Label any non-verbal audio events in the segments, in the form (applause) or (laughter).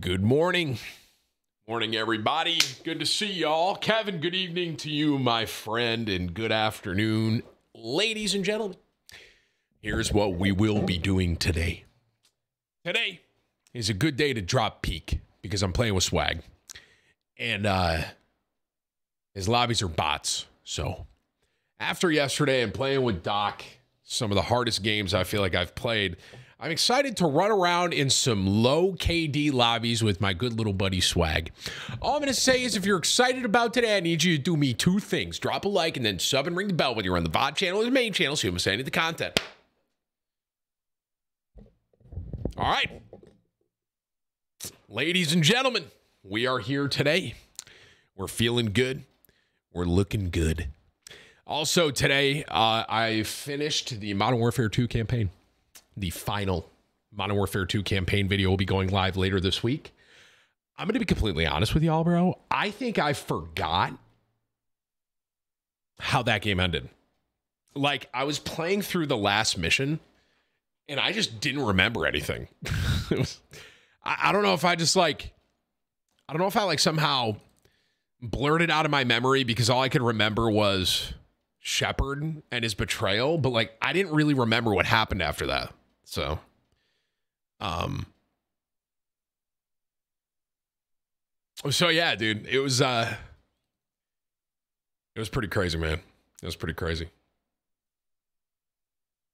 Good morning. Morning, everybody. Good to see y'all. Kevin, good evening to you, my friend, and good afternoon, ladies and gentlemen. Here's what we will be doing today. Today is a good day to drop peak because I'm playing with swag. And uh his lobbies are bots. So after yesterday and playing with Doc, some of the hardest games I feel like I've played. I'm excited to run around in some low KD lobbies with my good little buddy Swag. All I'm going to say is if you're excited about today, I need you to do me two things. Drop a like and then sub and ring the bell when you're on the VOD channel or the main channel so you miss any of the content. All right. Ladies and gentlemen, we are here today. We're feeling good. We're looking good. Also, today, uh, I finished the Modern Warfare 2 campaign. The final Modern Warfare 2 campaign video will be going live later this week. I'm going to be completely honest with y'all, bro. I think I forgot how that game ended. Like, I was playing through the last mission and I just didn't remember anything. (laughs) I, I don't know if I just like, I don't know if I like somehow blurted out of my memory because all I could remember was Shepard and his betrayal, but like I didn't really remember what happened after that. So, um, so yeah, dude, it was uh, it was pretty crazy, man. It was pretty crazy.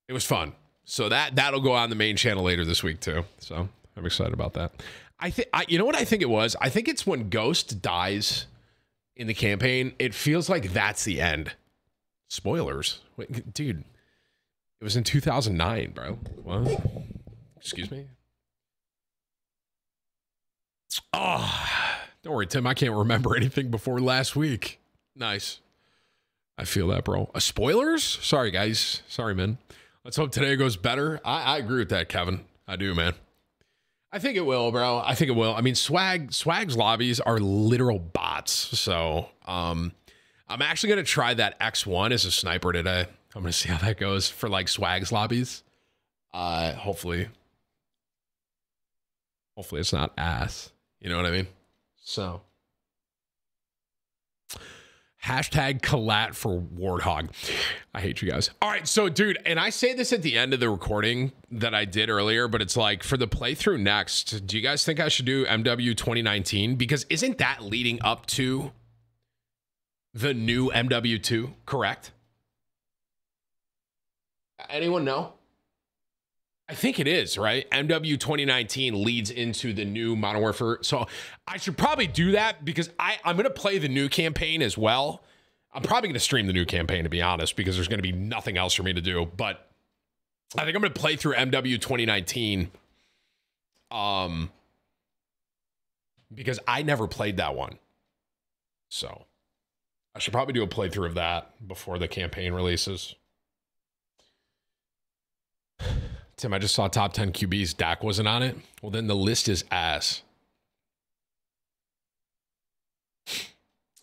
It was fun. So that that'll go on the main channel later this week too. So I'm excited about that. I think I you know what I think it was. I think it's when Ghost dies in the campaign. It feels like that's the end. Spoilers, Wait, dude. It was in 2009, bro. What? Excuse me. Oh, don't worry, Tim. I can't remember anything before last week. Nice. I feel that, bro. Uh, spoilers? Sorry, guys. Sorry, man. Let's hope today goes better. I, I agree with that, Kevin. I do, man. I think it will, bro. I think it will. I mean, swag swag's lobbies are literal bots. So um I'm actually gonna try that X1 as a sniper today. I'm gonna see how that goes for like swag's lobbies. Uh hopefully. Hopefully it's not ass. You know what I mean? So Hashtag collat for Warthog. I hate you guys. All right, so dude, and I say this at the end of the recording that I did earlier, but it's like for the playthrough next, do you guys think I should do MW 2019? Because isn't that leading up to the new MW2, correct? Anyone know? I think it is, right? MW 2019 leads into the new Modern Warfare. So I should probably do that because I, I'm going to play the new campaign as well. I'm probably going to stream the new campaign, to be honest, because there's going to be nothing else for me to do. But I think I'm going to play through MW 2019 um, because I never played that one. So I should probably do a playthrough of that before the campaign releases. Tim, I just saw top 10 QBs. Dak wasn't on it. Well, then the list is ass.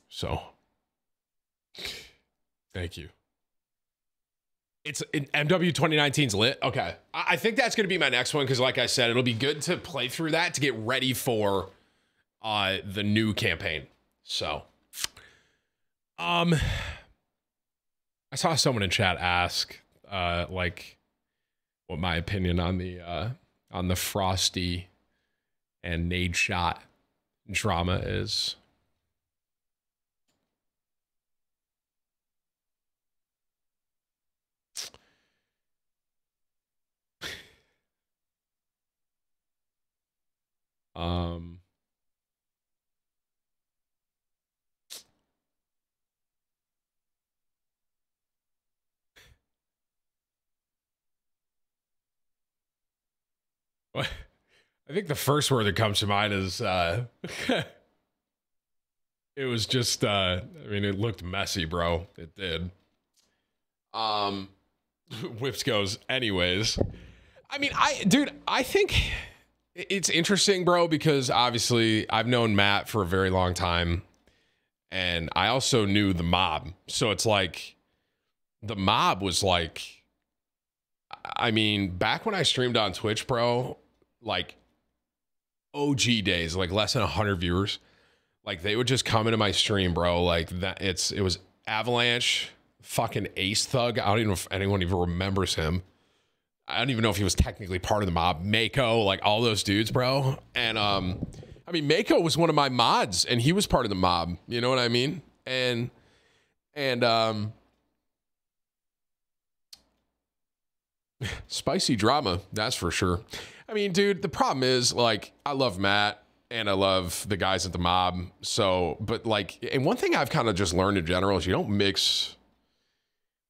So, thank you. It's in MW 2019's lit. Okay. I think that's going to be my next one because, like I said, it'll be good to play through that to get ready for uh, the new campaign. So, um, I saw someone in chat ask, uh, like, what my opinion on the uh, on the Frosty and Nadeshot drama is. (sighs) um I think the first word that comes to mind is uh (laughs) it was just uh I mean it looked messy, bro. It did. Um (laughs) Whips goes anyways. I mean, I dude, I think it's interesting, bro, because obviously I've known Matt for a very long time and I also knew the mob. So it's like the mob was like I mean, back when I streamed on Twitch, bro, like OG days, like less than 100 viewers, like they would just come into my stream, bro. Like that, it's it was Avalanche, fucking Ace Thug. I don't even know if anyone even remembers him. I don't even know if he was technically part of the mob. Mako, like all those dudes, bro. And um, I mean, Mako was one of my mods, and he was part of the mob. You know what I mean? And and um, (laughs) spicy drama, that's for sure. I mean, dude, the problem is like I love Matt and I love the guys at the mob. So, but like, and one thing I've kind of just learned in general is you don't mix.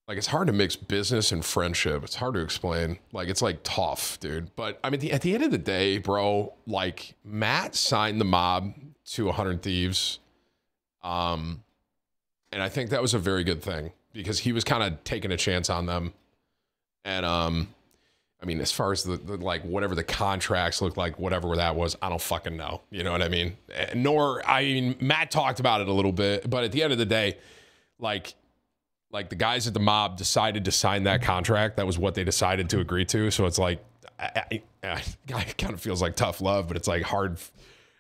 Like it's hard to mix business and friendship. It's hard to explain. Like it's like tough, dude. But I mean, the, at the end of the day, bro, like Matt signed the mob to 100 Thieves, um, and I think that was a very good thing because he was kind of taking a chance on them, and um, I mean, as far as the, the, like whatever the contracts look like, whatever that was, I don't fucking know. You know what I mean? Eh, nor I mean, Matt talked about it a little bit, but at the end of the day, like like the guys at the mob decided to sign that contract. That was what they decided to agree to. So it's like, I, I, I (laughs) kind of feels like tough love, but it's like hard.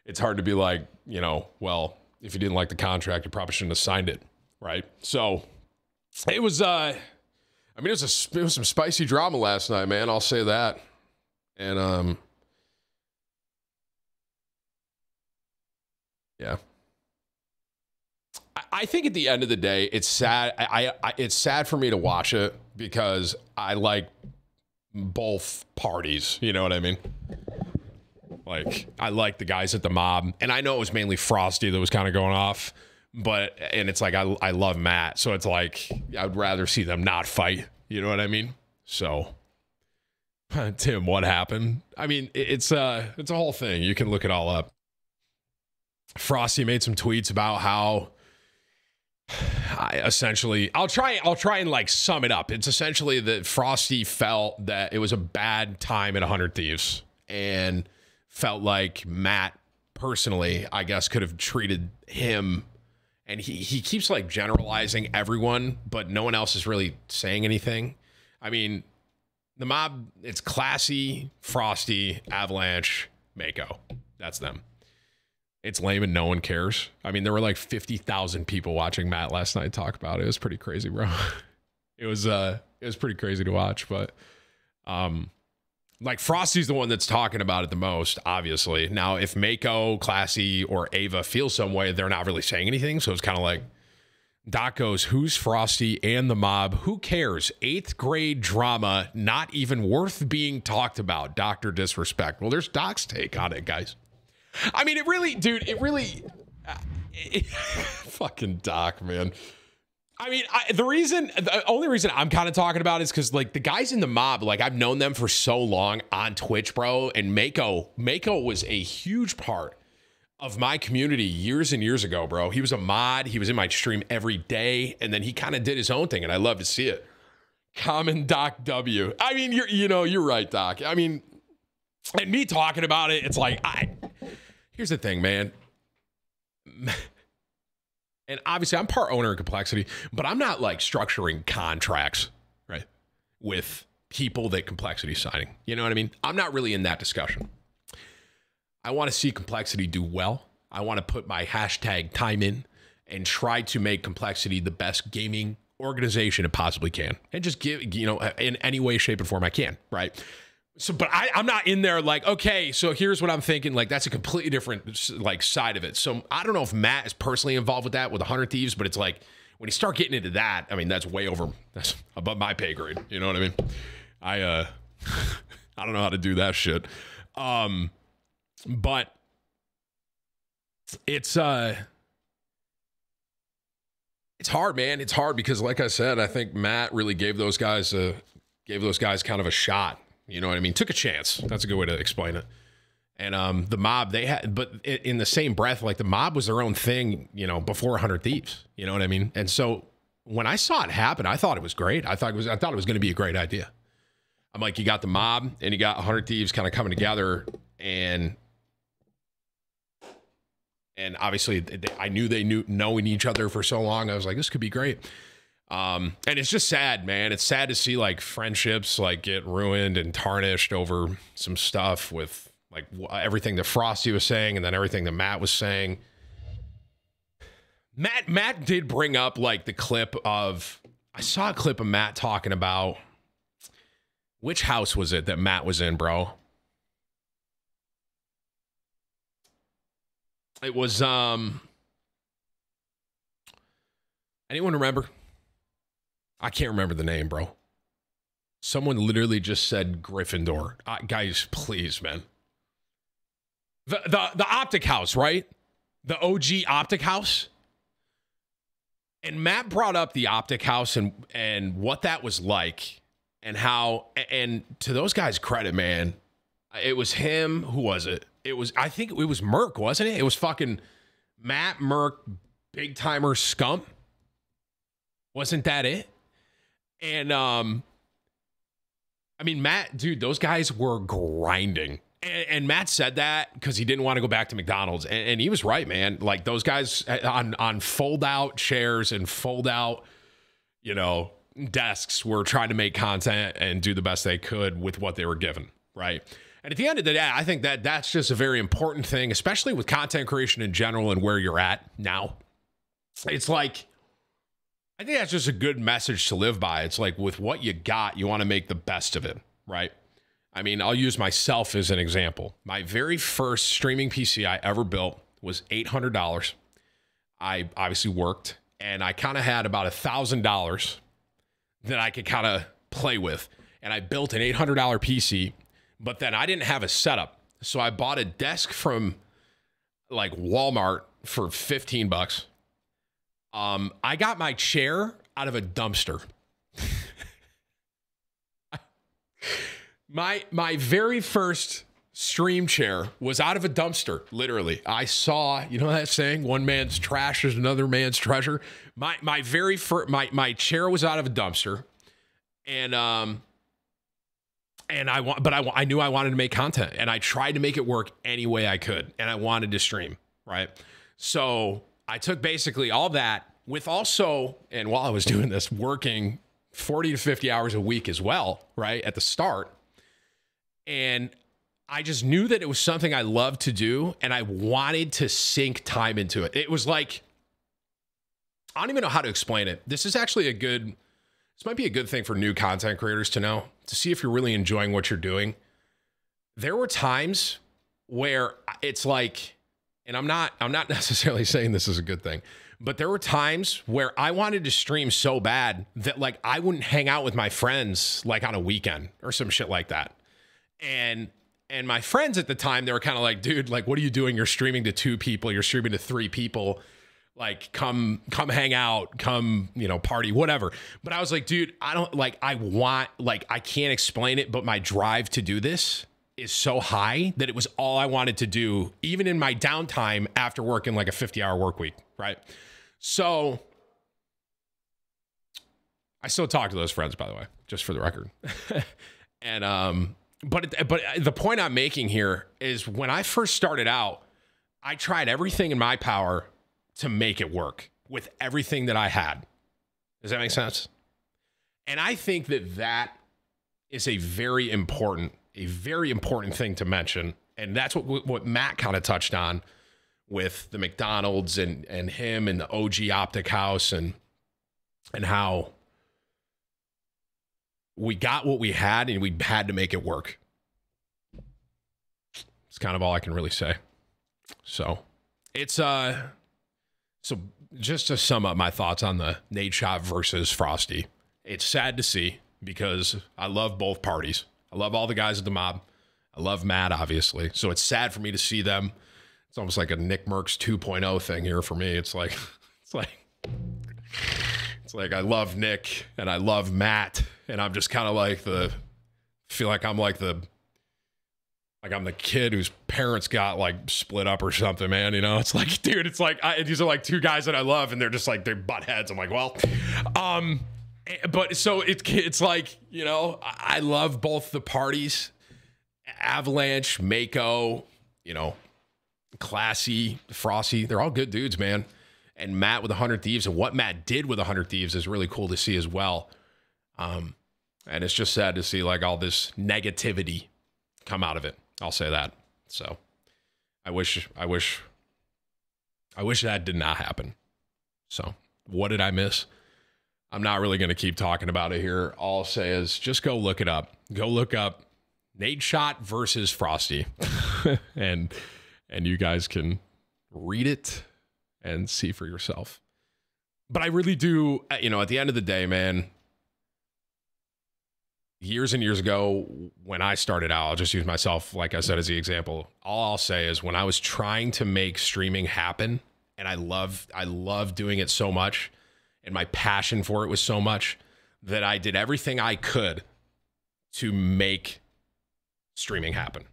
It's hard to be like, you know, well, if you didn't like the contract, you probably shouldn't have signed it, right? So it was. uh I mean, it was a it was some spicy drama last night, man. I'll say that. And um, yeah. I, I think at the end of the day, it's sad. I, I it's sad for me to watch it because I like both parties. You know what I mean? Like I like the guys at the mob, and I know it was mainly Frosty that was kind of going off but and it's like I I love Matt, so it's like I'd rather see them not fight. You know what I mean? So, (laughs) Tim, what happened? I mean, it's uh it's a whole thing. You can look it all up. Frosty made some tweets about how I essentially I'll try I'll try and like sum it up. It's essentially that Frosty felt that it was a bad time at 100 Thieves and felt like Matt personally, I guess could have treated him and he he keeps like generalizing everyone, but no one else is really saying anything. I mean, the mob it's classy, frosty, avalanche, Mako. That's them. It's lame and no one cares. I mean, there were like 50,000 people watching Matt last night talk about it. It was pretty crazy, bro. (laughs) it was uh it was pretty crazy to watch, but um like Frosty's the one that's talking about it the most, obviously. Now, if Mako, Classy, or Ava feel some way, they're not really saying anything. So it's kind of like Doc goes, Who's Frosty and the mob? Who cares? Eighth grade drama, not even worth being talked about. Doctor disrespect. Well, there's Doc's take on it, guys. I mean, it really, dude, it really. Uh, it, (laughs) fucking Doc, man. I mean, I, the reason, the only reason I'm kind of talking about is because like the guys in the mob, like I've known them for so long on Twitch, bro. And Mako, Mako was a huge part of my community years and years ago, bro. He was a mod. He was in my stream every day, and then he kind of did his own thing, and I love to see it. Common Doc W. I mean, you're you know you're right, Doc. I mean, and me talking about it, it's like I. Here's the thing, man and obviously I'm part owner in complexity, but I'm not like structuring contracts, right? With people that complexity is signing. You know what I mean? I'm not really in that discussion. I want to see complexity do well. I want to put my hashtag time in and try to make complexity the best gaming organization it possibly can and just give, you know, in any way, shape, and form I can, right? So but I, i'm not in there like okay so here's what i'm thinking. Like that's a completely different like side of it. So i don't know if matt is personally involved with that with 100 thieves but it's like when you start getting into that i mean that's way over that's above my pay grade. You know what i mean? I uh (laughs) i don't know how to do that shit. Um but it's uh it's hard man. It's hard because like i said i think matt really gave those guys a gave those guys kind of a shot you know what I mean? Took a chance. That's a good way to explain it. And um, the mob, they had, but in the same breath, like the mob was their own thing, you know, before 100 Thieves. You know what I mean? And so when I saw it happen, I thought it was great. I thought it was, I thought it was going to be a great idea. I'm like, you got the mob and you got 100 Thieves kind of coming together, and and obviously they, I knew they knew knowing each other for so long. I was like, this could be great. Um, and it's just sad, man. It's sad to see like friendships like get ruined and tarnished over some stuff with like everything that Frosty was saying, and then everything that Matt was saying. Matt Matt did bring up like the clip of I saw a clip of Matt talking about which house was it that Matt was in, bro? It was um anyone remember? I can't remember the name, bro. Someone literally just said Gryffindor. Uh, guys, please, man. The the the Optic House, right? The OG Optic House. And Matt brought up the Optic House and and what that was like and how and to those guys credit, man. It was him, who was it? It was I think it was Merc, wasn't it? It was fucking Matt MerK, big timer scump. Wasn't that it? And um I mean Matt, dude, those guys were grinding and, and, Matt said that because he didn't want to go back to McDonald's, and, and, he was right, man. Like those guys uh, on on fold out chairs and fold out, you know, desks were trying to make content and do the best they could with what they were given, right? And at the end of the day, I think that that's just a very important thing, especially with content creation in general and where you're at now. It's like I think that's just a good message to live by. It's like with what you got, you want to make the best of it, right? I mean, I'll use myself as an example. My very first streaming PC I ever built was $800. I obviously worked and I kind of had about a $1,000 that I could kind of play with. And I built an $800 PC, but then I didn't have a setup. So I bought a desk from like Walmart for 15 bucks. Um, I got my chair out of a dumpster. My my very first stream chair was out of a dumpster, literally. I saw, you know that saying, one man's trash is another man's treasure. My my very first my my chair was out of a dumpster. And um and I want but I I knew I wanted to make content and I tried to make it work any way I could and I wanted to stream, right? So, I took basically all that with also and while I was doing this working 40 to 50 hours a week as well, right? At the start and I just knew that it was something I loved to do and I wanted to sink time into it. It was like, I don't even know how to explain it. This is actually a good, this might be a good thing for new content creators to know to see if you're really enjoying what you're doing. There were times where it's like, and I'm not, I'm not (laughs) necessarily saying this is a good thing, but there were times where I wanted to stream so bad that like I wouldn't hang out with my friends like on a weekend or some shit like that. And and my friends at the time they were kind of like dude like what are you doing? You're streaming to two people. You're streaming to three people. Like come come hang out. Come you know party whatever. But i was like dude i don't like i want like i can't explain it but my drive to do this is so high that it was all i wanted to do even in my downtime after working like a 50 hour work week right so i still talk to those friends by the way just for the record (laughs) and um but but the point I'm making here is when I first started out, I tried everything in my power to make it work with everything that I had. Does that make sense? And I think that that is a very important, a very important thing to mention, and that's what what Matt kind of touched on with the McDonald's and and him and the OG Optic House and and how we got what we had and we had to make it work. It's kind of all I can really say. So it's uh so just to sum up my thoughts on the Nadeshot versus Frosty, it's sad to see because I love both parties. I love all the guys at the mob. I love Matt, obviously. So it's sad for me to see them. It's almost like a Nick Mercs 2.0 thing here for me. It's like (laughs) it's like it's like I love Nick and I love Matt, and I'm just kind of like the feel like I'm like the like I'm the kid whose parents got like split up or something, man. You know, it's like, (laughs) dude, it's like I, these are like two guys that I love, and they're just like they're butt heads. I'm like, well, um, but so it's (laughs) it's like you know, I love both the parties, Avalanche, Mako, you know, Classy, Frosty. They're all good dudes, man and Matt with 100 Thieves and what Matt did with 100 Thieves is really cool to see as well. Um, and it's just sad to see like all this negativity come out of it. I'll say that. So I wish, I wish, I wish that did not happen. So what did I miss? I'm not really going to keep talking about it here. All I'll say is just go look it up. Go look up Nadeshot versus Frosty, (laughs) and and you guys can read it and see for yourself. But I really do, uh, you know, at the end of the day, man, years and years ago when I started out, I'll just use myself, like I said, as the example. All I'll say is when I was trying to make streaming happen, and I love, I love doing it so much, and my passion for it was so much that I did everything I could to make streaming happen.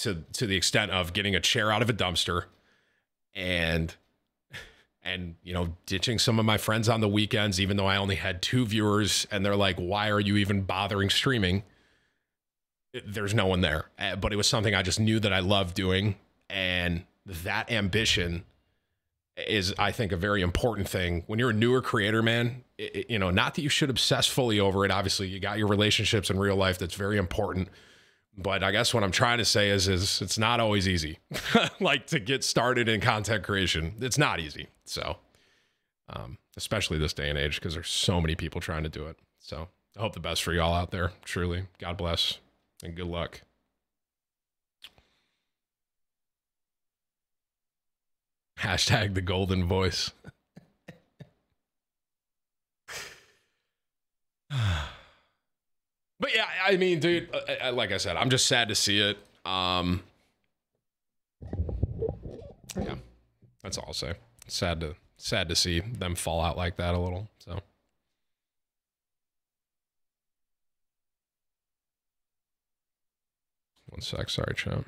To to the extent of getting a chair out of a dumpster and and you know ditching some of my friends on the weekends even though i only had two viewers and they're like why are you even bothering streaming? There's no one there. Uh, but it was something i just knew that i loved doing. And that ambition is i think a very important thing when you're a newer creator man it, you know not that you should obsess fully over it obviously you got your relationships in real life that's very important but I guess what I'm trying to say is, is it's not always easy, (laughs) like to get started in content creation. It's not easy. So, um, especially this day and age, because there's so many people trying to do it. So I hope the best for y'all out there. Truly, God bless and good luck. Hashtag the golden voice. (sighs) But yeah, I mean, dude, uh, uh, like I said, I'm just sad to see it. Um, yeah, that's all I'll say. Sad to sad to see them fall out like that a little. So. One sec, sorry, champ.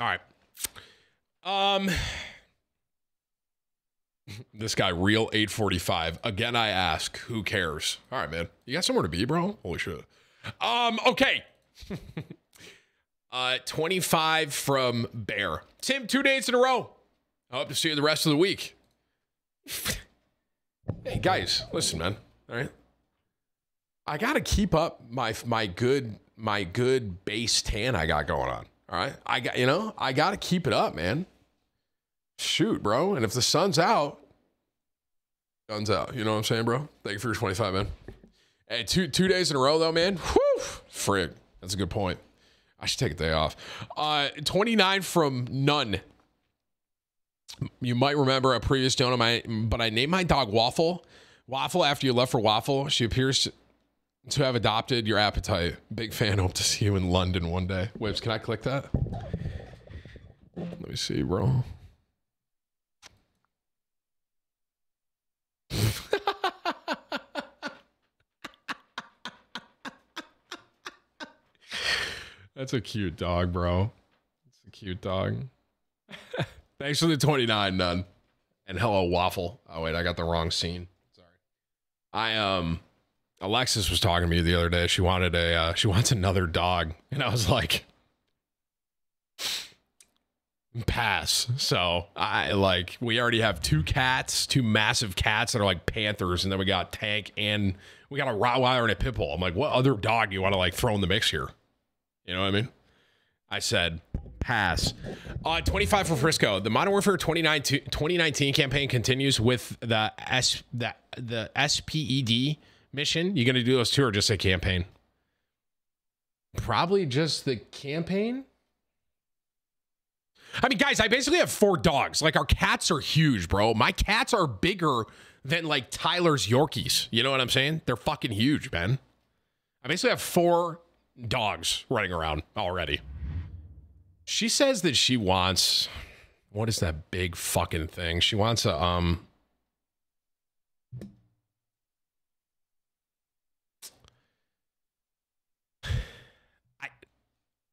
All right. Um this guy real 845 again i ask who cares? All right man. You got somewhere to be bro? Holy shit. Um okay. (laughs) Uh 25 from bear. Tim two days in a row. I hope to see you the rest of the week. (laughs) Hey guys listen man. All right. I gotta keep up my my good my good base tan i got going on all right. I got, you know, I got to keep it up, man. Shoot, bro. And if the sun's out, sun's out. You know what I'm saying, bro? Thank you for your 25, man. Hey, two two days in a row though, man. Whew, frig. That's a good point. I should take a day off. Uh, 29 from none. You might remember a previous donor, my but I named my dog Waffle. Waffle after you left for Waffle. She appears to have adopted your appetite. Big fan. Hope to see you in London one day. Whips, can I click that? Let me see, bro. (laughs) That's a cute dog, bro. It's a cute dog. (laughs) Thanks for the 29, none. And hello, waffle. Oh wait, I got the wrong scene. Sorry. I um Alexis was talking to me the other day. She wanted a uh, she wants another dog, and I was like, pass. So I like we already have two cats, two massive cats that are like panthers, and then we got Tank and we got a Rottweiler and a pit bull. I'm like, what other dog do you want to like throw in the mix here? You know what I mean? I said pass. Uh, 25 for Frisco. The Modern Warfare 2019, 2019 campaign continues with the S the the SPED mission? You going to do those two or just a campaign? Probably just the campaign. I mean, guys, I basically have four dogs. Like, our cats are huge, bro. My cats are bigger than like Tyler's Yorkies. You know what I'm saying? They're fucking huge, man. I basically have four dogs running around already. She says that she wants what is that big fucking thing? She wants a um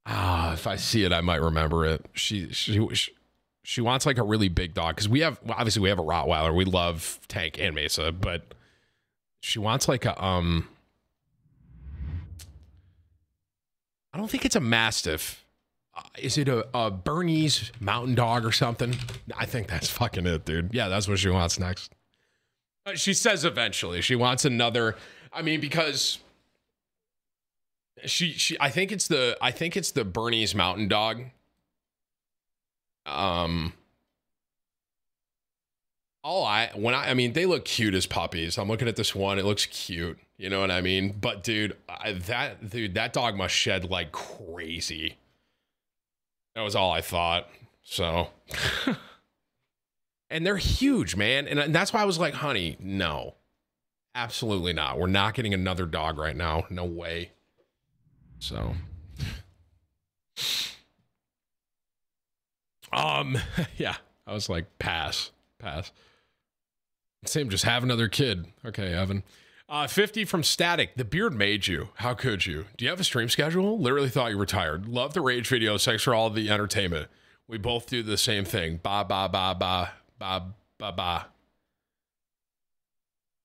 Ah, if I see it, I might remember it. She she she, she wants like a really big dog because we have well, obviously we have a Rottweiler. We love Tank and Mesa, but she wants like a um. I don't think it's a Mastiff. Uh, is it a, a Bernese Mountain Dog or something? I think that's fucking it, dude. Yeah, that's what she wants next. She says eventually she wants another. I mean, because she she I think it's the I think it's the Bernese Mountain Dog. Um. All I when I I mean they look cute as puppies. I'm looking at this one. It looks cute. You know what I mean? But dude, I, that dude that dog must shed like crazy. That was all I thought. So. (laughs) and they're huge, man. And that's why I was like, honey, no, absolutely not. We're not getting another dog right now. No way. So, um, (laughs) yeah, I was like, pass, pass. Same, just have another kid. Okay, Evan. Uh, 50 from Static. The beard made you. How could you? Do you have a stream schedule? Literally thought you retired. Love the rage videos. Thanks for all the entertainment. We both do the same thing. Ba, ba, ba, ba, ba, ba, ba.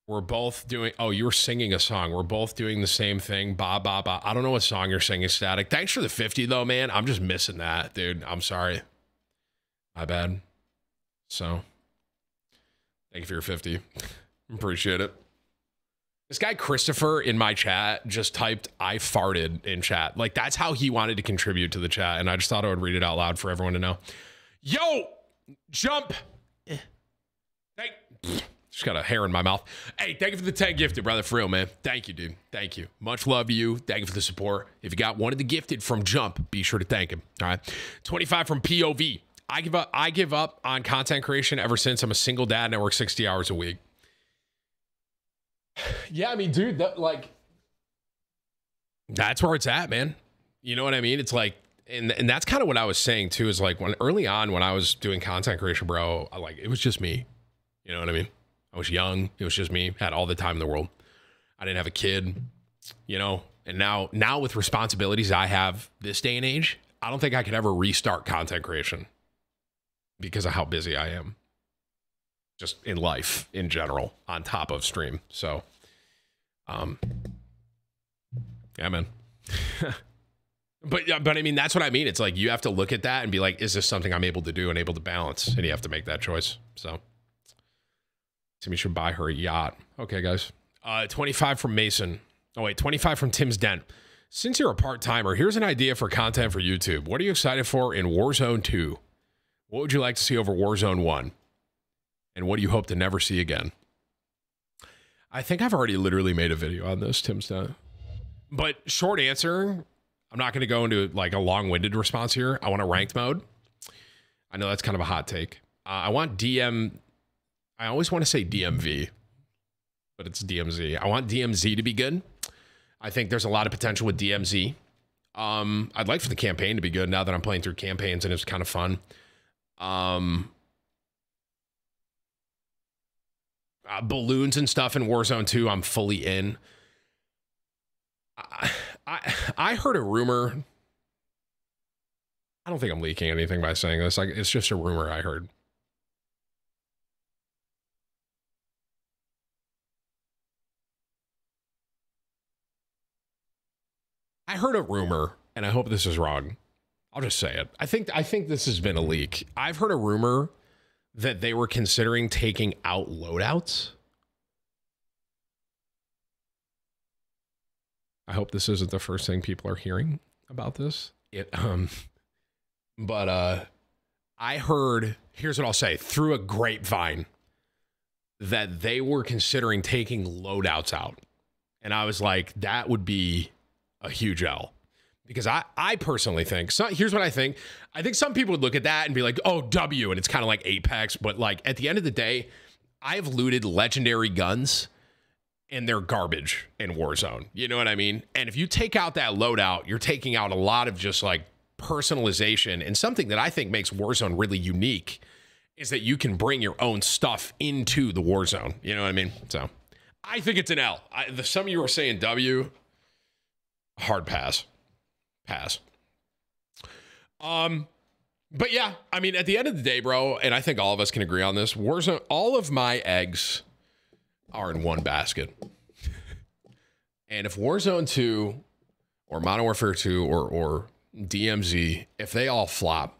We're both doing. Oh, you're singing a song. We're both doing the same thing. Ba ba ba. I don't know what song you're singing, Static. Thanks for the fifty though, man. I'm just missing that, dude. I'm sorry. My bad. So, thank you for your fifty. (laughs) Appreciate it. This guy Christopher in my chat just typed "I farted" in chat. Like that's how he wanted to contribute to the chat, and I just thought I would read it out loud for everyone to know. Yo, jump. Eh. Hey. Just got a hair in my mouth. Hey, thank you for the 10 gifted, brother. For real, man. Thank you, dude. Thank you. Much love you. Thank you for the support. If you got one of the gifted from Jump, be sure to thank him. All right. 25 from POV. I give up, I give up on content creation ever since I'm a single dad and I work 60 hours a week. (sighs) Yeah, I mean, dude, that, like that's where it's at, man. You know what I mean? It's like and and that's kind of what I was saying too is like when early on when I was doing content creation, bro, I, like it was just me. You know what I mean? I was young. It was just me. Had all the time in the world. I didn't have a kid, you know. And now, now with responsibilities I have this day and age, I don't think I could ever restart content creation because of how busy I am, just in life in general, on top of stream. So, um, yeah, man. (laughs) but but I mean, that's what I mean. It's like you have to look at that and be like, is this something I'm able to do and able to balance? And you have to make that choice. So. Timmy should buy her a yacht. Okay, guys. Uh, 25 from Mason. Oh, wait, 25 from Tim's Dent. Since you're a part timer, here's an idea for content for YouTube. What are you excited for in Warzone 2? What would you like to see over Warzone 1? And what do you hope to never see again? I think I've already literally made a video on this, Tim's Dent. But short answer, I'm not going to go into like a long winded response here. I want a ranked mode. I know that's kind of a hot take. Uh, I want DM I always want to say DMV, but it's DMZ. I want DMZ to be good. I think there's a lot of potential with DMZ. Um, I'd like for the campaign to be good now that I'm playing through campaigns and it's kind of fun. Um, uh, balloons and stuff in Warzone 2, I'm fully in. I, I I heard a rumor. I don't think I'm leaking anything by saying this. Like it's just a rumor I heard. I heard a rumor, and I hope this is wrong. I'll just say it. I think I think this has been a leak. I've heard a rumor that they were considering taking out loadouts. I hope this isn't the first thing people are hearing about this. It um but uh I heard here's what I'll say through a grapevine that they were considering taking loadouts out. And I was like that would be a huge L. Because I, I personally think, so here's what I think. I think some people would look at that and be like, oh, W, and it's kind of like Apex. But like at the end of the day, I've looted legendary guns and they're garbage in Warzone. You know what I mean? And if you take out that loadout, you're taking out a lot of just like personalization and something that I think makes Warzone really unique is that you can bring your own stuff into the Warzone. You know what I mean? So I think it's an L. I, the, some of you are saying W. Hard pass. Pass. Um, but yeah, I mean, at the end of the day, bro, and I think all of us can agree on this. Warzone, all of my eggs are in one basket. and if Warzone 2 or Modern Warfare 2 or or DMZ, if they all flop,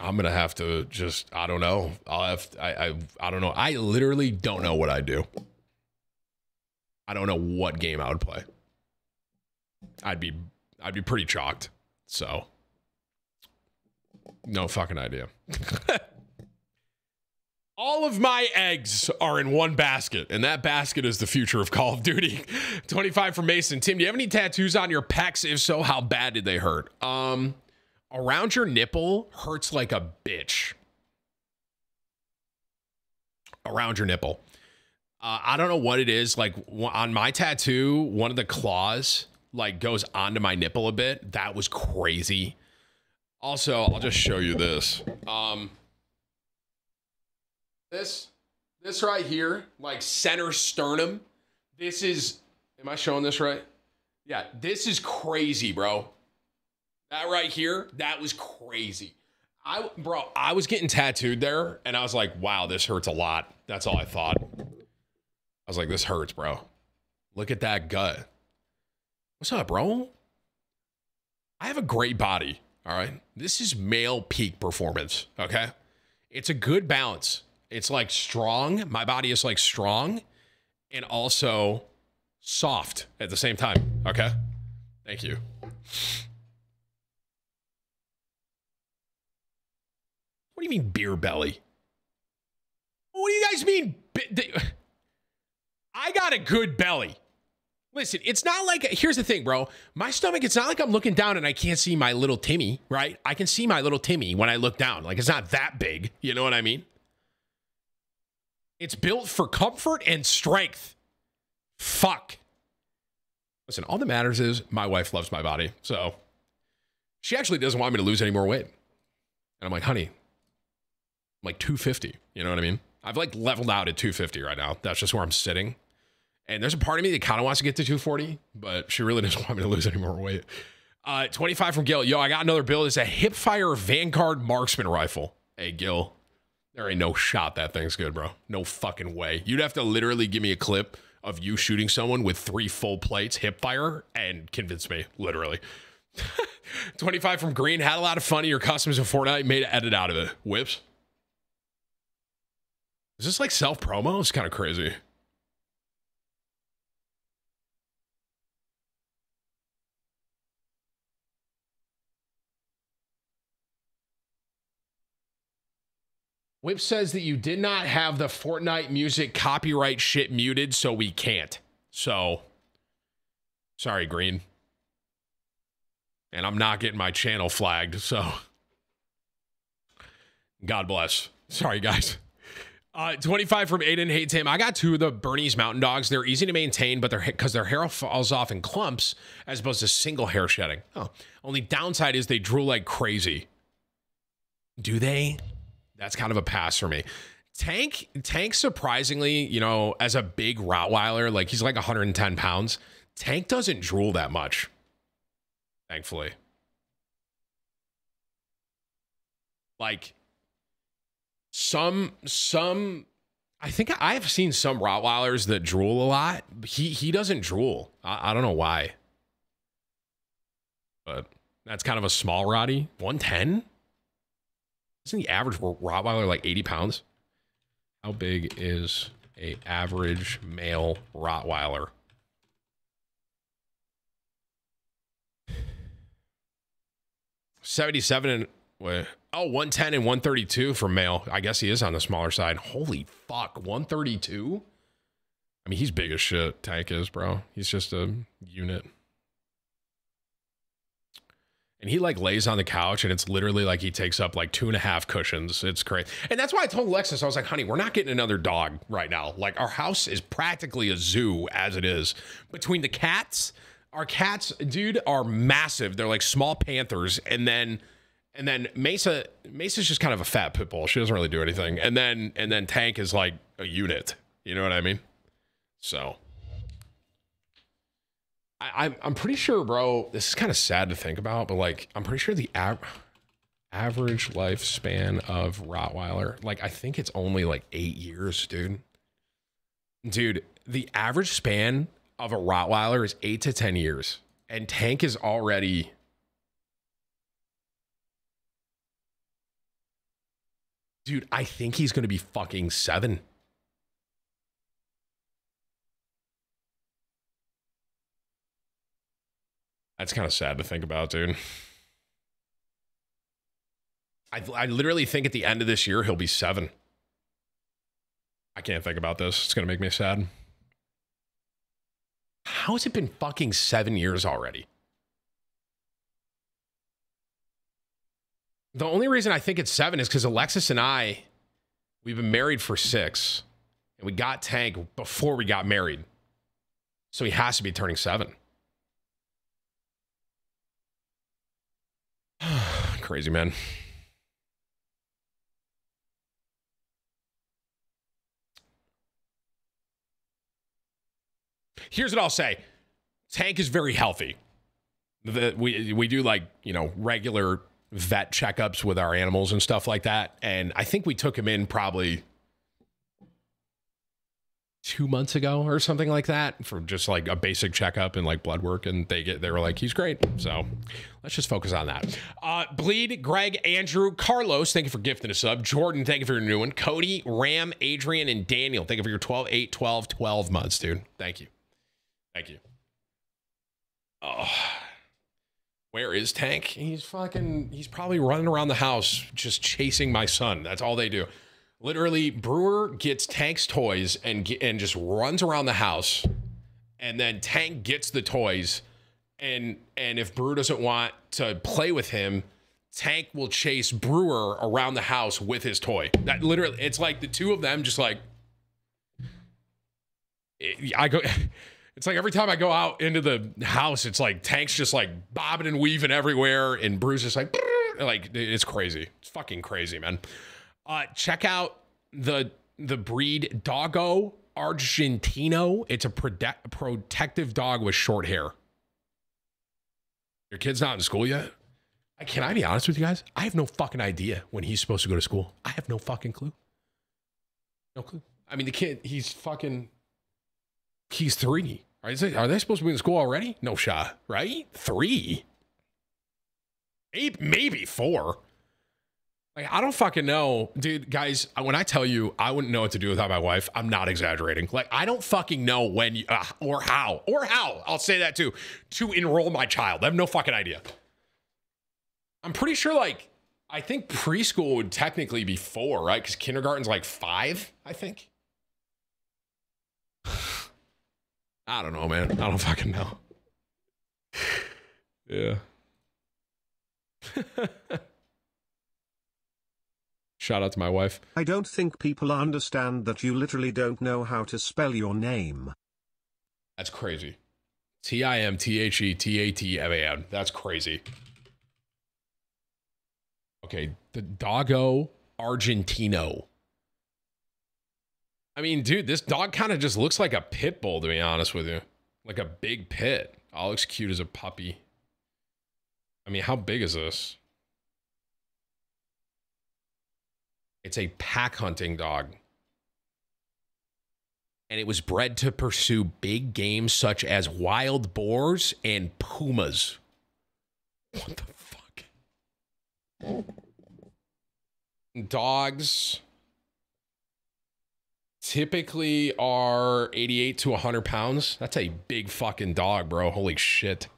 I'm gonna have to just I don't know. I'll have I I I don't know. I literally don't know what I do. I don't know what game I would play. I'd be I'd be pretty chalked. So no fucking idea. (laughs) All of my eggs are in one basket, and that basket is the future of Call of Duty. (laughs) 25 for Mason. Tim, do you have any tattoos on your pecs? If so, how bad did they hurt? Um, around your nipple hurts like a bitch. Around your nipple. Uh, I don't know what it is. Like on my tattoo, one of the claws like goes onto my nipple a bit. That was crazy. Also, I'll just show you this. Um, this, this right here, like center sternum. This is. Am I showing this right? Yeah, this is crazy, bro. That right here, that was crazy. I, bro, I was getting tattooed there, and I was like, wow, this hurts a lot. That's all I thought. I was like, this hurts, bro. Look at that gut. What's up, bro? I have a great body. All right. This is male peak performance. Okay. It's a good balance. It's like strong. My body is like strong and also soft at the same time. Okay. Thank you. What do you mean beer belly? What do you guys mean? I got a good belly. Listen, it's not like here's the thing, bro. My stomach, it's not like I'm looking down and I can't see my little Timmy, right? I can see my little Timmy when I look down. Like it's not that big. You know what I mean? It's built for comfort and strength. Fuck. Listen, all that matters is my wife loves my body. So she actually doesn't want me to lose any more weight. And I'm like, honey, I'm like 250. You know what I mean? I've like leveled out at 250 right now. That's just where I'm sitting. And there's a part of me that kind of wants to get to 240, but she really (laughs) doesn't want me to lose any more weight. Uh, 25 from Gil. Yo, I got another build. It's a hipfire Vanguard marksman rifle. Hey, Gil, there ain't no shot that thing's good, bro. No fucking way. You'd have to literally give me a clip of you shooting someone with three full plates hipfire and convince me, literally. (laughs) 25 from Green. Had a lot of fun in your customs in Fortnite. Made an edit out of it. Whips. Is this like self promo? It's kind of crazy. Whip says that you did not have the Fortnite music copyright shit muted, so we can't. So, sorry, Green. And I'm not getting my channel flagged, so God bless. Sorry, guys. Uh, 25 from Aiden hates him. I got two of the Bernese Mountain Dogs. They're easy to maintain, but they're because their hair falls off in clumps as opposed to single hair shedding. Oh, only downside is they drool like crazy. Do they? That's kind of a pass for me. Tank, Tank, surprisingly, you know, as a big Rottweiler, like he's like 110 pounds. Tank doesn't drool that much, thankfully. Like some, some, I think I've seen some Rottweilers that drool a lot. He he doesn't drool. I, I don't know why, but that's kind of a small Roddy. 110. Isn't the average Rottweiler like 80 pounds? How big is a average male Rottweiler? Seventy-seven and wait, oh, 110 and 132 for male. I guess he is on the smaller side. Holy fuck, 132? I mean, he's big as shit. Tank is, bro. He's just a unit and he like lays on the couch and it's literally like he takes up like two and a half cushions. It's great. And that's why I told Alexis, I was like, honey, we're not getting another dog right now. Like our house is practically a zoo as it is. Between the cats, our cats, dude, are massive. They're like small panthers. And then and then Mesa Mesa's just kind of a fat pit bull. She doesn't really do anything. And then and then Tank is like a unit. You know what I mean? So I, I'm I'm pretty sure, bro. This is kind of sad to think about, but like I'm pretty sure the av- average lifespan of Rottweiler, like I think it's only like eight years, dude. Dude, the average span of a Rottweiler is eight to ten years, and Tank is already. Dude, I think he's gonna be fucking seven. That's kind of sad to think about, dude. I, I literally think at the end of this year, he'll be seven. I can't think about this. It's going to make me sad. How has it been fucking seven years already? The only reason I think it's seven is because Alexis and I, we've been married for six, and we got Tank before we got married. So he has to be turning seven. (sighs) Crazy, man. Here's what I'll say Tank is very healthy. The, we, we do like, you know, regular vet checkups with our animals and stuff like that. And I think we took him in probably two months ago or something like that for just like a basic checkup and like blood work and they get they were like he's great. So let's just focus on that. Uh bleed greg andrew carlos thank you for gifting a sub jordan thank you for your new one. Cody ram adrian and daniel thank you for your 12 8 12 12 months dude. Thank you. Thank you. Oh where is tank? He's fucking he's probably running around the house just chasing my son. That's all they do Literally, Brewer gets Tank's toys and and just runs around the house, and then Tank gets the toys, and and if Brewer doesn't want to play with him, Tank will chase Brewer around the house with his toy. That literally, it's like the two of them just like. I go. (laughs) It's like every time I go out into the house, it's like Tank's just like bobbing and weaving everywhere, and Brew's just like, (laughs) like it's crazy. It's fucking crazy, man. Uh, check out the the breed Doggo Argentino. It's a prote- protective dog with short hair. Your kid's not in school yet? Can I be honest with you guys? I have no fucking idea when he's supposed to go to school. I have no fucking clue. No clue. I mean, the kid, he's fucking, he's three. Are they, are they supposed to be in school already? No shot, right? Three. Maybe, maybe four. Like, I don't fucking know, dude. Guys, when I tell you I wouldn't know what to do without my wife, I'm not exaggerating. Like, I don't fucking know when you, uh, or how or how. I'll say that too. To enroll my child, I have no fucking idea. I'm pretty sure, like, I think preschool would technically be four, right? Because kindergarten's like five, I think. (sighs) I don't know, man. I don't fucking know. (sighs) Yeah. (laughs) Shout out to my wife. I don't think people understand that you literally don't know how to spell your name. That's crazy. T I M T H E T A T M A N. That's crazy. Okay, the doggo Argentino. I mean, dude, this dog kind of just looks like a pit bull, to be honest with you. Like a big pit. All looks cute as a puppy. I mean, how big is this? It's a pack hunting dog. And it was bred to pursue big game such as wild boars and pumas. What the fuck? Dogs typically are 88 to 100 pounds. That's a big fucking dog, bro. Holy shit.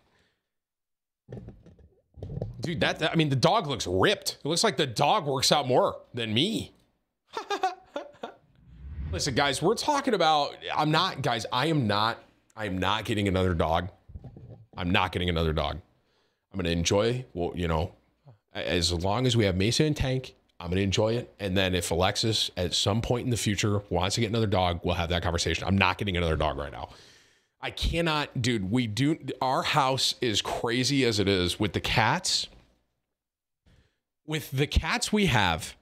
Dude, that I mean, the dog looks ripped. It looks like the dog works out more than me. (laughs) Listen, guys, we're talking about. I'm not, guys. I am not. I am not getting another dog. I'm not getting another dog. I'm gonna enjoy. Well, you know, as long as we have Mason and Tank, I'm gonna enjoy it. And then if Alexis at some point in the future wants to get another dog, we'll have that conversation. I'm not getting another dog right now. I cannot, dude. We do. Our house is crazy as it is with the cats. With the cats we have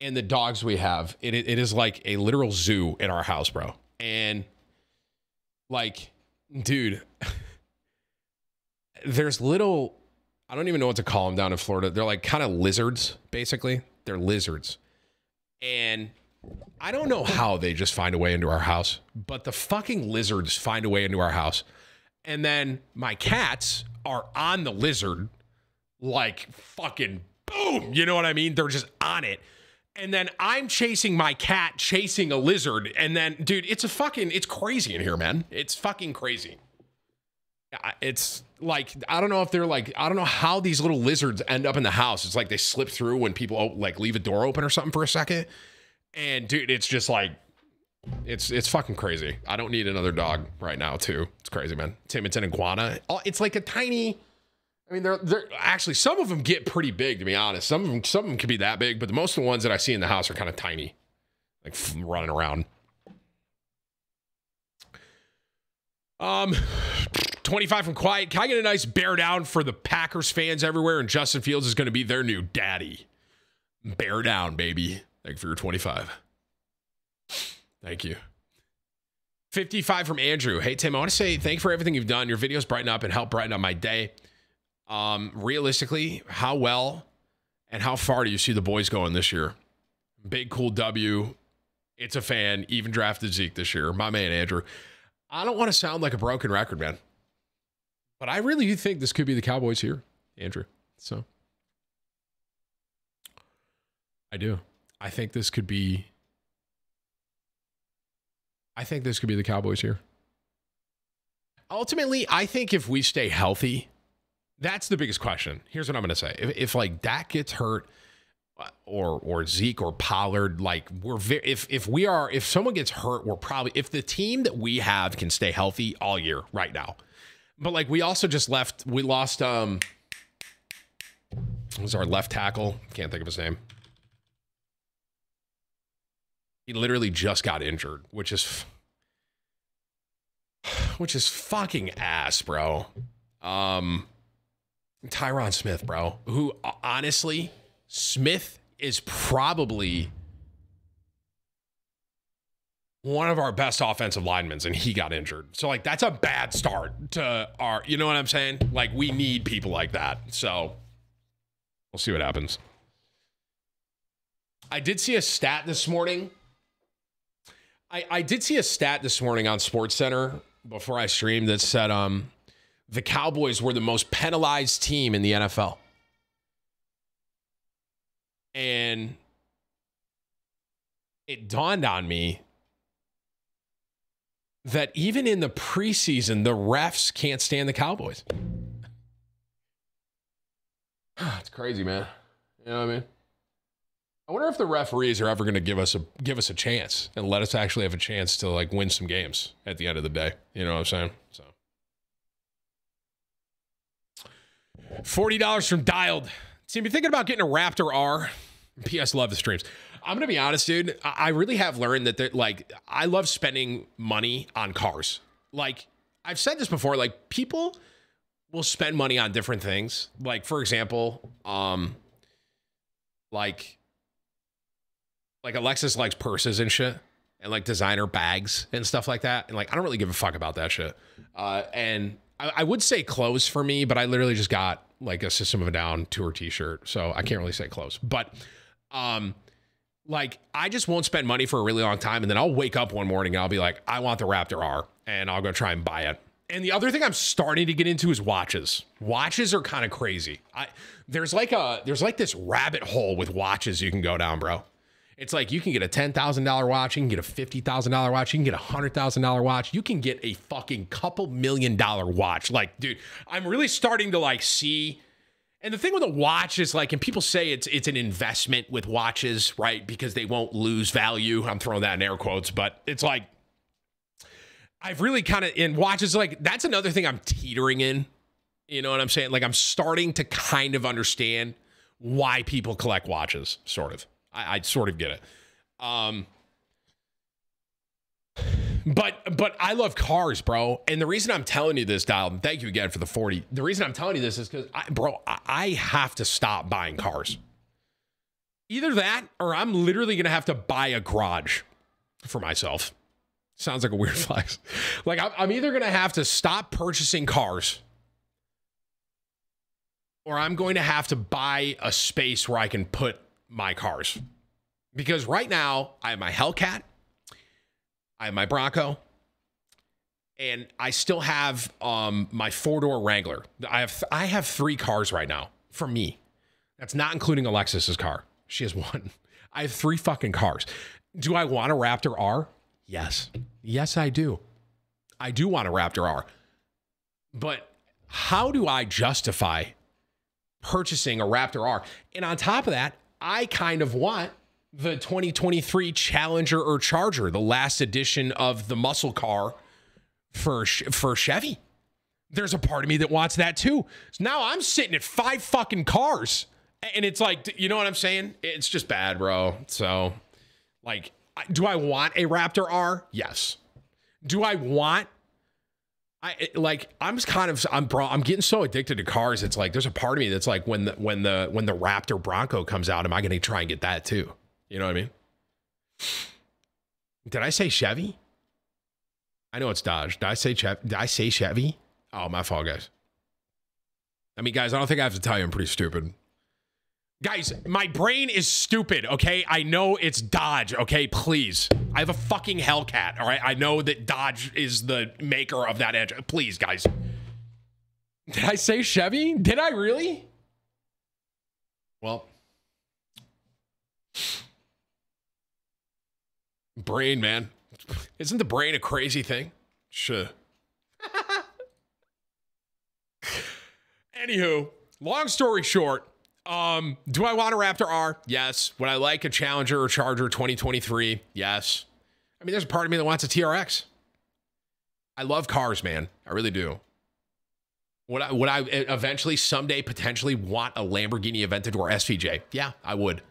and the dogs we have, it, it is like a literal zoo in our house, bro. And like dude, (laughs) there's little, I don't even know what to call them down in Florida. They're like kind of lizards, basically. They're lizards. And I don't know how they just find a way into our house, but the fucking lizards find a way into our house. And then my cats are on the lizard, like fucking boom. You know what I mean? They're just on it. And then I'm chasing my cat, chasing a lizard. And then, dude, it's a fucking, it's crazy in here, man. It's fucking crazy. It's like, I don't know if they're like, I don't know how these little lizards end up in the house. It's like they slip through when people oh, like leave a door open or something for a second. And dude, it's just like, it's it's fucking crazy. I don't need another dog right now, too. It's crazy, man. Tim, it's an iguana. It's like a tiny. I mean, they're they're actually some of them get pretty big, to be honest. Some of them some of them can be that big, but the most of the ones that I see in the house are kind of tiny, like running around. Um, twenty five from Quiet. Can I get a nice bear down for the Packers fans everywhere? And Justin Fields is going to be their new daddy. Bear down, baby. Thank you for your twenty five. Thank you. 55 from Andrew. Hey, Tim, I want to say thank you for everything you've done. Your videos brighten up and help brighten up my day. Um, realistically, how well and how far do you see the boys going this year? Big, cool W. It's a fan. Even drafted Zeke this year. My man, Andrew. I don't want to sound like a broken record, man. But I really do think this could be the Cowboys here, Andrew. So I do. I think this could be I think this could be the Cowboys here. Ultimately, I think if we stay healthy, that's the biggest question. Here's what I'm going to say: if, if like Dak gets hurt, uh, or or Zeke or Pollard, like we're very, if if we are if someone gets hurt, we're probably if the team that we have can stay healthy all year right now. But like we also just left, we lost. Um, was our left tackle? Can't think of his name. He literally just got injured, which is (sighs) which is fucking ass, bro. Um Tyron Smith, bro. Who honestly, Smith is probably one of our best offensive linemen and he got injured. So like that's a bad start to our you know what I'm saying? Like we need people like that. So we'll see what happens. I did see a stat this morning I, I did see a stat this morning on Sports Center before I streamed that said um the Cowboys were the most penalized team in the NFL. And it dawned on me that even in the preseason, the refs can't stand the Cowboys. (sighs) it's crazy, man. You know what I mean? I wonder if the referees are ever going to give us a give us a chance and let us actually have a chance to like win some games at the end of the day. You know what I'm saying? So forty dollars from Dialed. See, be thinking about getting a Raptor R. P.S. Love the streams. I'm gonna be honest, dude. I really have learned that like I love spending money on cars. Like I've said this before. Like people will spend money on different things. Like for example, um, like like Alexis likes purses and shit and like designer bags and stuff like that. And like, I don't really give a fuck about that shit. Uh, and I, I would say clothes for me, but I literally just got like a System of a Down tour t-shirt. So I can't really say clothes, but, um, like I just won't spend money for a really long time. And then I'll wake up one morning and I'll be like, I want the Raptor R and I'll go try and buy it. And the other thing I'm starting to get into is watches. Watches are kind of crazy. I there's like a there's like this rabbit hole with watches you can go down, bro. It's like you can get a ten thousand dollar watch, you can get a fifty thousand dollar watch, you can get a hundred thousand dollar watch, you can get a fucking couple million dollar watch. Like, dude, I'm really starting to like see. And the thing with a watch is like, and people say it's it's an investment with watches, right? Because they won't lose value. I'm throwing that in air quotes, but it's like I've really kind of in watches like that's another thing I'm teetering in. You know what I'm saying? Like I'm starting to kind of understand why people collect watches, sort of. I, I sort of get it. Um, but but I love cars, bro. And the reason I'm telling you this, Dial, thank you again for the 40. The reason I'm telling you this is because, bro, I, I have to stop buying cars. Either that or I'm literally going to have to buy a garage for myself. Sounds like a weird (laughs) flex. Like I'm, I'm either gonna have to stop purchasing cars, or I'm going to have to buy a space where I can put my cars. Because right now I have my Hellcat, I have my Bronco, and I still have um, my four door Wrangler. I have I have three cars right now for me. That's not including Alexis's car. She has one. (laughs) I have three fucking cars. Do I want a Raptor R? Yes. Yes, I do. I do want a Raptor R. But how do I justify purchasing a Raptor R? And on top of that, I kind of want the 2023 Challenger or Charger, the last edition of the muscle car for for Chevy. There's a part of me that wants that too. So now I'm sitting at five fucking cars. And it's like, you know what I'm saying? It's just bad, bro. So, like, do I want a Raptor R? Yes. Do I want I like I'm kind of I'm bro I'm getting so addicted to cars. It's like there's a part of me that's like when the when the when the Raptor Bronco comes out, am I going to try and get that too? You know what I mean? Did I say Chevy? I know it's Dodge. Did I say Chevy? Did I say Chevy? Oh, my fault, guys. I mean, guys, I don't think I have to tell you I'm pretty stupid. Guys, my brain is stupid, okay? I know it's Dodge, okay? Please. I have a fucking Hellcat, all right? I know that Dodge is the maker of that engine. Please, guys. Did I say Chevy? Did I really? Well, brain, man. Isn't the brain a crazy thing? Sure. (laughs) Anywho, long story short, um, do I want a Raptor R? Yes. Would I like a Challenger or Charger 2023? Yes. I mean, there's a part of me that wants a TRX. I love cars, man. I really do. Would I, would I eventually someday potentially want a Lamborghini Aventador SVJ? Yeah, I would.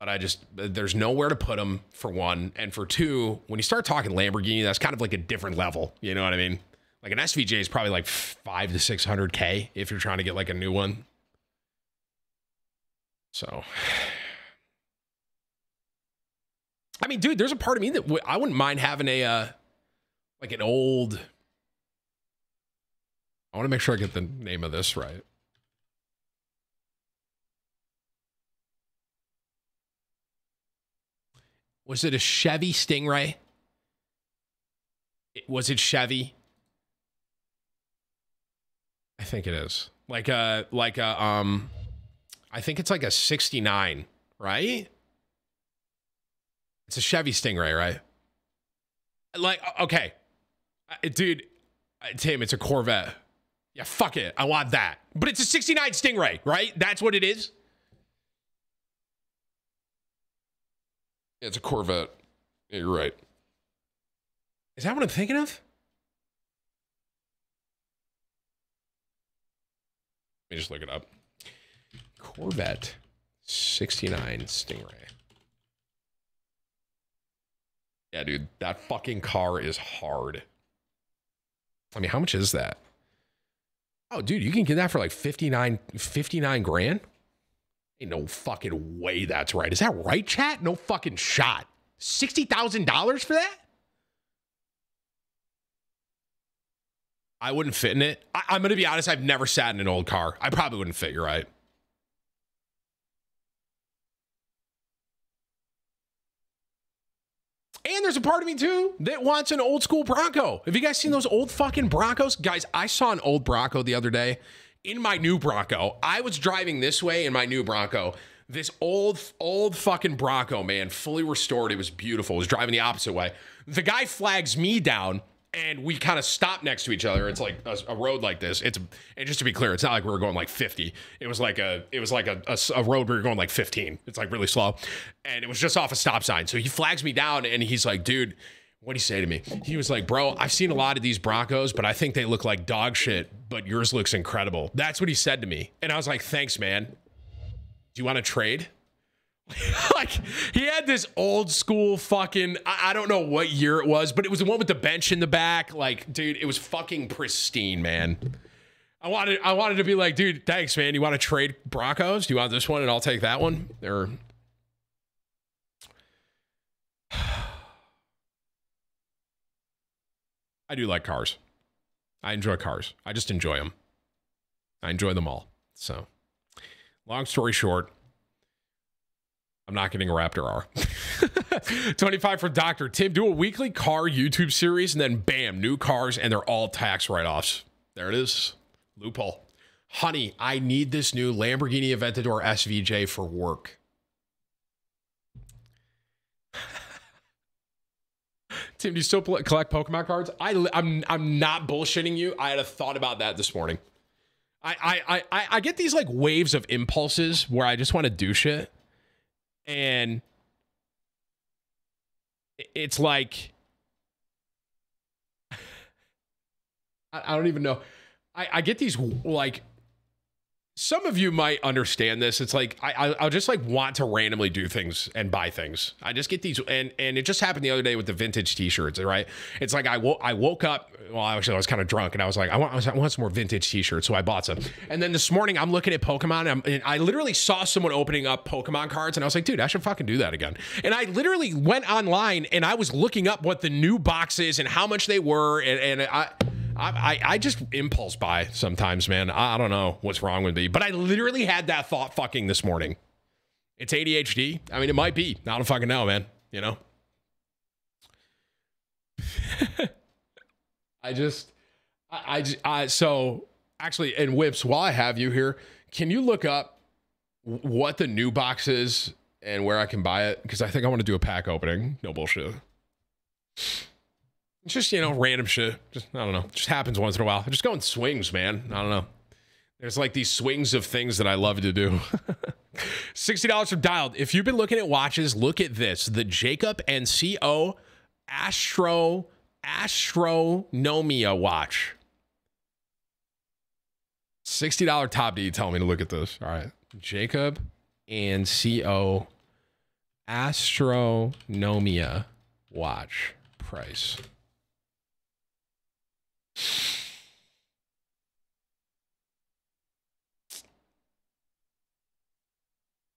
But I just, there's nowhere to put them for one. And for two, when you start talking Lamborghini, that's kind of like a different level. You know what I mean? Like an SVJ is probably like five to 600K if you're trying to get like a new one. So, (sighs) I mean, dude, there's a part of me that w- I wouldn't mind having a, uh, like an old, I want to make sure I get the name of this right. Was it a Chevy Stingray? Was it Chevy? I think it is. Like a like a um I think it's like a 69, right? It's a Chevy Stingray, right? Like okay. Dude, Tim, it's a Corvette. Yeah, fuck it. I want that. But it's a 69 Stingray, right? That's what it is. Yeah, it's a Corvette. Yeah, you're right. Is that what I'm thinking of? Let me just look it up. Corvette 69 Stingray. Yeah, dude, that fucking car is hard. I mean, how much is that? Oh, dude, you can get that for like 59, 59 grand? Ain't no fucking way that's right. Is that right, chat? No fucking shot. $60,000 for that? I wouldn't fit in it. I, am going to be honest, I've never sat in an old car. I probably wouldn't fit, you're right. And there's a part of me too that wants an old school Bronco. Have you guys seen those old fucking Broncos? Guys, I saw an old Bronco the other day in my new Bronco. I was driving this way in my new Bronco. This old, old fucking Bronco, man, fully restored. It was beautiful. It was driving the opposite way. The guy flags me down and we kind of stop next to each other. It's like a, a, road like this. It's and just to be clear, it's not like we were going like 50. It was like a it was like a, a, a road where you're going like 15. It's like really slow, and it was just off a stop sign. So he flags me down, and he's like, "Dude." What do you say to me? He was like, Bro, I've seen a lot of these Broncos, but I think they look like dog shit, but yours looks incredible. That's what he said to me. And I was like, Thanks, man. Do you want to trade? (laughs) like he had this old school fucking I, I, don't know what year it was, but it was the one with the bench in the back. Like, dude, it was fucking pristine, man. I wanted I wanted to be like, dude, thanks, man. You want to trade Broncos? Do you want this one and I'll take that one? Or (sighs) I do like cars. I enjoy cars. I just enjoy them. I enjoy them all. So, long story short, I'm not getting a Raptor R. (laughs) 25 for Dr. Tim. Do a weekly car YouTube series and then bam, new cars and they're all tax write offs. There it is. Loophole. Honey, I need this new Lamborghini Aventador SVJ for work. (laughs) Tim, do you still collect Pokemon cards? I, I'm, I'm not bullshitting you. I had a thought about that this morning. I, I, I, I get these like waves of impulses where I just want to do shit. And it's like, (laughs) I, don't even know. I, I get these like some of you might understand this. It's like I, I'll just like want to randomly do things and buy things. I just get these, and and it just happened the other day with the vintage T-shirts. Right? It's like I woke I woke up. Well, actually, I was kind of drunk, and I was like, I want I want some more vintage T-shirts, so I bought some. And then this morning, I'm looking at Pokemon, and, and I literally saw someone opening up Pokemon cards, and I was like, dude, I should fucking do that again. And I literally went online and I was looking up what the new boxes and how much they were, and and I. I, I just impulse buy sometimes, man. I, I don't know what's wrong with me, but I literally had that thought fucking this morning. It's ADHD. I mean, it might be. I don't fucking know, man. You know? (laughs) I just, I, I, I, so actually, and Whips, while I have you here, can you look up what the new box is and where I can buy it? Because I think I want to do a pack opening. No bullshit just you know random shit. Just i don't know. Just happens once in a while. I just go in swings man. I don't know. There's like these swings of things that i love to do. (laughs) $60 for dialed. If you've been looking at watches look at this. The jacob and co astro astronomia watch. $60 top you tell me to look at this. All right. Jacob and co astronomia watch price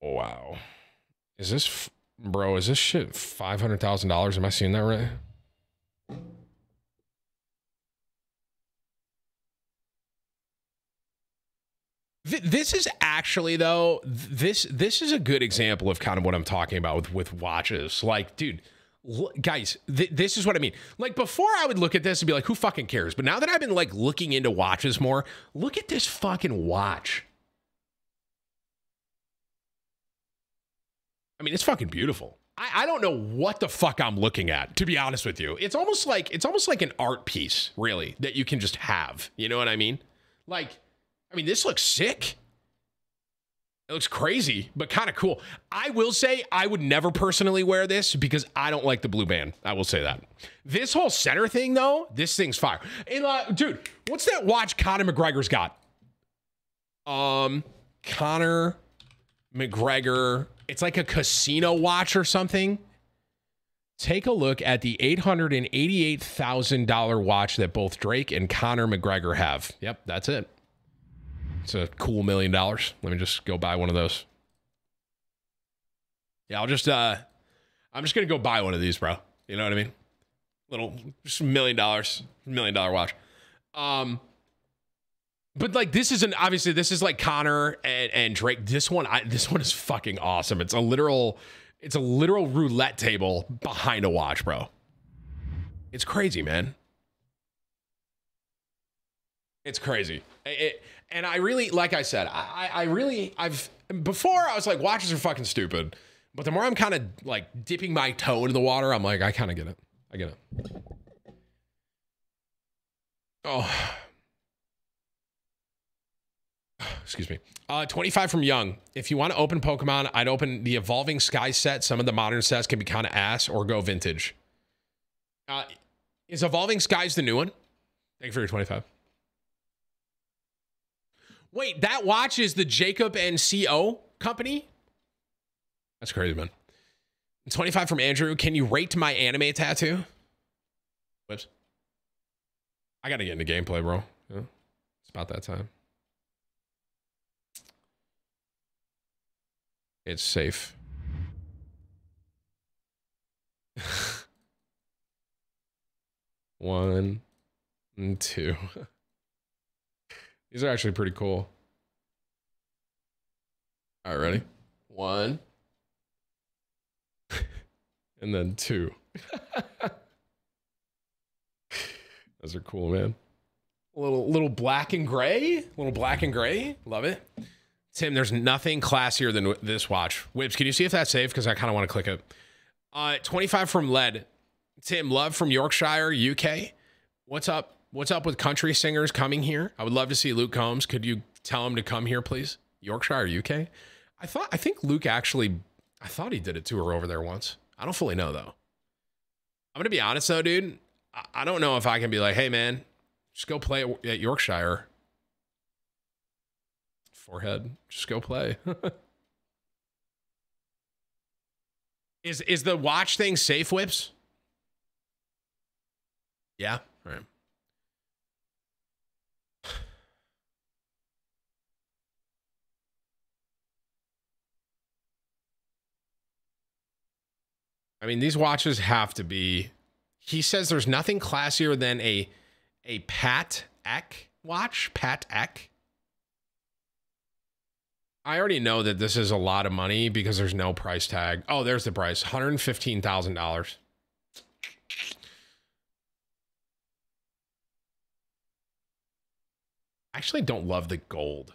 Wow. Is this, bro, is this shit $500,000? Am I seeing that right? This is actually though this this is a good example of kind of what I'm talking about with with watches. Like, dude, guys, th- this is what I mean. Like before, I would look at this and be like, "Who fucking cares?" But now that I've been like looking into watches more, look at this fucking watch. I mean, it's fucking beautiful. I, I don't know what the fuck I'm looking at, to be honest with you. It's almost like it's almost like an art piece, really, that you can just have. You know what I mean? Like, I mean, this looks sick. It looks crazy, but kind of cool. I will say I would never personally wear this because I don't like the blue band. I will say that. This whole center thing, though, this thing's fire. And, uh, dude, what's that watch Conor McGregor's got? Um, Conor McGregor. It's like a casino watch or something. Take a look at the $888,000 watch that both Drake and Conor McGregor have. Yep, that's it. It's a cool million dollars. Let me just go buy one of those. Yeah, I'll just uh I'm just gonna go buy one of these, bro. You know what I mean? Little just million dollars, million dollar watch. Um but like this is an obviously this is like Conor and, and Drake. This one, I this one is fucking awesome. It's a literal, it's a literal roulette table behind a watch, bro. It's crazy, man. It's crazy. It, and I really, like I said, I, I really, I've before I was like, watches are fucking stupid, but the more I'm kind of like dipping my toe into the water, I'm like, I kind of get it. I get it. Oh, (sighs) excuse me. Uh, 25 from Young. If you want to open Pokemon, I'd open the Evolving Sky set. Some of the modern sets can be kind of ass or go vintage. Uh, is Evolving Skies the new one? Thank you for your 25. Wait, that watch is the Jacob and Co. company? That's crazy, man. 25 from Andrew. Can you rate my anime tattoo? Whoops. I got to get into gameplay, bro. Yeah, it's about that time. It's safe. (laughs) One, and two. (laughs) These are actually pretty cool. All right, ready? One. (laughs) and then two. (laughs) Those are cool, man. A little little black and gray. A little black and gray. Love it. Tim, there's nothing classier than this watch. Whips, can you see if that's safe? Because I kind of want to click it. Uh, 25 from lead. Tim, love from Yorkshire, UK. What's up? What's up with country singers coming here? I would love to see Luke Combs. Could you tell him to come here, please? Yorkshire, UK. I thought I think Luke actually I thought he did a tour over there once. I don't fully know though. I'm gonna be honest though, dude. I don't know if I can be like, hey man, just go play at Yorkshire. Forehead, just go play. (laughs) is is the watch thing safe whips? Yeah. All right. I mean, these watches have to be. He says there's nothing classier than a a Pat Eck watch. Patek. I already know that this is a lot of money because there's no price tag. Oh, there's the price. $115,000. I actually don't love the gold.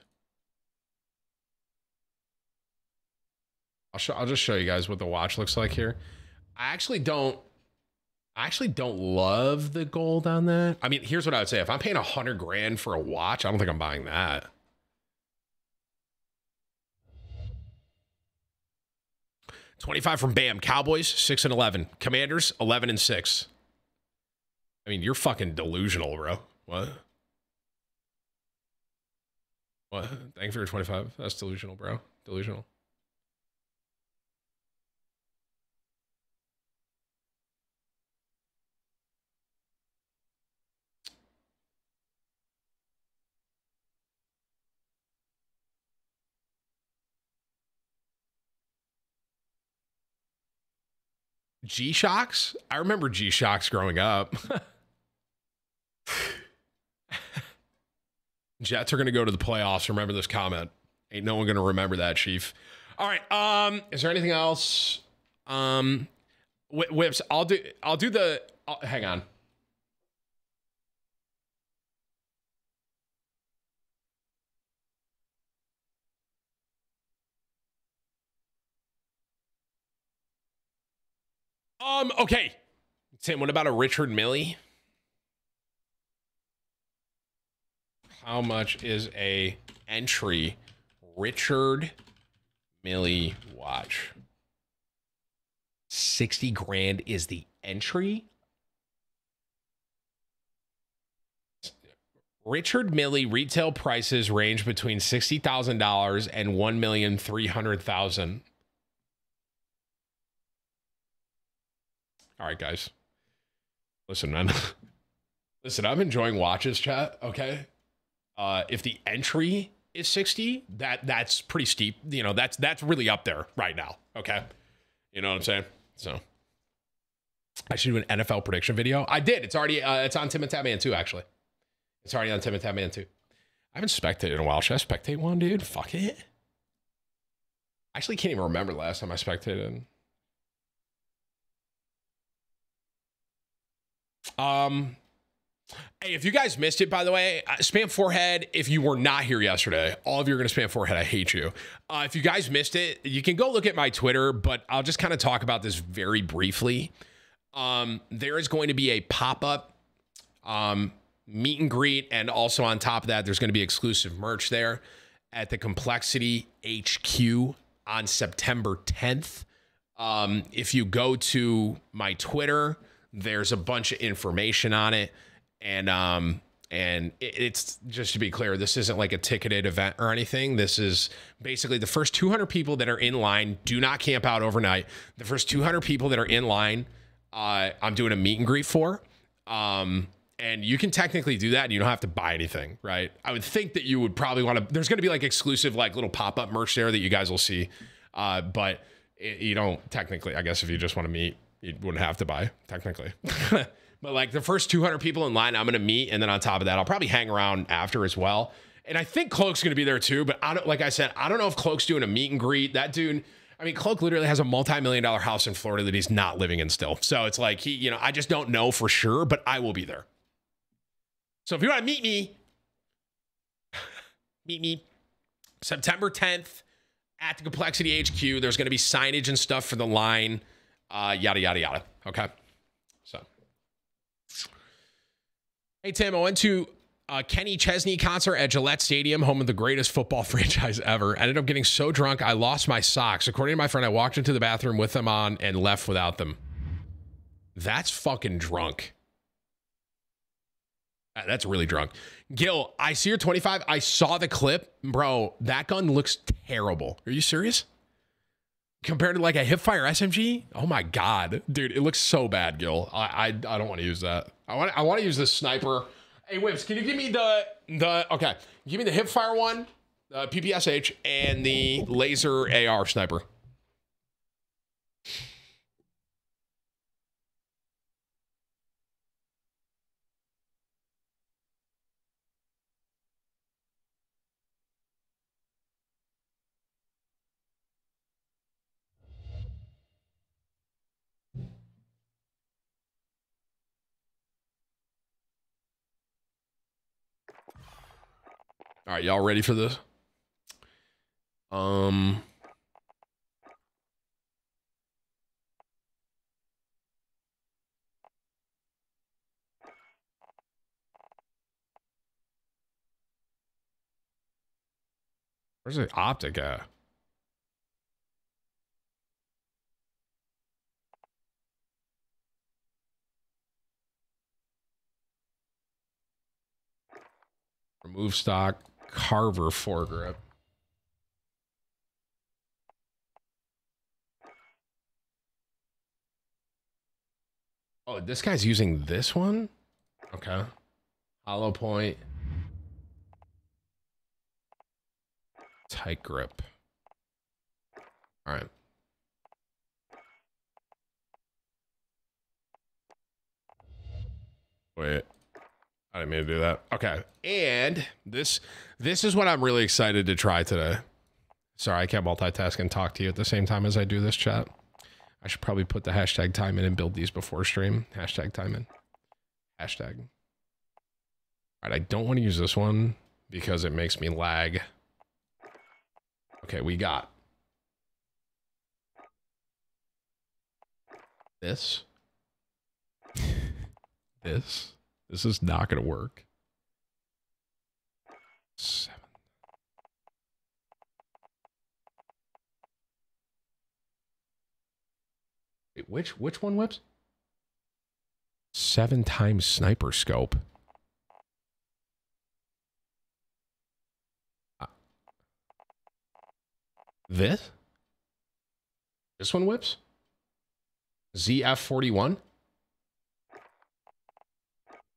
I'll show I'll just show you guys what the watch looks like here. I actually don't I actually don't love the gold on that. I mean, here's what I would say. If I'm paying a hundred grand for a watch, I don't think I'm buying that. Twenty-five from Bam. Cowboys six and eleven. Commanders eleven and six. I mean, you're fucking delusional, bro. What? What? Thank you for your twenty-five. That's delusional, bro. Delusional. G Shocks? I remember G Shocks growing up. (laughs) Jets are going to go to the playoffs. Remember this comment. Ain't no one going to remember that, Chief. All right. Um, is there anything else? Um, whips. I'll do. I'll do the. I'll, hang on. Um, okay. Tim, what about a Richard Mille? How much is a entry Richard Mille watch? 60 grand is the entry? Richard Mille retail prices range between $60,000 and $1,300,000. All right, guys. Listen, man. (laughs) Listen, I'm enjoying watches, chat. Okay. Uh, if the entry is 60, that that's pretty steep. You know, that's that's really up there right now. Okay. You know what I'm saying? So I should do an NFL prediction video. I did. It's already uh, it's on Tim and Tatman too, actually. It's already on Tim and Tatman too. I haven't spectated in a while. Should I spectate one, dude? Fuck it. I actually can't even remember the last time I spectated. Um, Hey, if you guys missed it, by the way, spam forehead. If you were not here yesterday, all of you are going to spam forehead. I hate you. Uh, if you guys missed it, you can go look at my Twitter, but I'll just kind of talk about this very briefly. Um, there is going to be a pop up um, meet and greet, and also on top of that, there's going to be exclusive merch there at the Complexity HQ on September 10th. Um, if you go to my Twitter, there's a bunch of information on it, and um, and it's just to be clear, this isn't like a ticketed event or anything. This is basically the first 200 people that are in line do not camp out overnight. The first 200 people that are in line, uh, I'm doing a meet and greet for. Um, and you can technically do that and you don't have to buy anything, right? I would think that you would probably want to. There's going to be like exclusive, like little pop up merch there that you guys will see, uh, but it, you don't technically. I guess if you just want to meet, you wouldn't have to buy technically. (laughs) But like the first 200 people in line, I'm gonna meet, and then on top of that, I'll probably hang around after as well. And I think Cloak's gonna be there too. But I don't, like I said, I don't know if Cloak's doing a meet and greet. That dude. I mean, Cloak literally has a multi-million dollar house in Florida that he's not living in still. So it's like he, you know, I just don't know for sure, but I will be there. So if you want to meet me, (sighs) meet me September 10th at the Complexity HQ. There's going to be signage and stuff for the line, uh, yada, yada, yada. Okay. So, hey, Tim, I went to a Kenny Chesney concert at Gillette Stadium, home of the greatest football (laughs) franchise ever. Ended up getting so drunk, I lost my socks. According to my friend, I walked into the bathroom with them on and left without them. That's fucking drunk. Uh, That's really drunk. Gil, I see your 25. I saw the clip. Bro, that gun looks terrible. Are you serious? Compared to like a hipfire SMG? Oh my god. Dude, it looks so bad, Gil. I I, I don't want to use that. I want I want to use this sniper. Hey Whips, can you give me the the okay. Give me the hipfire one, uh, the PPSH, and the laser AR sniper. All right, y'all ready for this? Um Where's the optic at? Remove stock Carver foregrip. Oh, this guy's using this one? Okay. Hollow point. Tight grip. All right. Wait. I didn't mean to do that. Okay. And this this is what I'm really excited to try today. Sorry, I can't multitask and talk to you at the same time as I do this chat. I should probably put the hashtag time in and build these before stream. Hashtag time in. Hashtag. All right, I don't want to use this one because it makes me lag. Okay, we got this. (laughs) this. This is not going to work. Seven. Wait, which which one whips? Seven times sniper scope. Uh, This? This one whips? ZF41?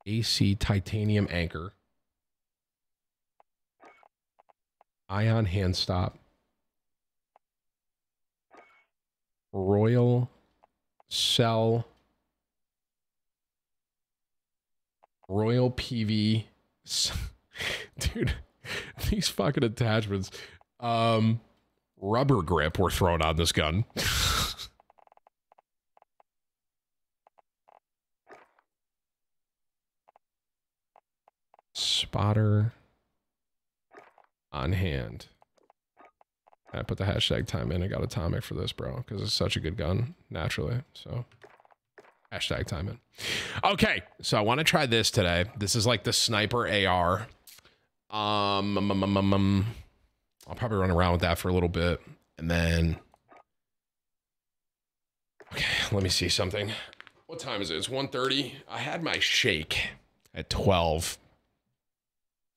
AC titanium anchor. Ion hand stop. Royal cell. Royal PV. (laughs) Dude, (laughs) these fucking attachments. Um rubber grip were thrown on this gun. (laughs) Spotter on hand. I put the hashtag time in. I got atomic for this, bro, because it's such a good gun naturally. So hashtag time in. Okay, so I want to try this today. This is like the sniper AR. Um, um, um, um, um, I'll probably run around with that for a little bit, and then. Okay, let me see something. What time is it? It's 1.30. I had my shake at 12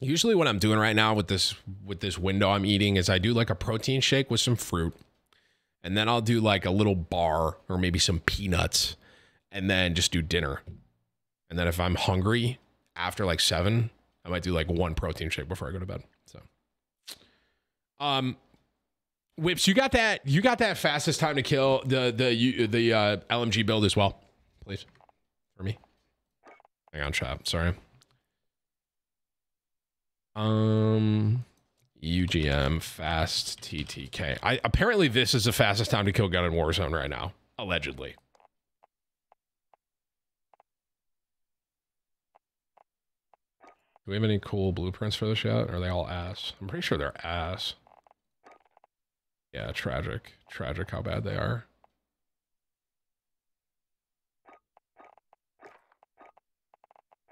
usually what i'm doing right now with this with this window i'm eating is i do like a protein shake with some fruit. And then i'll do like a little bar or maybe some peanuts and then just do dinner. And then if i'm hungry after like seven i might do like one protein shake before i go to bed. So um whips you got that you got that fastest time to kill the the the uh lmg build as well please. For me. Hang on, chat. Sorry. Um, UGM fast TTK. I apparently this is the fastest time to kill gun in Warzone right now. Allegedly. Do we have any cool blueprints for this yet? Are they all ass? I'm pretty sure they're ass. Yeah, tragic. Tragic how bad they are.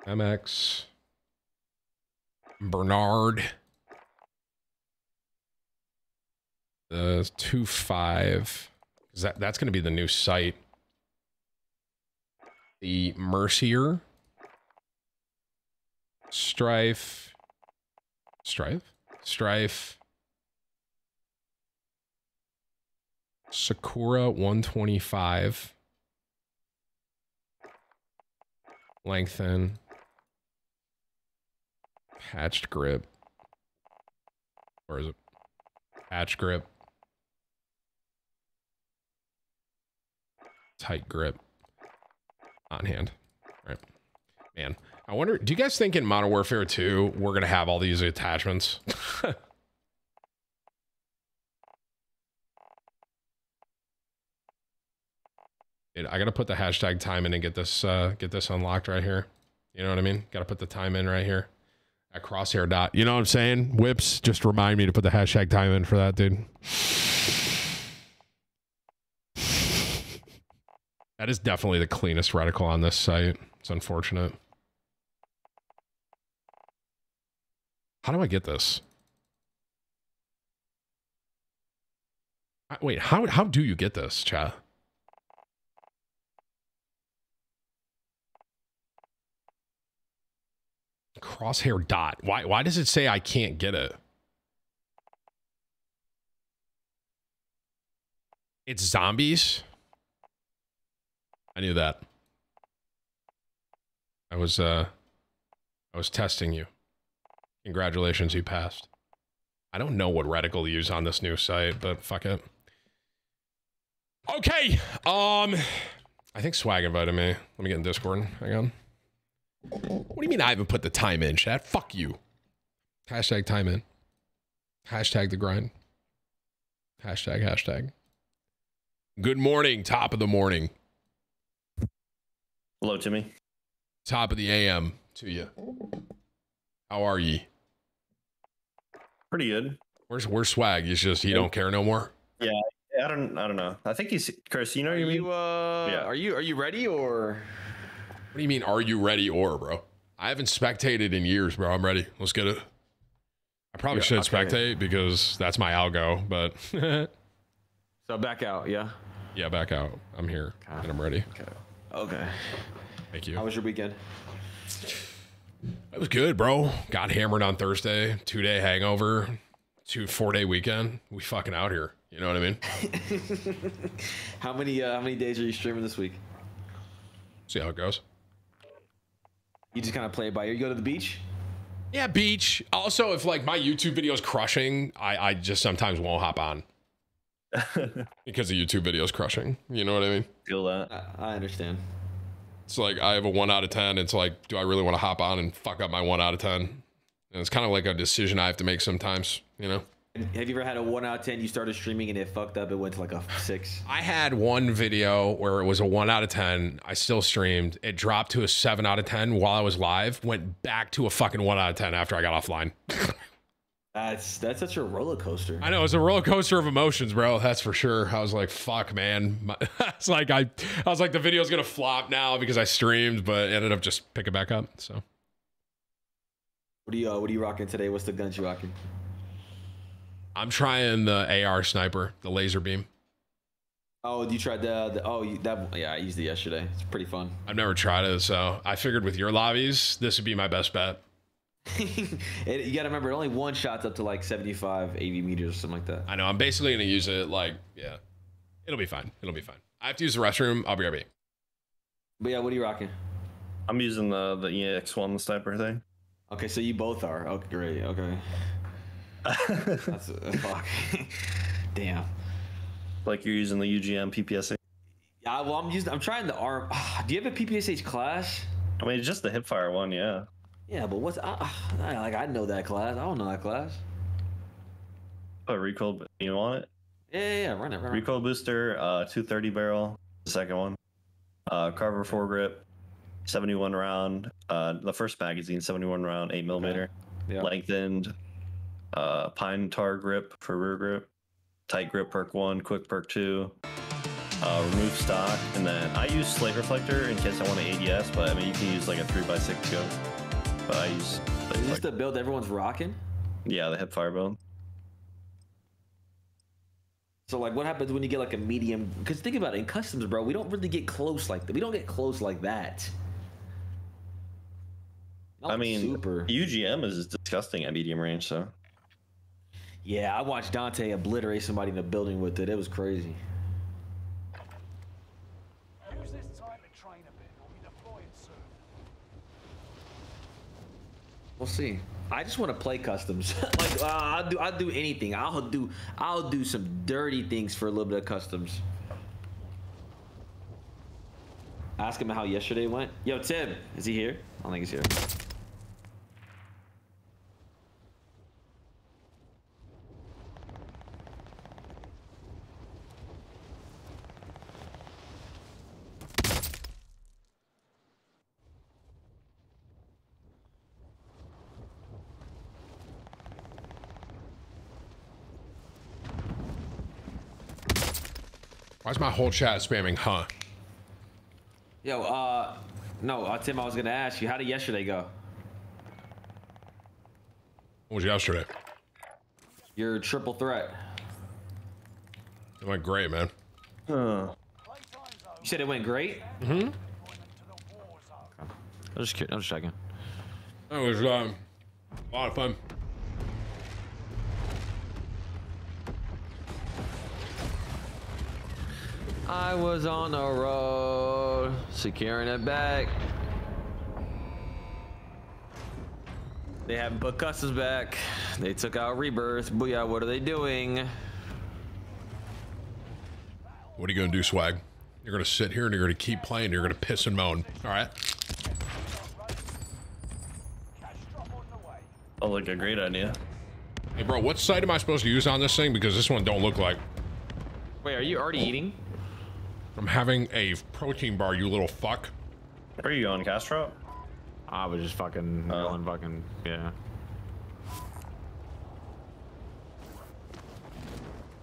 MX. Bernard. The two five. That that's going to be the new site. The Mercier. Strife. Strife. Strife. Sakura 125. Lengthen. Patched grip. Or is it? Patch grip. Tight grip. On hand. Right. Man. I wonder, do you guys think in Modern Warfare 2 we're going to have all these attachments? (laughs) Dude, I got to put the hashtag time in and get this uh, get this unlocked right here. You know what I mean? Got to put the time in right here at crosshair dot. You know what I'm saying? Whips, just remind me to put the hashtag time in for that, dude. That is definitely the cleanest reticle on this site. It's unfortunate. How do I get this? Wait, how how do you get this, chat? Crosshair dot. Why why does it say I can't get it? It's zombies. I knew that. I was uh I was testing you. Congratulations, you passed. I don't know what reticle to use on this new site, but fuck it. Okay. Um I think Swag invited me. Let me get in Discord. Hang on. What do you mean I haven't put the time in, chat? Fuck you. Hashtag time in. Hashtag the grind. Hashtag hashtag. Good morning, top of the morning. Hello, Timmy. Top of the AM to you. How are ye? Pretty good. Where's where's swag? He's just he don't care no more. Yeah, I don't. I don't know. I think he's Chris. You know Are what you mean? you uh Yeah. are you are you ready or What do you mean? Are you ready or bro? I haven't spectated in years, bro. I'm ready. Let's get it. I probably Yeah, should okay. spectate because that's my algo, but (laughs) so back out, yeah? yeah, back out. I'm here Okay. and I'm ready. Okay. Okay. Thank you. How was your weekend? It was good, bro. Got hammered on Thursday. Two day hangover. Two four day weekend. We fucking out here. You know what I mean? (laughs) How many uh, how many days are you streaming this week? See how it goes. You just kind of play it by ear. You go to the beach? Yeah, beach. Also, if like my YouTube video is crushing, I I just sometimes won't hop on (laughs) because the YouTube video is crushing. You know what I mean? Feel that? I, I understand. It's like I have a one out of ten. It's like, do I really want to hop on and fuck up my one out of ten? And it's kind of like a decision I have to make sometimes. You know. Have you ever had a one out of ten? You started streaming and it fucked up. It went to like a six. I had one video where it was a one out of 10. I still streamed. It dropped to a seven out of 10 while I was live, went back to a fucking one out of 10 after I got offline. That's that's such a roller coaster. I know it's a roller coaster of emotions, bro. That's for sure. I was like, fuck, man. My, (laughs) it's like, I, I was like, the video's going to flop now because I streamed, but ended up just picking back up. So What are you uh, what are you rocking today? What's the guns you rocking? I'm trying the AR sniper, the laser beam. Oh, you tried the, the oh you, that yeah I used it yesterday. It's pretty fun. I've never tried it. So I figured with your lobbies, this would be my best bet. (laughs) it, you got to remember, only one shot's up to like 75, 80 meters or something like that. I know. I'm basically going to use it like, yeah, it'll be fine. It'll be fine. I have to use the restroom. I'll be right back. But yeah, what are you rocking? I'm using the the EX1 sniper thing. Okay, so you both are. Okay, great. Okay, that's uh, (laughs) fuck. (laughs) Damn. like you're using the UGM PPSA. Yeah, well, I'm using. I'm trying the arm. (sighs) Do you have a PPSH class? I mean, just the hipfire one, yeah. Yeah, but what's (sighs) I like? I know that class. I don't know that class. Put recoil. You want it? Yeah, yeah, yeah. Run it, run it. Recoil booster, uh, 230 barrel. The second one. Uh, Carver foregrip, 71 round. Uh, the first magazine, 71 round, 8 millimeter. Yeah. Lengthened. Uh, pine tar grip for rear grip. Tight grip perk one, quick perk two. Uh, remove stock, and then I use slate reflector in case I want an ADS, but I mean you can use like a three x six scope. But I use Is this the build everyone's rocking? yeah the hip fire build. So like, what happens when you get like a medium? Because think about it, in customs, bro, we don't really get close like that. We don't get close like that. Not I mean, super. UGM is disgusting at medium range, so Yeah, I watched Dante obliterate somebody in the building with it. It was crazy. Use this time to train a bit. We'll be deploying soon. We'll see. I just want to play customs. (laughs) like uh, I'll do, I'll do anything. I'll do, I'll do some dirty things for a little bit of customs. Ask him how yesterday went. Yo, Tim, is he here? I don't think he's here. Why's my whole chat spamming, huh? Yo, uh, no, uh, Tim, I was gonna ask you, how did yesterday go? What was yesterday? Your triple threat. It went great, man. Huh. You said it went great. Mm-hmm. I was just kidding. I was just checking. It was um, a lot of fun. I was on the road, securing it back. They haven't put customs back. They took out rebirth. Booyah, what are they doing? What are you gonna do, swag? You're gonna sit here and you're gonna keep playing. You're gonna piss and moan. All right. Oh, like a great idea. Hey, bro, what site am I supposed to use on this thing? Because this one don't look like. Wait, are you already eating? I'm having a protein bar, you little fuck. Where are you going, Castro? I was just fucking Oh. going fucking yeah.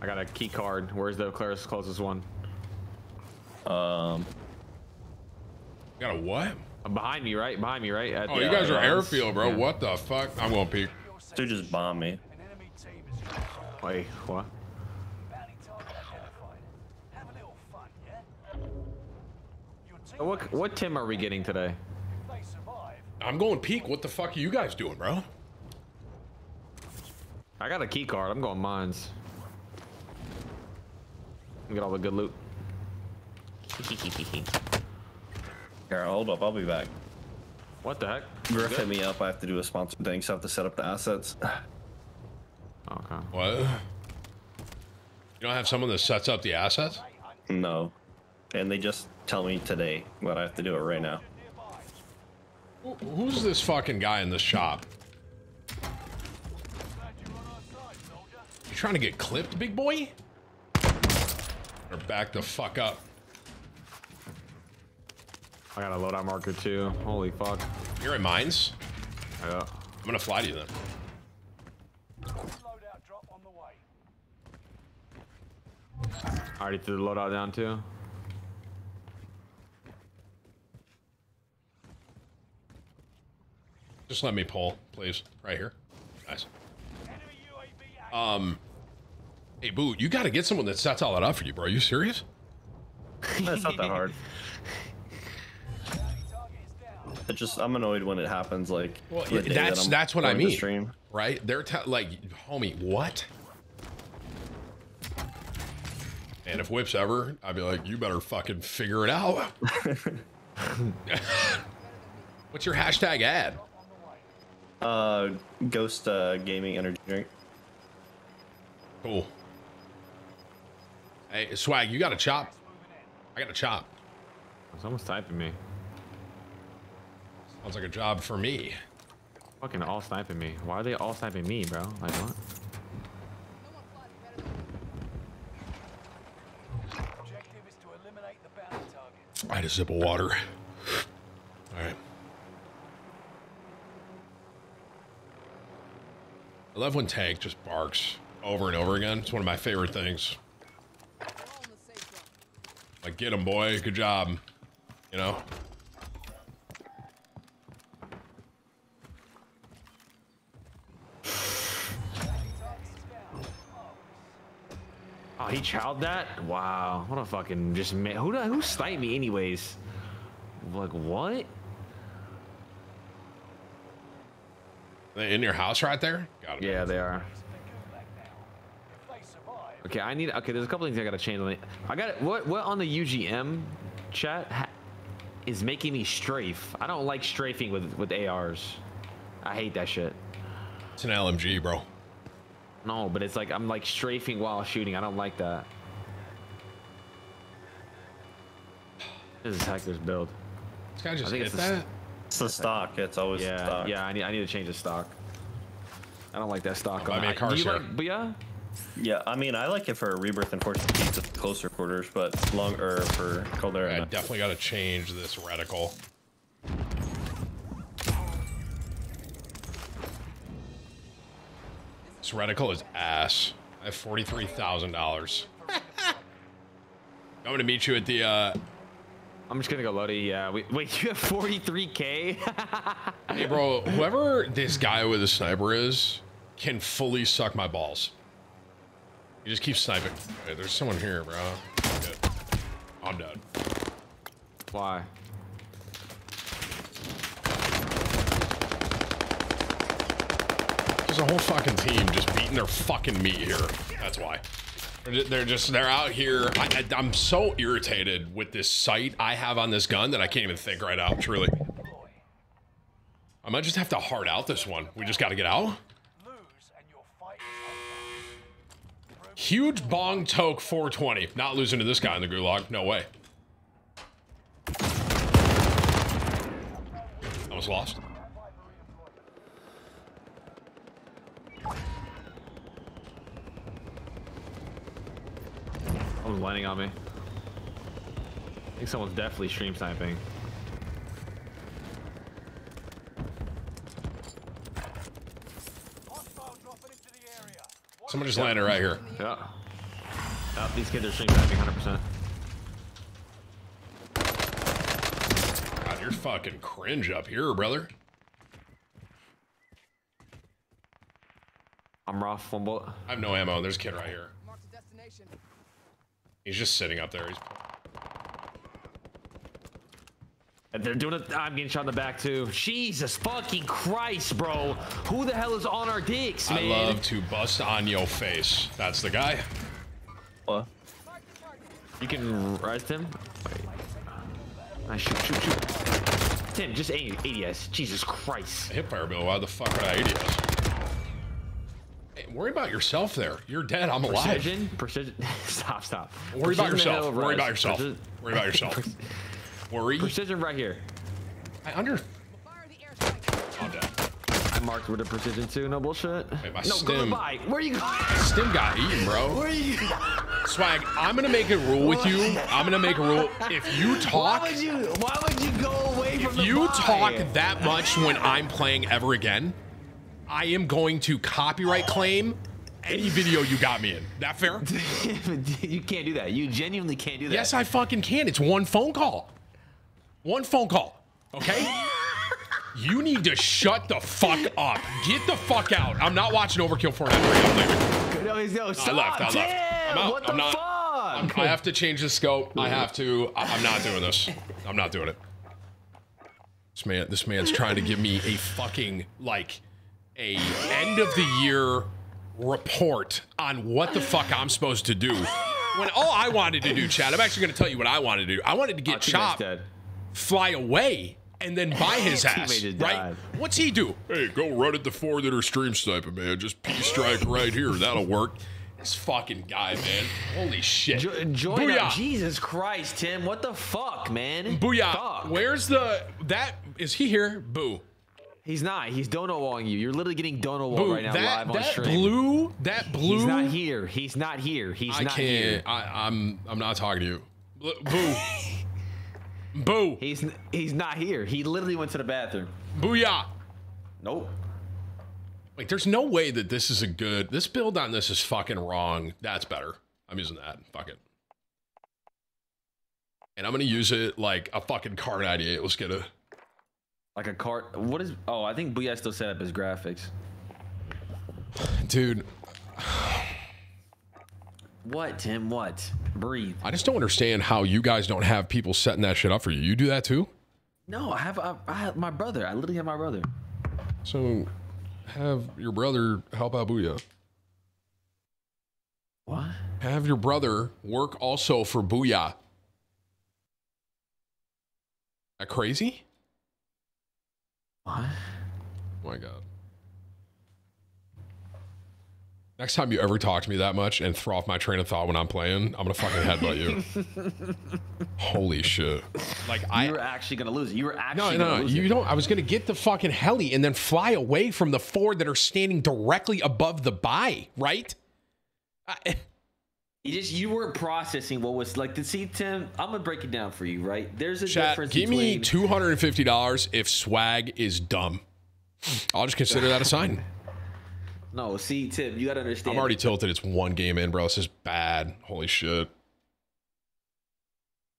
I got a key card. Where's the closest closest one? Um, got a what? Uh, behind me, right? Behind me, right? At Oh, the- you guys are yeah, airfield, bro. yeah. What the fuck? I'm going to peek. dude just bombed me. An enemy team is trying to Wait, what? Your team, Uh, What what Tim are we getting today? if they survive, I'm going peak. What the fuck are you guys doing, bro? I got a key card. I'm going mines. Get all the good loot. (laughs) Here, hold up. I'll be back. What the heck? Griff hit me up. I have to do a sponsored thing, so I have to set up the assets. (sighs) Okay. What? You don't have someone that sets up the assets? no. And they just tell me today, but I have to do it right now. Who's this fucking guy in this shop? You trying to get clipped, big boy? Or back the fuck up. I got a loadout marker too. Holy fuck. You're in mines. Yeah. I'm gonna fly to you then. loadout drop on the way. I already threw the loadout down too. Just let me pull, please. Right here. Nice. Enemy UAV active. Um, hey, Boo, you gotta get someone that sets all that up for you, bro. Are you serious? That's not that hard. Bounty target is down. It just I'm annoyed when it happens. Like Well, the day that that's that's what I mean, Stream. right? They're like, homie, what? And if Whip's ever, I'd be like, you better fucking figure it out. (laughs) (laughs) What's your hashtag ad? Uh, Ghost uh, Gaming Energy Drink. Cool. Hey, swag, you got a chop? I got a chop. Someone's typing me. Sounds like a job for me. Fucking all sniping me. Why are they all sniping me, bro? Like what? Objective is to eliminate the bounty target. I had a sip of water. All right. I love when Tank just barks over and over again. It's one of my favorite things. Like, get him, boy. Good job. You know? Oh, he chowed that? Wow. What a fucking just man. Who who sniped me anyways? Like what? In your house right there? Yeah, they are. If they survive, Okay, I need. Okay, there's a couple things I gotta change on it. I got what what on the UGM chat ha, is making me strafe. I don't like strafing with with ARs. I hate that shit. It's an LMG, bro. No, but it's like I'm like strafing while shooting. I don't like that. This is Hector's build. This guy just think hit it's the- that? It's the stock. It's always Yeah, stock. yeah. I need I need to change the stock. I don't like that stock. Buy on me car do share. like- but yeah, Yeah, I mean, I like it for a rebirth and fortune keys with closer quarters, but longer for Caldera. I definitely got to change this reticle. This reticle is ass. I have forty-three thousand dollars. (laughs) I'm gonna meet you at the. uh I'm just gonna go Lodi. Yeah. Wait, (laughs) wait you have 43k? (laughs) Hey, bro. Whoever this guy with the sniper is can fully suck my balls. He just keeps sniping. Hey, there's someone here, bro. I'm dead. I'm dead. Why? There's a whole fucking team just beating their fucking meat here. That's why. They're just, they're out here. I, I'm so irritated with this sight I have on this gun that I can't even think right now, truly. I might just have to hard out this one. We just got to get out. Huge bong toke 420. Not losing to this guy in the gulag. No way. I was lost. Someone's landing on me. I think someone's definitely stream sniping. Hostile dropping into the area. Watch Someone just landed right here. Yeah. Oh, these kids are stream sniping 100%. God, you're fucking cringe up here, brother. I'm rough. One bullet. I have no ammo. There's a kid right here. Marked a destination. He's just sitting up there. He's And they're doing it. I'm getting shot in the back too. Jesus fucking Christ, bro. Who the hell is on our dicks, man? I love to bust on your face. That's the guy. What? You can rest him. Wait. Nice shoot, shoot, shoot. Tim, just A- ADS. Jesus Christ. Hip fire bill. Why the fuck would I ADS? Hey, worry about yourself there. You're dead. I'm alive. Precision, precision. (laughs) stop, stop. Worry about Precision yourself. ahead of Worry about yourself. Precision- Worry about yourself. (laughs) Worry. Precision right here. I under. Fire the airstrike. I'm dead. I marked with a precision too. No bullshit. Wait, my no, stim- go goodbye. Where you going? Stim got eaten, bro. (laughs) Where you? Swag. I'm gonna make a rule with you. I'm gonna make a rule. If you Why talk, would you? Why would you go away from if the you buy? talk that much when I'm playing ever again, I am going to copyright claim any video you got me in. That fair? (laughs) you can't do that. You genuinely can't do that. Yes, I fucking can. It's one phone call. One phone call. Okay? (laughs) you need to shut the fuck up. Get the fuck out. I'm not watching Overkill for I'm leaving. No, he's- no, stop. left, I left. Damn, I'm out. What the I'm not- fuck? I have to change the scope. I mm-hmm. have to. I- I'm not doing this. I'm not doing it. This man, this man's trying to give me a fucking like a end of the year report on what the fuck I'm supposed to do. When all I wanted to do, Chad, I'm actually going to tell you what I wanted to do. I wanted to get Oh, teammate's Chop, fly away, and then buy (laughs) his ass. Right? died. What's he do? Hey, go run at the four that are stream sniping, man. Just P strike right here. That'll work. This fucking guy, man. Holy shit. Jo- join Booyah. up. Jesus Christ, Tim. What the fuck, man? Booyah. Fuck. Where's the that is he here? Boo. He's not. He's dono walling you. You're literally getting dono wall right now that live on that stream. blue that blue He's not here. He's not here. He's I not can't. here. I, I'm I'm not talking to you. Boo. Boo. (laughs) He's he's not here. He literally went to the bathroom. Booyah. Nope. Like, there's no way that this is a good. This build on this is fucking wrong. That's better. I'm using that. Fuck it. And I'm gonna use it like a fucking Kar98. Let's get a. Like a cart. What is? Oh, I think Booyah still set up his graphics. Dude, What, Tim? What? Breathe. I just don't understand how you guys don't have people setting that shit up for you. You do that too? No, I have. I, I have my brother. I literally have my brother. So have your brother help out Booyah. What? Have your brother work also for Booyah. That crazy? What? Oh my god. Next time you ever talk to me that much and throw off my train of thought when I'm playing, I'm gonna fucking headbutt you. (laughs) Holy shit! Like You I were actually gonna lose. You were actually no gonna no lose you it. don't. I was gonna get the fucking heli and then fly away from the four that are standing directly above the buy. Right? I, You just you weren't processing what was like. To see Tim, I'm gonna break it down for you. Right? There's a chat, difference give me two hundred and fifty dollars if swag is dumb. I'll just consider that a sign. No, see, Tim, you gotta understand. I'm already tilted. It's one game in, bro. This is bad. Holy shit.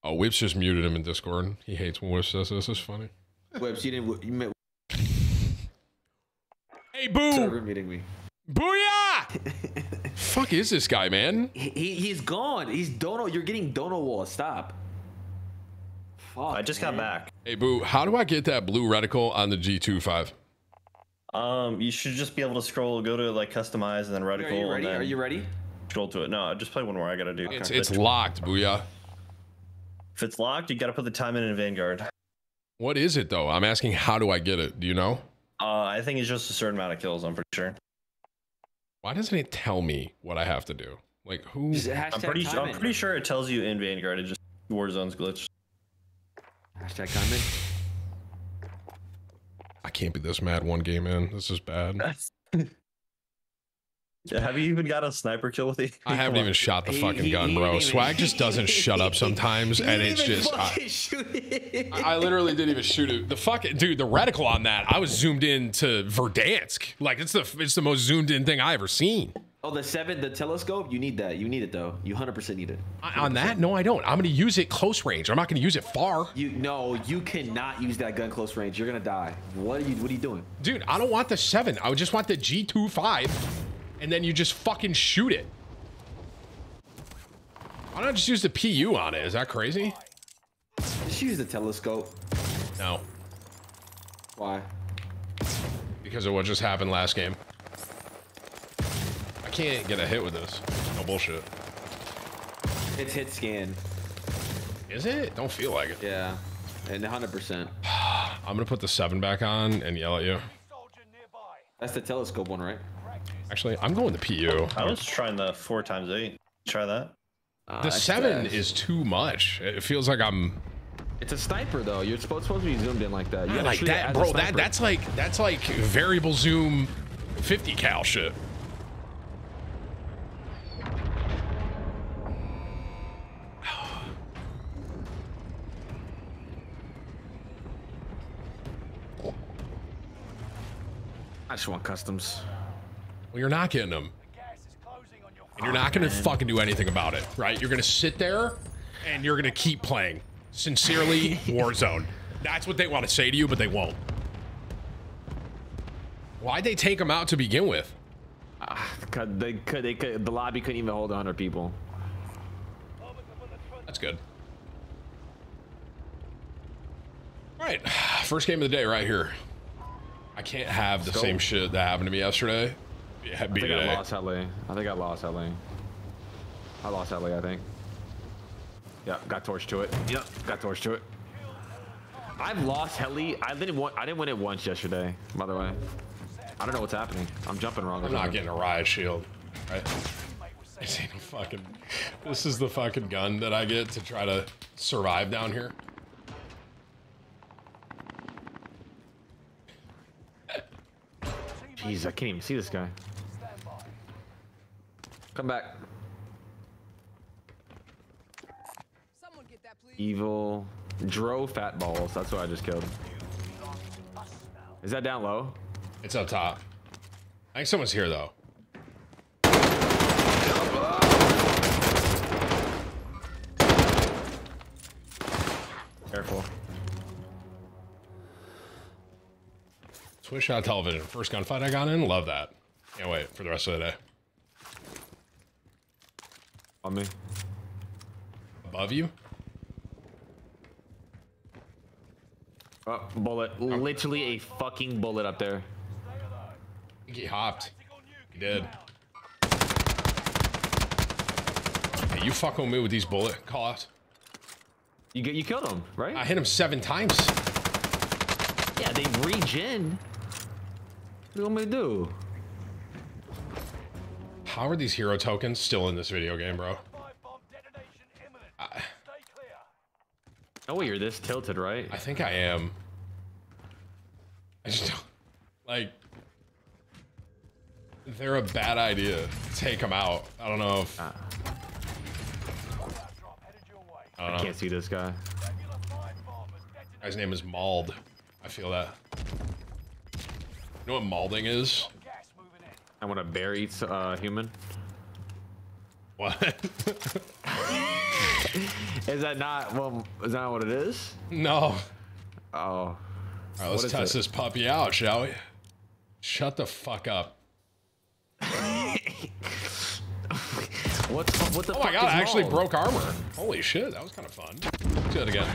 Oh, Whips just muted him in Discord. He hates when Whips says this. This is funny. Webs, you didn't. You meant Hey, boo! server meeting me. Booyah! (laughs) Fuck is this guy, man? He, he he's gone. He's dono. You're getting dono wall. Stop. Fuck. I just got back. Hey, boo, how do I get that blue reticle on the G25? Um, you should just be able to scroll, go to like customize, and then reticle. Are reticle, you and ready? then Are you ready? scroll to it. No, just play one more. I gotta do. It's, it's tw- locked, Booyah. If it's locked, you gotta put the time in in Vanguard. What is it, though? I'm asking, how do I get it? Do you know? Uh, I think it's just a certain amount of kills. I'm pretty sure. Why doesn't it tell me what I have to do? Like, who? Just I'm pretty. Sure, I'm pretty sure it tells you in Vanguard. It just Warzone's glitch. Hashtag comment. I can't be this mad one game in. This is bad. (laughs) Yeah, have you even got a sniper kill with it? I haven't even shot the fucking he- gun, he bro. didn't Swag just doesn't shut up sometimes, (laughs) and it's just. I, fucking shoot it. I literally didn't even shoot it. The fuck, dude, the reticle on that, I was zoomed in to Verdansk. Like it's the it's the most zoomed in thing I ever seen. Oh, the seven, the telescope. You need that. You need it though. You hundred percent need it. On that, no, I don't. I'm gonna use it close range. I'm not gonna use it far, You no, you cannot use that gun close range. You're gonna die. What are you? What are you doing? dude. I don't want the seven. I would just want the G25, and then you just fucking shoot it. Why not just use the PU on it? Is that crazy? Just use the telescope. No, Why? because of what just happened last game. I can't get a hit with this. No bullshit. It's hit scan. Is it? Don't feel like it. Yeah, and hundred percent. (sighs) I'm gonna put the seven back on and yell at you. That's the telescope one, right? Actually, I'm going the PU. I was trying the four times eight. Try that. Uh, The it's seven fast. is too much. It feels like I'm It's a sniper though. You're supposed, supposed to be zoomed in like that. You like that, bro. That that's like that's like variable zoom, 50 cal shit. (sighs) I just want customs. Well, you're not getting them, Gas is closing on your and you're not gonna fucking do anything about it, right? You're gonna sit there, and you're gonna keep playing. Sincerely, (laughs) Warzone. That's what they want to say to you, but they won't. Why'd they take them out to begin with? Ah, could they could they could the lobby couldn't even hold 100 people. That's good. All right, (sighs) first game of the day right here. I can't have the Let's go. same shit that happened to me yesterday. Yeah, I be think I today. lost LA. I think I lost LA. I lost LA. I think. Yeah, got torched to it. Yep, got torched to it. I've lost heli. I didn't want. I didn't win it once yesterday. By the way, I don't know what's happening. I'm jumping wrong. I'm not something. getting a riot shield. Right? This ain't a fucking. This is the fucking gun that I get to try to survive down here. Jeez, I can't even see this guy. Come back. Someone get that, please. Evil. Dro fat balls. That's what I just killed. Is that down low? It's up top. I think someone's here though. Careful. Twitch Shot Television. First gunfight I got in. Love that. Can't wait for the rest of the day. On me. Above you? Oh, bullet. Oh. Literally a fucking bullet up there. He hopped. He did. Hey, you fuck on me with these bullet calls. You get you killed him, right? I hit him seven times. yeah, they regen. What do you want me to do? How are these hero tokens still in this video game, bro? Five bomb detonation imminent. Stay clear. Oh, you're this tilted, right? I think I am. I just don't like. They're a bad idea. Take them out. I don't know if. Drop headed your way. I I can't see this guy. Regular five bombers detonated. Guy's name is Mauled. I feel that. You know what malding is? Gas moving in. I want to bear eats uh, human. What? (laughs) Is that not? Well, is that what it is? no. Oh, right, let's test it? this puppy out, shall we? Shut the fuck up. (laughs) what's what the? Oh my fuck god, I actually broke armor. Holy shit, that was kind of fun. Let's do it again.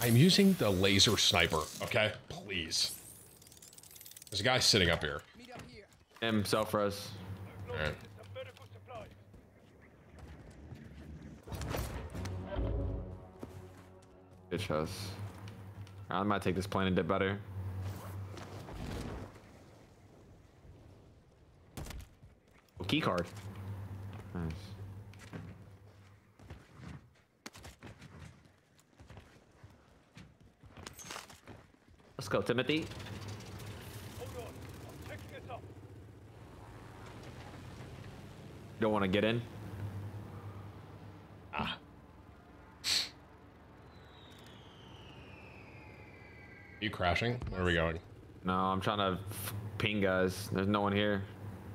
I'm using the laser sniper, okay? Please. There's a guy sitting up here. Meet up here. Him self res. Alright. Some medical supplies. Bitch house. I might take this plane a bit better. Oh, key card. Nice. Let's go, Timothy. Hold on. I'm checking this up. Don't want to get in. Ah. You crashing? Where are we going? No, I'm trying to ping guys. There's no one here.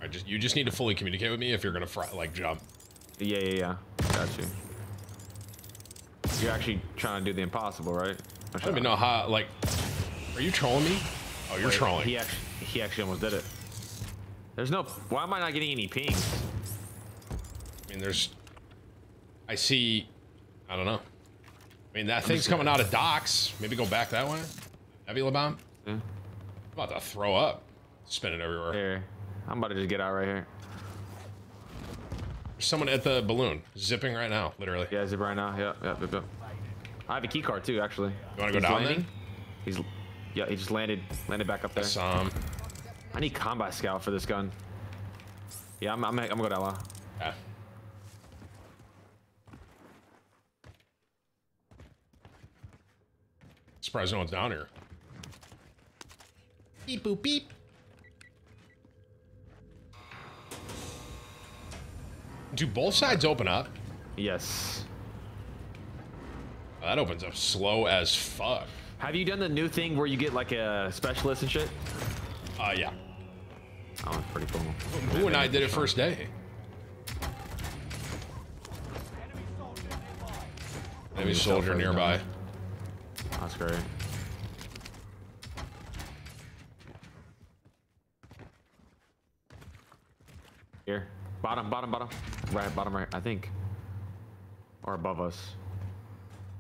I just you just need to fully communicate with me if you're gonna fry, like jump. Yeah, yeah, yeah. Got you. You're actually trying to do the impossible, right? I don't even know how. Like, are you trolling me? Oh, you're trolling. He actually, he actually almost did it. There's no. Why am I not getting any pings? I mean, there's. I see. I don't know. I mean, that thing's coming out of docks. Maybe go back that way. Nebula bomb. Yeah. I'm about to throw up. Spinning everywhere. Here, I'm about to just get out right here. There's someone at the balloon, zipping right now, literally. Yeah, zip right now. Yep, yep, yep, yep. I have a key card too, actually. You wanna go down landing. then? He's. Yeah, he just landed. Landed back up there. Some. Um, I need combat scout for this gun. Yeah, I'm. I'm. I'm gonna go down low. Yeah. Surprised no one's down here. Beep boop beep. Do both sides open up? Yes. That opens up slow as fuck. Have you done the new thing where you get like a specialist and shit? Uh, yeah. Oh, it's pretty cool. Who and I did it first day. Enemy soldier nearby. That's great. Here. Bottom, bottom, bottom. Right, bottom right, I think. Or above us.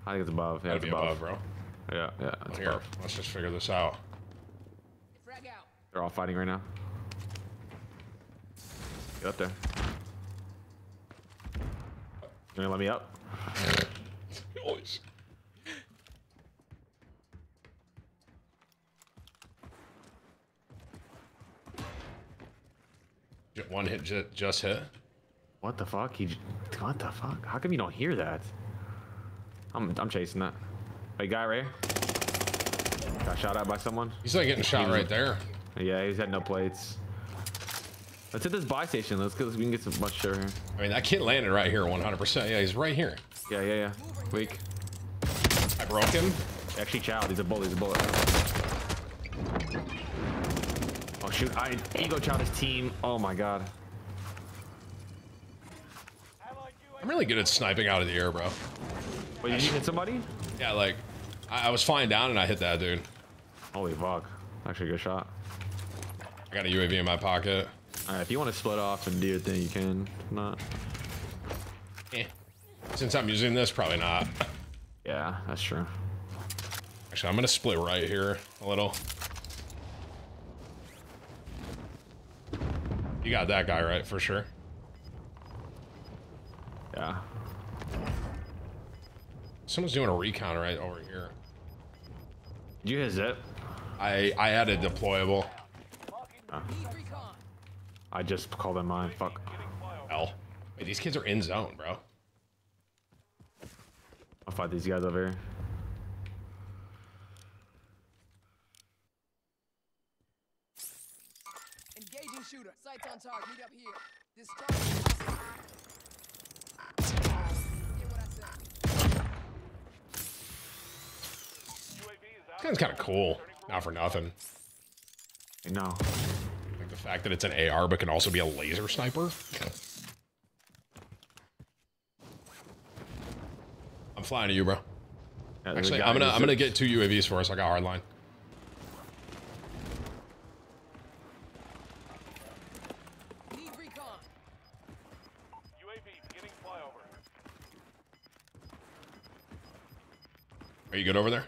I think it's above. Yeah, it's be above. above, bro. Yeah, yeah, it's Here, above. let's just figure this out. They're all fighting right now. Get up there. You gonna let me up? (laughs) One hit ju- just hit. What the fuck? He. What the fuck? How come you don't hear that? I'm I'm chasing that. Hey, guy right here. Got shot at by someone. He's like getting shot right there. Yeah, he's had no plates. Let's hit this buy station. Let's go. We can get some much sure here. I mean, that kid landed right here 100%. Yeah, he's right here. Yeah, yeah, yeah. Weak. I broke him. Actually, child. He's a bullet. He's a bullet. Oh shoot! I ego child his team. Oh my god. I'm really good at sniping out of the air, bro. Wait, did you hit somebody? Yeah, like, I, I was flying down and I hit that dude. Holy fuck! Actually, a good shot. I got a UAV in my pocket. All right, if you want to split off and do your thing, you can. If not. Eh. Since I'm using this, probably not. Yeah, that's true. Actually, I'm gonna split right here a little. You got that guy right for sure. Yeah. Someone's doing a recon right over here. Did you hit zip? I I had a deployable. I just called them mine. Fuck. L. Wait, these kids are in zone, bro. I'll fight these guys over here. Engaging shooter. Sights on target. Meet up here. This target is hostile. Get what I said. This gun's kind of cool. Not for nothing. I know. Like the fact that it's an AR but can also be a laser sniper. I'm flying to you, bro. Yeah, Actually, I'm gonna I'm gonna get two UAVs for us. I got a hardline. Good over there?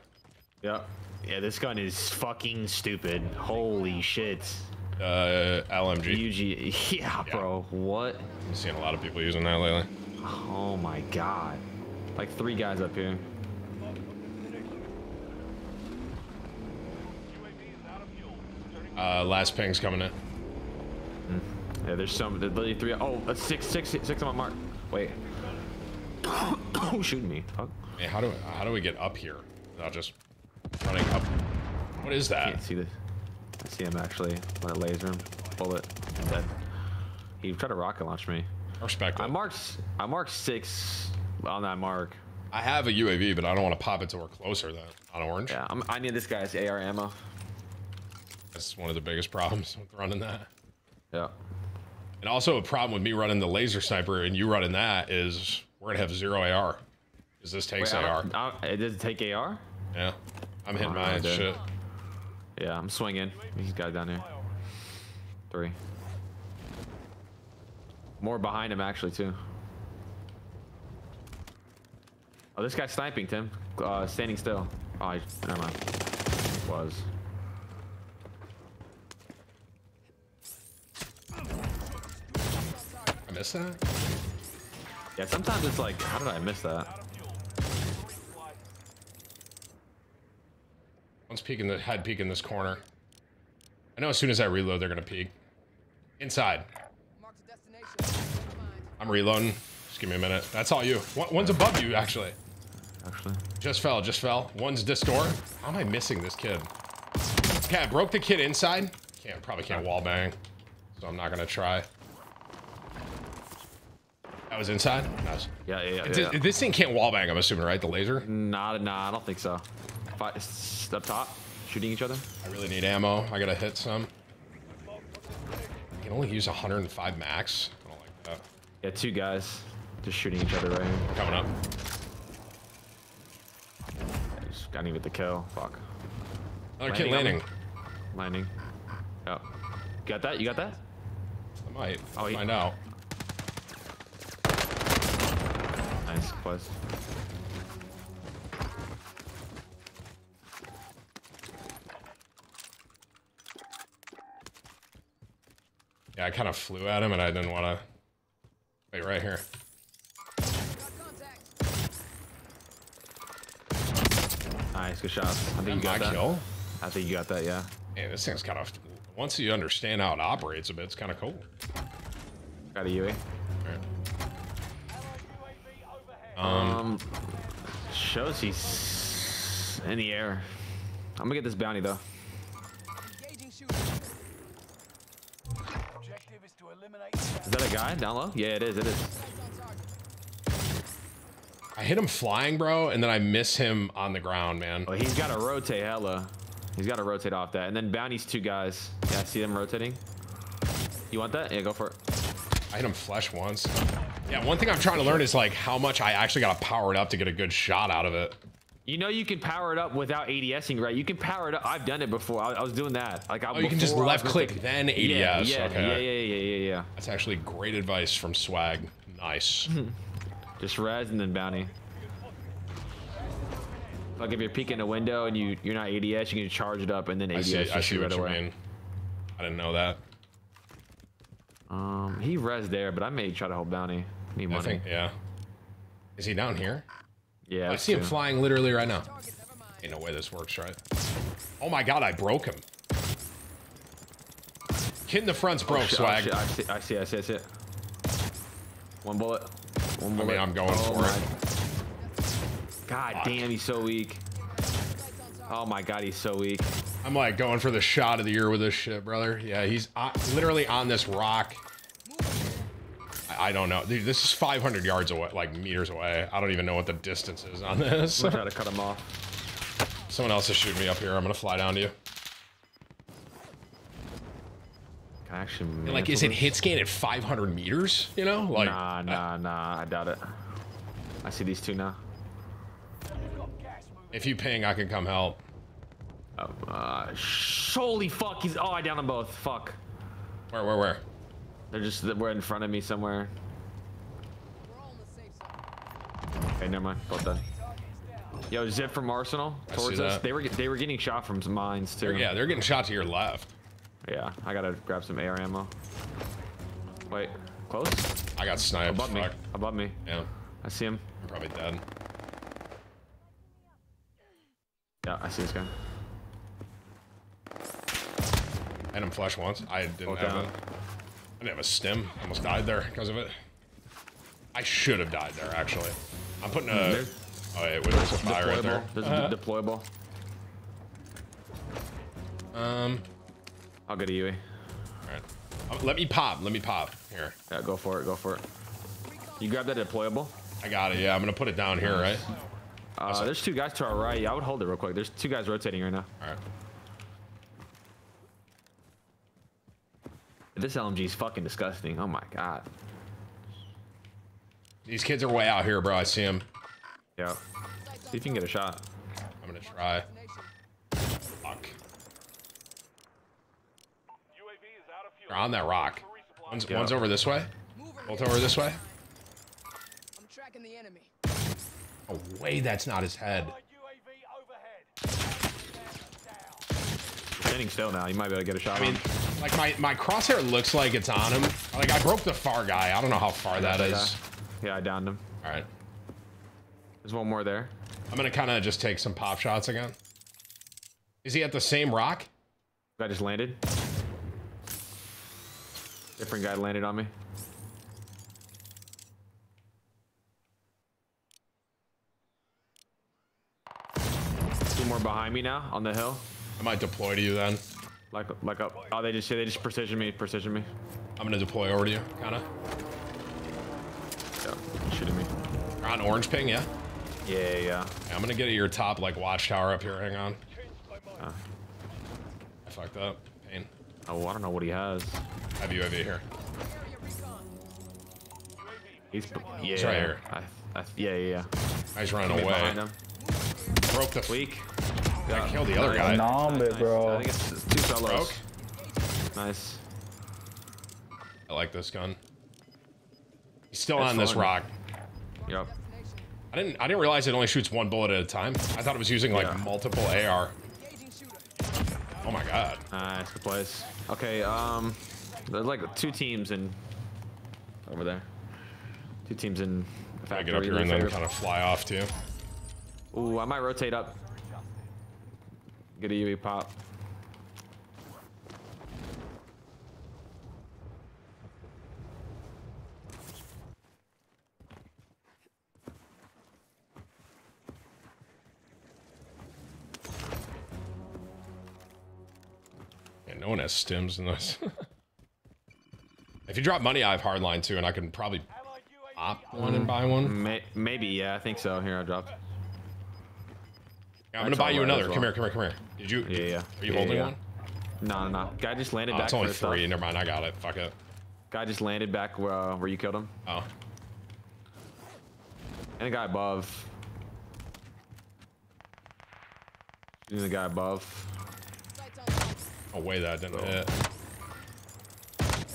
Yeah. Yeah, this gun is fucking stupid. Holy shit. Uh, LMG. UG. (laughs) Yeah, bro. What? I'm seeing a lot of people using that lately. Oh my god. Like three guys up here. Uh, last ping's coming in. Yeah, there's some. There's literally three. Oh, that's six, six, six on my mark. Wait. (coughs) Who's shooting me? Fuck. Hey, how do how do we get up here without just running up? What is that? I Can't see this. I see him actually. When it laser him. Bullet. Dead. He tried to rocket launch me. Respect. I marked. I marked six on that mark. I have a UAV, but I don't want to pop it till we're closer than on orange. Yeah, I'm, I need this guy's AR ammo. That's one of the biggest (laughs) problems with running that. Yeah. And also a problem with me running the laser sniper and you running that is we're gonna have zero AR. Because this takes Wait, AR. I it does it take AR? Yeah. I'm hitting my mine and dude. shit. Yeah, I'm swinging. These guys down here. Three. More behind him actually too. Oh, this guy's sniping, Tim. Uh, standing still. Oh, he's, never mind. Was. I missed that? Yeah, sometimes it's like, how did I miss that? One's peeking the head peek in this corner. I know as soon as I reload they're gonna peek. Inside. Mark the destination. Never mind. I'm reloading. Just give me a minute. That's all you. One's above you, actually. Actually. Just fell, just fell. One's this door. How am I missing this kid? Okay, I broke the kid inside. Can't probably can't wall bang. So I'm not gonna try. That was inside? Nice. Yeah, yeah, yeah. Yeah. This thing can't wall bang, I'm assuming, right? The laser? Not, nah, I don't think so. Up top, shooting each other. I really need ammo. I gotta hit some. I can only use 105 max. I don't like that. Yeah, two guys just shooting each other right here. Coming up. I just got even get the kill. Fuck. Another kid Landing landing. Landing. Yep. Got that? You got that? I might. Oh, he- find out. Nice place. Yeah, I kind of flew at him and I didn't want to. Wait, right here. Nice, good shot. I think you got that. kill. I think you got that, yeah. Man, this thing's kind of. Once you understand how it operates a bit, it's kind of cool. Got a UE. Um, Um, shows he's in the air. I'm gonna get this bounty though. Is to eliminate. Is that a guy down low? Yeah, it is. It is. Sights on target. I hit him flying, bro, and then I miss him on the ground, man. Oh, he's got to rotate hella. He's got to rotate off that. And then bounty's two guys. Yeah, I see them rotating. You want that? Yeah, go for it. I hit him flesh once. Yeah, one thing I'm trying to learn is like how much I actually got to power it up to get a good shot out of it. You know you can power it up without ADSing, right? You can power it up. I've done it before. I, I was doing that. Like, I, Oh, you can just I left click mistaken- then ADS. Yeah, yeah, okay. yeah, yeah, yeah, yeah, yeah. That's actually great advice from Swag. Nice. (laughs) Just res and then bounty. Like if you're peeking a window and you you're not ADS, you can charge it up and then I ADS see. I see shoot what right you mean. I didn't know that. Um, he res there, but I may try to hold bounty. Need I money. think. Yeah. Is he down here? Yeah, I see him flying literally right now. Target, never mind. Ain't no way this works, right? Oh my god, I broke him. Kid in the front's broke, Oh, shit, oh, swag. shit, I see, I see, I see, I see it. One bullet. One bullet. I mean, I'm going Oh for my- it. God Fuck. damn, he's so weak. Sights on target. Oh my god, he's so weak. I'm like going for the shot of the year with this shit, brother. Yeah, he's on, literally on this rock. I, I don't know. Dude, this is 500 yards away, like meters away. I don't even know what the distance is on this. I'm gonna try to cut him off. (laughs) Someone else is shooting me up here. I'm gonna fly down to you. Can I actually And, like, is it hit scan at 500 meters? You know, like, Nah, nah, nah. I doubt it. I see these two now. if you ping, I can come help. Oh, uh, holy fuck! He's oh, I downed them both. Fuck. Where, where, where? They're just they're in front of me somewhere. We're all in the safe zone. Okay, never mind. Both dead. Yo, zip from Arsenal towards us. They were they were getting shot from some mines too. They're, yeah, they're getting shot to your left. Yeah, I gotta grab some AR ammo. Wait, close? I got sniped. Above me. Above me. Yeah, I see him. I'm probably dead. Yeah, I see this guy. And I hit him flesh once. I didn't Both have down. a, I didn't have a stim. Almost died there because of it. I should have died there actually. I'm putting a. There's- Oh wait, wait, there's a fire right there. Deployable. There's a de- deployable. Um, I'll get a UE. all right. Uh, Let me pop. Let me pop here. Yeah, go for it. Go for it. You grab that deployable. I got it. Yeah, I'm gonna put it down here, right? Uh, there's two guys to our right. I would hold it real quick. There's two guys rotating right now. All right. This LMG is fucking disgusting. Oh my god. These kids are way out here, bro. I see them. Yeah. See if you can get a shot. I'm gonna try. Fuck. They're on that rock. One's, Yeah. one's over this way. Move Both over this way. I'm tracking the enemy. Oh, way that's not his head. Standing still now. You might be able to get a shot. I mean, like my, my crosshair looks like it's on him. Like I broke the far guy. I don't know how far that is. Yeah, I downed him. All right. There's one more there. I'm gonna kind of just take some pop shots again. Is he at the same rock? I just landed. Different guy landed on me. Two more behind me now on the hill. I might deploy to you then. Like like up. Oh, they just they just precision me, precision me. I'm gonna deploy over to you, kind of. Yeah, shooting me. On orange ping, yeah? Yeah, yeah, yeah. Yeah, I'm gonna get at your top like watchtower up here. Hang on. Ah. I fucked up. Pain. Oh, I don't know what he has. I have UAV here. Area recon. He's yeah. right here. I, I, yeah, yeah, yeah. He's running Me away. Broke the. Weak. I killed the other guy. Nomb it, bro. I think it's it's two solos. Broke. Nice. I like this gun. He's still It's on this rock. Yep. I didn't. I didn't realize it only shoots one bullet at a time. I thought it was using like Yeah. multiple AR. Oh my god. Nice, good place. Okay, um, there's like two teams in over there. Two teams in I get up here and then kind of fly off too. Ooh, I might rotate up. Get a UE pop. Yeah, no one has stims in this. (laughs) if you drop money, I have hardline too, and I can probably pop one and buy one. Maybe, yeah, I think so. Here, I dropped. Yeah, I'm gonna buy you another. as Come here, come here, come here. Did you? Yeah, yeah. Are you Yeah, holding yeah. one? No, no, no. Guy just landed Oh, back. it's only for his stuff. three. Never mind. I got it. Fuck it. Guy just landed back where, uh, where you killed him. Oh, And a guy above. Shooting the guy above. Oh wait, that didn't hit.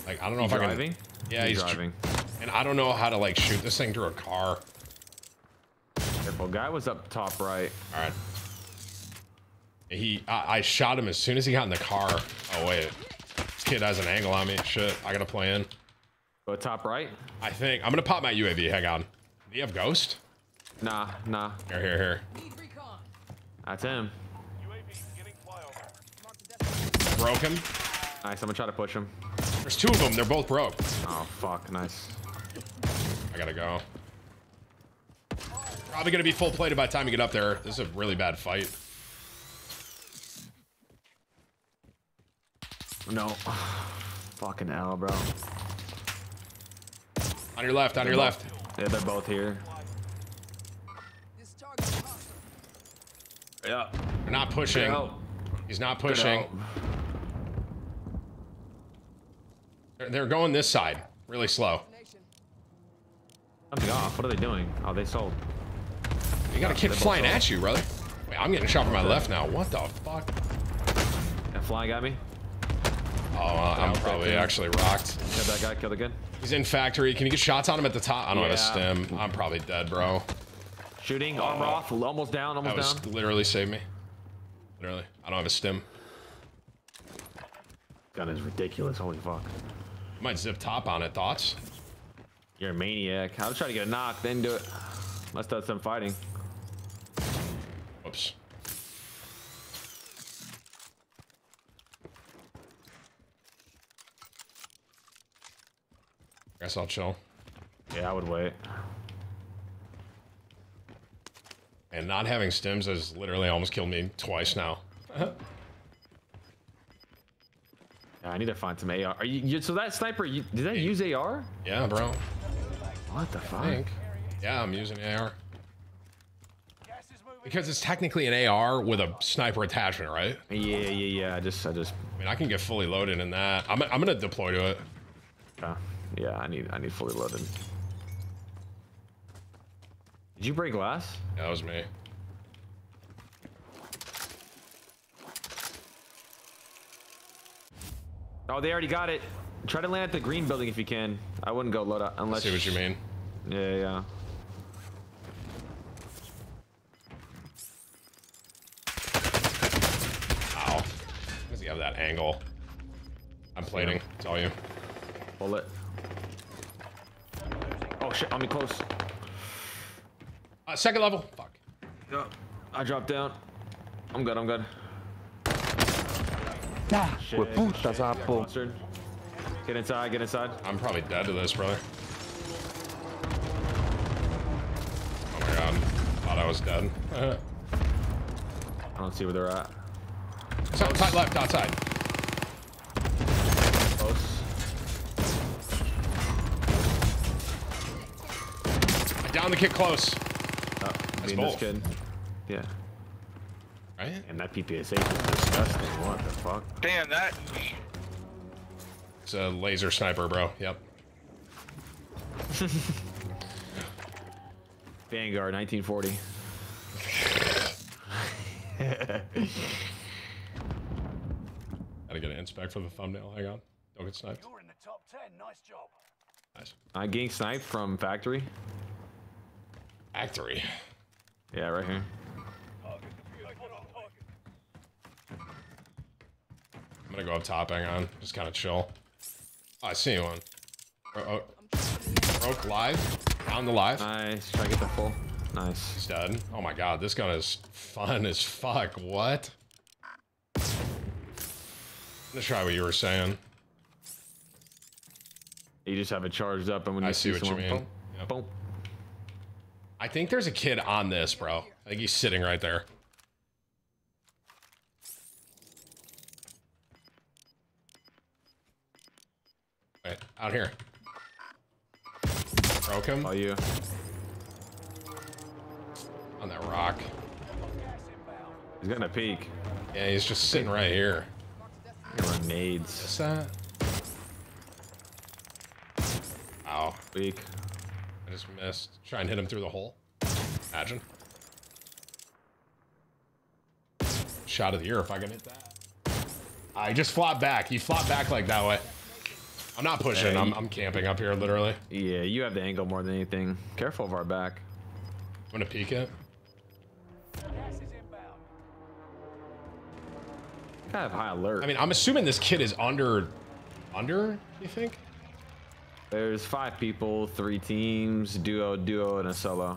Like I don't know if I driving? can. Yeah, he's, driving. driving. And I don't know how to like shoot this thing through a car. Careful. Guy was up top right. All right. He, I, I shot him as soon as he got in the car. Oh wait, this kid has an angle on me. Shit, I gotta play in. Go top right? I think I'm gonna pop my UAV. Hang on. Do you have ghost? Nah, nah. Here, here, here. That's him. UAV getting flyover. Mark the destination. Broke him. Nice. I'm gonna try to push him. There's two of them. They're both broke. Oh, fuck. Nice. I gotta go. Probably gonna be full plated by the time you get up there. This is a really bad fight. No. (sighs) Fucking L, bro. On your left. On your left. Yeah, they're both here. This target is hostile. Yeah. They're not pushing. He's not pushing. They're, they're going this side. Really slow. Something off. What are they doing? Oh, they sold. You got a kid flying at you, brother. Wait, I'm getting shot from my left now. What the fuck? That flying at me. Oh, uh, I'm probably actually rocked. Killed that guy. Killed again. He's in factory. Can you get shots on him at the top? I don't have a Yeah. stim. I'm probably dead, bro. Shooting. Armor off. Almost down. almost That was down. literally saved me. Literally. I don't have a stim. Gun is ridiculous. Holy fuck. Might zip top on it. Thoughts? You're a maniac. I was trying to get a knock, then do it. Must have some fighting. Whoops. Guess I'll chill. Yeah, I would wait. And not having stims has literally almost killed me twice now. (laughs) Yeah, I need to find some AR. Are you, you so that sniper? You, did that use AR? Yeah, bro. What the fuck? Think. Yeah, I'm using AR. Gas is moving. Because it's technically an AR with a sniper attachment, right? Yeah, yeah, yeah. I just, I just. I mean, I can get fully loaded in that. I'm, I'm gonna deploy to it. Uh, yeah, I need, I need fully loaded. Did you break glass? Yeah, that was me. Oh, they already got it. Try to land at the green building if you can. I wouldn't go load up I unless. see what you mean. Yeah, yeah. Ow. Does he have that angle? I'm plating. It's all you. Bullet. Shit! On me close. Uh, second level. Fuck. I dropped down. I'm good. I'm good. Shit, shit, got mustard. Get inside. Get inside. I'm probably dead to this, brother. Oh my god. Thought I was dead. I don't see where they're at. Side, tight left, outside. Down the kick close. Oh, me and both. this kid. Yeah. Right? And that PPSH is disgusting. What the fuck? Damn that. It's a laser sniper, bro. Yep. (laughs) Vanguard 1940. (laughs) Gotta get an inspect for the thumbnail. Hang on. Don't get sniped. You're in the top 10. Nice job. Nice. I getting sniped from factory. Factory. Yeah, right here. I'm gonna go up top. Hang on. Just kind of chill. Oh, I see one. Oh, oh. Broke live. Down the live. Nice. Try to get the full. Nice. He's dead. Oh my god, this gun is fun as fuck. What? Let's try what you were saying. You just have it charged up, and when you I see what you someone, mean. boom, Yep. boom. I think there's a kid on this, bro. I think he's sitting right there. Wait, out here. Broke him Oh, you. on that rock. He's gonna peek. Yeah, he's just sitting right here. Grenades. What's that? Ow. Weak. I just missed. Try and hit him through the hole. Imagine. Shot of the year if I can hit that. I just flop back. You flop back like that way. I'm not pushing. Hey. I'm, I'm camping up here, literally. Yeah, you have the angle more than anything. Careful of our back. I'm gonna peek it. Gas is inbound. Kind of high alert. I mean, I'm assuming this kid is under, under. You think? There's five people, three teams, duo, duo, and a solo.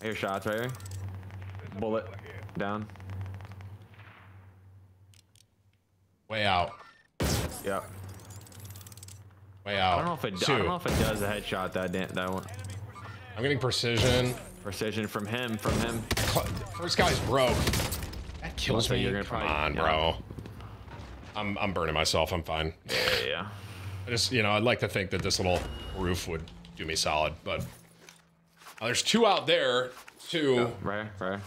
I hear shots right here. Bullet down. Way out. Yep. Way out. I don't know if it. I Two. don't know if it does a headshot that that one. I'm getting precision. Precision from him. From him. First guy's broke. That kills me. you're gonna Come probably- on, yeah. bro. I'm I'm burning myself. I'm fine. Yeah, yeah. I just you know I'd like to think that this little roof would do me solid, but uh, there's two out there. Two. Right, right.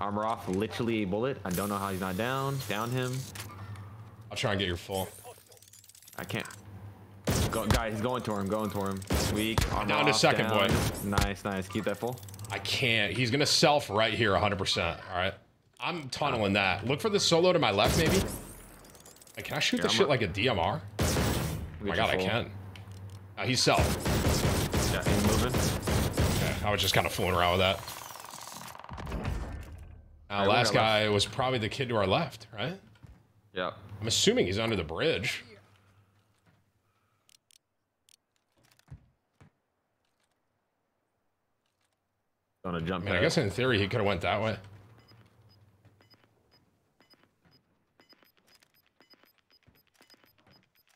Armor off. Literally a bullet. I don't know how he's not down. Down him. I'll try and get your full. I can't. Go, guys, he's going to him. Going to him. Weak. Armor Down to off, second, down. boy. Nice, nice. Keep that full. I can't. He's gonna self right here, 100%. All right. I'm tunneling that. Look for the solo to my left, maybe. Like, can I shoot this I'm shit like a DMR? Oh my god, I can. Uh, he's self. Yeah, he's moving. Okay, I was just kind of fooling around with that. Uh, Alright, we last guy was probably the kid to our left, right? Yeah. I'm assuming he's under the bridge. Gonna jump. I mean, I guess in theory he could have went that way.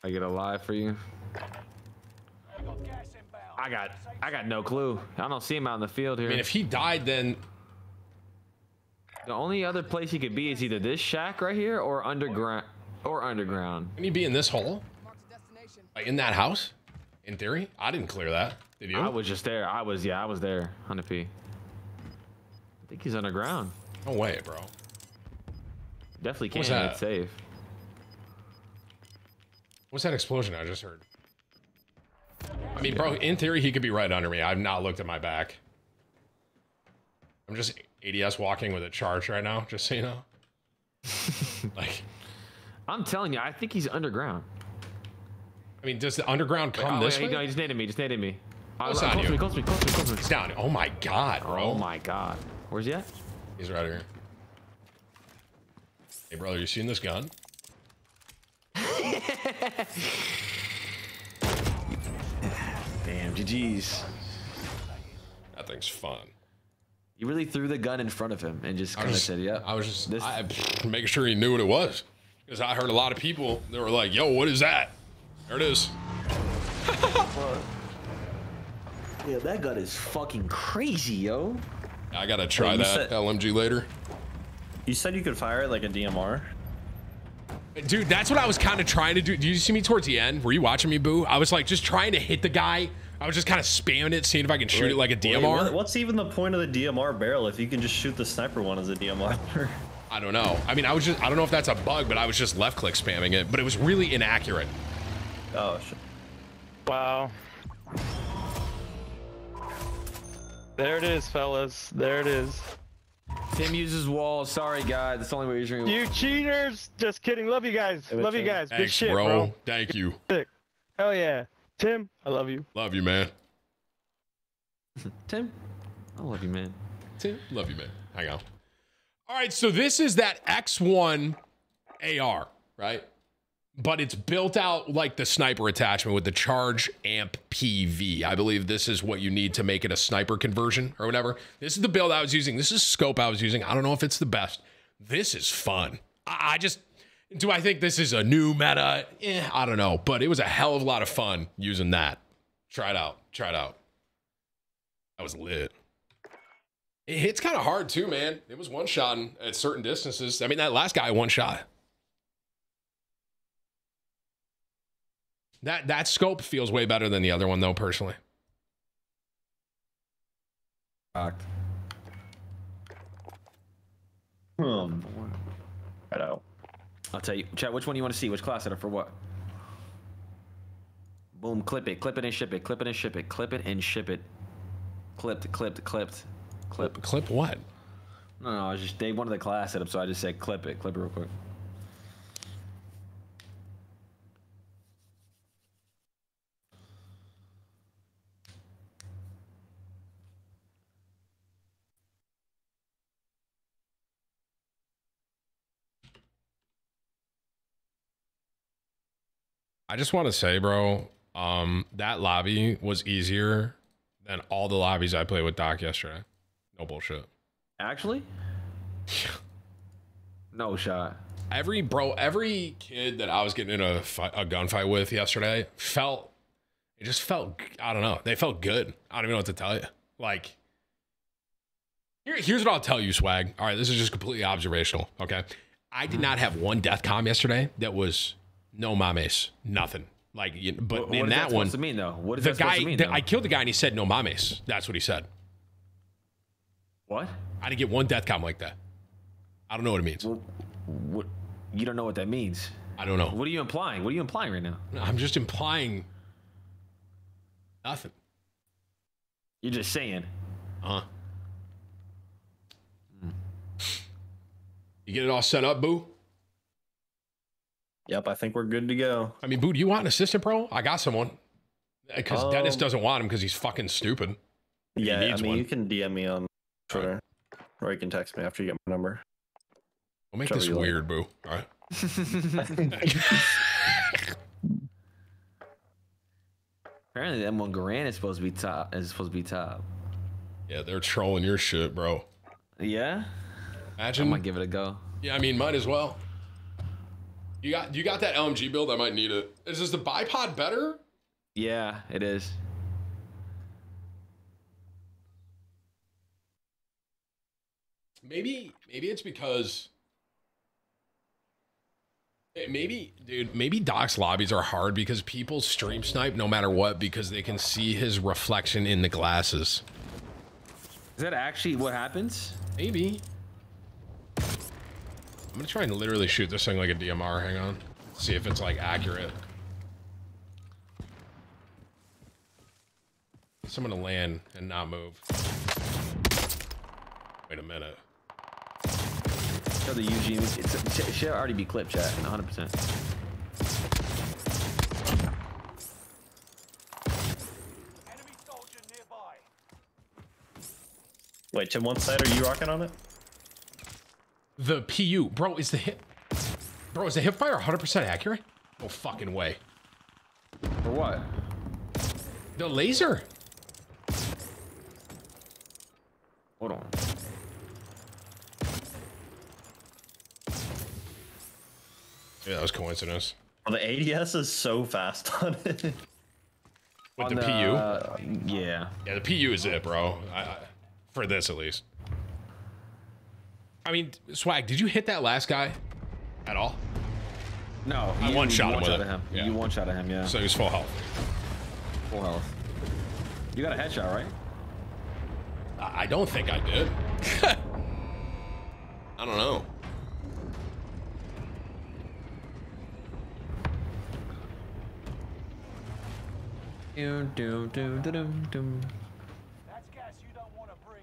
I get a lie for you. We got gas inbound. I got. I got no clue. I don't see him out in the field here. I mean, if he died, then the only other place he could be is either this shack right here or underground. Or underground. can he be in this hole? Marked a destination. Like in that house? In theory? I didn't clear that. Did you? I was just there. I was. Yeah, I was there. Hundred p. I think he's underground. No way, bro. Definitely can. was that? It's safe. What's that explosion I just heard? I mean, bro, in theory, he could be right under me. I've not looked at my back. I'm just ADS walking with a charge right now, just so you know. (laughs) like, I'm telling you, I think he's underground. I mean, does the underground come oh, this yeah, way? no, he just naded me. Just naded me. Oh, Close close on you. me. Close me. Close me. Close me. He's down. Oh my god, bro. Oh my god. Where's he at? He's right here. Hey, brother, you seen this gun? (laughs) Damn, GG's. That thing's fun. You really threw the gun in front of him and just kind of said, "Yeah." I was just This- I, (laughs) making sure he knew what it was. Because I heard a lot of people, they were like, yo, what is that? There it is. (laughs) Yeah, that gun is fucking crazy, yo. I gotta try you that said- LMG later. You said you could fire it like a DMR. Dude, that's what I was kind of trying to do. Do you see me towards the end? Were you watching me, Boo? I was like just trying to hit the guy. I was just kind of spamming it, seeing if I can shoot it like a DMR. what- what's even the point of the DMR barrel if you can just shoot the sniper one as a DMR? I don't know. I mean, I was just, I don't know if that's a bug, but I was just left click spamming it, but it was really inaccurate. oh shit. Wow. There it is, fellas. There it is. Tim uses walls. Sorry, guys. That's the only way he's doing. You cheaters! Just kidding. Love you guys. but Love you Tim- guys. Good Thanks, shit, bro. bro. Thank you. (laughs) Sick. Hell yeah. Tim, I love you. Love you, man. (laughs) Tim. I love you, man. Tim, love you, man. Hang on. All right, so this is that X1 AR, right? But it's built out like the sniper attachment with the charge amp PV. I believe this is what you need to make it a sniper conversion or whatever. This is the build I was using. This is scope I was using. I don't know if it's the best. This is fun. I just do I think this is a new meta? Eh, I don't know, but it was a hell of a lot of fun using that. Try it out. Try it out. That was lit. It hits kind of hard too, man. It was one shot at certain distances. I mean, that last guy one shot. That that scope feels way better than the other one though, personally. Fact. Hmm. Right. I'll tell you, chat. Which one you want to see? Which class setup for what? Boom! Clip it, clip it, and ship it. Clip it and ship it. Clip it and ship it. Clipped, clipped, clipped, clip. Clip what? No, no, I was just they wanted the class setup, so I just said clip it, clip it real quick. I just want to say, bro, um, that lobby was easier than all the lobbies I played with Doc yesterday. No bullshit. Actually, (laughs) no shot. Every bro, every kid that I was getting in a, fi- a gunfight with yesterday felt, it just felt, I don't know, they felt good. I don't even know what to tell you. Like, here, here's what I'll tell you, swag. All right, this is just completely observational. Okay, I did not have one death com yesterday that was no mames, nothing. Like, you- but What, in that, that one, to mean though? What is the that guy, to mean, the, I killed the guy and he said no mames. That's what he said. what? I didn't get one death com like that. I don't know what it means. What? What? You don't know what that means. I don't know. What are you implying? What are you implying right now? I'm just implying nothing. You're just saying. Huh? You get it all set up, Boo? Yep, I think we're good to go. I mean, Boo, do you want an assistant, pro? I got someone. Because Dennis Um, doesn't want him because he's fucking stupid. He Yeah, I needs mean, one. you can DM me on Twitter, or you can text me after you get my number. We'll make Whichever this you like. weird, Boo. All right. (laughs) Apparently, that one Garand is supposed to be top. Is supposed to be top. Yeah, they're trolling your shit, bro. Yeah. Imagine. I Imagine. might give it a go. Yeah, I mean, might as well. You got you got that LMG build? I might need it. Is this the bipod better? Yeah, it is. Maybe maybe it's because maybe dude maybe Doc's lobbies are hard because people stream snipe no matter what because they can see his reflection in the glasses. Is that actually what happens? Maybe. I'm gonna try and literally shoot this thing like a DMR. Hang on. See if it's like accurate. So I'm gonna land and not move. Wait a minute. Show the Eugene. It's, it should already be clip chat. 100. percent Enemy soldier nearby. Wait, Tim, what side are you rocking on it? The PU, bro, is the hip, bro, is the hip fire 100% accurate? No fucking way. For what? The laser. Hold on. Yeah, that was coincidence. Well, the ADS is so fast (laughs) on it. With On the, PU. uh, yeah. Yeah, the PU is it, bro. I, I, for this at least. I mean, swag. Did you hit that last guy at all? No, I one-shot him one with shot it. at him. Yeah. You one shot at him. Yeah. So he was full health. Full health. You got a headshot, right? I I don't think I did. (laughs) I don't know. Doom, doom, doom, doom, doom. That's gas you don't want to breathe.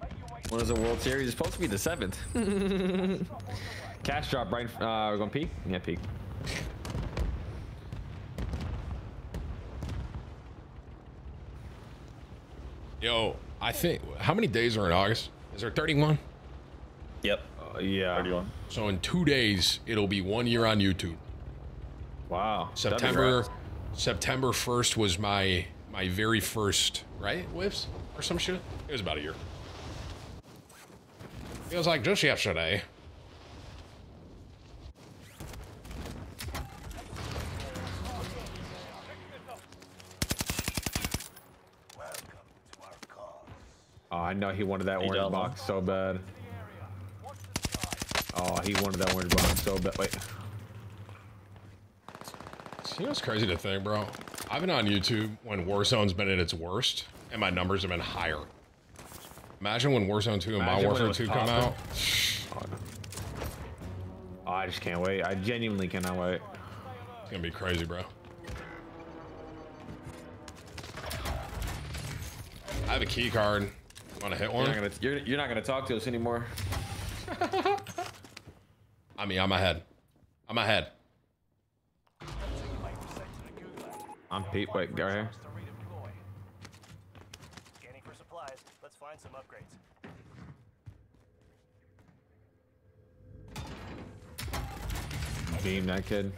Make your way When is the World Series? It's supposed to be the seventh. (laughs) Cash drop right. Uh, we're going peak. Yeah, peak. Yo, I think. How many days are in August? Is there 31? yep, Uh, yeah. 31. So in two days, it'll be one year on YouTube. Wow. September. September 1st was my my very first, right? Whips or some shit. It was about a year. It was like just yesterday. welcome to our cause. Oh, I know he wanted that orange double. box so bad. Watch the sky. Oh, he wanted that orange box so bad. Wait. You know what's crazy to think, bro? I've been on YouTube when Warzone's been at its worst, and my numbers have been higher. Imagine when Warzone 2 and Imagine it Warfare 2 come out. Oh, I just can't wait. I genuinely cannot wait. It's gonna be crazy, bro. I have a key card. Want to hit You're one? not gonna you're, you're not gonna talk to us anymore. (laughs) I mean, I'm ahead. I'm ahead. I'm Pete. Wait, go right here. To redeploy. Scanning for supplies. Let's find some upgrades. Beam that kid.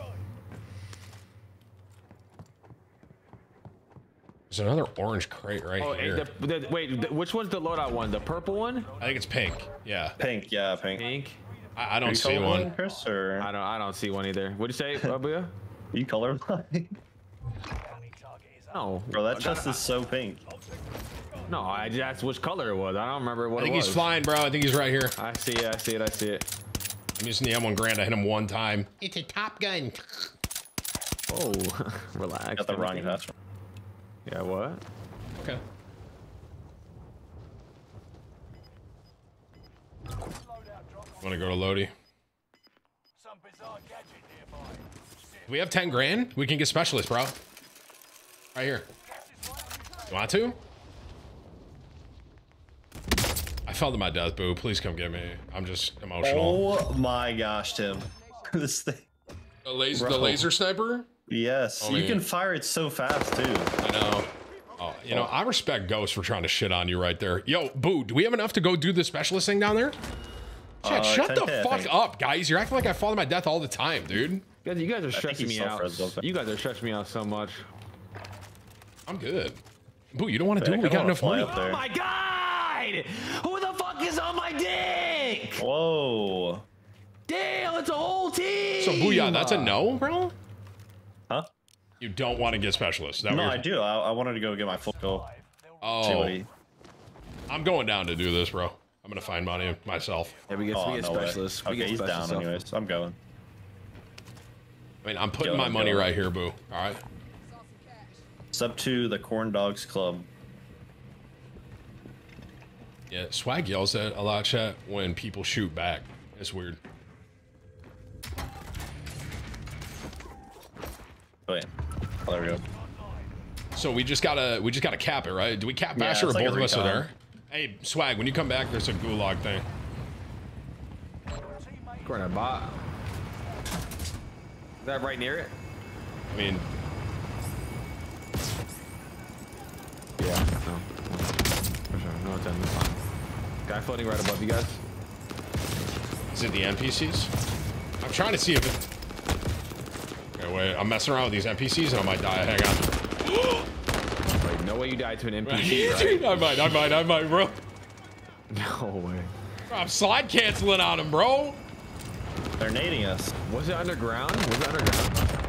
There's another orange crate right Oh, hey, here. the, the, wait, the, which one's the loadout one? The purple one? I think it's pink. Yeah, Pink, yeah, pink. Pink? I, I don't see one. Chris, or I don't. I don't see one either. What'd you say, (laughs) Booyah? you colorblind? Bounty target is up. No, Bro, that chest is so pink. no. I asked which color it was. I don't remember what I think he's flying, bro. I think he's right here. I see it. I see it. I see it. I'm using the M1 Garand. I hit him one time. It's a Top Gun. Oh, (laughs) relax. Got the wrong everything. attachment. Yeah. What? Okay. Want to go to Lodi? Some bizarre gadget nearby. We have 10 grand. We can get specialists, bro. Right here. You want to? I fell to my death, boo. Please come get me. I'm just emotional. Oh my gosh, Tim. (laughs) this thing. the, laser, the laser sniper? Yes, Oh, you yeah. can fire it so fast too. I know. Oh, you know, I respect Ghost for trying to shit on you right there. Yo, boo, do we have enough to go do the specialist thing down there? Chad, Uh, shut the 10K, I fuck up, guys. You're acting like I fall to my death all the time, dude. You guys, you guys are stressing me so out. You guys are stressing me out so much. I'm good. Boo, you don't want to do it. We got enough money. up there. Oh my god! Who the fuck is on my dick? Whoa. Damn, it's a whole team. So, Booyah, that's a no, bro? Huh? You don't want to get specialists. That No. I do. I, I wanted to go get my full go. Oh, he. I'm going down to do this, bro. I'm going to find money myself. Yeah, we get, Oh, we get no way. specialists. We Okay, get he's down specialists. up. anyways. I'm going. I mean, I'm putting Go, my money right here, boo. All right. Saw some cash. It's up to the Corn Dogs Club. Yeah, swag yells at a lot, chat, when people shoot back. It's weird. Oh yeah. Oh, there we go. So we just gotta we just gotta cap it, right? Do we cap Yeah, or like both of us are there? Hey, swag, when you come back, there's a gulag thing. Corner bot. Is that right near it? I mean, Yeah. No. For sure. No, it's ending. Fine. Guy floating right above you guys. is it the NPCs? I'm trying to see if it. Okay, wait. I'm messing around with these NPCs and I might die. Hang on. (gasps) Wait, no way you died to an NPC, (laughs) right? Dude, I might, I might, I might, bro. (laughs) No way. I'm slide canceling on him, bro. They're nading us. Was it underground? Was it underground?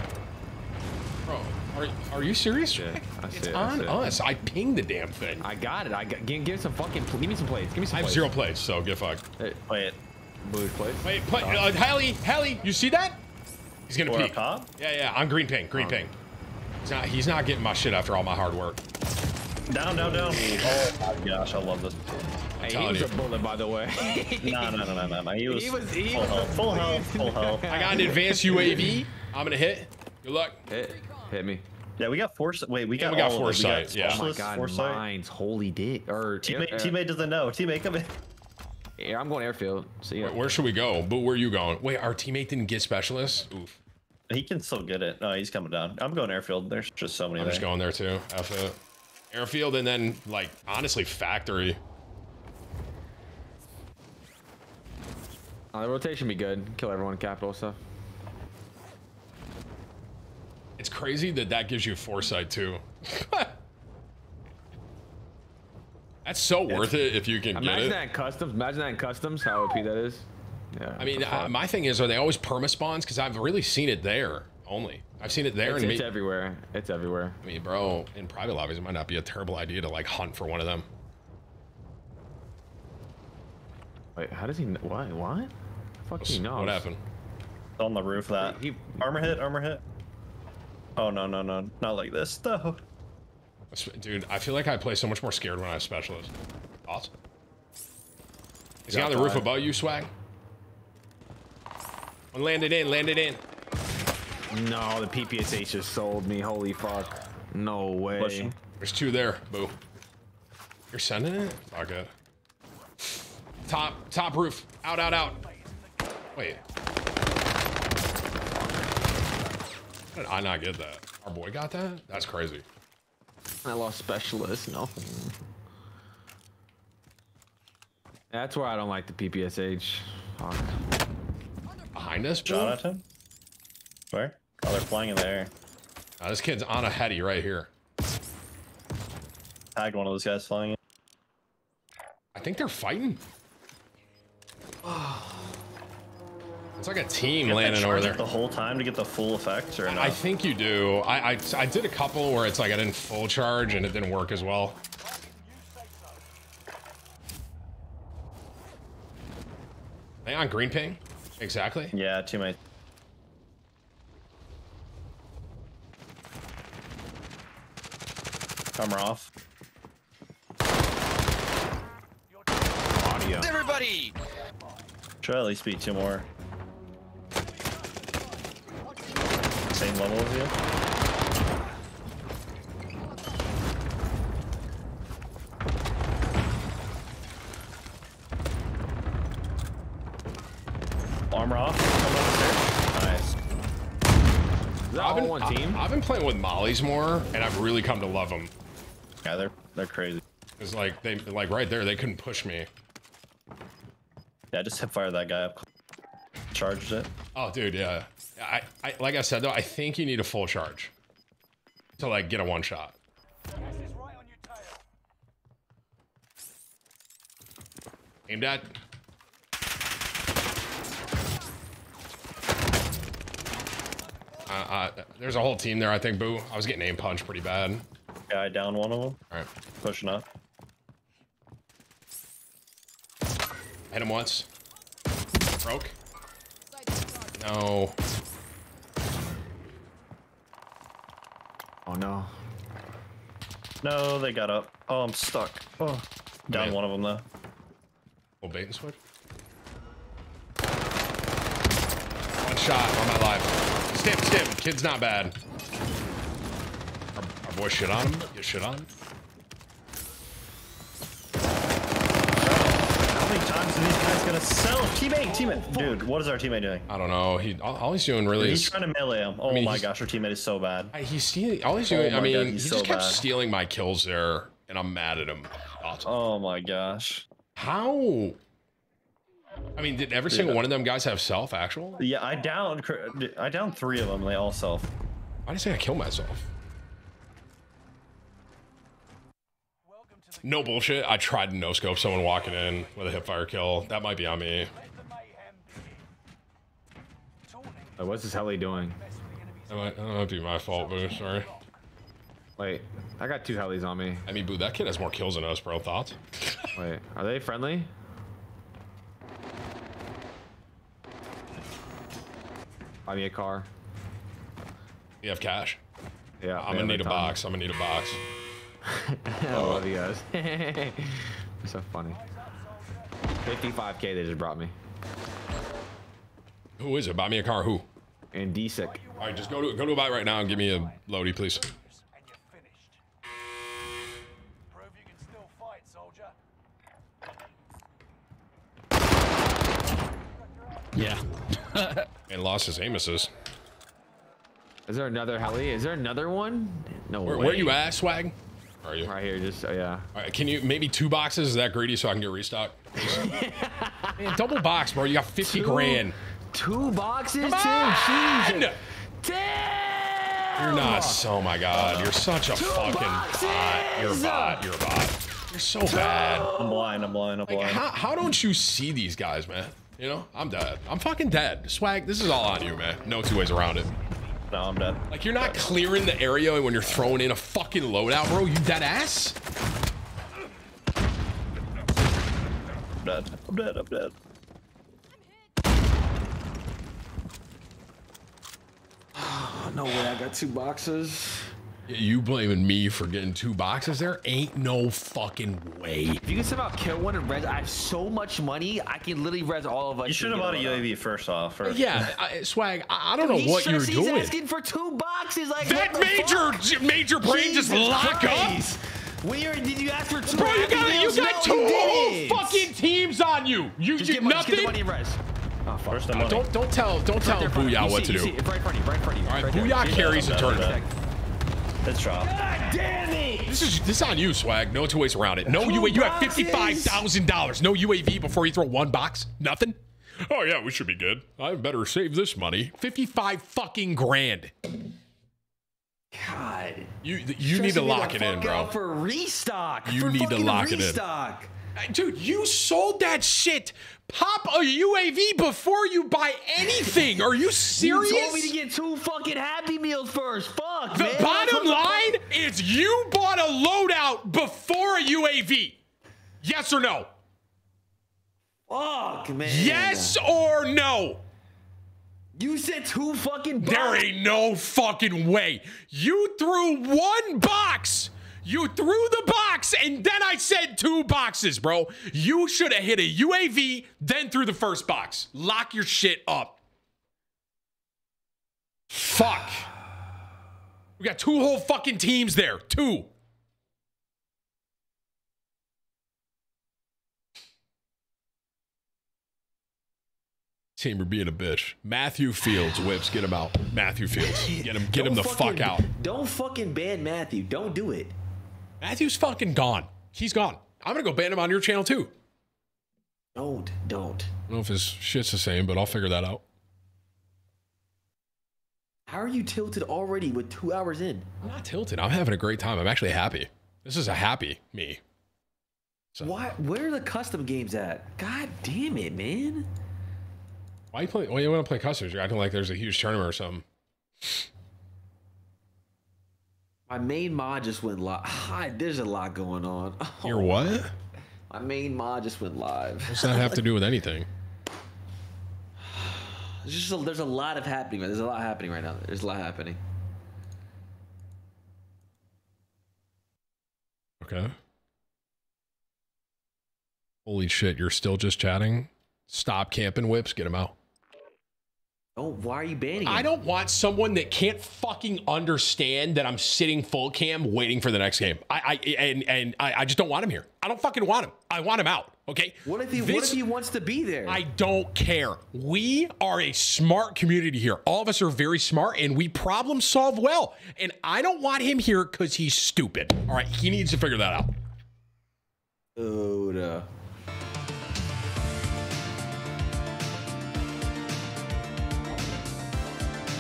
Bro, are, are you serious? Yeah, I see it's it, I on see it. us. I pinged the damn thing. I got it. I got. Give, give me some fucking. Give me some plates. Give me some I have plates. zero plates, so get fucked. Hey, it. blue plates. Wait, play, uh, Hallie, Hallie, you see that? He's gonna Or peek. up? Yeah, yeah, I'm green ping, green ping. He's not, he's not getting my shit after all my hard work. Down, down, down. Oh my gosh, I love this. Hey, he was you. a bullet, by the way. (laughs) No, no, no, no, no, no. He was, He was- he full was- health, full health, full health. I got an advanced UAV. I'm gonna hit. Good luck. hit, hit me. Yeah, we got foresight. Wait, we Yeah, got we got all of it. foresight, got yeah. Oh my specialist, god, foresight. mine's holy dick. Or Teammate, air- teammate doesn't know. Teammate, come in. Yeah, I'm going airfield. See ya. Where, where should we go? But where are you going? Wait, our teammate didn't get specialists. Oof. He can still get it. No, he's coming down. I'm going airfield. There's just so many I'm there. just going there too. F it. Airfield and then like honestly factory. Uh, the rotation be good. Kill everyone in capital stuff. It's crazy that that gives you foresight too. (laughs) That's so worth it if you can get it. Imagine that in customs. Imagine that in customs. How OP that is. Yeah. I mean, the fuck? uh, my thing is, are they always perma spawns? Because I've really seen it there only. I've seen it there it's, and it's everywhere. It's everywhere. I mean, bro, in private lobbies, it might not be a terrible idea to like hunt for one of them. Wait, how does he? Know? What? What? Fuck he knows. What happened? On the roof. That He- armor hit. Armor hit. Oh no no no! Not like this though. Dude, I feel like I play so much more scared when I have specialist. Thoughts? Is he Got on the roof above you, Swag? One landed in, landed in. No, the PPSH just sold me. Holy fuck. No way. Pushing. There's two there. Boo. You're sending it? Fuck it. Top, top roof. Out, out, out. Wait. How did I not get that? Our boy got that? That's crazy. I lost specialist. No. That's why I don't like the PPSH. Fuck. Behind us, Boo? Jonathan. Where? Oh, they're flying in the air. Now, this kid's on a heady right here. Tagged one of those guys flying in. I think they're fighting. (sighs) (sighs) It's like a team landing over Charge it there. the whole time to get the full effect, or I think you do. I, I I did a couple where it's like I didn't full charge and it didn't work as well. Hang on, green ping. Exactly. Yeah, teammate. Camera off. Audio. Everybody! Try at least beat two more. Same level as you. Armor off. Nice. I've been, one team? I've been playing with mollies more, and I've really come to love them. Yeah, they're they're crazy. It's like they like right there, they couldn't push me. Yeah, just hip fire that guy up. Charged it. Oh, dude, yeah. I, I like I said though, I think you need a full charge to like get a one shot. Right on. Aimed at. Uh, uh, there's a whole team there, I think. Boo. I was getting aim punched pretty bad. Guy down one of them. All right, Pushing up. hit him once. Broke. Sights on target. No. Oh no. No, they got up. Oh, I'm stuck. Oh, down Man. one of them though. Little bait and switch. One shot on my life. Stim, stim. Kid's not bad. Our, our boy shit on him. You shit on him. How many are these guys gonna sell? Teammate, teammate. Dude, what is our teammate doing? I don't know. He all, all he's doing really He's is trying to melee him. Oh mean, my gosh, our teammate is so bad. I- he's stealing. All he's Oh doing. I mean, God, he he's just kept bad. stealing my kills there, and I'm mad at him. Awesome. Oh my gosh. How? I mean, did every single one of them guys have self actual? Yeah, I downed. I downed three of them. They all self. Why did I say I kill myself? No bullshit. I tried to no scope someone walking in with a hip fire kill. That might be on me. let the mayhem begin. Taunting Wait, what's this heli doing? mess with the enemy's That might, that might be my fault, boo. Sorry. Wait, I got two helis on me. I mean, boo, that kid has more kills than us, bro. Thoughts? (laughs) Wait, are they friendly? Buy me a car. You have cash? Yeah, I'm gonna need a box. I'm gonna need a box. (laughs) I love you guys. (laughs) You're so funny. 55k they just brought me. Who is it? Buy me a car. Who? And DSIC. All right, just go to go to a buy right now and give me a loady, please. and you're finished. Prove you can still fight, soldier. Yeah. (laughs) And lost his aim assist. Is there another heli? Is there another one? No Where, way. where you at, swag? Where are you? Right here, just, oh, yeah. All right, can you maybe two boxes? Is that greedy so I can get restock? (laughs) Man, double box, bro. You got 50 Two- grand. Two boxes? Come Two? on! Jesus. Damn! You're not. Oh my god, you're such a fucking bot. You're a bot. You're a bot. You're so bad. I'm blind. I'm blind. I'm Like, blind. how, how don't you see these guys, man? You know, I'm dead. I'm fucking dead. Swag, this is all on you, man. No two ways around it. No, I'm dead. Like, you're not clearing the area when you're throwing in a fucking loadout, bro. You dead ass? I'm dead. I'm dead. I'm dead. No way, I got two boxes. You blaming me for getting two boxes? There ain't no fucking way. If you can somehow kill one and res, I have so much money, I can literally res all of us. You should have bought a UAV first off. First. Yeah, I, swag. I, I don't know He's what you're stressed- doing. He's asking for two boxes. Like that major fuck? major brain just Jesus lock Christ. When you're, did you ask for two? up? Bro, you Happy got you got No, two you whole fucking teams on you. You, Just you get, money, just nothing. get the money and res. Oh, fuck. First the money. don't don't tell don't tell Right there in front of you. Booyah what see- to do. see, right in front of you. Right in front of you. All right, right there. Booyah carries the no, no, tournament. Let's drop. God damn it! This is this is on you, swag. No two ways around it. No Two UAV. You have fifty-five thousand dollars. No UAV before you throw one box. Nothing. Oh yeah, we should be good. I better save this money. Fifty five fucking grand. God. You you need to lock it in, bro. For restock. You for need to fucking lock it in. Dude, you sold that shit. Pop a UAV before you buy anything. Are you serious? You told me to get two fucking Happy Meals first. Fuck, the man. Bottom the line is you bought a loadout before a UAV. Yes or no? Fuck, man. Yes or no? You said two fucking There ain't no fucking way. You threw one box. You threw the box, and then I said two boxes, bro. You should have hit a UAV, then threw the first box. Lock your shit up. Fuck. We got two whole fucking teams there. Two. Teamer being a bitch. Matthew Fields whips. Get him out. Matthew Fields. Get him. Get Don't him the fucking- fuck out. Don't fucking ban Matthew. Don't do it. Matthew's fucking gone. He's gone. I'm gonna go ban him on your channel too. Don't. Don't. I don't know if his shit's the same, but I'll figure that out. How are you tilted already with two hours in? I'm not tilted. I'm having a great time. I'm actually happy. This is a happy me. So Why? Where are the custom games at? God damn it, man. why you play? Why you want to play customs? You're acting like there's a huge tournament or something. My main mod just went live. Hi, (sighs) there's a lot going on. (laughs) Oh, You're what? My main mod just went live. What's that have to do with anything? (sighs) There's just a, there's a lot of happening. There's a lot happening right now. There's a lot happening. Okay. Holy shit! You're still just chatting. Stop camping whips. Get him out. Oh, why are you banning? I don't want someone that can't fucking understand that I'm sitting full cam waiting for the next game. I, I and and I, I just don't want him here. I don't fucking want him. I want him out. Okay. What if he? what if he wants to be there? I don't care. We are a smart community here. All of us are very smart and we problem solve well. And I don't want him here because he's stupid. All right. He needs to figure that out. Oh, no.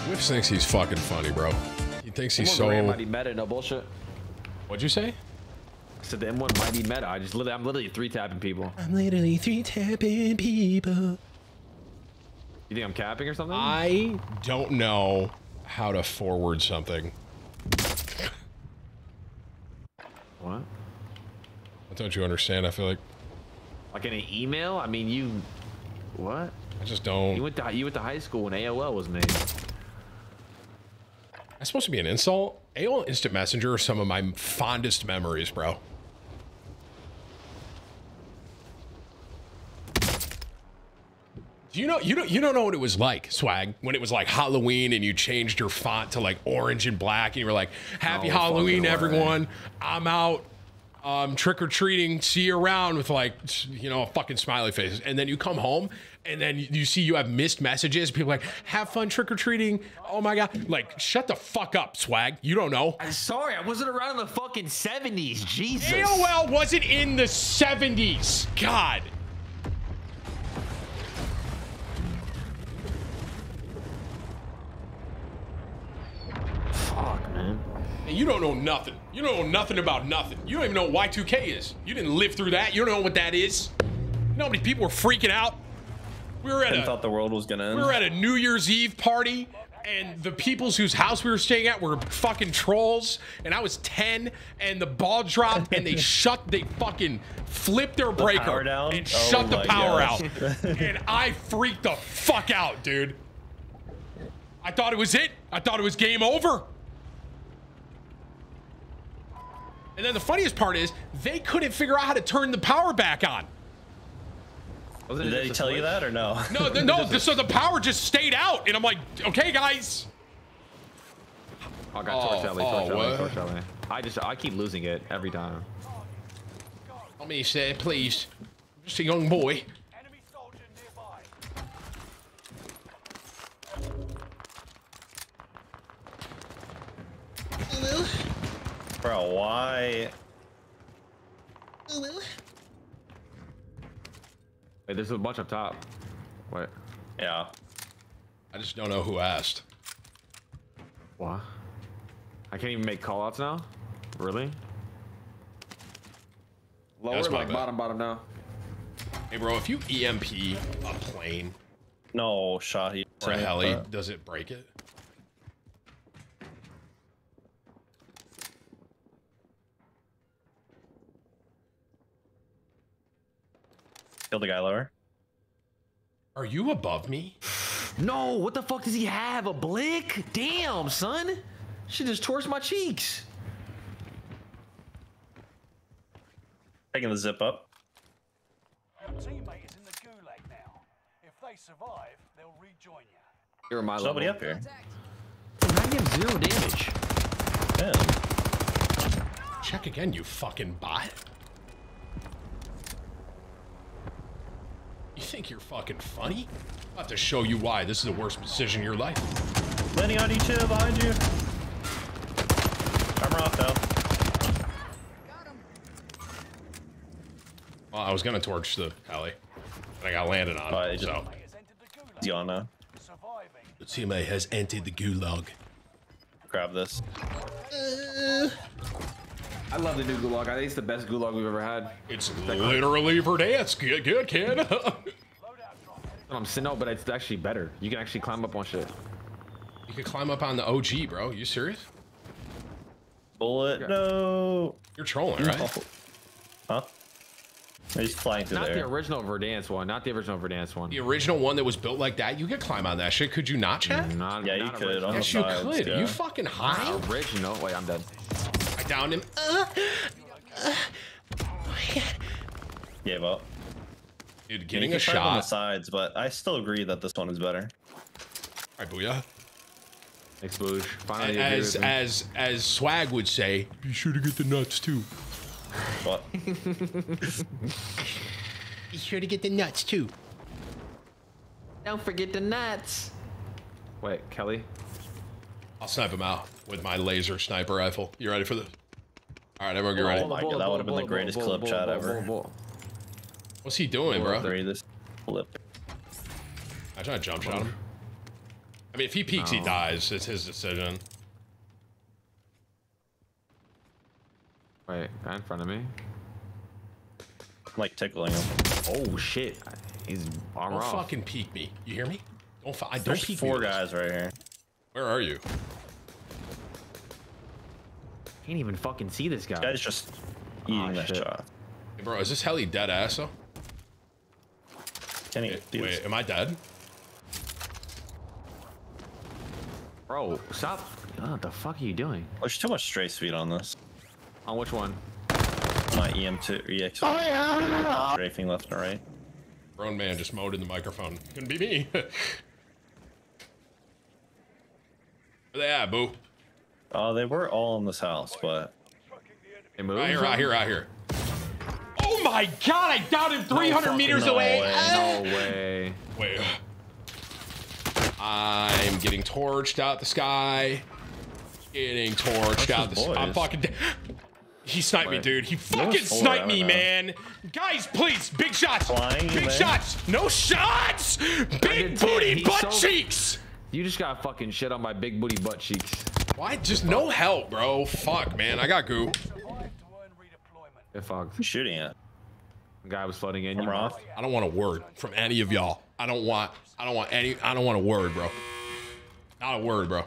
Whips thinks he's fucking funny, bro. He thinks he's M1 so. Garand might be meta, no bullshit. What'd you say? I said the M1 might be meta. I just literally, I'm literally three tapping people. I'm literally three tapping people. You think I'm capping or something? I don't know how to forward something. what? Don't you understand? I feel like Like in an email? I mean, you. What? I just don't. You went to you went to high school when AOL was made. That's supposed to be an insult. AOL Instant Messenger are some of my fondest memories, bro. Do you know you don't you don't know what it was like, swag, when it was like Halloween and you changed your font to like orange and black and you were like, Happy Oh, Halloween, way. everyone. I'm out um, trick or treating, see you around with like, you know, a fucking smiley face. And then you come home and then you, see you have missed messages. People like, have fun trick or treating. Oh my God. Like, shut the fuck up, swag. You don't know. I'm sorry, I wasn't around in the fucking 70s. Jesus. AOL wasn't in the 70s. God. Fuck, man. And you don't know nothing. You don't know nothing about nothing. You don't even know what Y2K is. You didn't live through that. You don't know what that is. You know how many people were freaking out? We were at a thought the world was gonna end. we were at a New Year's Eve party, and the peoples whose house we were staying at were fucking trolls. And I was 10, and the ball dropped, and they (laughs) shut, they fucking flipped their breaker power down? and Oh shut the power gosh. out. (laughs) and I freaked the fuck out, dude. I thought it was it. I thought it was game over. And then the funniest part is they couldn't figure out how to turn the power back on. Oh, Wasn't Did they just a tell you that or no? No, (laughs) th- no. so the power just stayed out, and I'm like, okay, guys. Oh, I got torch Oh, alley, oh, torch alley, torch alley. I just, I keep losing it every time. Let me say, please. I'm just a young boy. Enemy soldier nearby. Bro, why? Wait, there's a bunch up top. Wait, Yeah. I just don't know who asked. what? I can't even make callouts now? Really? Lower, That's my like bad. bottom, bottom now. Hey, bro, if you EMP a plane No shot. He or a heli, uh, does it break it? Kill the guy lower. Are you above me? (sighs) No, what the fuck does he have? A blick? Damn, son. She just torched my cheeks. Taking the zip up. Your teammate is in the gulag now. If they survive, they'll rejoin you. You're my There's level. nobody up here. Damn, I give zero damage. Yeah. Check again, you fucking bot. You think you're fucking funny? I'm about to show you why this is the worst decision in your life. Landing on each too, behind you. Armor off though. Got him. Well, I was gonna torch the heli, and I got landed on. It so Has entered the gulag. He's gone now. Surviving. the teammate has entered the gulag. Grab this. Uh, I love the new gulag. I think it's the best gulag we've ever had. It's literally Verdansk. Good, good kid. (laughs) Loadout drop headed I'm saying no, but it's actually better. You can actually climb up on shit. you can climb up on the OG, bro. You serious? Bullet. Yeah. No. You're trolling, right? Oh. Huh? He's flying through Not the original Verdansk one. Not the original Verdansk one. The original one that was built like that, you could climb on that shit. Could you not, Chad? Not, Yeah, you not could, Original. on Yes, you could. Are yeah. you fucking high? Not original. Wait, I'm dead. I downed him. Uh, uh. Oh, Gave up. Dude, getting a shot. on the sides, but I still agree that this one is better. All right, booyah. Thanks, Boosh. Finally, As as as Swag would say, be sure to get the nuts too. What? (laughs) Be sure to get the nuts too. Don't forget the nuts. Wait, Kelly. I'll snipe him out with my laser sniper rifle. You ready for this? All right, everyone, get ready. Oh my God, that would've been the greatest clip shot ever. What's he doing, bro? Three this flip. I try to jump shot him. I mean, if he peeks, he dies. It's his decision. Wait, guy in front of me. I'm like tickling him. Oh shit, he's armor Don't off. fucking peek me. You hear me? Don't. Fi- I don't There's peek four me. guys right here. Where are you? Can't even fucking see this guy. Guy's just eating Oh, that shit. shot. Hey, bro, is this heli dead ass though? Can he Wait, wait, this? am I dead? Bro, stop. What the fuck are you doing? Oh, there's too much stray speed on this. On which one? My E EM2 EX. Oh yeah. Strafing left and right. Grown man just mowed in the microphone. Couldn't be me. (laughs) Where they at, boo? Oh, they were all in this house, but They moved. Right here, right here, right here. Oh my god, I downed him 300 fucking meters no away. way. Ah! No way. Wait. I'm getting torched out the sky. Getting torched out the sky. I'm boys. fucking. He sniped me, dude. He fucking sniped me, man. Guys, please, big shots. Flying big there? shots. No shots. Big did ten. booty He's butt so- cheeks. You just got fucking shit on my big booty butt cheeks. Why? Just no help, bro. Fuck, man. I got goo. Survive to earn redeployment. Get fucked. who's shooting it? The guy was floating in. Armor You off. I don't want a word from any of y'all. I don't want. I don't want any. I don't want a word, bro. Not a word, bro.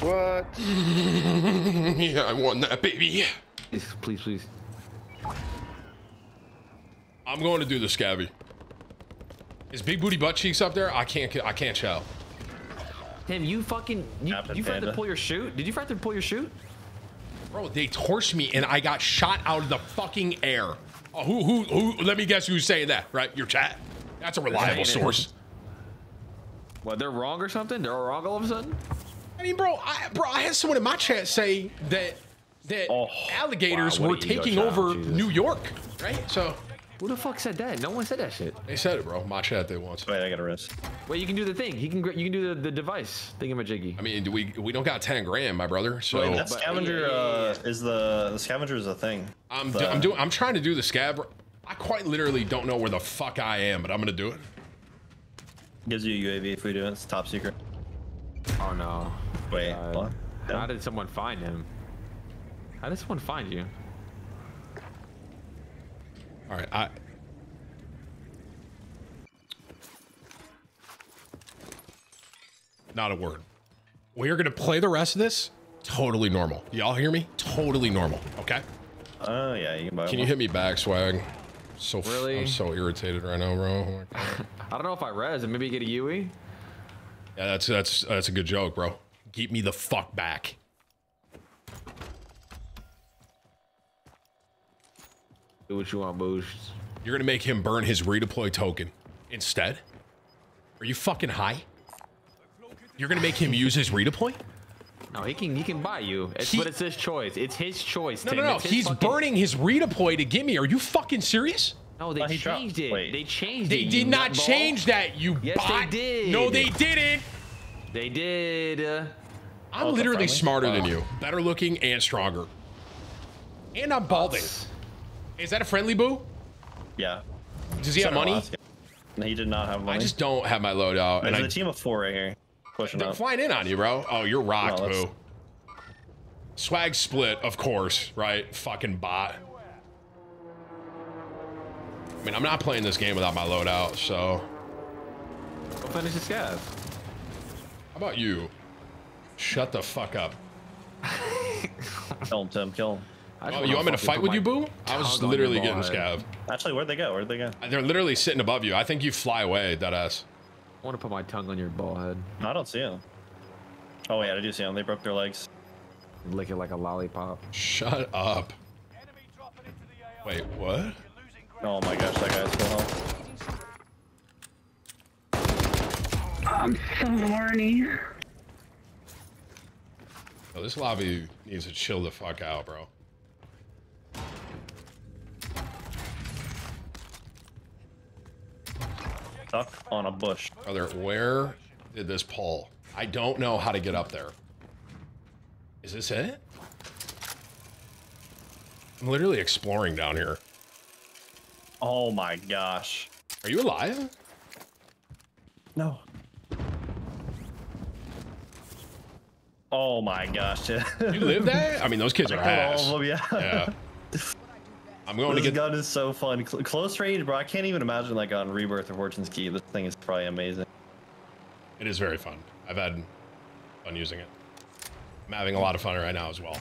What? (laughs) yeah, I want that, baby. Please, please, please. I'm going to do the scabby. Is Big Booty Butt Cheeks up there? I can't. I can't tell. Tim, you fucking you, Captain you forgot to pull your chute. Did you forget to pull your chute? Bro, they torched me and I got shot out of the fucking air. Oh, who, who, who? Let me guess who's saying that, right? Your chat. That's a reliable saying it. source. What? They're wrong or something? They're wrong all of a sudden? I mean, bro, I, bro, I had someone in my chat say that that Oh, alligators wow, were taking over Jesus. New York, right? So Who the fuck said that? No one said that shit. they said it, bro. My chat they once. Wait, I got a rest. Wait, you can do the thing. He can. You can do the, the device thingamajiggy. I mean, do we we don't got ten grand, my brother. So Wait, that but- scavenger yeah, yeah, uh, is the the scavenger is a thing. I'm The- do, I'm doing I'm trying to do the scab. I quite literally don't know where the fuck I am, but I'm gonna do it. gives you a UAV if we do it. It's top secret. Oh no. Wait, God. what? How did someone find him? How did someone find you? All right, I. Not a word. We are gonna play the rest of this totally normal. Y'all hear me? Totally normal. Okay. Oh yeah, you can buy Can one. you hit me back, swag? So f- Really? I'm so irritated right now, bro. Oh my God. (laughs) I don't know if I res and maybe get a UE. yeah, that's that's that's a good joke, bro. Keep me the fuck back. Do what you want, boost. You're gonna make him burn his redeploy token instead? Are you fucking high? You're gonna make him use his redeploy? No, he can he can buy you. It's He- but it's his choice. It's his choice. No, Tim. no, no. He's fucking- burning his redeploy to gimme. Are you fucking serious? No, they Thought he dropped- changed it. wait. They changed They it. They did not nutball. change that, you Yes, they did. No, they didn't. They did. Uh, I'm Oh, literally friendly? smarter than you, better looking and stronger. And I'm balding. Is that a friendly boo? Yeah. Does he have money? last. No, he did not have money. I just don't have my loadout, and There's I, a team of four right here pushing they're up. flying in on you, bro. Oh, you're rocked, No, boo. Swag split, of course, right? Fucking bot. I mean, I'm not playing this game without my loadout, so go finish the scav. how about you? Shut the fuck up. Kill him, Tim. Kill him. I just Oh, you want me to fight with you, boo? I was literally getting ball head. scav. Actually, where'd they go? Where'd they go? They're literally sitting above you. I think you fly away, that ass. I want to put my tongue on your ball head. No, I don't see him. Oh wait, I do see him. They broke their legs. Lick it like a lollipop. Shut up. Enemy dropping into the AO. Wait, what? You're losing ground. Oh my gosh, that guy's full health. I'm so horny. Oh, this lobby needs to chill the fuck out, bro. Stuck on a bush. Brother, where did this pull? I don't know how to get up there. Is this it? I'm literally exploring down here. Oh my gosh. Are you alive? No. Oh my gosh. (laughs) You live that? I mean, those kids are I ass. all of them, yeah. Yeah. (laughs) I'm going to This get. gun is so fun. Cl- close range, bro. I can't even imagine like on Rebirth or Fortune's Keep. This thing is probably amazing. It is very fun. I've had fun using it. I'm having a lot of fun right now as well.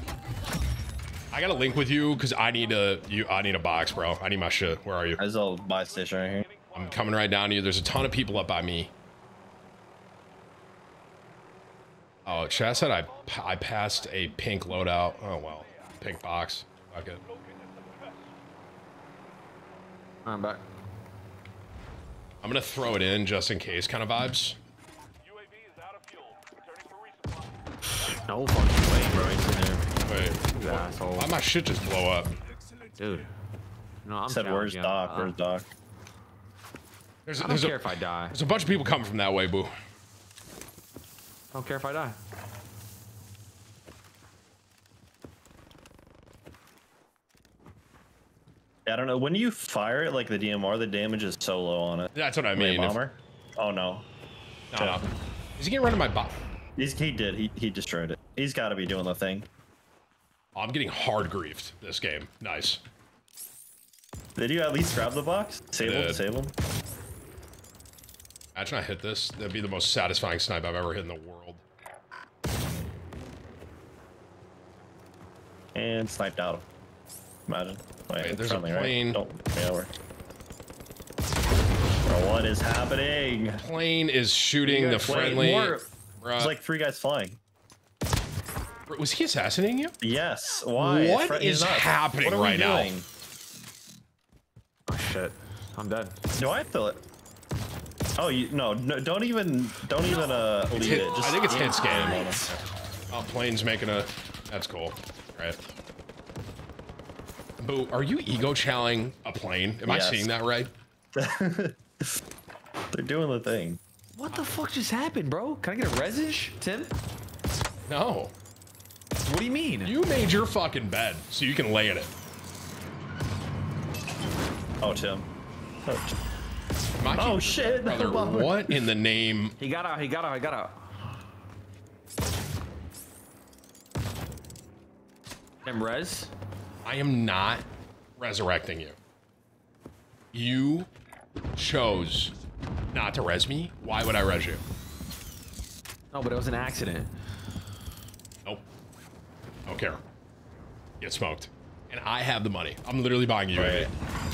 I got a link with you because I need a you. I need a box, bro. I need my shit. Where are you? There's a buy station right here. I'm coming right down to you. There's a ton of people up by me. Oh, Chad said I I passed a pink loadout. Oh well, pink box. Fuck it. I'm back. I'm gonna throw it in just in case, kind of vibes. UAV is out of fuel. Returning for resupply. No fucking way, bro. He's in there. Wait, You asshole. why my shit just blow up? Dude. No, I'm Said where's challenging. Doc? Uh, Where's Doc? There's I don't there's care a, if I die. there's a bunch of people coming from that way, boo. I don't care if I die. I don't know. When you fire it like the DMR, the damage is so low on it. That's what I mean. If- bomber. Oh no. no, no. Is he getting rid of my bot? He's, he did. He he destroyed it. He's got to be doing the thing. Oh, I'm getting hard griefed this game. Nice. Did you at least grab the box? Save him. Save him. Imagine I hit this. That'd be the most satisfying snipe I've ever hit in the world. And sniped out. Imagine. Wait, Wait, there's a plane. Right? Don't. Yeah, we're. Bro, what is happening? Plane is shooting the friendly. more- Bruh. There's like three guys flying. was he assassinating you? Yes. Why? What Fred- is nuts. happening What are we right now? Oh shit. I'm dead. Do I feel it? Oh, you no, no don't even, don't even uh leave hit- it. Just I think it's hit aim scan. on. Oh, plane's making a. That's cool. Right. Boo, are you ego challenging a plane? Am I seeing that right? (laughs) They're doing the thing. What the fuck just happened, bro? Can I get a resish, Tim? No. What do you mean? You made your fucking bed so you can lay in it. Oh, Tim. Oh, My Oh, shit. (laughs) Brother, what in the name? He got out. He got out. He got out. Tim res. I am not resurrecting you. You chose not to res me. Why would I res you? No, but it was an accident. Nope. Don't care. Get smoked. And I have the money. I'm literally buying you. Right.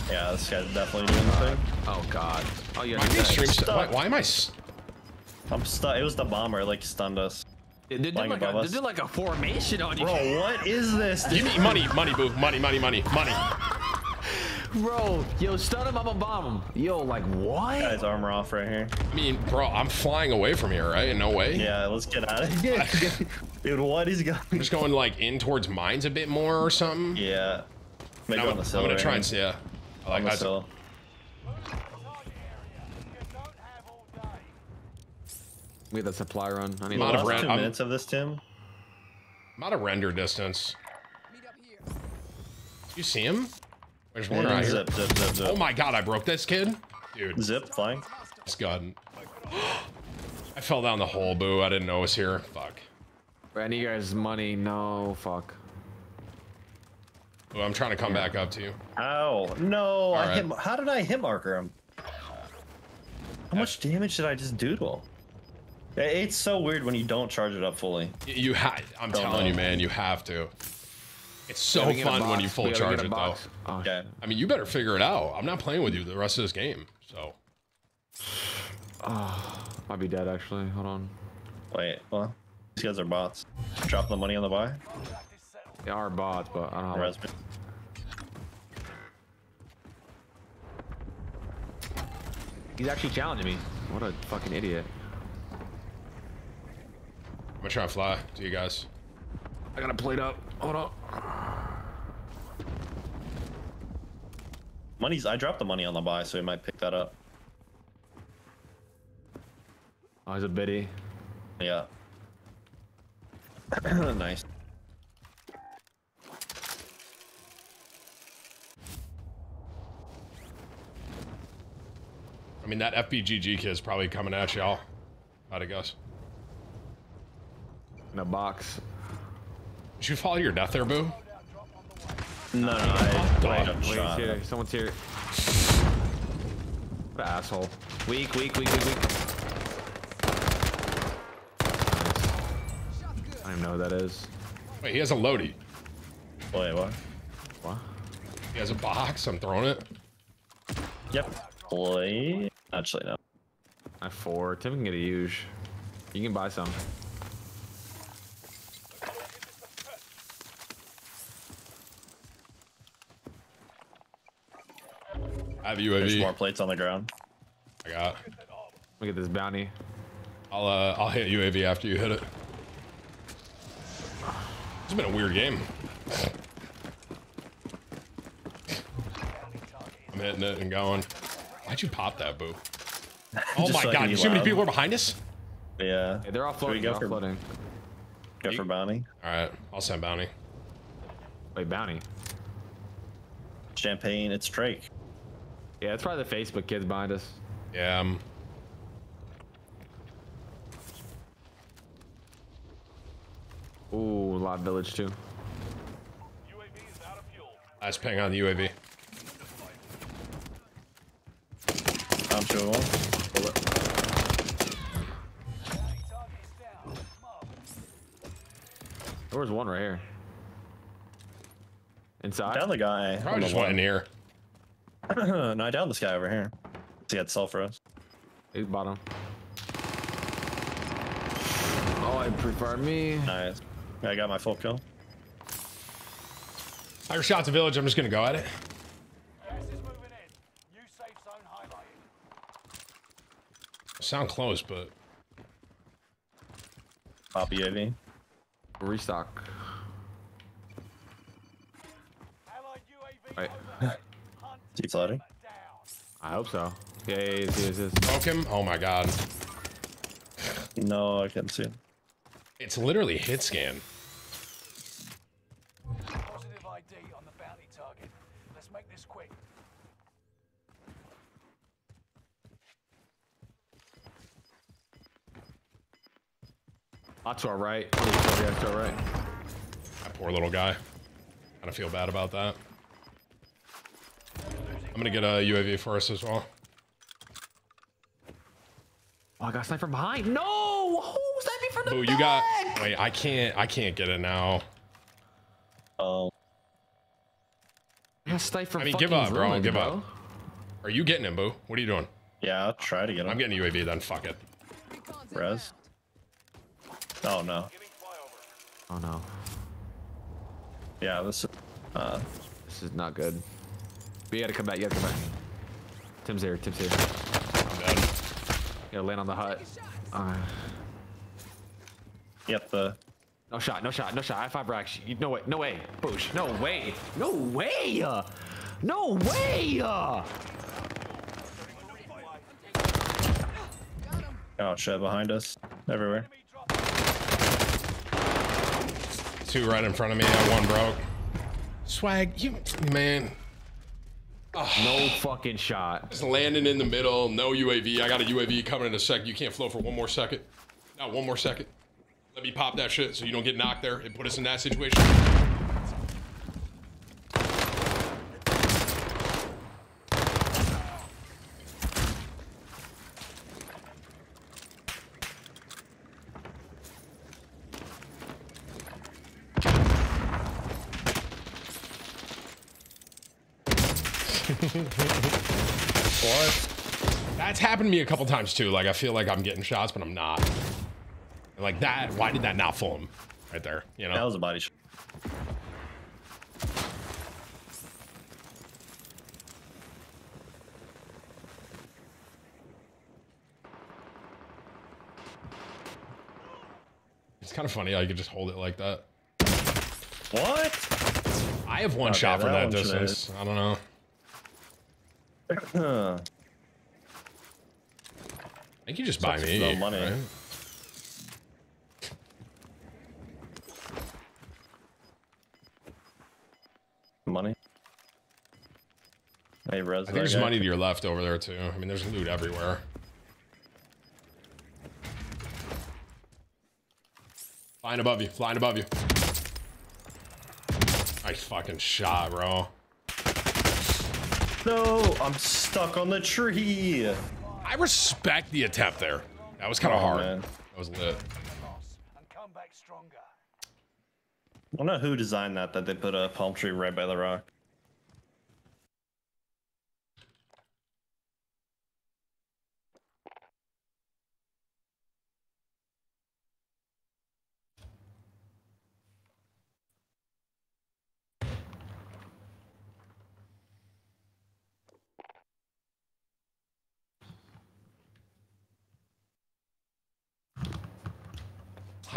Yeah, this guy's definitely doing the thing. Oh god. Oh yeah. Am I being stream stu- stuck. why, why am I? s- I'm stuck. It was the bomber, like stunned us. They did Flying like a, they did like a formation on you. Bro, what is this? Give me money, money, boo. Money, money, money, money. (laughs) Bro, yo, stun him, I'm gonna bomb him. Yo, like what? Guy's armor off right here. I mean, bro, I'm flying away from here, right? No way. Yeah, let's get out of (laughs) here. Dude, what is going? I'm just going like in towards mines a bit more or something. Yeah. Maybe I'm, on the I'm gonna try and see. Yeah. I like on that. We had that supply run. I need I'm of last ren- two I'm- minutes of this, Tim. I'm out of render distance. Meet up here. You see him? There's one Yeah, right here. zip, zip, zip, zip. Oh my god, I broke this kid. Dude, Zip flying. this gun. (gasps) I fell down the hole, boo. I didn't know it was here. Fuck. I need you guys' money. No, fuck. Boo, I'm trying to come back up to you. Ow. No, I right. hit, how did I hit marker him? How much damage did I just do to him? It- It's so weird when you don't charge it up fully. You ha- I'm Don't telling know. you, man, you have to. It's so Yeah, we get a fun when you full charge it, though. Oh, Okay. I mean, you better figure it out. I'm not playing with you the rest of this game. So, oh, Might be dead actually. Hold on. Wait, well, these guys are bots. Drop the money on the buy. They are bots, but I don't know. Res me. He's actually challenging me. What a fucking idiot. I'm gonna try to fly to you guys. I got a plate up. Hold on. Money's. I dropped the money on the buy, so he might pick that up. Oh, he's a biddy. Yeah. (clears throat) nice. I mean, that FBGG kid's probably coming at y'all. I'd have guess. In a box. Did you fall to your death there, boo? No, no, I, I Dog. Wait, shot. here. Someone's here. What an asshole. Weak, weak, weak, weak, weak. Nice. I don't even know who that is. Wait, he has a loadie. Wait, what? What? He has a box. I'm throwing it. Yep. Boy. Actually, no. I have four. Tim can get a huge. You can buy some. I have There's UAV. more plates on the ground. I got. Look at this bounty. I'll uh, I'll hit UAV after you hit it. It's been a weird game. I'm hitting it and going. Why'd you pop that, boo? (laughs) Oh my so god! can You see how many people are behind us? Yeah. Hey, they're all floating. we They're go all for, floating. go for bounty? All right, I'll send bounty. Wait, bounty. Champagne, it's Drake. Yeah, it's probably the Facebook kids behind us. Yeah, um, Ooh, Lot Village too. last ping on the UAV. I'm sure one. There was one right here. Inside. Down the guy. Probably just went in here. (clears throat) no, I down this guy over here. He had self res. He's bottom. Oh, I prefer me. Nice. I got my full kill. Fire shot the village. I'm just gonna go at it. Gas is moving in. New safe zone highlighted. Sound close, but Pop UAV. Restock. Allied UAV Right. overhead. Hunt Keep floating. down. I hope so. Yeah, yeah, yeah, yeah, yeah, yeah. broke him. Oh my god. No, I can't see. him. It's literally hit scan. Positive ID on the bounty target. Let's make this quick. To our right. Yeah, to our right. That poor little guy. Kind of feel bad about that. I'm gonna get a UAV for us as well. Oh, I got sniped from behind. No! Who's sniping from the Oh, back? you got. Wait, I can't. I can't get it now. Oh, I got sniped from I mean, give up, bro. ruins, Give bro. up. Are you getting him, boo? What are you doing? yeah, I'll try to get him. I'm getting a UAV then. Fuck it. Recon's Res. Oh, no. Giving. Oh no, Yeah, this. Uh, this is not good. But you gotta come back. You gotta come back. Tim's here. Tim's here. I'm dead. You gotta land on the hut. Uh, yep, the. no shot. No shot. No shot. I five racks. You- No way. No way. Boosh. No way. No way. uh, No way. uh. Oh, shit, behind us. Everywhere. Two right in front of me. and One broke. Swag, you man. No fucking shot. Just landing in the middle. No UAV. I got a UAV coming in a sec. You can't float for one more second. No, one more second. Let me pop that shit so you don't get knocked there and put us in that situation. What? That's happened to me a couple times too. Like I feel like I'm getting shots, but I'm not. And like that, why did that not fool him? Right there, you know. That was a body shot. It's kind of funny how you could just hold it like that. What? I have one Okay, shot from that that should distance. I don't know. (clears throat) I think you just buy me. money. right? Money. Hey, res. I think there's guy. money to your left over there too. I mean, there's loot everywhere. Flying above you. Flying above you. Nice fucking shot, bro. No, I'm stuck on the tree. I respect the attempt there. That was kind of Oh, hard. man. That was lit. Loss and come back stronger. I don't know who designed that. That they put a palm tree right by the rock.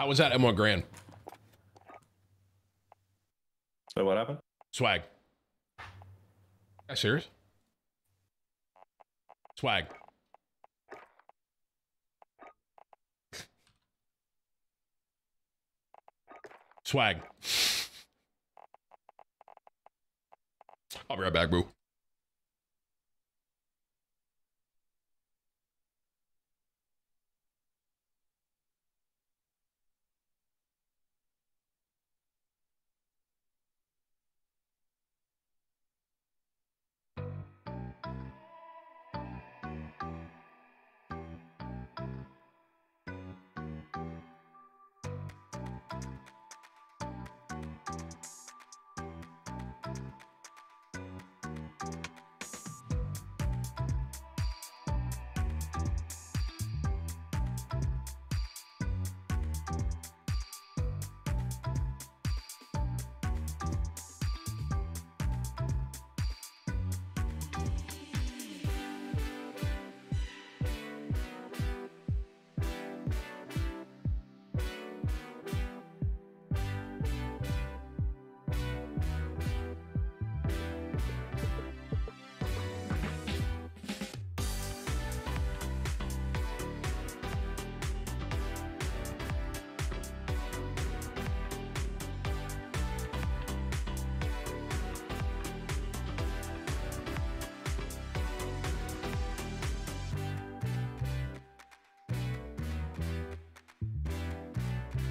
How was that M1 Garand? So what happened? Swag. Are you serious? Swag. Swag. I'll be right back, boo.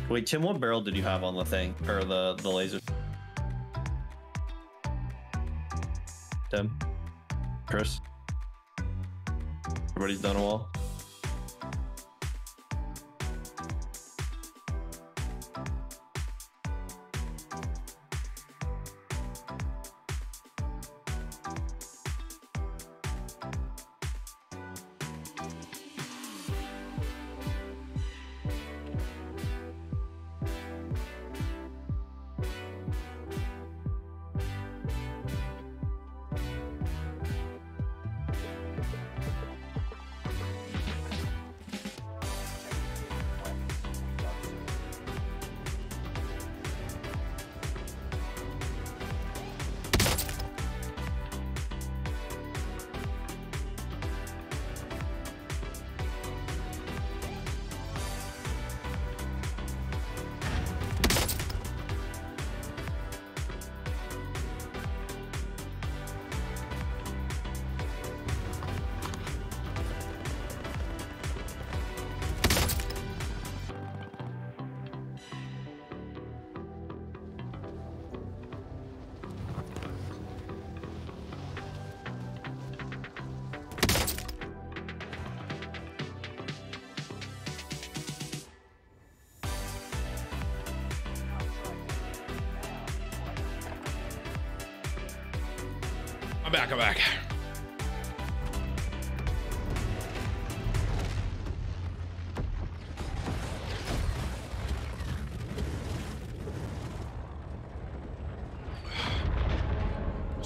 Wait, Tim, what barrel did you have on the thing or the the laser? Tim, Chris, everybody's done a wall.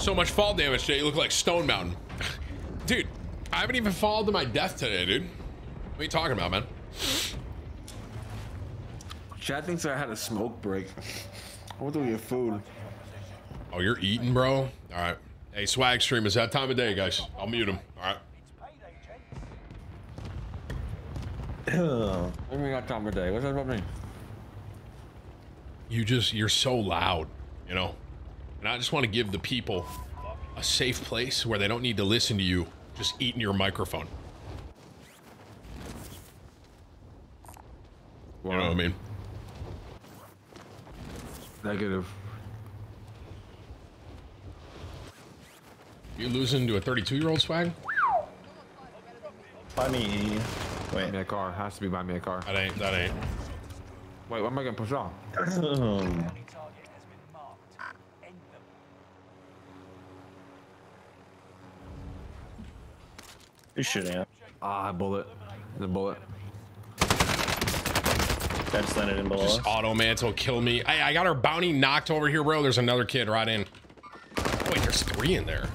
So much fall damage today. You look like Stone Mountain. (sighs) Dude, I haven't even fallen to my death today, dude. What are you talking about, man? Chad thinks I had a smoke break. I went to get food. Oh, you're eating, bro? All right. Hey, swag stream. It's that time of day, guys. I'll mute him. All right. (clears throat) What do you mean got time of day? What's that about me? You just, you're so loud, you know? And I just want to give the people a safe place where they don't need to listen to you just eating your microphone. You know what I mean? Negative. You losing to a 32 year old swag? Buy me. Buy Wait. me a car. Has to be buy me a car. That ain't, that ain't. Wait, what am I gonna push off? Um, Target has been marked. End them. Who's shooting at? Ah, bullet. The bullet. I just landed in below. Just us. auto mantle kill me. I, I got our bounty knocked over here, bro. There's another kid right in. Wait, there's three in there.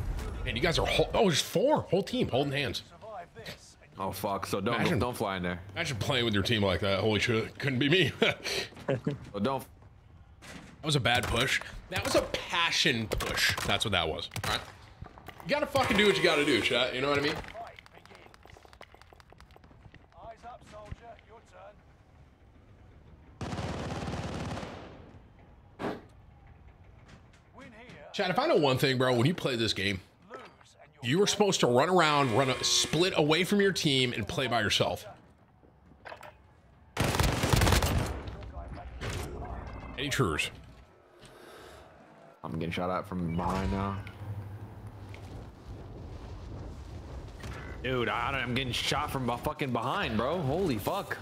Man, you guys are whole, oh, there's four. Whole team holding hands. Survive this. and Oh fuck! So don't Imagine- don't fly in there. Imagine playing with your team like that. Holy shit, couldn't be me. (laughs) that So don't. That was a bad push. That was a passion push. That's what that was. All right. You gotta fucking do what you gotta do, chat. You know what I mean? Fight begins. Eyes up, soldier. Your turn. Win here. Chad, if I know one thing, bro, when you play this game, you're were supposed to run around, run a split away from your team, and play by yourself. Any truers? I'm getting shot at from behind now. Dude, I don't, I'm getting shot from beh- fucking behind, bro. Holy fuck.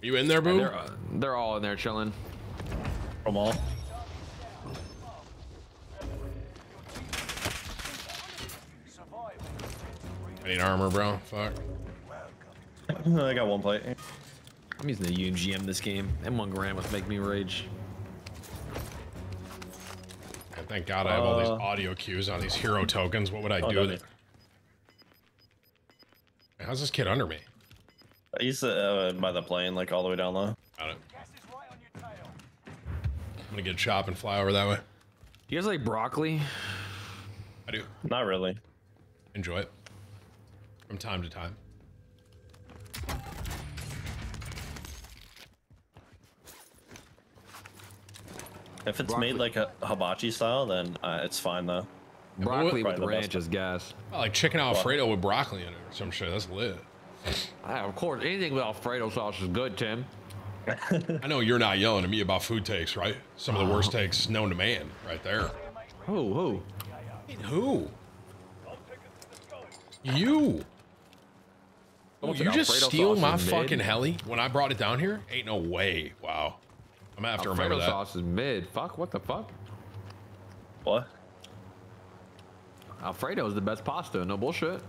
You in there, boo? They're uh, they're all in there chilling. From all. I need armor, bro. Fuck. (laughs) I got one plate. I'm using the UMGM this game. M1 Garand must make me rage. And thank God I have all these Uh, audio cues on these hero tokens. What would I Oh, do with it? How's this kid under me? He's uh, by the plane, like all the way down low. Got it. Gas is right on your tail. I'm gonna get a chop and fly over that way. Do you guys like broccoli? I do. Not really. Enjoy it. From time to time. If it's Broccoli. made like a hibachi style, then uh, it's fine though. Broccoli with the ranch is gas. I like chicken alfredo with broccoli in it or some shit. That's lit. Ah, of course, anything with Alfredo sauce is good, Tim. (laughs) I know you're not yelling at me about food takes, right? Some of the worst takes known to man, right there. Who? Who? Who? You. Oh, What's you just Alfredo steal my in mid? fucking heli when I brought it down here? Ain't no way. Wow. I'm gonna have to Alfredo remember that. sauce is mid. Fuck. What the fuck? What? Alfredo is the best pasta. No bullshit.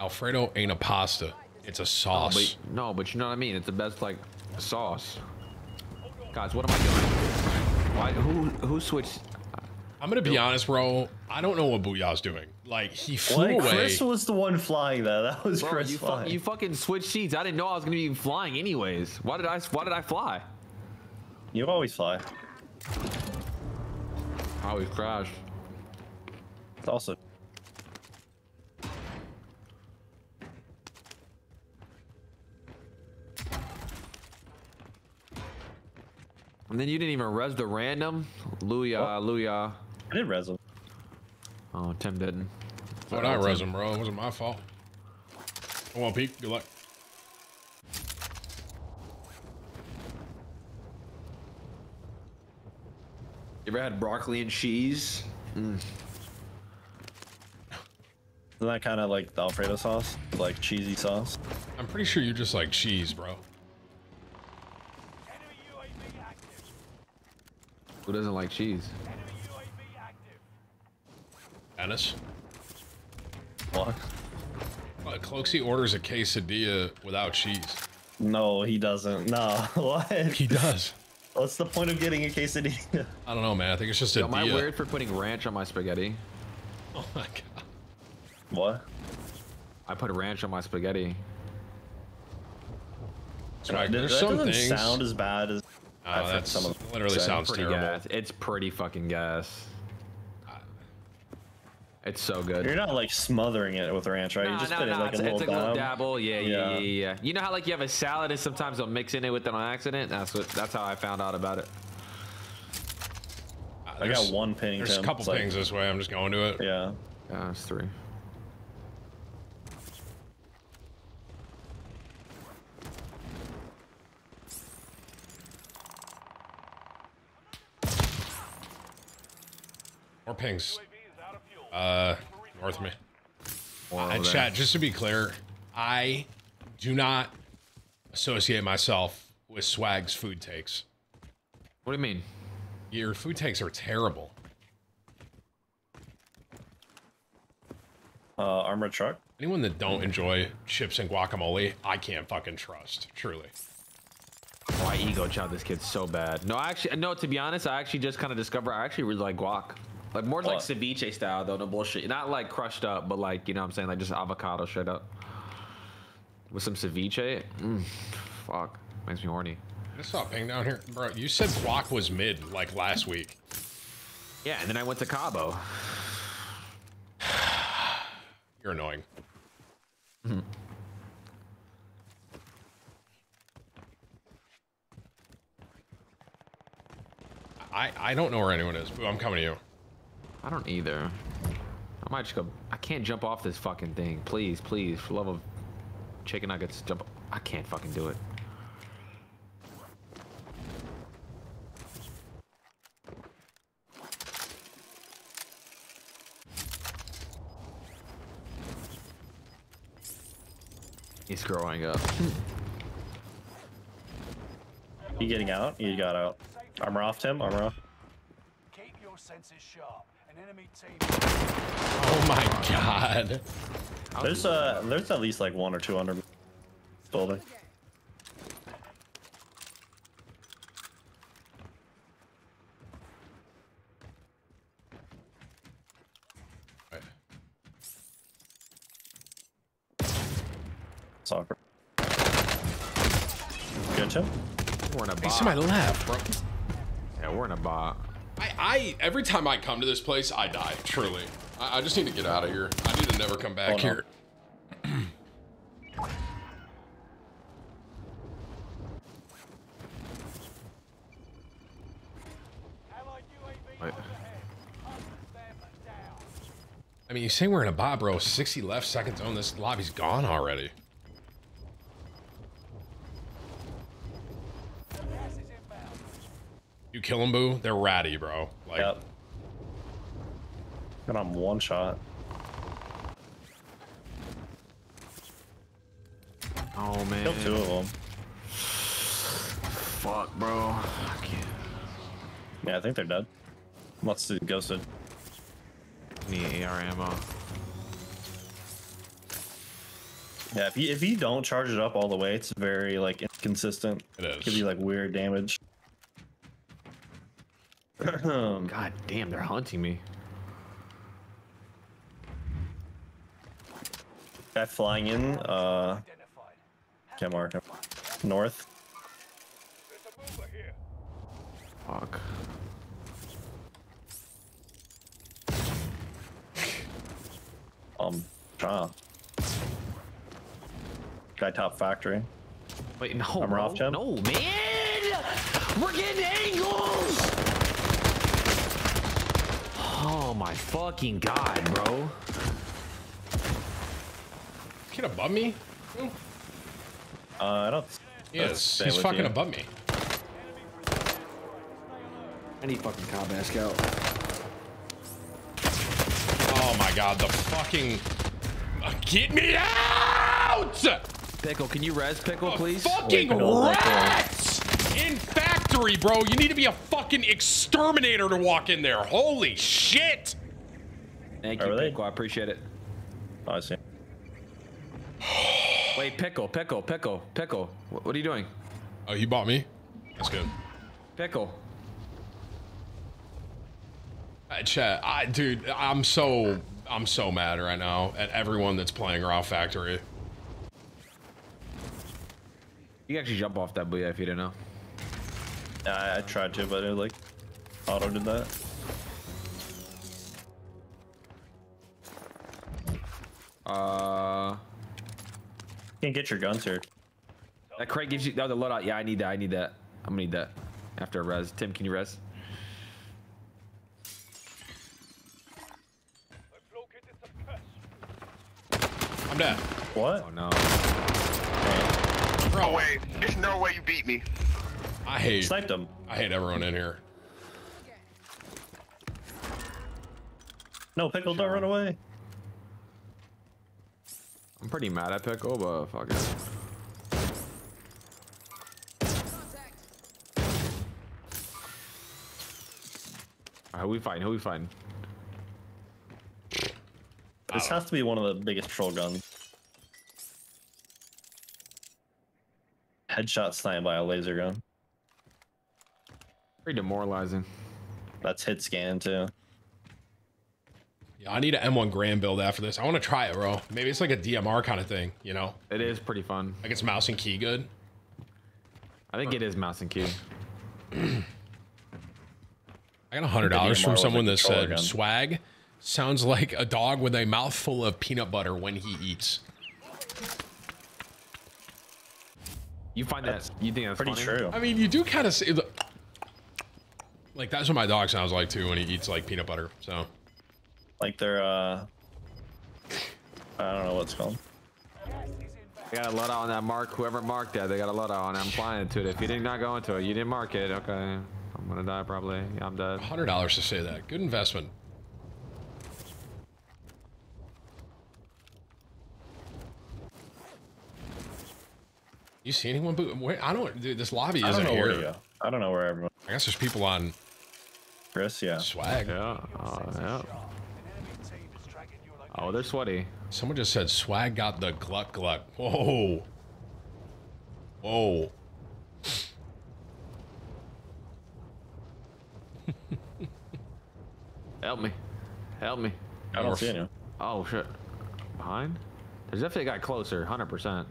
Alfredo ain't a pasta. It's a Oh, sauce. but, no, but you know what I mean. It's the best like sauce. Guys, what am I doing? Why? Who? Who switched? I'm gonna be honest, bro. I don't know what Booyah's doing. Like he flew Like, away. Chris was the one flying that. That was Bro, Chris you, fu- flying. you fucking switched seats. I didn't know I was gonna be flying anyways. Why did I? Why did I fly? You always fly. I always crashed. It's also And then you didn't even res the random. Luya, Luya. I did res him. Oh, Tim didn't. What I res him, bro. It wasn't my fault. Come on, Pete. Good luck. You ever had broccoli and cheese? Mm. Isn't that kind of like the Alfredo sauce? Like cheesy sauce? I'm pretty sure you just like cheese, bro. Enemy UAV active. Who doesn't like cheese? Enemy UAV active. Dennis. What? Uh, Cloakzy orders a quesadilla without cheese. No, he doesn't. No. (laughs) what? He does. What's the point of getting a quesadilla? I don't know, man. I think it's just a Am I weird for putting ranch on my spaghetti? Oh my god. What? I put ranch on my spaghetti. Swag, that there's that some doesn't things. sound as bad as Oh, that's some of literally say. sounds pretty terrible. gas. It's pretty fucking gas. It's so good. You're not like smothering it with ranch, right? you Nah, just nah, put it nah, like it's, a little like a little dabble. Yeah, yeah, Yeah. yeah, yeah, yeah. You know how like you have a salad and sometimes they'll mix in it with it on accident. That's what. That's how I found out about it. Uh, I got one ping. There's a couple It's like- this way. I'm just going to it. Yeah. Yeah, it's three. More pings. UAV is out of fuel. Uh, north of me. More And chat, just to be clear, I do not associate myself with Swag's food takes. What do you mean? Your food takes are terrible. Uh, armored truck. Anyone that don't enjoy chips and guacamole, I can't fucking trust. Truly. Oh, I ego chow this kid so bad. No, I actually, no. To be honest, I actually just kind of discovered I actually really like guac. Like more like What? ceviche style though, no bullshit. Not like crushed up, but like you know what I'm saying, like just avocado straight up. With some ceviche, mm, fuck, makes me horny. I saw a ping down here. Bro, you said guac was mid like last week. Yeah, and then I went to Cabo. (sighs) You're annoying. I, I don't know where anyone is. Boo, I'm coming to you. I don't either. I might just go. I can't jump off this fucking thing. Please, please, for love of chicken nuggets, jump. I can't fucking do it. He's growing up. You getting out? You got out. Armor off, Tim. Armor off. Keep your senses sharp. An enemy team. Oh my god. There's uh, there's at least like one or two under this building. Soccer. Good, Tim. We're in a bot. Hey, bot. somebody left, bro. Yeah, we're in a bot. I, I every time I come to this place, I die. Truly, I, I just need to get out of here. I need to never come back Oh, no. here. Allied (clears throat) Wait. overhead. Hunt them down. I mean, you say we're in a bot, bro. 60 left, second zone. This lobby's gone already. Kill them, boo, they're ratty, bro. Like, Yep. Got on one shot. Oh man. Killed two of them. Fuck, bro. I can't. Yeah, I think they're dead. Unless they ghosted. Need AR ammo. Yeah, if you if you don't charge it up all the way, it's very like inconsistent. It is. Gives you like weird damage. God damn, they're hunting me. Guy flying in, uh, can't mark him. North. Fuck. Um, ah. Guy top factory. Wait, no, I'm Jim. No, man! We're getting angles! Oh my fucking god, bro. kid above me? Uh, I don't. Yes, stay he's fucking you. above me. I need fucking combat scout. Oh my god, the fucking. Uh, Get me out! Pickle, can you res Pickle, please? Fucking Wait, hold on, rats! In factory, bro. You need to be a fucking exterminator to walk in there. Holy shit! Thank you, they? Pickle. I appreciate it. Oh, I see. Wait, Pickle, Pickle, Pickle, Pickle. What, what are you doing? Oh, you bought me? That's good. Pickle. Chat, I, dude, I'm so, I'm so mad right now at everyone that's playing Raw Factory. You can actually jump off that booyah if you didn't know. Yeah, I, I tried to, but it like auto did that. Uh, Can't get your guns here. that crate gives you no the loadout. Yeah, I need that. I need that. I'm gonna need that after a res. Tim, can you res? I'm dead. What? Oh no. Bro, Wait, there's no way you beat me. I hate, Sniped him. I hate everyone in here. No, pickle, don't run away. I'm pretty mad at Pickle, but fuck it. Alright, who we fighting? Who we fighting? This has to be one of the biggest troll guns. Headshot sniped by a laser gun. Pretty demoralizing. That's hit scan too. Yeah, I need an M1 Garand build after this. I want to try it, bro. Maybe it's like a DMR kind of thing, you know? It is pretty fun. Like it's mouse and key good. I think it is mouse and key. (clears throat) I got a hundred dollars from someone that said gun. swag sounds like a dog with a mouthful of peanut butter when he eats. You find that? You think that's Pretty funny? true. I mean, you do kind of say the, like that's what my dog sounds like too when he eats like peanut butter. So Like they're uh I don't know what's called. They got a lot on that mark. Whoever marked that, they got a lot on it. I'm flying into it. If you did not not go into it, you didn't mark it. Okay, I'm gonna die probably. Yeah, I'm dead. hundred dollars to say that. Good investment. You see anyone? Boo- Where, I don't. Dude, this lobby isn't don't know where to here. go. I don't know where everyone. I guess there's people on Chris, yeah. swag. Yeah. Oh, yeah. Oh, they're sweaty. Someone just said swag got the gluck gluck. Whoa. Whoa. (laughs) Help me. Help me. I don't see anyone. Oh shit. Behind? There's definitely a guy closer. 100%.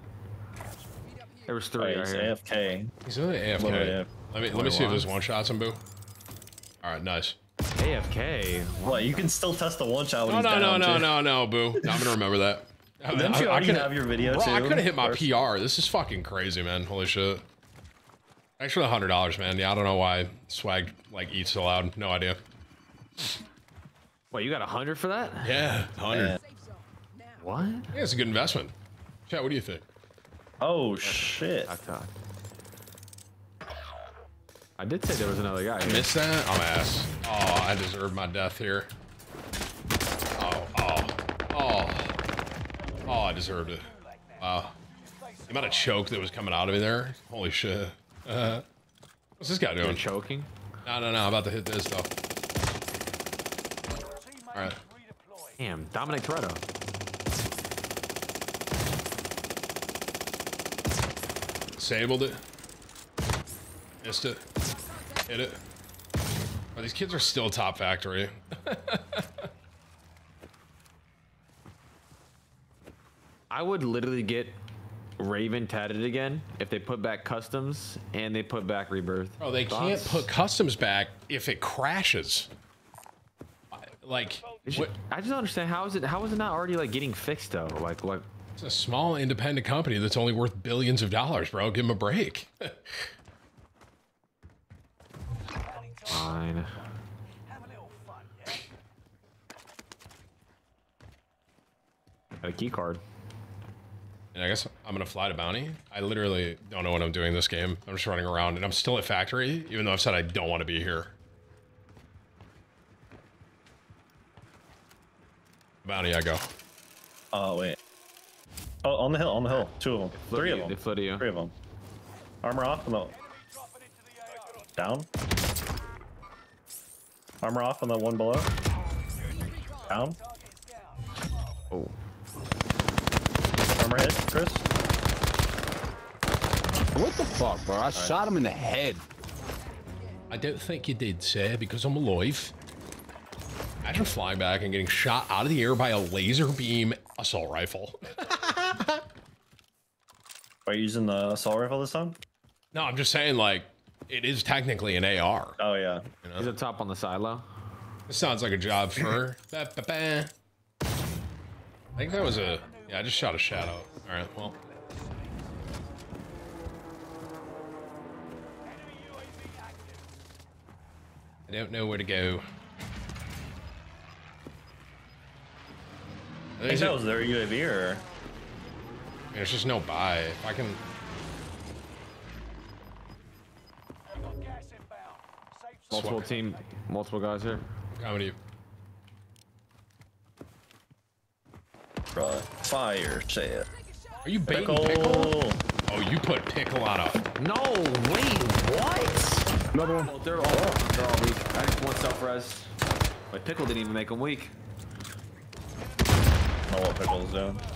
There was three Right, right here. AFK. He's really AFK. Literally, yeah. Let me let me see if there's one shots him, boo. All right, nice. AFK. What? You can still test the one shot when No, he's no, no, down, no, too. no, no, boo. I'm gonna remember that. (laughs) Didn't you already coulda- your video, bro, I could have hit my PR. This is fucking crazy, man. Holy shit. Thanks for the hundred dollars, man. Yeah, I don't know why swag like eats so loud. No idea. Wait, you got a hundred for that? Yeah, hundred. What? Yeah, it's a good investment. Chat, what do you think? Oh shit. I did say there was another guy. I here. missed that? I'm ass. Oh, I deserve my death here. Oh, oh, oh. Oh, I deserved it. Wow. The amount of choke that was coming out of me there. Holy shit. Uh, what's this guy You're doing? choking. No, no, no. I'm about to hit this though. All right. Damn, Dominic Toretto. Disabled it. Missed it. Hit it. Oh, these kids are still top factory. I would literally get Raven tatted again if they put back customs and they put back rebirth. Oh, they can't put customs back if it crashes. Like, should- I just don't understand how is it how is it not already like getting fixed though? Like like it's a small independent company that's only worth billions of dollars, bro. Give them a break. (laughs) fine. Got a key card. And I guess I'm gonna fly to bounty. I literally don't know what I'm doing this game. I'm just running around, and I'm still at factory, even though I've said I don't want to be here. Bounty, I go. Oh wait. Oh, on the hill, on the hill. Two of them. Three of them. They flew to you. Three of them. Armor off. No. Down. Armor off on the one below. Down. Oh. Armor hit, Chris. What the fuck, bro? I shot him in the head. I don't think you did, sir, because I'm alive. Imagine flying back and getting shot out of the air by a laser beam assault rifle. (laughs) Are you using the assault rifle this time? No, I'm just saying, like, it is technically an AR. Oh yeah. You He's know? up top on the silo. This sounds like a job for. (laughs) Ba, ba, ba. I think that was a. Yeah, I just shot a shadow. All right, well. I don't know where to go. I think that was their UAV or There's just no buy. If I can. Multiple team, multiple guys here. Coming to you. Bruh. Fire shit. Are you baiting Pickle. pickle? Oh, you put pickle on a. No, wait, what? Another one. Oh, they're all they're all weak. I just want self res. My pickle didn't even make them weak. I don't know what pickle's doing. Oh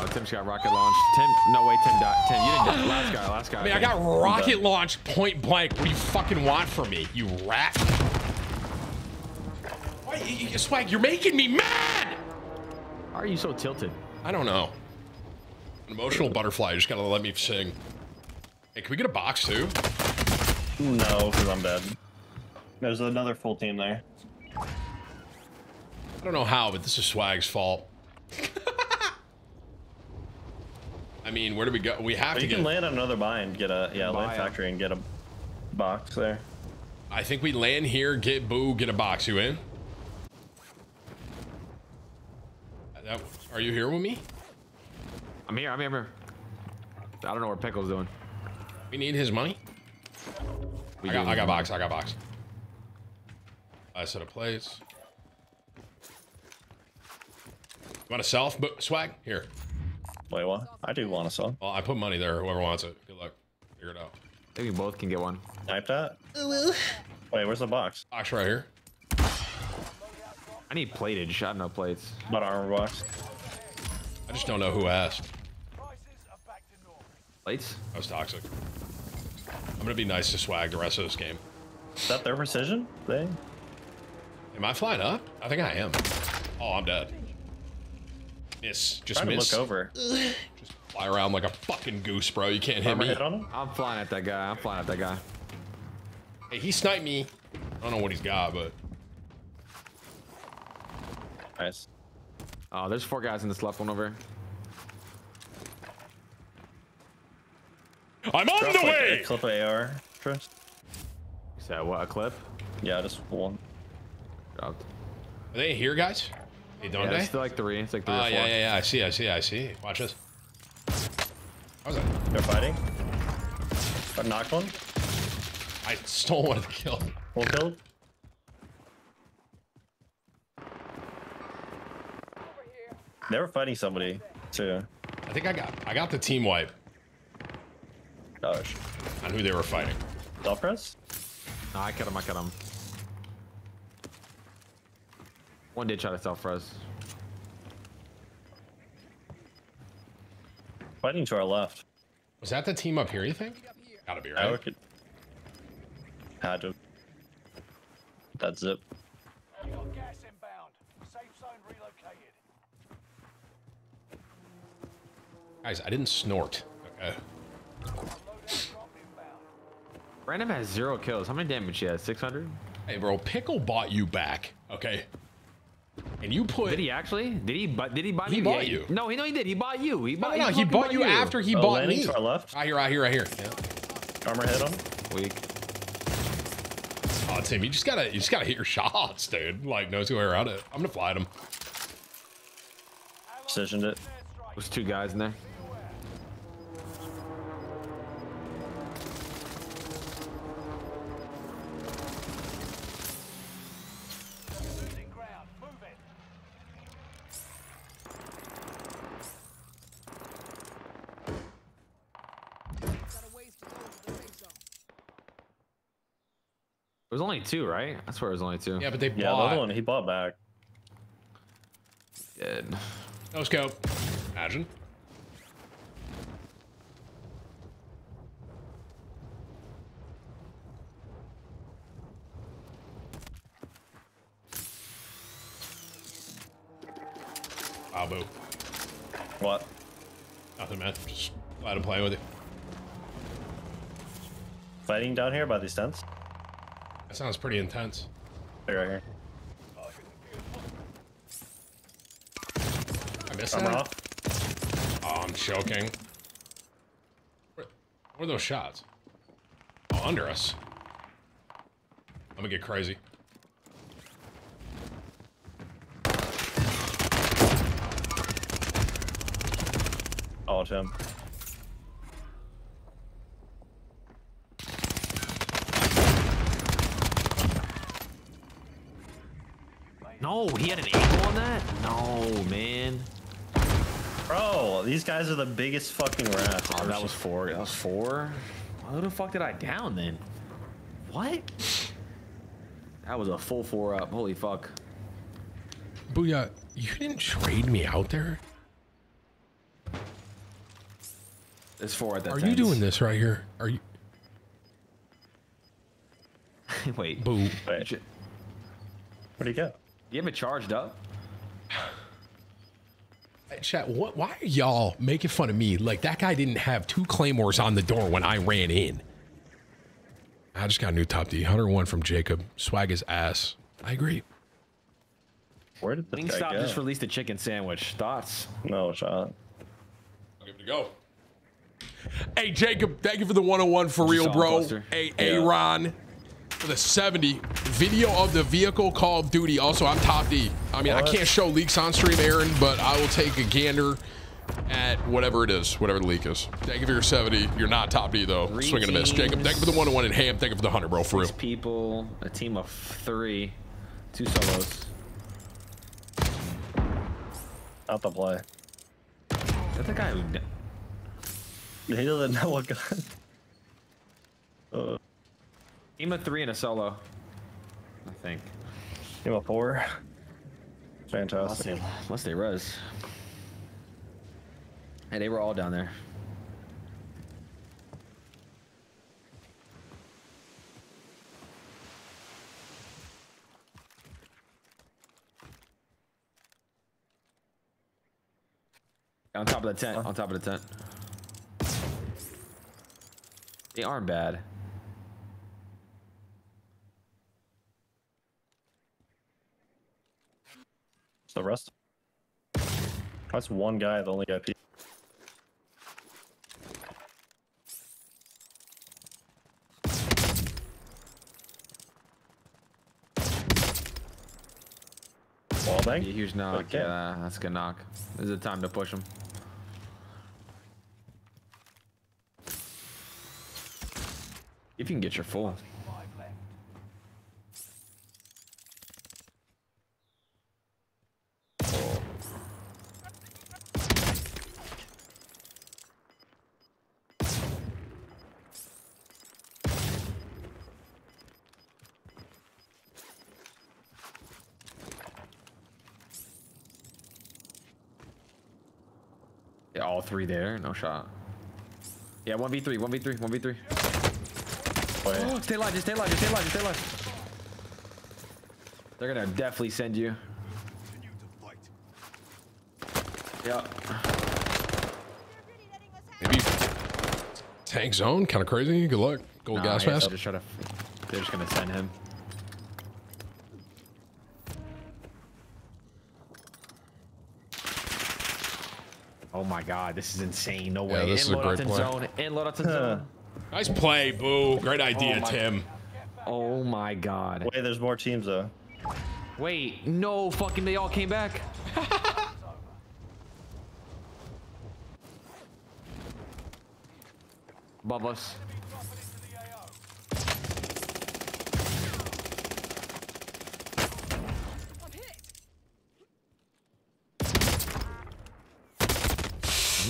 no, Tim just got rocket launched. Tim, no way, Tim died. Tim, you didn't die. Last guy, last guy. I mean, I got rocket launched point blank. What do you fucking want from me, you rat? Why, y- y- Swag, you're making me mad! Why are you so tilted? I don't know. An emotional butterfly. You just gotta let me sing. Hey, can we get a box too? No, because I'm dead. There's another full team there. I don't know how, but this is Swag's fault. (laughs) I mean, where do we go? We have But to you get. can land on another buy and get a yeah land Buy 'em. factory and get a box there. I think we land here, get boo, get a box. You in? That, are you here with me? I'm here. I'm here. I'm here. I don't know where pickle's doing. We need his money. We I got, do I got his box. I got box. I set of plates. You want a self Bo- swag? Here. Wait, what? I do want to sell. Well, I put money there. Whoever wants it. Good luck. Figure it out. I think we both can get one. Knife that. Wait, where's the box? Box right here. I need plated. Shot no plates. About armor box. I just don't know who asked. Plates? That was toxic. I'm gonna be nice to swag the rest of this game. Is that their precision thing? Am I flying up? I think I am. Oh, I'm dead. Miss. Just Trying miss. to look over. (sighs) Just fly around like a fucking goose, bro. You can't hit me. hit on him. I'm flying at that guy. I'm flying at that guy. Hey, he sniped me. I don't know what he's got, but Nice. Oh, there's four guys in this left one over. I'm on Drop, the like, way. A clip of AR. Trust. You said what? A clip? Yeah, just one. Dropped. Are they here, guys? Hey, don't Yeah, they? it's still like three. It's like three Oh, or ah, four. yeah, yeah, yeah. I see, I see, I see. Watch this. How's that? They're fighting. I knocked one. I stole one of the kills. Full kill. They were fighting somebody too. I think I got I got the team wipe Gosh. on who they were fighting. Self press? No, I cut him. I cut him. One did try to self res. Fighting to our left. Was that the team up here? You think? Gotta be I right. reckon. Had to. That zip. You got gas inbound. Safe zone relocated. Guys, I didn't snort. Okay. Random has zero kills. How many damage he has? 600? Hey, bro, Pickle bought you back. Okay. And you put. Did he actually? Did he? bu- Did he buy He me? bought Yeah, you. No, he no, he did. He bought you. He bought. no, no, he fucking bought you after he Oh, bought landing me. to our left. Right here, right here, right here. Yeah. Armor hit him. Weak. Oh, Tim, you just gotta, you just gotta hit your shots, dude. Like, no two way around it. I'm gonna fly them. Precisioned it. There's two guys in there. Only two, right? I swear it was only two. Yeah, but they Yeah, the bought. other one he bought back. Dead. No scope. Imagine. Wow, boo. What? Nothing, man. Just glad to play with you. Fighting down here by these tents? That sounds pretty intense. Right here. I missed Armor that. off. Oh, I'm choking. Where, where are those shots? Oh, under us. I'm gonna get crazy. Oh, it's him. No, he had an angle on that. No, man. Bro, these guys are the biggest fucking rats. Oh, that was four. That was four. Who the fuck did I down then? What? That was a full four up. Holy fuck. Booyah, you didn't trade me out there? There's four at that. Time. Are you doing this right here? Are you? (laughs) Wait. Boo. Wait. You Where'd he go? You have it charged up? Hey, Chat, what, why are y'all making fun of me? Like, that guy didn't have two claymores on the door when I ran in. I just got a new top D. 101 from Jacob. Swag his ass. I agree. Where did the guy Wingstop just released a chicken sandwich. Thoughts? No shot. I'll give it a go. Hey, Jacob, thank you for the 101 for real, bro. Buster. Hey, Yeah. Aaron for the 70. Video of the vehicle Call of Duty. Also, I'm top D. I mean, I can't show leaks on stream, Aaron, but I will take a gander at whatever it is, whatever the leak is. Thank you for your 70. You're not top D, though. Three Swing and a miss. Jacob, thank you for the 101 and Ham. Thank you for the 100, bro, for real. People, a team of three, two solos. Not the play. Is that the guy who? He doesn't know what gun. (laughs) Uh, Team of three and a solo. I think. team of four. Unless Fantastic. they, unless they res. Hey, they were all down there. On top of the tent. On top of the tent. They aren't bad. The rest. That's one guy, the only guy. Wall bang? Yeah, huge knock. Okay. Yeah, that's a good knock. This is the time to push him. If you can get your full. Three there. No shot. Yeah, 1v3, 1v3, 1v3. Oh, stay alive, just stay alive, just stay alive, just stay alive. They're gonna definitely send you. Yeah. Maybe tank zone, kind of crazy. Good luck. Gold Nah, gas mask. They're just, trying to, they're just gonna send him. Oh my god, this is insane. No Yeah, way. this in is a great play. zone. In loadout in zone. Nice play, Boo. Great oh idea, Oh Tim. Oh my god. Wait, there's more teams though. Wait, no fucking they all came back. (laughs) Above us.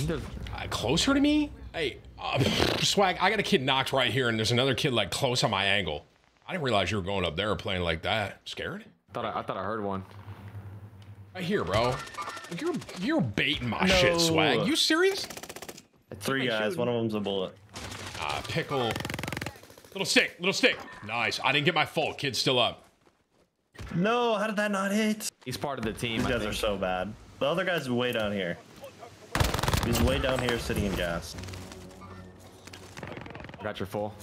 Uh, closer to me? Hey, uh, (laughs) swag. I got a kid knocked right here, and there's another kid like close on my angle. I didn't realize you were going up there playing like that. Scared? Thought I, I thought I heard one. Right here, bro. You're you're baiting my shit, swag. You serious? Three guys. One of them's a bullet. Ah, pickle. Little stick, little stick. Nice. I didn't get my full. Kid's still up. No, how did that not hit? He's part of the team. These I guys think. are so bad. The other guy's way down here. He's way down here sitting in gas. Got your full.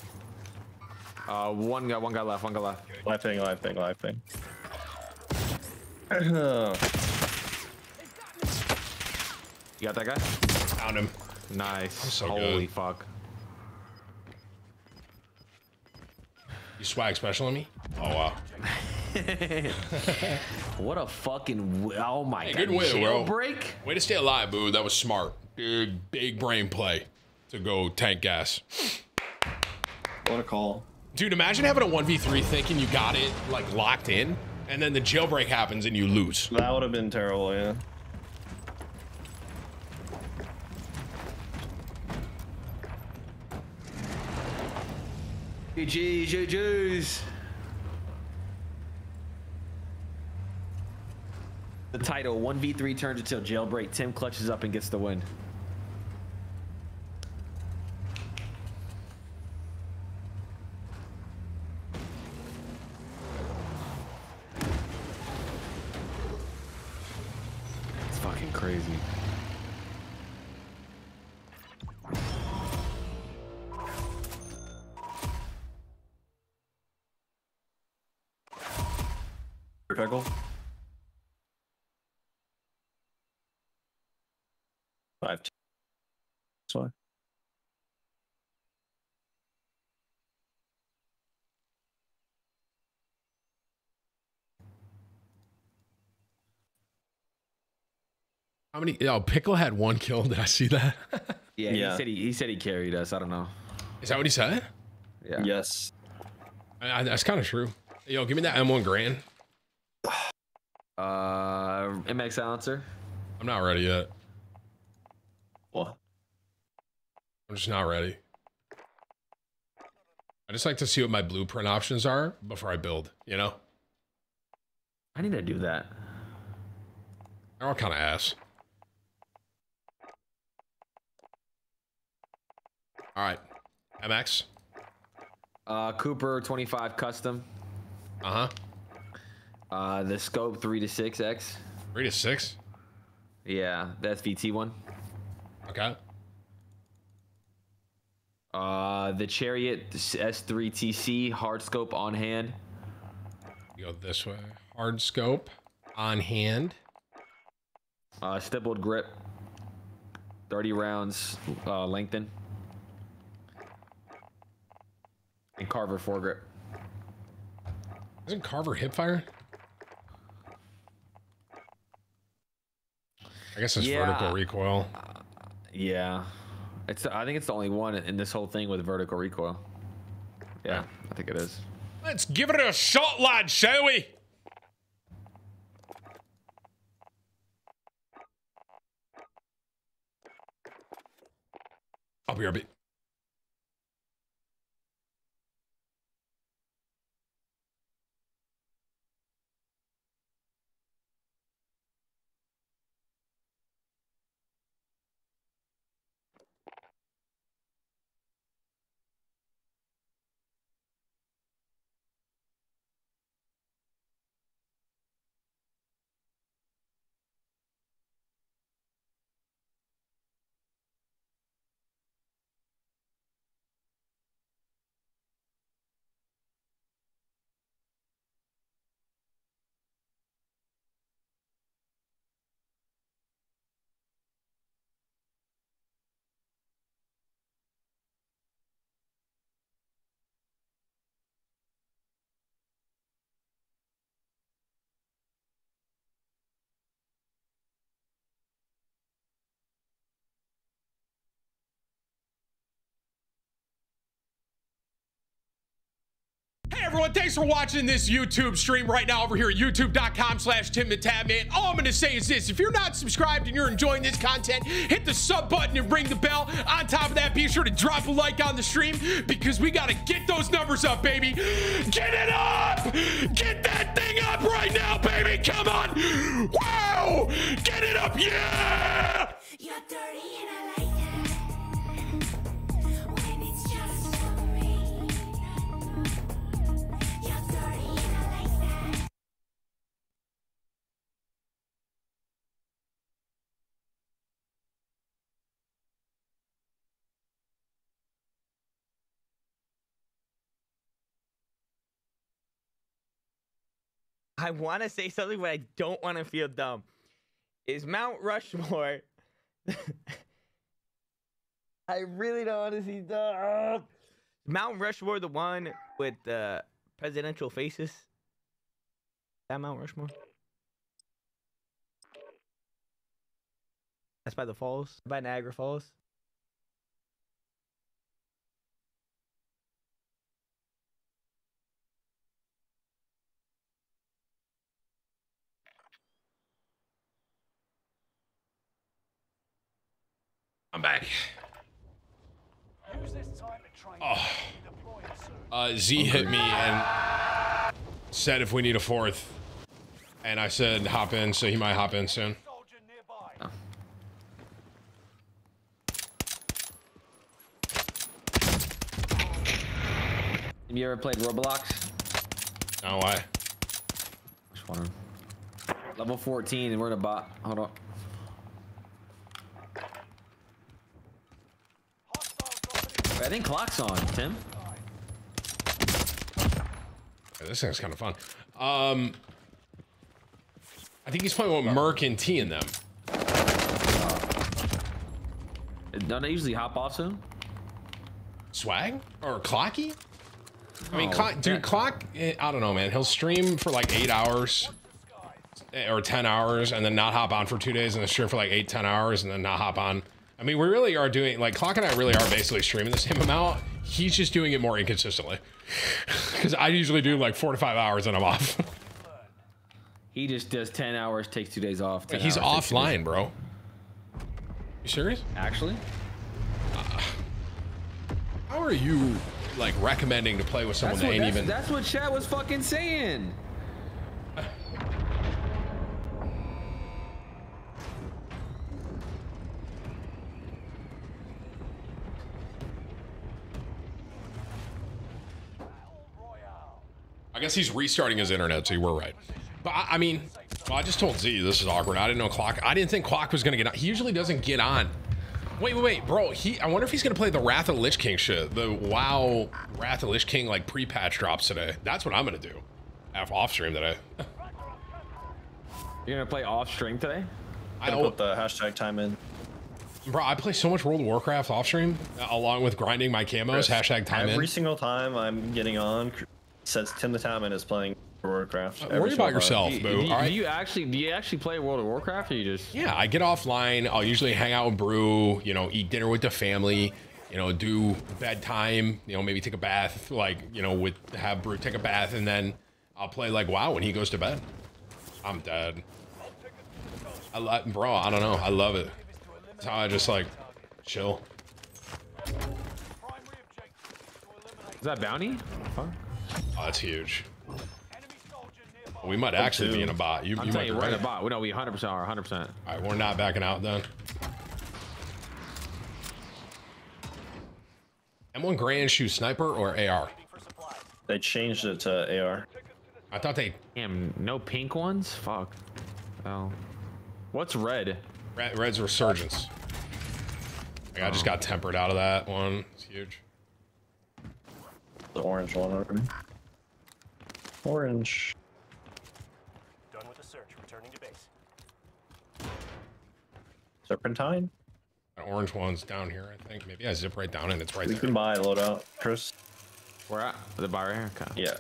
Uh, one guy, one guy left, one guy left. Live thing, live thing, live thing. You got that guy? Found him. Nice. so Holy good. fuck. You swag special on me? Oh wow. (laughs) What a fucking w- oh my Hey, god! good win, bro. Jailbreak. Way to stay alive, boo. That was smart. Big, big brain play to go tank gas. What a call. Dude, imagine having a 1v3 thinking you got it like locked in, and then the jailbreak happens and you lose. That would have been terrible, yeah. GG's, GG's. The title 1v3 turns until jailbreak. Tim clutches up and gets the win. Five. T- That's. How many? Oh, Pickle had one kill. (laughs) Did I see that? Yeah, Yeah. he said he, he said he carried us. I don't know. Is that what he said? Yeah. Yes. I, I, that's kind of true. Yo, give me that M1 Garand. Uh, MX silencer. I'm not ready yet. What? I'm just not ready. I just like to see what my blueprint options are before I build, you know? I need to do that. They're all kind of ass. All right. MX. Uh, Cooper 25 custom. Uh huh. Uh, the scope 3 to 6x. Three to six. Yeah, the SVT one. Okay. Uh, the Chariot S3TC hard scope on hand. You go this way. Hard scope on hand. Uh, stippled grip. 30 rounds uh, lengthen. And Carver foregrip. Isn't Carver hip fire? I guess it's Yeah. vertical recoil. Yeah. It's I think it's the only one in this whole thing with vertical recoil. Yeah, I think it is. Let's give it a shot, lad, shall we? I'll be right back. Everyone. Thanks for watching this YouTube stream right now over here at youtube.com slash Tim the. All I'm going to say is this. If you're not subscribed and you're enjoying this content, hit the sub button and ring the bell. On top of that, be sure to drop a like on the stream because we got to get those numbers up, baby. Get it up! Get that thing up right now, baby! Come on! Wow! Get it up! Yeah! You're dirty I want to say something, but I don't want to feel dumb. Is Mount Rushmore? (laughs) I really don't want to see dumb. Mount Rushmore, the one with the presidential faces. That Mount Rushmore. That's by the falls, by Niagara Falls. I'm back. Use this time to train. Oh. Uh, Z hit me and said if we need a fourth. And I said hop in, so he might hop in soon. Soldier nearby. Have you ever played Roblox? No, why? Just wondering. Level 14, and we're in a bot. Hold on. I think clock's on, Tim. Yeah, This thing's kind of fun. Um, I think he's playing with MerK and T in them. Don't they usually hop off soon? Swag or Clocky? I mean, Oh, Clock, dude. Clock. eh, I don't know, man. He'll stream for like eight hours eh, or ten hours, and then not hop on for two days, and then stream for like eight, ten hours, and then not hop on. I mean, we really are doing like Clock and I really are basically streaming the same (laughs) amount. He's just doing it more inconsistently. (laughs) Because I usually do like four to five hours, and I'm off. (laughs) He just does 10 hours, takes two days off. 10 He's hours, takes two days offline, bro. You serious? Actually? How are you like recommending to play with someone That's that what, ain't even? that's what Chad was fucking saying. I guess he's restarting his internet, so you were right. But I, I mean, well, I just told Z this is awkward. I didn't know Clock. I didn't think Clock was gonna get on. He usually doesn't get on. Wait, wait, wait, bro. He. I wonder if he's gonna play the Wrath of Lich King shit. The WoW Wrath of Lich King like pre-patch drops today. That's what I'm gonna do. Off off stream today. (laughs) You're gonna play off stream today? I Gonna put the hashtag time in. Bro, I play so much World of Warcraft off stream, along with grinding my camos. Chris, hashtag time Every in. single time I'm getting on, it says Tim the Tatman is playing Warcraft. Uh, Every worry about yourself, Do, boo. do- all right? do you actually do you actually play World of Warcraft or you just Yeah, I get offline. I'll usually hang out with Brew, you know, eat dinner with the family, you know, do bedtime, you know, maybe take a bath, like, you know, with have Brew take a bath, and then I'll play like WoW when he goes to bed. I'm dead. I love, bro. I don't know. I love it. That's how I just like chill. Is that bounty? Fuck. Oh, that's huge. We might actually be in a bot. You, I'm you might be you, we're in a bot. We know we 100% are 100%. All right, we're not backing out then. M1 Garand shoot sniper or AR? They changed it to AR. I thought they. Damn, no pink ones? Fuck. Oh. What's red? Red, Red's resurgence. Like, I just oh. got tempered out of that one. It's huge. The orange one already. Orange. Done with the search. Returning to base. Serpentine. That orange one's down here, I think. Maybe I zip right down and it's right there. We can buy a loadout, Chris. We're at? The bar right here? Okay. Yeah.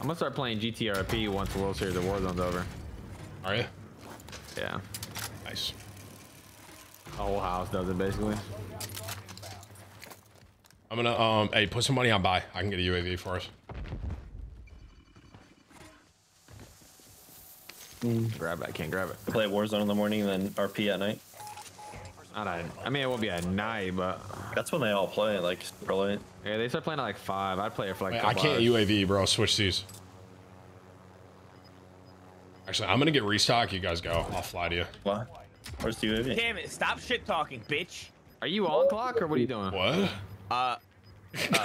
I'm gonna start playing GTRP once the World Series of Warzone's over. Are you? Yeah. Nice. The whole house does it basically. I'm gonna um hey put some money on buy. I can get a UAV for us. Grab it. I can't grab it. Play Warzone in the morning, and then RP at night. Not at, I mean, it won't be at night, but That's when they all play, like super late. yeah, they start playing at like five. I'd play it for like. Wait, a I can't hours. UAV, bro. Switch these. Actually, I'm gonna get restock. You guys go. I'll fly to you. What? Where's the UAV? Damn it! Stop shit talking, bitch. Are you on clock or what are you doing? What? Uh, (laughs)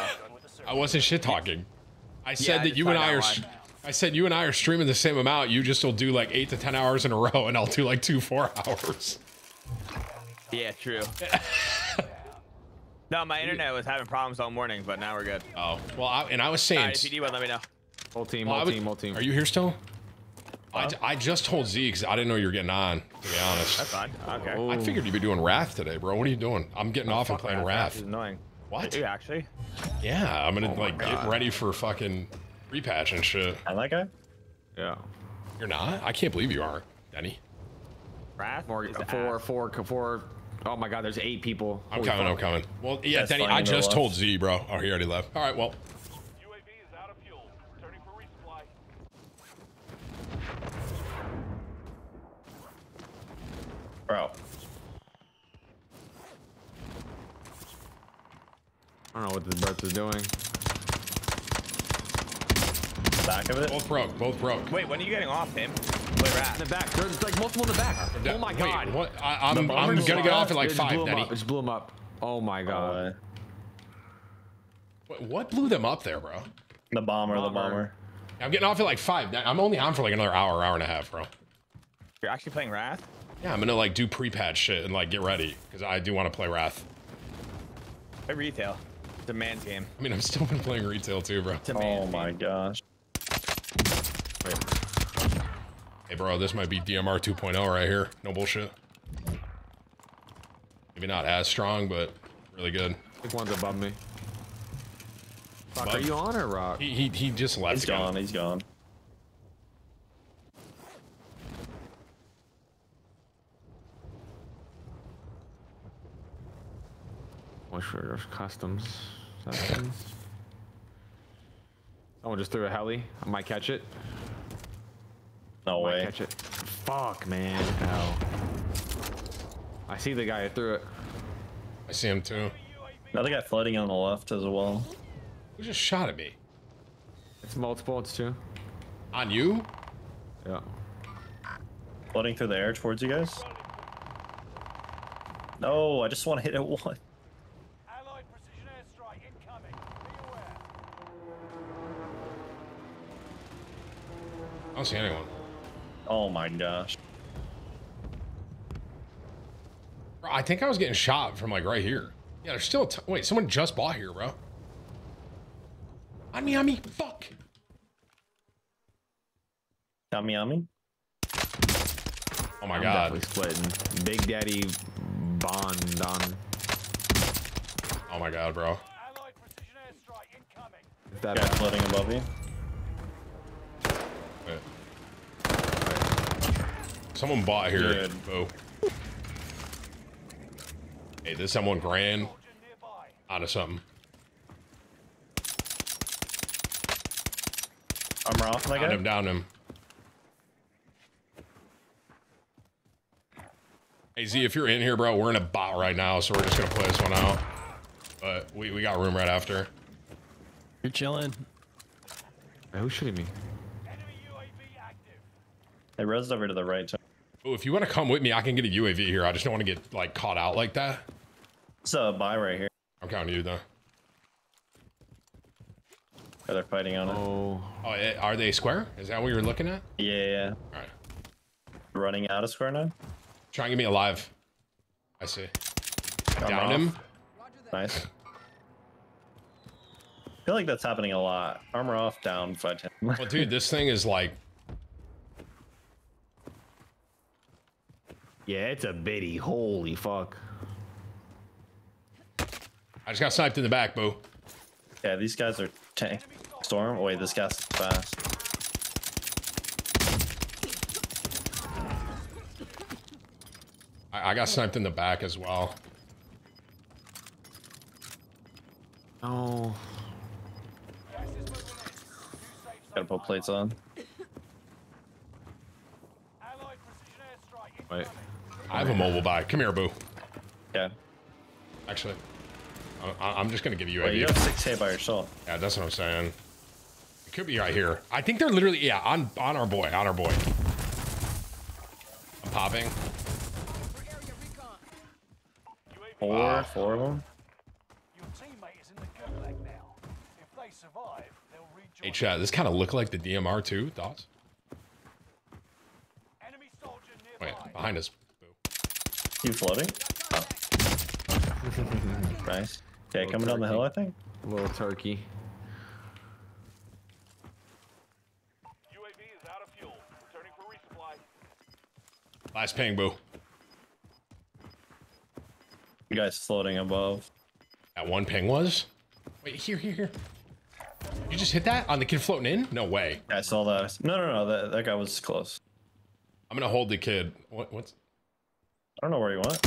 I wasn't shit talking. I said I that just you and I are. why. I said you and I are streaming the same amount. You just will do like eight to ten hours in a row, and I'll do like two four hours. yeah, true. (laughs) no, my internet was having problems all morning, but now we're good. Oh well, I, and I was saying. Alright, if you need one, let me know. Whole team, well, whole was- team, whole team. Are you here still? I, I just told Z because I didn't know you were getting on. To be honest, That's fine. Okay. Oh. I figured you'd be doing Wrath today, bro. What are you doing? I'm getting off and playing Wrath, Wrath. annoying. What? You actually? Yeah, I'm gonna Oh like get ready for fucking repatch and shit. And that guy? Yeah. You're not? I can't believe you aren't, Denny. Wrath? More, is four, ass. four, four. Oh my God, there's eight people. I'm Holy coming. I'm coming. Well, yeah, That's Denny. I no just left. told Z, bro. Oh, he already left. All right. Well, UAV is out of fuel. Turning for resupply. Bro. I don't know what this bird is doing. Back of it? both broke. Both broke. Wait, when are you getting off, Tim? Play In the back, there's like multiple in the back. Oh my Wait, God. what? I, I'm, I'm gonna get off. off at like It just blew five, him Denny. up. It just blew him up. Oh my God. Uh, What, what blew them up there, bro? the bomber, the Bomber. bomber. I'm getting off at like five. I'm only on for like another hour, hour and a half, bro. You're actually playing Wrath? Yeah, I'm gonna like do pre-patch shit and like get ready because I do want to play Wrath. Play retail. It's a man's game. I mean, I'm still been playing retail too, bro. It's Oh man's my game. gosh. Hey, bro, this might be DMR 2.0 right here. No bullshit. Maybe not as strong, but really good. I think one's above me. Fuck, Above? are you on or rock? He he, he just left. He's again. gone, he's gone. Watch for customs. Sections. Someone just threw a heli. I might catch it. No Might way. catch it. Fuck, man. Ow. I see the guy who threw it. I see him too. Another guy floating on the left as well. Who just shot at me? It's multiple. It's two. On you? Yeah. Floating through the air towards you guys. No, I just want to hit it (laughs) one. Don't see anyone. Oh my gosh. Bro, I think I was getting shot from like right here. Yeah, there's still. A t- Wait, someone just bought here, bro. On me, on me. Fuck. Yummy, yummy. Oh my I'm god. definitely splitting. Big Daddy Bond on. Oh my god, bro. Allied precision. Is that Guy floating above you. Someone bought here. Good. Boo. Hey, this someone grand Soldier nearby. out of something. Armor off on that Down guy. him, down him. Hey Z, if you're in here, bro, we're in a bot right now, so we're just gonna play this one out. But we, we got room right after. You're chilling. Wait, who's shooting me? Enemy UAV active. They rezzed over to the right. Too. Oh, if you want to come with me, I can get a UAV here. I just don't want to get like caught out like that. It's a buy right here. I'm counting you though. Yeah, they're fighting on it. Oh. Oh, are they square? Is that what you're looking at? Yeah, yeah, yeah. All right. Running out of square now. Try and get me alive. I see. Armor Down him. Nice. I feel like that's happening a lot. Armor off, down, fight him. Well, dude, this thing is like Yeah, it's a bitty. Holy fuck. I just got sniped in the back, boo. Yeah, these guys are tank. Storm. Oh, wait, this guy's fast. I, I got sniped in the back as well. Oh. Gas is moving in. New safe Gotta put plates on. Wait. I have a mobile buy. Come here, boo. Yeah. Actually, I- I'm just gonna give you Wait, you have six K by yourself. Yeah, that's what I'm saying. It could be right here. I think they're literally yeah on on our boy, on our boy. I'm popping. Four, Wow. four of them. Your teammate is in the gulag now. If they survive, they'll rejoin. Hey, chat. This kind of look like the DMR too. Thoughts? Enemy soldier Wait, behind us. You floating? Oh. (laughs) nice. (laughs) Okay, coming down the hill, I think. Little turkey. UAV is out of fuel. Returning for resupply. Last ping, boo. You guys floating above. That one ping was. Wait, here, here, here. You just hit that on the kid floating in? No way. I saw that. No, no, no. That, that guy was close. I'm gonna hold the kid. What? What's? I don't know where you went.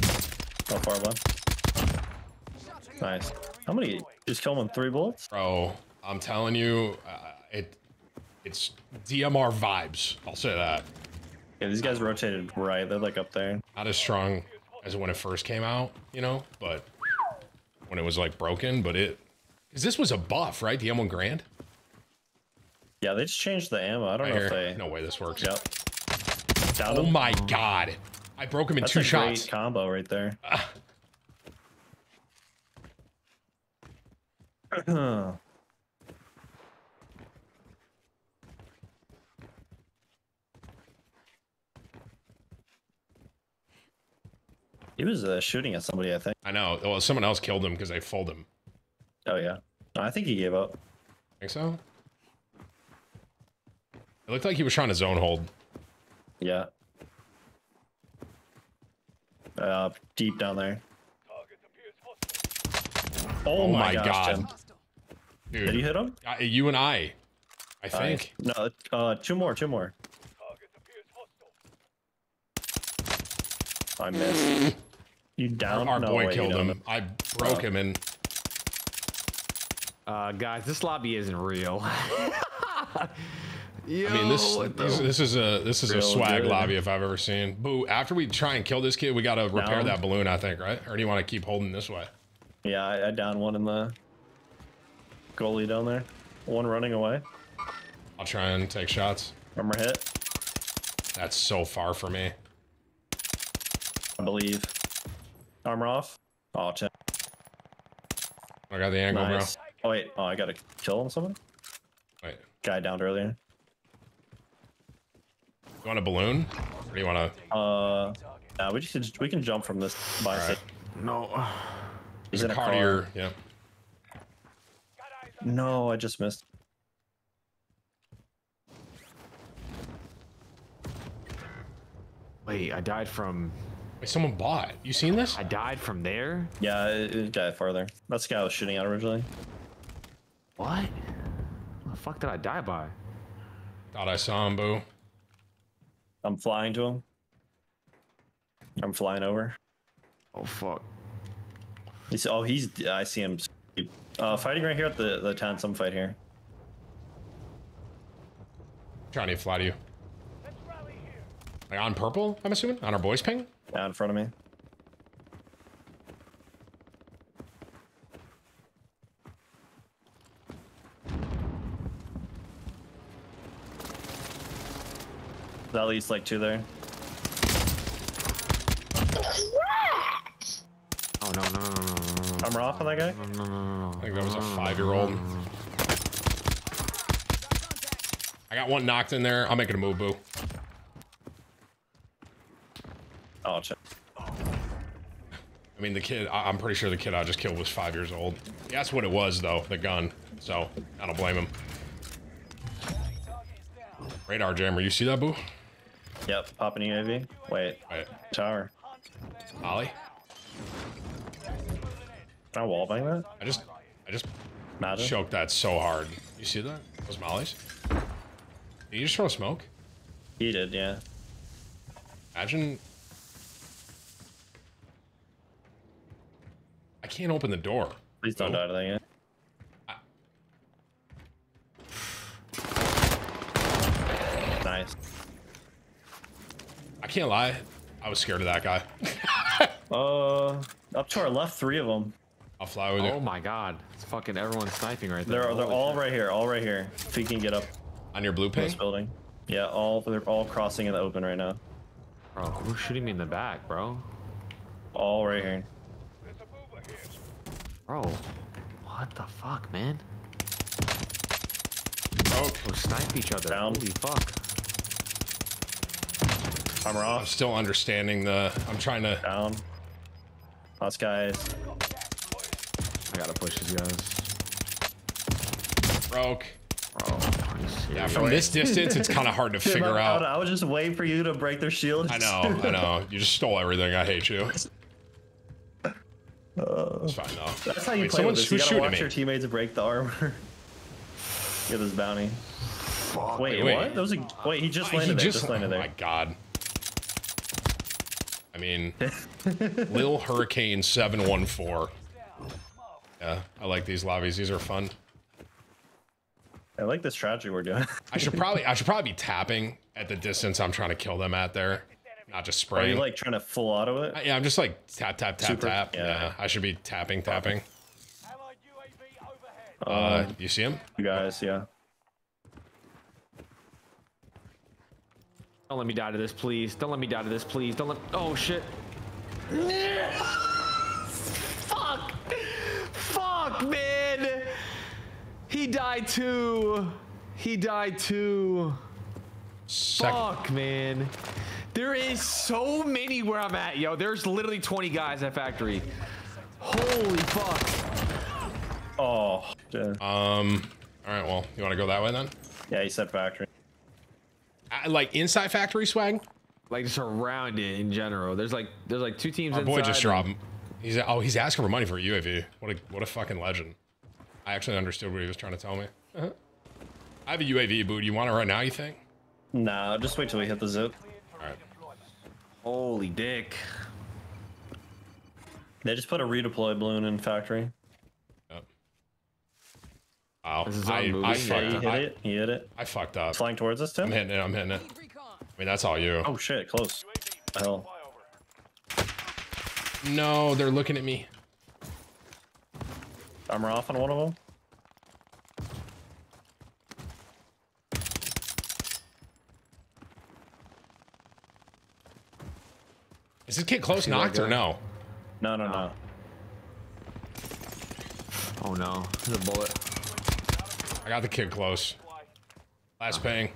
How far left? Nice. How many? Just kill him in three bullets? Bro, I'm telling you, uh, it it's DMR vibes. I'll say that. Yeah, these guys rotated right. They're like up there. Not as strong as when it first came out, you know, but when it was like broken, but it because this was a buff, right? The M1 Garand. Yeah, they just changed the ammo. I don't Right know here. if they. No way this works. Yep. Downed Oh him. my god, I broke him in That's two a shots. great combo right there. (clears throat) he was uh, shooting at somebody, I think. I know. Well, someone else killed him because they fooled him. Oh yeah. I think he gave up. Think so? It looked like he was trying to zone hold. Yeah. Uh, deep down there. Oh, my, gosh, god, dude! Did you hit him? Uh, you and I, I Nice. think. No, uh, two more, two more. I missed. (laughs) You down? Our no boy way, killed downed him. I broke Oh. him and Uh, guys, this lobby isn't real. (laughs) Yo, I mean this this, this is a this is a swag good. lobby if I've ever seen. Boo! After we try and kill this kid, we gotta repair Down. that balloon. I think, right? Or do you want to keep holding this way? Yeah, I, I downed one in the goalie down there. One running away. I'll try and take shots. Armor hit, That's so far for me. I believe. Armor off. Oh, check. I got the angle, Nice. Oh wait. Oh, I gotta kill him. Someone. bro. Wait, Guy downed earlier. You want a balloon? Or do you want to? Uh, yeah, we just we can jump from this by. Alright. no. He's in a car car. here. Yeah. No, I just missed. Wait, I died from. Wait, someone bought. You seen this? I died from there. Yeah, it, it got farther. That's the guy I was shooting at originally. What? The fuck did I die by? Thought I saw him, boo. I'm flying to him. I'm flying over. Oh fuck. He's oh he's I see him. Uh, fighting right here at the the tent. Some fight here. Trying to fly to you. Like on purple, I'm assuming? On our boys ping? Down in front of me. At least like two there. Oh no no no no no no no. I'm off on that guy. No no no no. I think that was a five-year-old. I got one knocked in there. I'm making a move, boo. Oh, check. I mean, the kid, I'm pretty sure the kid I just killed was five years old. That's what it was, though, the gun. So, I don't blame him. Radar jammer, you see that, boo? Yep, popping UAV. Wait, Wait, tower. Molly? Can I wallbang that? I just, I just choked that so hard. You see that? Those mollies? Did you just throw smoke? He did, yeah. Imagine. I can't open the door. Please don't die to that yet. Nice. I can't lie. I was scared of that guy. (laughs) Uh, up to our left, three of them. I'll fly with you. Oh my god. It's fucking everyone sniping right there. They're they're Holy all shit. right here, all right here. If he can get up On your blue in this building. Yeah, all they're all crossing in the open right now. Bro, who's shooting me in the back, bro? All right here. Bro, what the fuck, man? Oh, Oh, snipe each other. Down. Holy fuck. Armor I'm off. still understanding the. I'm trying to. Down. Last guys. I gotta push these guys. Broke. Bro, are you Yeah, from this distance, it's kind of hard to (laughs) Dude, figure I, out. I was just waiting for you to break their shield. I know, (laughs) I know. You just stole everything. I hate you. (laughs) Uh, It's fine though. that's how you Wait, play someone's with this. You who's gotta watch me. your teammates break the armor. Get this bounty. Wait, Wait. what? That was a, wait, he just He landed there. just- Just landed oh there. my god. I mean, (laughs) Lil Hurricane 714. Yeah, I like these lobbies. These are fun. I like this strategy we're doing. I should probably I should probably be (laughs) tapping at the distance I'm trying to kill them at there, not just spraying. Are you like trying to full auto it? yeah, I'm just like tap tap tap Super- tap. yeah. Yeah. I should be tapping tapping. Uh, you see him? You guys, yeah. Don't let me die to this, please. Don't let me die to this, please. Don't let. Oh shit. Fuck. Fuck, man. He died too. He died too. Second. Fuck, man. There is so many where I'm at, yo. There's literally 20 guys at factory. Holy fuck. Oh, yeah. Um. All right. Well, you want to go that way then? yeah, he said factory. I, like inside factory swag. Like just around it in general. There's like there's like two teams Our boy just and- dropped. him. He's oh he's asking for money for a UAV. What a what a fucking legend. I actually understood what he was trying to tell me. Uh-huh. I have a UAV, boo. Do you want it right now? You think? Nah, just wait till we hit the zip. All right. Holy dick. They just put a redeploy balloon in factory. Yep. Wow. This is I, unmoving. I, Yeah, he hit I, it. He hit it. I fucked up. Flying towards us, Tim. I'm hitting it. I'm hitting it. I mean, that's all you. Oh shit, close. Hell. No, they're looking at me. Armor off on one of them. Is this kid close knocked or guy? no? No, no, no. Oh no. There's a bullet. I got the kid close. Last ping.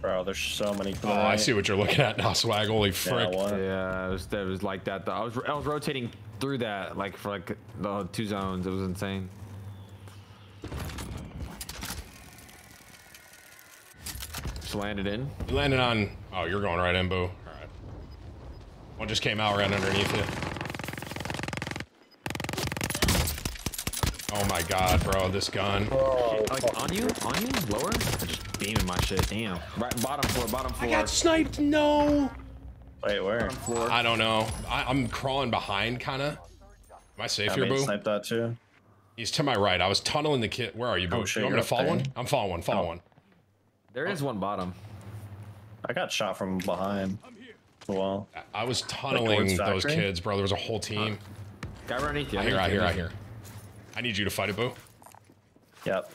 Bro, there's so many. Oh, I see what you're looking at now, swag. Holy Yeah, frick. what? Yeah, it was, it was like that though. I was I was rotating through that like for like the two zones. It was insane. Just landed in. You landed on. Oh, you're going right in, boo. All right. One just came out right underneath you. Oh my god, bro, this gun. Like on you, on you, lower. I just beaming my shit. Damn. Right, bottom floor, bottom floor. I got sniped. No. Wait, where? I don't know. I, I'm crawling behind, kind of. Am I safe I here, mean, boo? snipe that too. He's to my right. I was tunneling the kid. Where are you, boo? Oh, shit, you want me to follow up one? I'm following one. Follow Oh. one. There is one bottom. I got shot from behind. Well, I was towards tunneling those kids, bro. There was a whole team. Guy right underneath you. I hear, I underneath hear, you, I need you to fight it, boo. yep.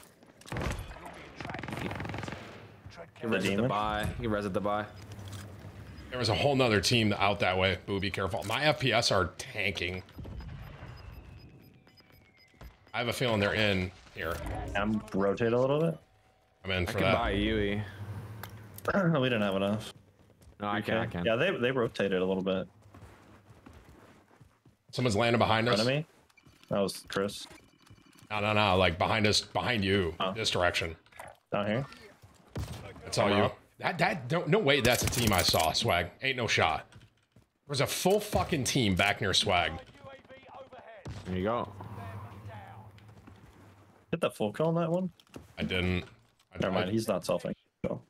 You res at the demon? buy. You res at the buy. There was a whole nother team out that way. Boo, be careful. My FPS are tanking. I have a feeling they're in here. I'm rotate a little bit. I'm in I for can buy that. a UE. (clears throat) we didn't have enough. No, I can. I can. Yeah, they they rotated a little bit. Someone's landing behind us. Enemy. That was Chris. No, no, no. Like behind us, behind you. Oh. This direction. Down here. That's all I'm you. out. That, that, don't, no way that's a team I saw, Swag. Ain't no shot. There was a full fucking team back near Swag. There you go. Hit that full kill on that one. I didn't. I, Never mind. I- He's not selfing. So.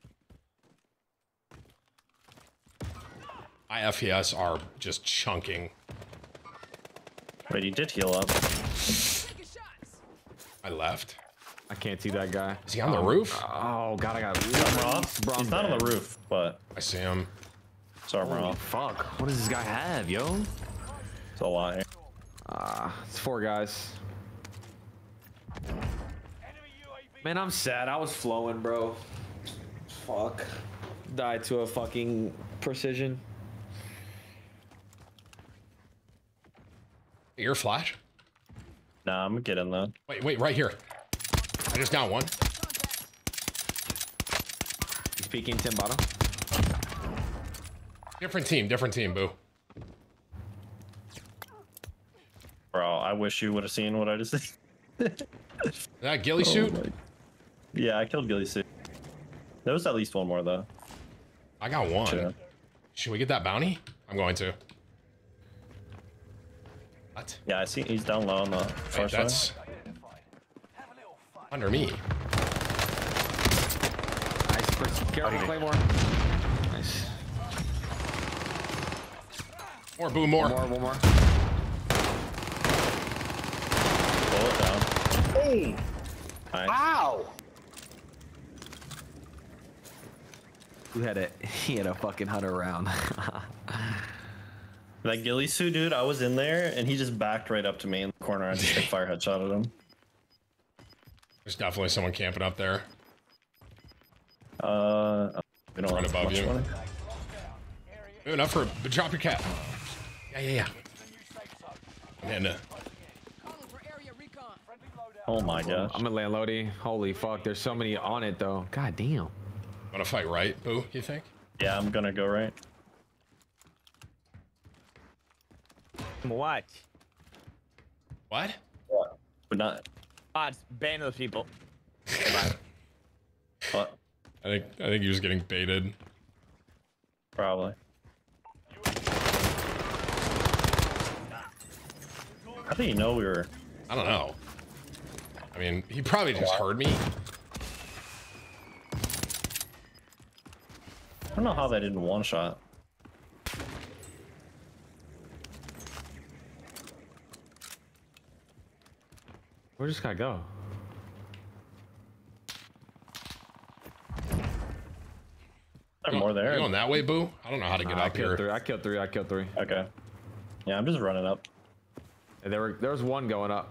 My FPS are just chunking. But he did heal up. Taking shots. I left. I can't see that guy. Is he on the roof? Oh god, I got Armor off. Bro, I'm He's not on the roof, but I see him. It's armor Holy off. fuck. What does this guy have, yo? It's a lot. Ah, it's four guys. Man, I'm sad. I was flowing, bro. Fuck. Died to a fucking precision. Your flash? Nah, I'm getting that. Wait, wait, right here. I just got one. He's peeking Tim bottom. Different team, different team, boo. Bro, I wish you would have seen what I just (laughs) did. That ghillie oh suit? my- Yeah, I killed Ghillie Suit. There was at least one more though. I got one. Sure. Should we get that bounty? I'm going to. What? Yeah, I see he's down low on the far Wait, side. that's under me. Nice. Chris. Careful, Claymore. Nice. More, boo, more. One more, one more. Bullet down. Hey! Nice. Ow! Who had a (laughs) he had a fucking hunter round. (laughs) That Ghillie Suit dude, I was in there and he just backed right up to me in the corner. I just like (laughs) fire headshot at him. There's definitely someone camping up there. Uh, we don't Right have above much you. money. Ooh, enough for but drop your cat. Yeah, yeah, yeah. And uh, Oh my gosh. I'm a landlady. Holy fuck. There's so many on it though. God damn. wanna fight right, boo? You think? Yeah, I'm gonna go right. Watch. What? What? But not. Ah, Watch. Ban those people. (laughs) What? I think I think you're just getting baited. Probably. How do you know we were? I don't know. I mean, he probably just heard me. I don't know how they didn't one shot. Where'd this guy go? There's more there. You going that way, boo? I don't know how to get Nah, I up killed here. three. I killed three. I killed three. Okay. Yeah, I'm just running up. And there were there was one going up.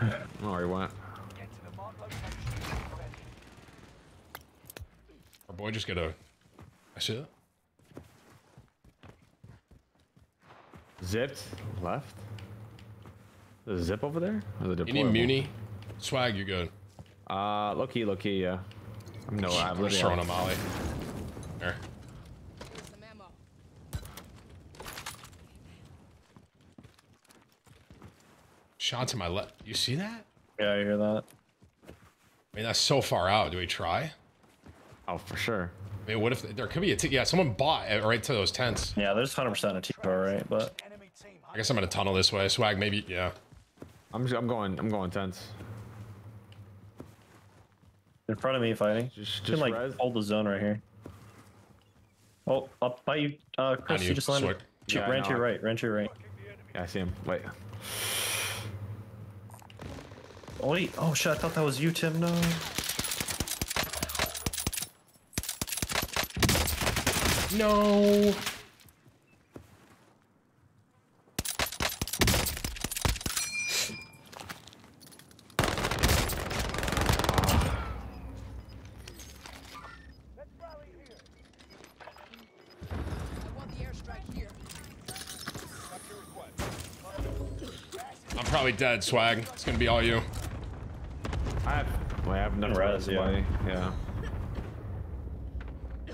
I don't know where he went. Our boy just got a. I see that. Zipped left. There's a zip over there. Or the You need muni. Swag, you good. Uh, low key, low key, yeah. I'm no, I'm I'm just throwing a molly. There. Shot to my left. You see that? Yeah, I hear that. I mean, that's so far out. Do we try? Oh, for sure. I mean, what if there could be a t- yeah? Someone bought right to those tents. Yeah, there's 100% a T4, right? But I guess I'm gonna tunnel this way. Swag, maybe. Yeah. I'm just, I'm going I'm going tense. in front of me fighting. Just You can like res. hold the zone right here. Oh, up by you, uh, Chris. You, you, just landed. Swick. Yeah, I ran to your right. Ran to your right. Yeah, I see him. Wait. Oh wait. Oh shit! I thought that was you, Tim. No. No. I'm probably dead, Swag. It's gonna be all you. I have well, I have none Res, res, yeah. yeah. yeah.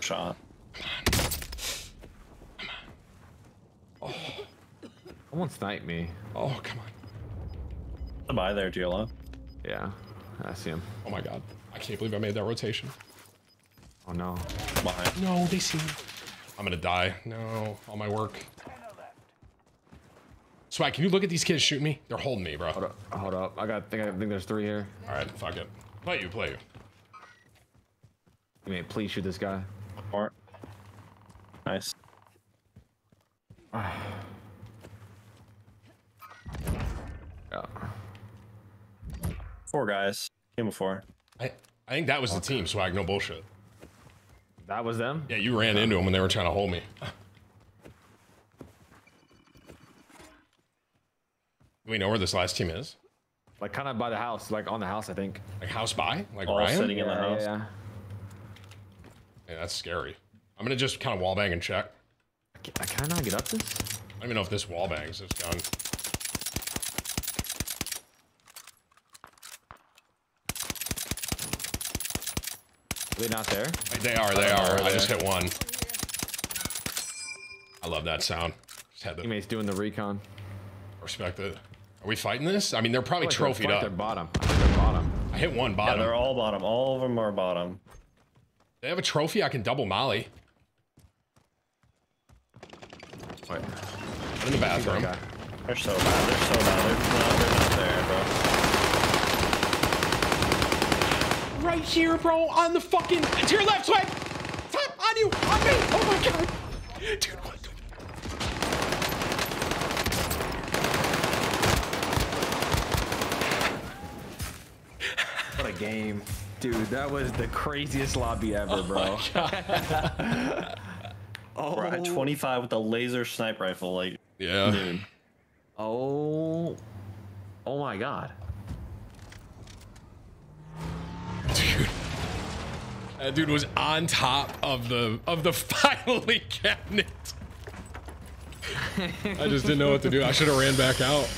Shot. Someone sniped me. Oh, come on. Bye there, GLO. Yeah. I see him. Oh my god. I can't believe I made that rotation. Oh no. Behind. No, they see me. I'm gonna die. No, all my work. Swag, can you look at these kids shoot me? They're holding me, bro. Hold up. Hold up. I got think I think there's three here. All right, fuck it. Play you, play you. You may please shoot this guy. More. Nice. (sighs) Yeah. Four guys. Game before. I, I think that was the team, Swag. No bullshit. That was them? Yeah, you ran into them when they were trying to hold me. Do we know where this last team is? Like kind of by the house, like on the house, I think. Like house by? Like All Ryan? sitting in the Yeah, house. yeah. Yeah, that's scary. I'm gonna just kind of wall bang and check. I can I not get up this? I don't even know if this wall bangs this gun. They not there? Like, They are, they are. I there. just hit one. I love that sound. Just had to Teammates doing the recon. respect it. Are we fighting this? I mean, they're probably I like trophied they're- up. They're bottom. I they're bottom. I hit one bottom. Yeah, they're all bottom. All of them are bottom. they have a trophy. I can double molly. Wait. In the bathroom. They're so bad. They're so bad. They're not, they're not there, bro. Right here, bro, on the fucking to your left, swag. Top on you, on me. Oh my god, dude. What? What a game. Dude, that was the craziest lobby ever, oh bro. We're at 25 with a laser snipe rifle. Like, Yeah. dude. oh. Oh my god. Dude. That dude was on top of the of the (laughs) filing cabinet. I just didn't know what to do. I should have ran back out.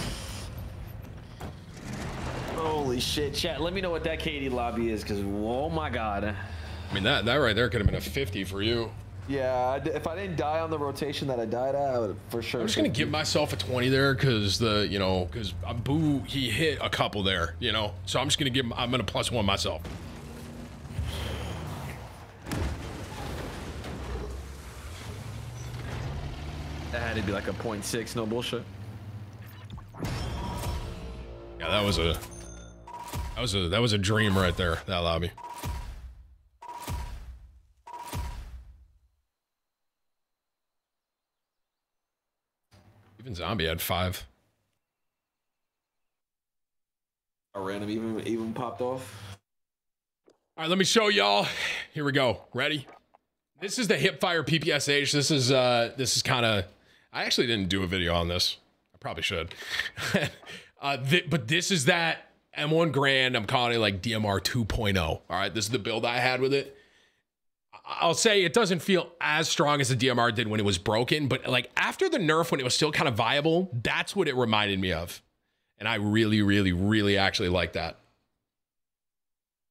Holy shit, chat. Let me know what that KD lobby is, because oh my god. I mean, that that right there could have been a 50 for you. Yeah, if I didn't die on the rotation that I died at, I would for sure. I'm just gonna give myself a 20 there because the you know because uh, Boo he hit a couple there you know so I'm just gonna give him I'm gonna plus one myself. That had to be like a point 0.6, no bullshit. Yeah, that was a that was a that was a dream right there that lobby. Even zombie had five. A random even even popped off. All right, let me show y'all. Here we go. Ready? This is the Hipfire PPSH. This is uh this is kind of I actually didn't do a video on this. I probably should. (laughs) uh th- but this is that M1 Garand. I'm calling it like DMR 2.0. All right, this is the build I had with it. I'll say it doesn't feel as strong as the DMR did when it was broken, but like after the nerf when it was still kind of viable, that's what it reminded me of. And I really really really actually like that.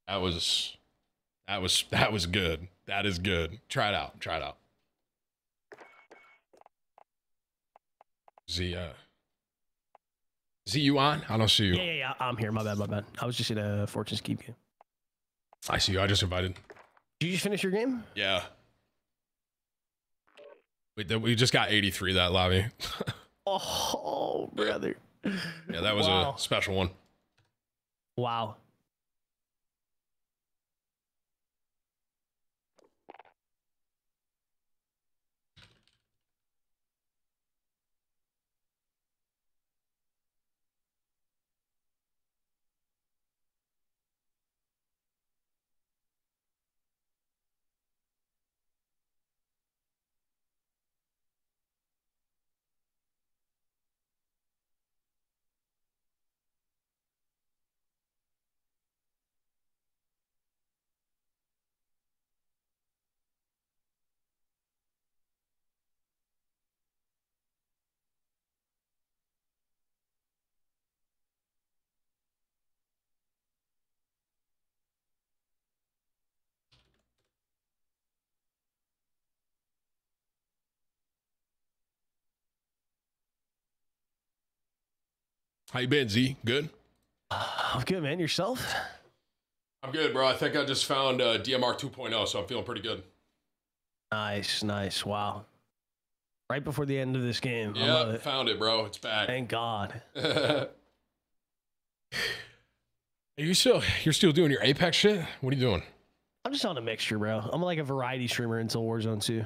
That was that was that was good. That is good. Try it out. Try it out. Z uh Z you on? I don't see you. Yeah, yeah, yeah. I'm here. My bad, my bad. I was just in a Fortune's Keep game. I see you. I just invited. Did you just finish your game? Yeah. We, th- we just got 83 that lobby. (laughs) Oh, brother. yeah, that was Wow. a special one. Wow. How you been, Z? Good? I'm good, man. Yourself? I'm good, bro. I think I just found uh, DMR 2.0, so I'm feeling pretty good. Nice, nice. Wow. Right before the end of this game. I Yeah, it. found it, bro. It's back. Thank God. (laughs) Are you still you're still doing your Apex shit? What are you doing? I'm just on a mixture, bro. I'm like a variety streamer until Warzone 2.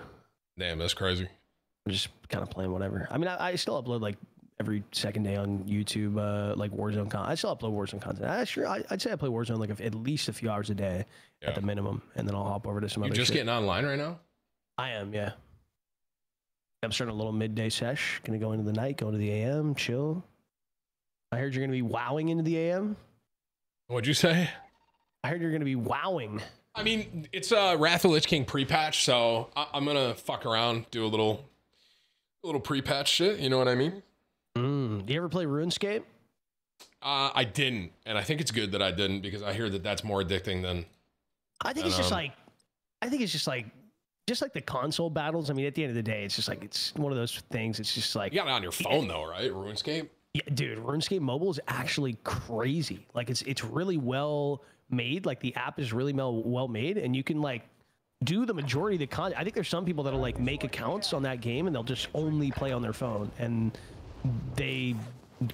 Damn, that's crazy. I'm just kind of playing whatever. I mean, I, I still upload like every second day on YouTube, uh, like Warzone content. I still upload Warzone content. I sure I, I'd say I play Warzone like at least a few hours a day Yeah. at the minimum, and then I'll hop over to some You other. just shit. getting online right now? I am, yeah. I'm starting a little midday sesh. Gonna go into the night, go into the AM, chill. I heard you're gonna be wowing into the AM. What'd you say? I heard you're gonna be wowing. I mean, it's a Wrath of Lich King pre-patch, so I- I'm gonna fuck around, do a little, a little pre-patch shit. You know what I mean? Mm. Do you ever play RuneScape? Uh, I didn't, and I think it's good that I didn't because I hear that that's more addicting than. I think than, it's just um, like, I think it's just like, just like the console battles. I mean, at the end of the day, it's just like it's one of those things. It's just like You got it on your phone though, right? RuneScape. Yeah, dude, RuneScape Mobile is actually crazy. Like it's it's really well made. Like the app is really well well made, and you can like do the majority of the content. I think there's some people that'll like make accounts on that game and they'll just only play on their phone, and they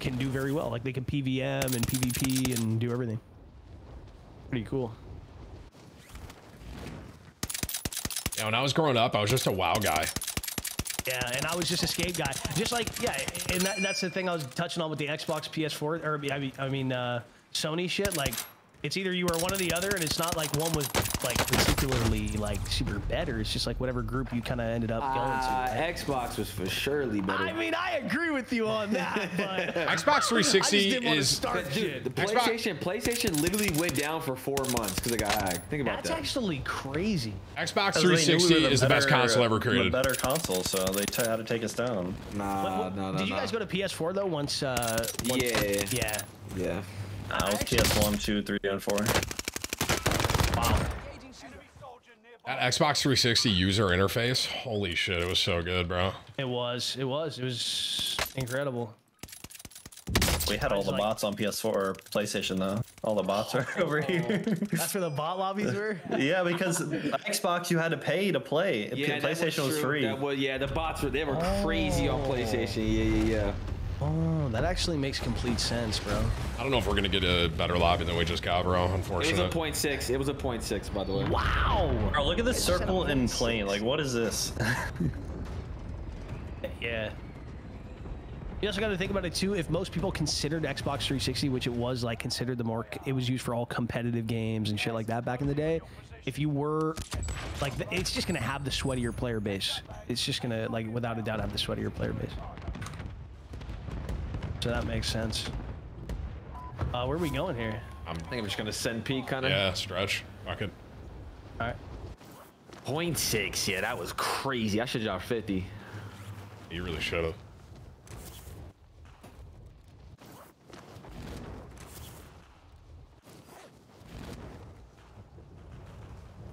can do very well. Like they can PVM and PvP and do everything. Pretty cool. Yeah, when I was growing up, I was just a WoW guy. Yeah, and I was just a skate guy. Just like yeah, and that, that's the thing I was touching on with the Xbox, PS4, or I mean, I mean uh, Sony shit. Like, it's either you are one or the other, and it's not like one was like particularly like super better. It's just like whatever group you kind of ended up going Uh, to. right? Xbox was for surely better. I mean, I agree with you on that, (laughs) but Xbox 360 I just didn't wanna is- start Dude, the PlayStation PlayStation literally went down for four months because it got hacked. Think about That's that. That's actually crazy. Xbox Because they knew we 360 the is the best console ever created. The better console, so they t- had to take us down. Nah, What- what- no, no, did you no. guys go to PS4 though? Once, uh, once Yeah. yeah. Yeah. I was PS1, 2, 3, and 4. That Xbox 360 user interface, holy shit, it was so good, bro. It was. It was. It was incredible. We had all the like- bots on PS4 or PlayStation though. All the bots are (laughs) over oh. here. That's where the bot lobbies were. (laughs) yeah, because Xbox you had to pay to play. Yeah, PlayStation was true. free. That was, yeah, the bots were they were crazy on oh. PlayStation. Yeah, yeah, yeah. Oh, that actually makes complete sense, bro. I don't know if we're gonna get a better lobby than we just got, bro. unfortunately. It was a Unfortunately. point six. It was a point six, by the way. Wow. Bro, look at this circle in plane. Like, what is this? (laughs) Yeah. You also got to think about it too. If most people considered Xbox 360, which it was like considered the more, it was used for all competitive games and shit like that back in the day. If you were, like, it's just gonna have the sweatier player base. It's just gonna, like, without a doubt, have the sweatier player base. So that makes sense. Uh, where are we going here? I'm, I think I'm just gonna send P kind of. yeah, stretch. Fuck it. All right. Point six. Yeah, that was crazy. I should drop fifty. You really should have.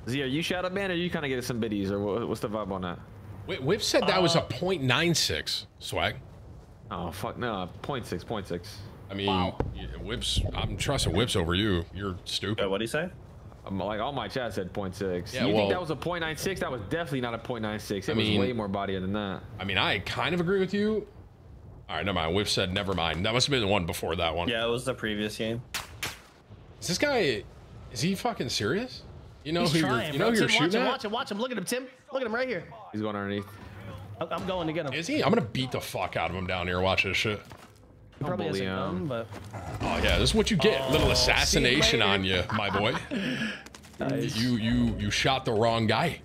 Z, are you shadow ban or you kind of get some biddies or what's the vibe on that? Wait, Whip said that was a .96 swag. Oh fuck no, point six, point six. I mean, y- Whips. I'm trusting Whips over you. You're stupid. what do you say? I'm like all my chat said point six. Yeah, you well- think that was a point nine six? That was definitely not a point nine six. It I was mean- way more bodier than that. I mean, I kind of agree with you. All right, never mind. Whip said never mind. That must have been the one before that one. Yeah, it was the previous game. Is this guy? Is he fucking serious? You know He's who trying, you're, you bro. know who you're Tim, watch shooting him, at? watch him, watch him. Look at him, Tim. Look at him right here. He's going underneath. I- I'm going to get him. Is he? I'm gonna beat the fuck out of him down here. Watch this shit. He probably has a gun, but Oh yeah, this is what you get. Oh, Little see you assassination on you, my boy. (laughs) nice. You you you shot the wrong guy.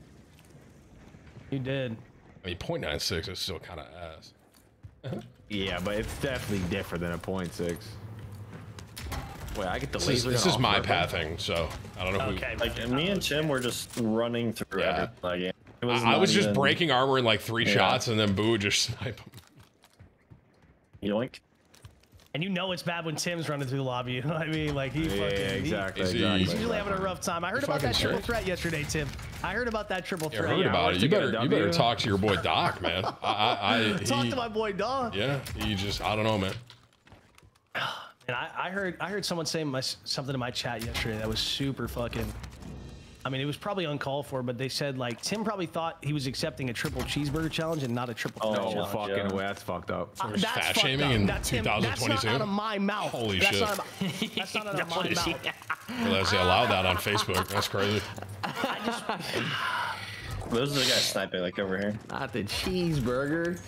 you did. I mean, .96 is still kind of ass. Yeah, but it's definitely different than a point .6. Wait, I get the This is, this is my rip. pathing, so I don't know who. Okay. Like, me and Tim were just running through Yeah. everything that game. I, I not was just even- breaking armor in like three Yeah. shots, and then Boo would just (laughs) snipe him. Yoink. And you know it's bad when Tim's running through the lobby. (laughs) You know what I mean? Like he Yeah, fucking. he- exactly, Is he- He's usually having a rough time. I heard about that triple sure? threat yesterday, Tim. I heard about that triple Yeah, I threat. heard about what's it. You to get a better you better talk to your boy Doc, man. (laughs) I, I, I Talk he- to my boy Doc. yeah, he just I don't know, man. (sighs) And I, I heard I heard someone say my, something in my chat yesterday that was super fucking. I mean, it was probably uncalled for, but they said like Tim probably thought he was accepting a triple cheeseburger challenge and not a triple threat Oh, No challenge. fucking yeah. way. That's fucked up. Uh, There's that's fat fucked shaming up. in that's him. That's not out of my mouth. Holy that's shit. Not out of, that's not out of my (laughs) mouth. Realize they allow that on Facebook. That's crazy. Those are the guys sniping, like, over here. Not the cheeseburger.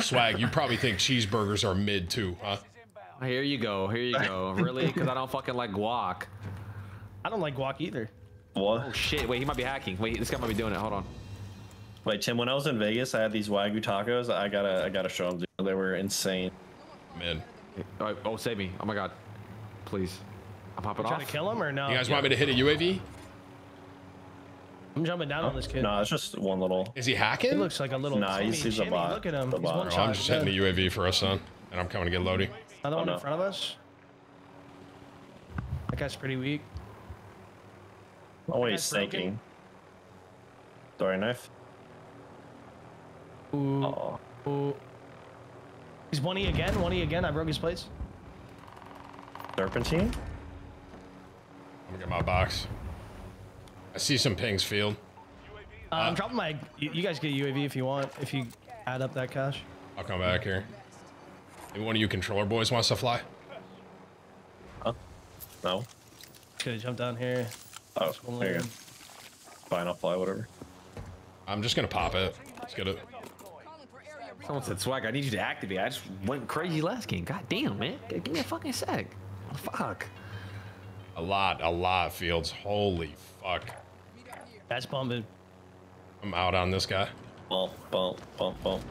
Swag, you probably think cheeseburgers are mid too, huh? Here you go. Here you go. (laughs) Really? Because I don't fucking like guac. I don't like guac either. What? Oh shit! Wait, he might be hacking. Wait, this guy might be doing it. Hold on. Wait, Tim. When I was in Vegas, I had these wagyu tacos. I gotta, I gotta show them. They were insane. Man. Oh, oh, save me! Oh my god! Please, I'm popping You off. trying to kill him or no? You guys want me to hit a UAV? I'm jumping down on this kid. No, it's just one little. Is he hacking? He looks like a little. Nah, he's- he's a Jimmy. bot. Look at him. He's bot. Oh, one Bro, shot. I'm just hitting the UAV for us, son, and I'm coming to get Lodi. Another Oh, one no. in front of us. That guy's pretty weak. Oh wait, guy's snaking. Story knife. Ooh. Oh, Ooh. He's one E again. One E again. I broke his plates. serpentine. I'm gonna get my box. I see some pings field. Uh, I'm dropping my. You, you guys get a UAV if you want. If you add up that cash. I'll come back here. Maybe one of you controller boys wants to fly. No. Just gonna jump down here. Oh, Just one there you go. Fine, I'll fly. Whatever. I'm just gonna pop it. Let's get it. Someone said swag. I need you to activate. I just went crazy last game. God damn, man. Give me a fucking sec. Oh, fuck. A lot, a lot, of Fields. Holy fuck. That's bumping. I'm out on this guy. Bump, bump, bump, bump.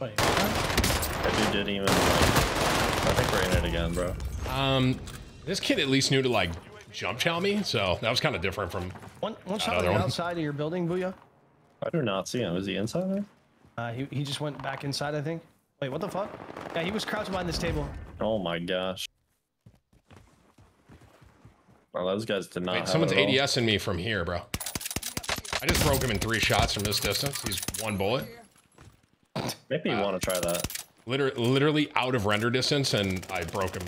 Wait. That dude didn't even. Like, I think we're in it again, bro. Um, this kid at least knew to like jump chow me, so that was kind of different from. One one shot Another on the one. outside of your building, Booyah. I do not see him. Is he inside there? Uh, he he just went back inside, I think. Wait, what the fuck? Yeah, he was crouched behind this table. Oh my gosh. Well, those guys did not. Wait, have someone's it at all. ADS in me from here, bro. I just broke him in three shots from this distance. He's one bullet. Maybe you want to try that. Literally, literally out of render distance, and I broke him.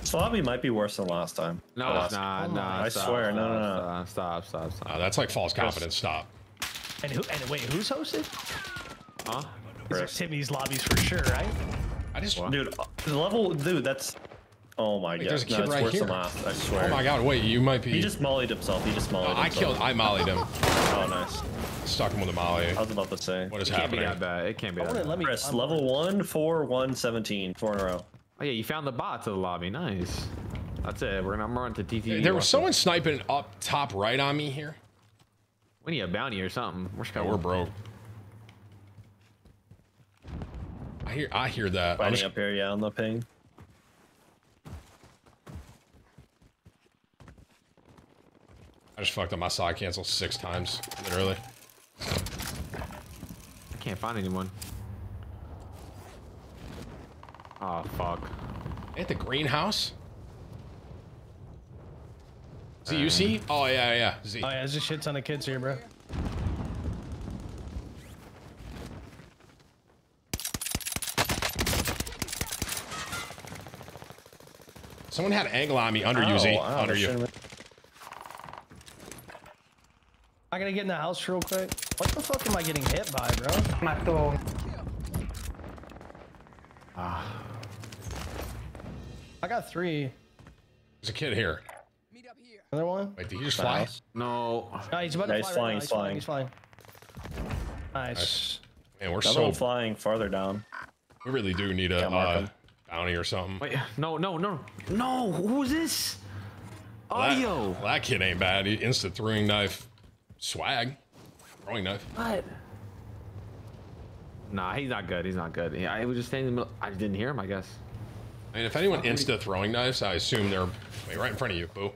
This lobby might be worse than last time. No, The it's last- not. No, I stop, swear, no, no, no. Stop, stop, stop, stop. Uh, that's like false confidence. Stop. And who? And wait, who's hosted? Huh? These are Timmy's lobbies for sure, right? I just. Dude, uh, the level, dude, that's. Oh my Wait, god. there's a kid it's right worse here. than last. I swear. Oh my god! Wait, you might be. He just mollied himself. He just mollied Oh, I himself. killed. I mollied him. (laughs) Oh, nice. Stuck him with a molly. I was about to say. What is It can't be that bad. It can't be that wanna bad. let me. Chris, I'm- level one, four, one, seventeen, four in a row. Oh yeah, you found the bot to the lobby. Nice. That's it. We're gonna I'm run to TT. There was someone sniping up top right on me here. We need a bounty or something. We're, Yeah, we're broke. I hear. I hear that. I'm Fighting just- up here, yeah, on the ping. I just fucked up my side cancel six times, literally. I can't find anyone. Oh fuck. At the greenhouse. Uh, Z, you see? Oh yeah, yeah. Z. Oh yeah, there's a shit ton of kids here, bro. Someone had an angle on me under you, Ow, Z. Oh, ow, under that you. I gotta get in the house real quick. What the fuck am I getting hit by, bro? Mató. I got three. There's a kid here. Another one? Wait, did he just fly? No. No, he's about to he's fly. flying, right he's flying. He's flying. He's flying. Nice. Man, we're Another so. one flying farther down. We really do need a uh, bounty or something. Wait. No. No. No. No. Who is this? Well, that, Audio. well, that kid ain't bad. He instant throwing knife, swag, throwing knife. What? Nah, he's not good. He's not good. Yeah, I was just standing in the middle. I didn't hear him. I guess. I mean, if anyone insta throwing knives, I assume they're wait, right in front of you. Boo.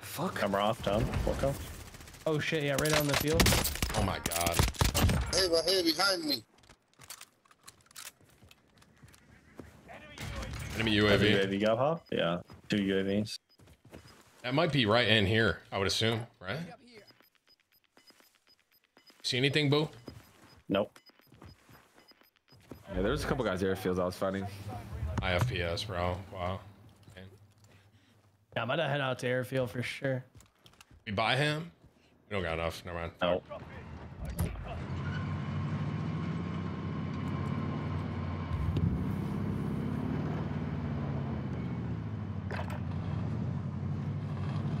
Fuck. Camera off, down. Welcome. Oh shit, yeah, right on the field. Oh my god. Hey, right here behind me. Enemy Have a UAV. UAV go? Yeah, two UAVs. That might be right in here. I would assume, right? See anything, Boo? Nope. Yeah, there's a couple guys airfields I was fighting. IFPS, bro. Wow. Man. Yeah, I'm gonna head out to airfield for sure. We buy him? We don't got enough. Never mind. Nope.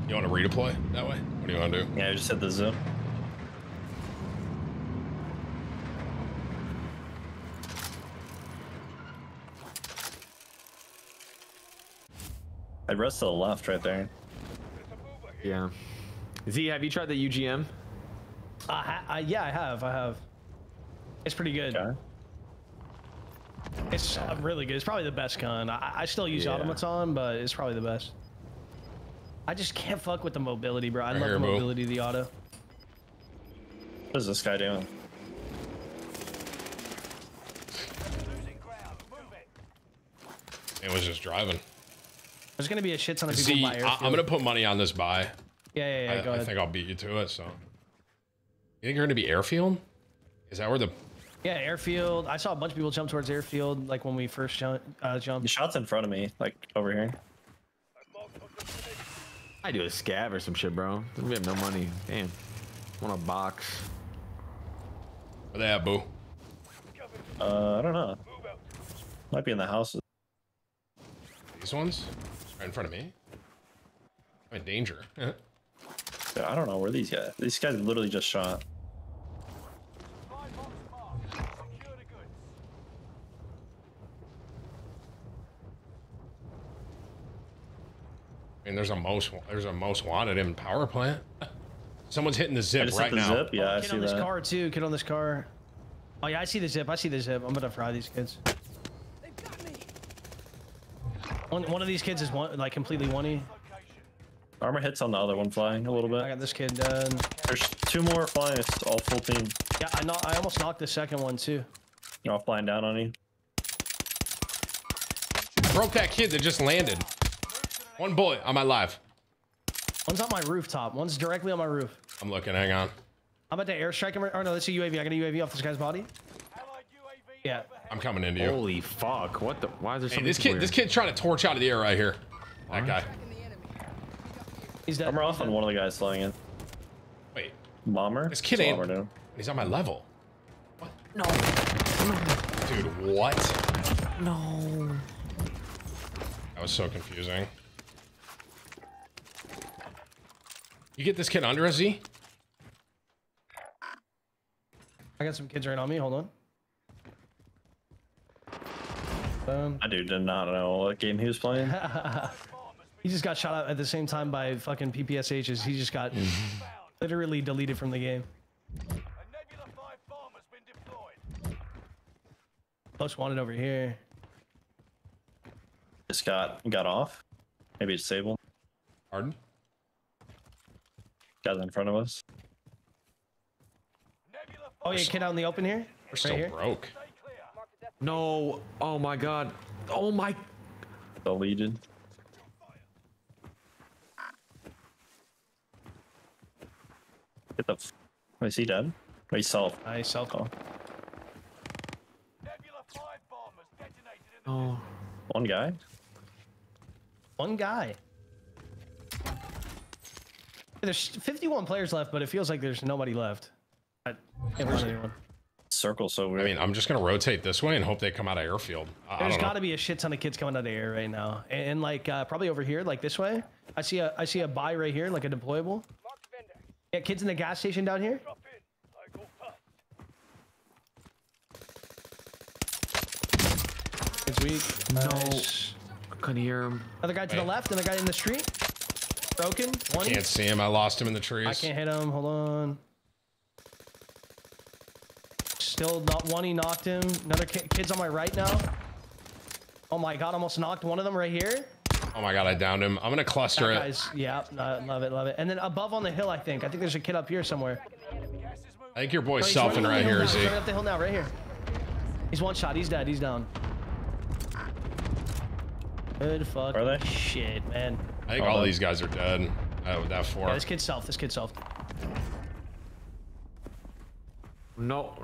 You want to redeploy that way? What do you want to do? Yeah, I just hit the zoom. I rest to the left right there. Yeah. Z, have you tried the UGM? Uh, ha- uh, yeah, I have. I have. It's pretty good. It's uh, really good. It's probably the best gun. I, I still use Yeah. automaton, but it's probably the best. I just can't fuck with the mobility, bro. I Right love here, the mobility of the auto. What is this guy doing? It was just driving. There's gonna be a shit ton of people See, by I, I'm gonna put money on this buy. Yeah, yeah, yeah. I, go I ahead. think I'll beat you to it. So, you think you're gonna be airfield? Is that where the? Yeah, airfield. I saw a bunch of people jump towards airfield, like when we first jump, uh, jumped. The shot's in front of me, like over here. I do a scav or some shit, bro. We have no money. Damn. Want a box? Where they at, boo? Uh, I don't know. Might be in the houses. These ones? Right in front of me. I'm in danger. (laughs) Yeah, I don't know where these guys. These guys literally just shot. I mean, there's a most there's a most wanted in power plant. (laughs) Someone's hitting the zip right the now. zip, yeah, I Kid see on this that. car too. Kid on this car. Oh yeah, I see the zip. I see the zip. I'm gonna fry these kids. One, one of these kids is one like completely one Armor hits on the other one flying a little bit. I got this kid done. There's two more flying. It's all full team. Yeah, I know. I almost knocked the second one too. They're all flying down on you. Broke that kid that just landed. One bullet on my live. One's on my rooftop. One's directly on my roof. I'm looking. Hang on. I'm about to airstrike him. Or no, that's a UAV. I got a UAV off this guy's body. Yeah. I'm coming into you. Holy fuck! What the? Why is there Hey, this people kid, this here? kid's trying to torch out of the air right here. That guy. He's dead. Armor off on one of the guys flying in. Wait, Bomber. this kid What's ain't. Bomber doing? He's on my level. What? No. Dude, what? No. That was so confusing. You get this kid under a Z? I got some kids right on me. Hold on. Boom. I dude did not know what game he was playing. (laughs) he just got shot out at the same time by fucking PPSHs. He just got (laughs) literally deleted from the game. Most wanted over here. Just got got off. Maybe it's disabled. Pardon? Guys in front of us. Oh yeah, kid out in the open here. We're still here. broke. No. Oh my god. Oh my. The Legion. Get the. F- Wait, is he dead? Wait, he's self. I self. Oh. Oh. One guy. One guy. There's 51 players left, but it feels like there's nobody left. I can't find anyone. Circle so weird. I mean, I'm just gonna rotate this way and hope they come out of airfield. I, I There's don't got know. to be a shit ton of kids coming out of the air right now, and, and, like uh, probably over here, like this way. I see a I see a buy right here, like a deployable. Yeah, kids in the gas station down here. It's weak. Nice. I couldn't hear him. Another guy to the Wait. left, another guy in the street. Broken. One. Can't see him. I lost him in the trees. I can't hit him. Hold on. Still not one. He knocked him. Another ki- kid's on my right now. Oh my god! Almost knocked one of them right here. Oh my god, I downed him. I'm gonna cluster That it. guy's yeah, no, love it, love it. And then above on the hill, I think. I think there's a kid up here somewhere. I think your boy's Oh, he's selfing right the hill here, now. Z. He's running up the hill now, right here. He's one shot. He's dead. He's down. Good fuck. Are they? Shit, man. I think all these guys are dead. With that four. Yeah, this kid's self. This kid's self. No.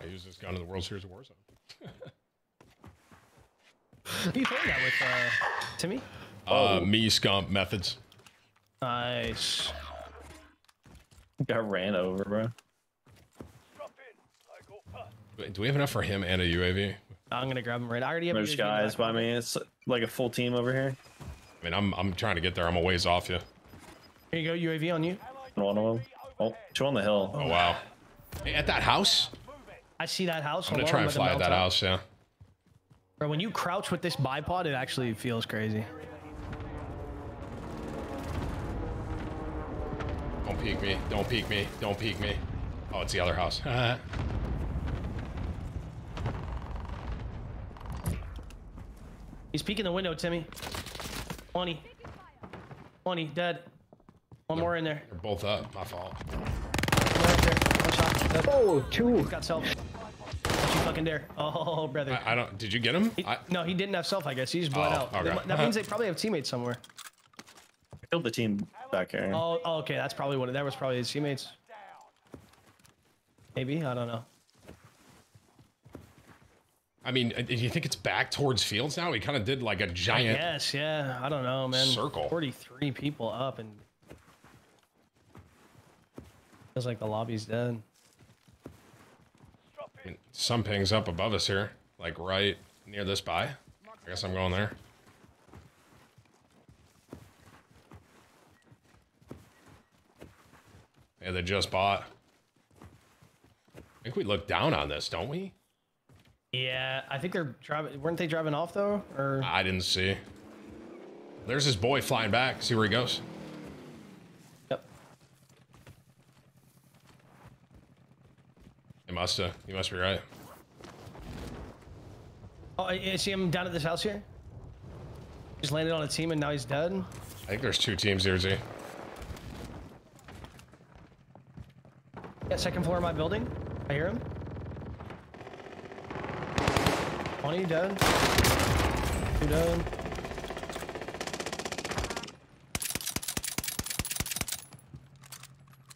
I use this gun in the World Series of Warzone. (laughs) Who you playing that with, uh, Timmy? Uh, me, Scump, methods. Nice. Got ran over, bro. Wait, Do we have enough for him and a UAV? I'm gonna grab him right. I already have. a There's UAV in guys by me. It's like a full team over here. I mean, I'm I'm trying to get there. I'm a ways off you. Here you go, UAV on you. One of them. Oh, two on the hill. Oh wow. Hey, at that house? I see that house. I'm gonna try and fly at that mount house. Yeah. Bro, when you crouch with this bipod, it actually feels crazy. Don't peek me. Don't peek me. Don't peek me. Oh, it's the other house. (laughs) He's peeking the window, Timmy. 20. 20, dead. One more in there. They're both up. My fault. Oh, two. Got self. Don't you fucking dare. Oh, brother. I, I don't. Did you get him? He- I, no, he didn't have self, I guess. He's bled Oh, out. okay. That means they (laughs) probably have teammates somewhere. Killed the team back here. Oh, oh, okay. That's probably what. That was probably his teammates. Maybe. I don't know. I mean, uh, do you think it's back towards Fields now? He kind of did like a giant. Yes, yeah. I don't know, man. Circle. 43 people up and. Feels like the lobby's dead. I mean, some pings up above us here, like right near this buy. I guess I'm going there. Yeah, they just bought. I think we look down on this, don't we? Yeah, I think they're driving. Weren't they driving off though? Or I didn't see. There's his boy flying back. See where he goes. Yep. He must uh, have. You must be right. oh, I, I see him down at this house here. Just landed on a team and now he's dead. I think there's two teams here, Z. Yeah, second floor of my building. I hear him. 20 dead. Two dead.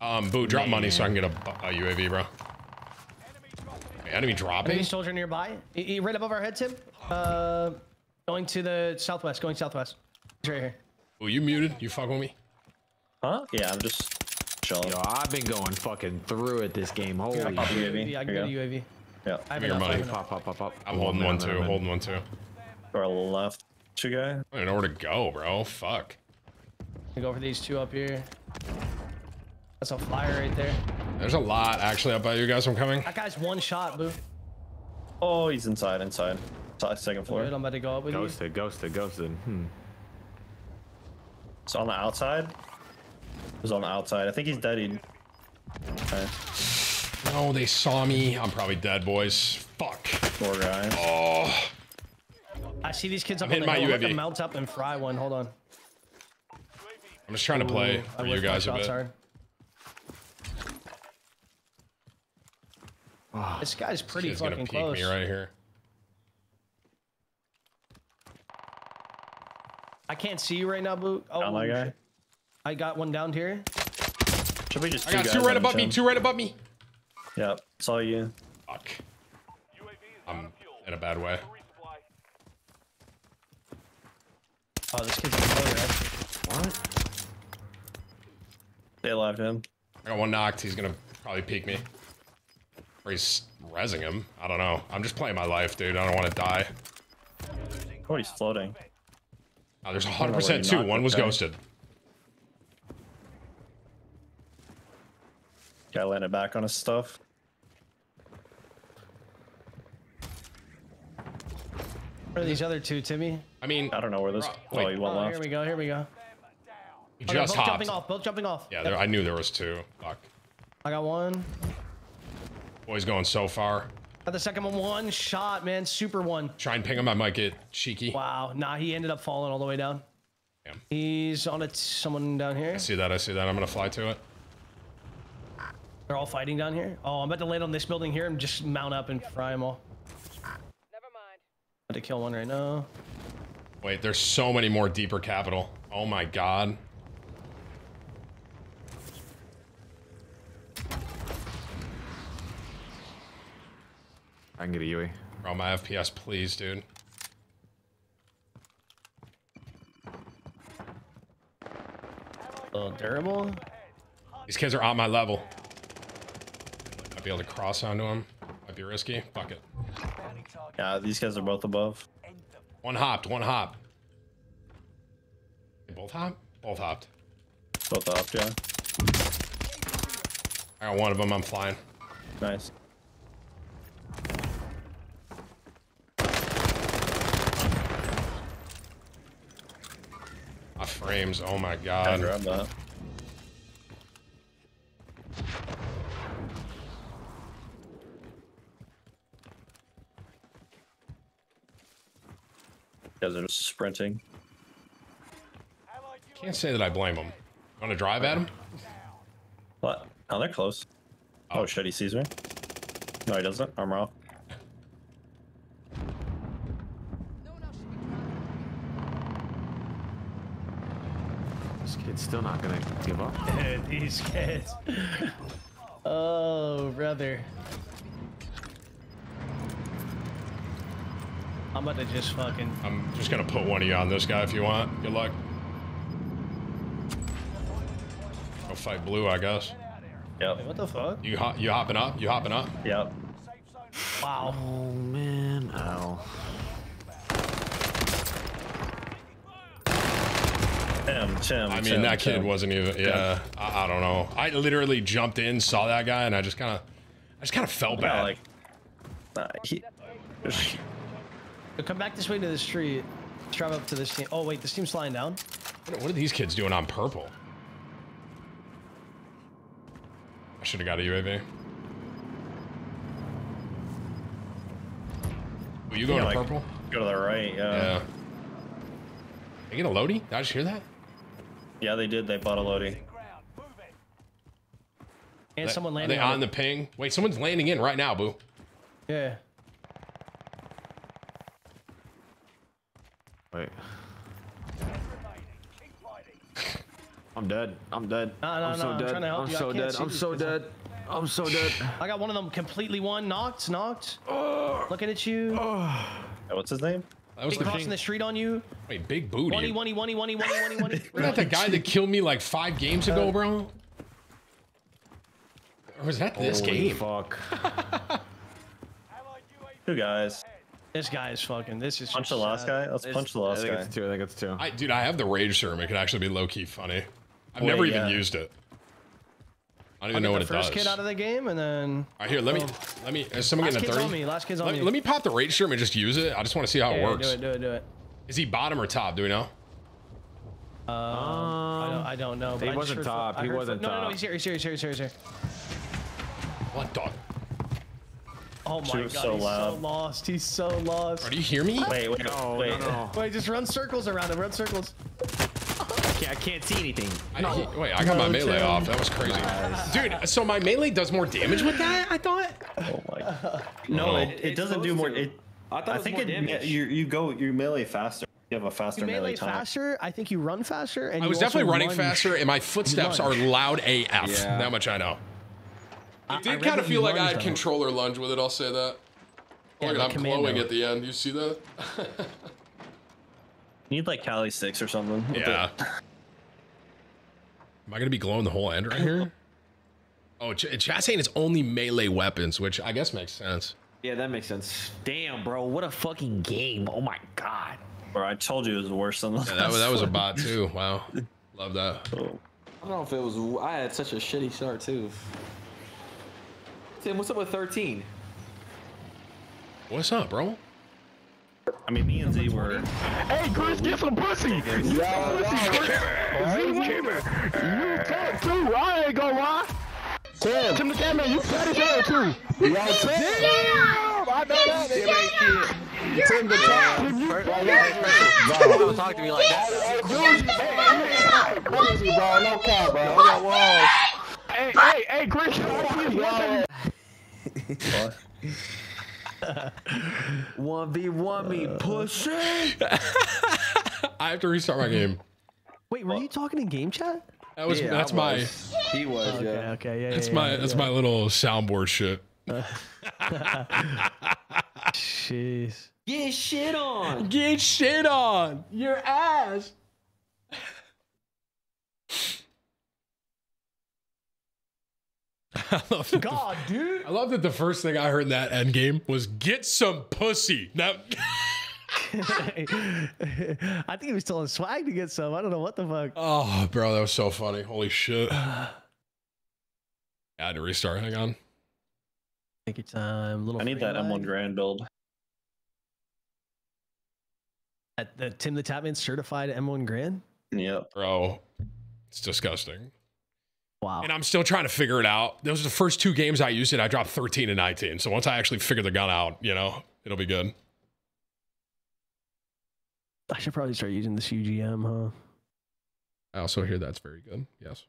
Um, Boo, drop money so I can get a, a UAV, bro. Okay, enemy dropping. Enemy soldier nearby. He, he right above our head, Tim. Uh, going to the southwest. Going southwest. He's right here. Oh, you muted? You fuck with me? Huh? Yeah, I'm just chilling. Yo, I've been going fucking through it this game. Holy Here, I can shit. get UAV. I can Here get you a UAV. Yeah. I have your money. Pop, pop, pop, pop. I'm holding one too. Holding one too. To our left, two guy. I don't know where to go, bro. Fuck. We go for these two up here. That's a flyer right there. There's a lot actually up by you guys. I'm coming. That guy's one shot, boo. Oh, he's inside, inside. Si- Second Good, floor. I'm about to go up with you. Ghosted, ghosted, ghosted. Hmm. It's on the outside. He's on the outside. I think he's dead. Okay. No, they saw me. I'm probably dead, boys. Fuck. Four guys. Oh. I see these kids up I'm on the hitting my hill. I'm about to UAV. mount up and fry one. Hold on. I'm just trying to play Ooh, I for you guys a shot, bit. Sorry. (sighs) This guy's pretty He's gonna fucking peek close. me right here. I can't see you right now, Boo. Oh, Down that guy? I got one down here. Should we just I got two right above me. Two right above me. Yep. Saw you. Fuck. I'm in a bad way. Oh, this kid's on fire. What? They alive him. I got one knocked. He's gonna probably peek me. Or he's rezzing him. I don't know. I'm just playing my life, dude. I don't want to die. Oh, he's floating. Oh, there's don't know where 100% you two. One was guy. ghosted. Guy landed back on his stuff. Where are these other two, Timmy? I mean, I don't know where this. Oh, Wait. he went Oh, left. here we go. Here we go. he Oh, just both hopped. jumping off. Both jumping off. Yeah, there, I knew there was two. Fuck. I got one. Boy's going so far. Got the second one. One shot, man. Super one. Try and ping him. I might get cheeky. Wow. Nah, he ended up falling all the way down. Damn. He's on it. Someone down here. I see that. I see that. I'm gonna fly to it. They're all fighting down here. Oh, I'm about to land on this building here and just mount up and fry them all. Never mind. About to kill one right now. Wait, there's so many more deeper capital. Oh my god. I can get a UE. Bro, my FPS, please, dude. A little durable. These kids are on my level. Might be able to cross onto them. Might be risky. Fuck it. Yeah, these guys are both above. One hopped. One hop. both hop? Both hopped. Both off, yeah. I got one of them. I'm flying. Nice. My frames. Oh my I god. that. Guys are just sprinting. Can't say that I blame them. Want to drive at him? What? Oh, they're close. Oh, oh, shit, he sees me. No, he doesn't. Armor off. This kid's still not gonna give up. (laughs) These kids. Oh, brother. I'm about to just fucking. I'm just gonna put one of you on this guy if you want. Good luck. Go fight blue, I guess. Yep. What the fuck? You hop, you hopping up? You hopping up? Yep. Wow. Oh man. Ow. Tim, Tim. I mean, Tim, that kid wasn't even. Yeah, I, I don't know. I literally jumped in, saw that guy, and I just kind of, I just kind of felt Yeah, bad. like, nah, he, So come back this way to the street. Let's drive up to this team. Oh wait, this team's flying down. What, what are these kids doing on purple? I should have got a UAV. Were you going Yeah, to like, purple? Go to the right, yeah. Yeah. You get a loadie? Did I just hear that? Yeah, they did. They bought a loadie. And They- someone are they on on the ping? Wait, someone's landing in right now, boo. Yeah. Wait. I'm dead. I'm dead. No, no, I'm no, so I'm dead. to help I'm you. So dead. I'm so dead. I'm so dead. I got one of them completely one knocked, knocked. Looking at you. What's his name? That was Big the crossing the street on you. Wait, big booty. One, one, one, one, one, one, one, (laughs) one. Was that the guy that killed me like five games ago, uh, bro? Or was that this Holy game? Fuck. (laughs) Two guys. This guy is fucking. This is Punch the last sad. guy. Let's It's- punch the last I last think guy. it's two. I think it's two. I, dude, I have the rage serum. It could actually be low key funny. I've Wait, never even yeah. used it. I don't I'll even know what the it first kid out of the game, and then. All right, here, let me, let me. Is someone Last getting a kid's on me. Last kid's on let, me. let me pop the rage serum and just use it. I just want to see how it Yeah, works. Do it, do it, do it. Is he bottom or top? Do we know? Um, I don't, I don't know. he but I wasn't heard top. He wasn't no, No, no, top. he's here. He's here. He's here. He's here. He's here. What dog? Oh my She god, was he's so so lost. He's so lost. Bro, do you hear me? Wait, wait, No, wait. no, no. Wait, just run circles around him. Run circles. I can't, I can't see anything. I, he- wait, I got my melee Tim. off. That was crazy, dude. So my melee does more damage with that? I thought. Oh my. (laughs) No, it, it doesn't do more. It, I thought I it was think more it, damage. you you go you melee faster. You have a faster You melee, melee time. faster. I think you run faster. And I was also definitely running lunge. faster, and my footsteps are loud AF. Yeah. That much I know. I- It did kind of feel like I had though. controller lunge with it. I'll say that. Yeah, oh Look, like I'm glowing at the end. You see that? You (laughs) need like Cali six or something. Yeah. Am I gonna be glowing the whole end right here? Oh, Ch- chat saying it's only melee weapons, which I guess makes sense. Yeah, that makes sense. Damn, bro. What a fucking game. Oh my god. Bro, I told you it was worse than the Yeah, that, was- that was a bot too. Wow, (laughs) love that. Oh. I don't know if it was. I had such a shitty start too. Tim, what's up with 13? What's up, bro? I mean, me and Z were. Hey, Chris, get some pussy. Yo, pussy, Chris. You fat too. I ain't gonna lie. Tim, Tim the Catman, you fat as hell too. Yo, Tim. Damn, I know that. Tim ain't shit. Tim the Cat. Tim, you Don't talk to me like that. Crazy, bro. No cap, bro. I got walls. Hey, hey, hey, Chris. One v one me, uh. push (laughs) it. I have to restart my game. Wait, were you talking in game chat? That was Yeah, that's I my was. He was, Okay, yeah. okay, yeah. that's yeah, my yeah, that's yeah. my little soundboard shit. (laughs) Jeez. Get shit on. Get shit on your ass. I love that the- God, dude. I love that the first thing I heard in that end game was get some pussy. Now (laughs) I think he was telling swag to get some. I don't know what the fuck. Oh, bro, that was so funny. Holy shit. I had to restart. Hang on. Take your time. Little I need free that M1. Garand build. At the Tim the Tatman certified M1 Garand. Yep. Bro, it's disgusting. Wow. And I'm still trying to figure it out. Those are the first two games I used it. I dropped 13 and 19. So once I actually figure the gun out, you know, it'll be good. I should probably start using this UGM, huh? I also hear that's very good. Yes.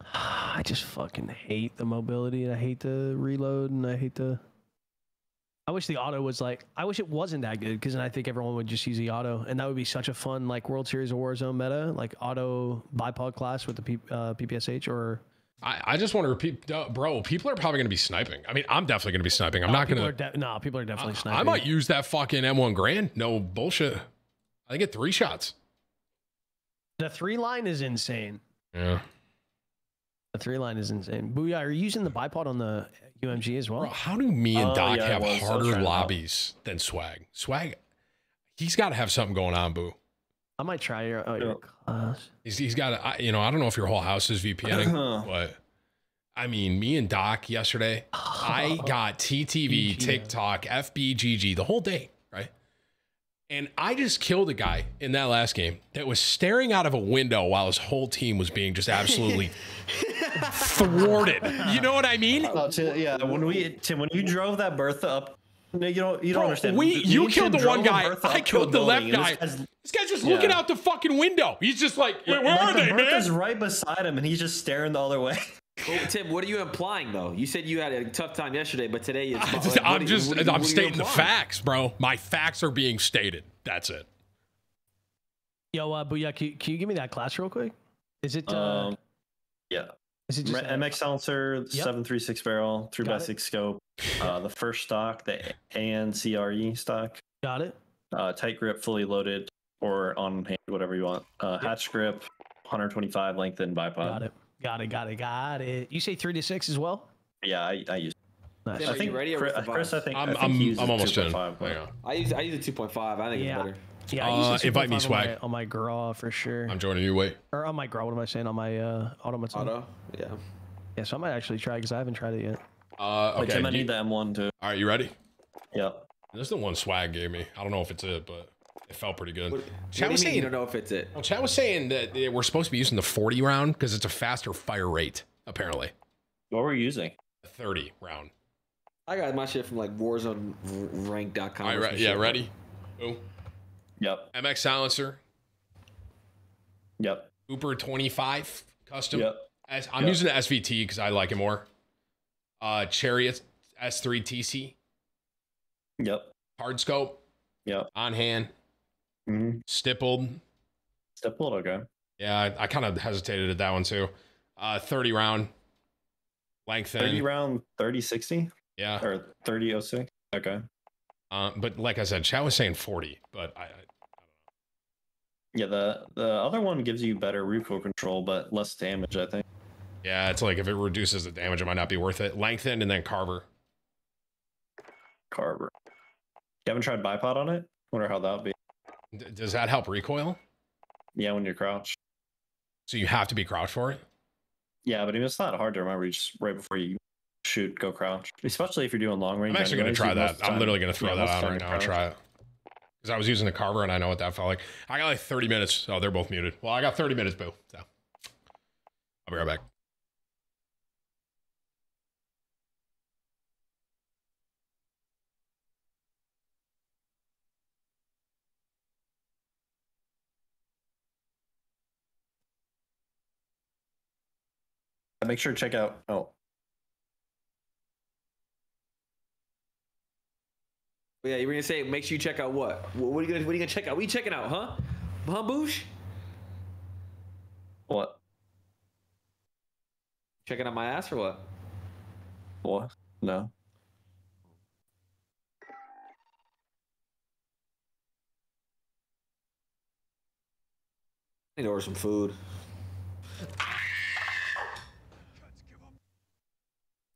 (sighs) I just fucking hate the mobility and I hate the reload and I hate the. I wish the auto was like. I wish it wasn't that good because then I think everyone would just use the auto and that would be such a fun like World Series of Warzone meta, like auto bipod class with the P, uh, PPSH or. I, I just wonder, peop- uh, bro, people are probably going to be sniping. I mean, I'm definitely going to be sniping. I'm not going to. De- no, people are definitely sniping. I might use that fucking M1 Garand. No bullshit. I get three shots. The three line is insane. Yeah. The three line is insane. Booyah, are you using the bipod on the UGM as well? Bro, how do me and Oh, Doc yeah, have was. I was harder trying to help. lobbies than Swag? Swag, he's got to have something going on, Boo. I might try your, oh, your class. He's, he's got to, you know, I don't know if your whole house is VPNing, (clears throat) but I mean, me and Doc yesterday, I (laughs) got TTV, TikTok, FBGG the whole day, right? And I just killed a guy in that last game that was staring out of a window while his whole team was being just absolutely (laughs) thwarted. You know what I mean? Oh, Tim, yeah, when we Tim, when you drove that Bertha up, no, you don't you don't Bro, understand. We, Me you and killed Tim the one guy. Bertha I up to a killed the left guy. This, guy's- This guy's just looking out the fucking window. He's just like, where like, are the they, Bertha's man? right beside him, and he's just staring the other way. (laughs) Well, Tim, what are you implying though? You said you had a tough time yesterday, but today it's. (laughs) Not, like, I'm you- just, you- what I'm are stating the facts, bro. My facts are being stated. That's it. Yo, uh, Booyah, can, you- can you give me that class real quick? Is it? Uh, Um, yeah. Is it just Re- MX silencer, seven three six barrel, three by it. six scope. Uh, the first stock, the ANCRE E stock. Got it. Uh, tight grip, fully loaded, or on hand, whatever you want. Uh, hatch grip, 125 lengthened bipod. Got it. Got it. Got it. Got it. You say three to six as well? Yeah, I, I use. Nice. Tim, I think ready Chris, Chris, I think I'm, I think I'm, I'm almost done. 2.5, but- Hang on. I use I use a 2.5. I think Yeah. it's better. Yeah, I Uh, use invite me, 2.5 on Swag. my, on my Grau for sure. I'm joining you. Wait. or on my Grau. What am I saying? On my uh, automaton. Auto. Yeah. Yeah, so I might actually try because I haven't tried it yet. Uh, Wait, okay. Tim, I need the M1 too. all right, you ready? Yep. This is the one Swag gave me. I don't know if it's it, but it felt pretty good. What, Chad what was do you saying, don't know if it's it? well, Chad was saying that we're supposed to be using the 40 round because it's a faster fire rate, apparently. What were you using? The 30 round. I got my shit from like WarzoneRank.com. All right, or yeah, ready? Boom. Yep. MX silencer, Yep. Cooper 25 custom. Yep. As, I'm Yep. using the SVT because I like it more. Uh, Chariot S3 TC, Yep. hard scope, Yep. on hand, Mm-hmm. stippled. Stippled, okay. Yeah, I, I kind of hesitated at that one too. Uh, 30 round, lengthen. 30 round 3060 Yeah. or 3006. Okay. Uh, but like I said, Chad was saying 40, but I Yeah, the the other one gives you better recoil control, but less damage. I think. yeah, it's like if it reduces the damage, it might not be worth it. Lengthen and then carver. Carver. You haven't tried bipod on it? Wonder how that would be. D- does that help recoil? Yeah, when you're crouched. So you have to be crouched for it. Yeah, but I mean, it's not hard to remember. You just right before you shoot, go crouch. Especially if you're doing long range. I'm actually going to try that. I'm literally going to throw yeah, that out of on the right now and try it. Because I was using the carver and I know what that felt like. I got like 30 minutes. Oh, they're both muted. Well, I got 30 minutes, boo. So I'll be right back. Make sure to check out. Oh, yeah, you were gonna say make sure you check out what? What are you gonna what are you gonna check out? You checking out, huh? Huh, Boosh? what? Checking out my ass or what? What? No. I need to order some food.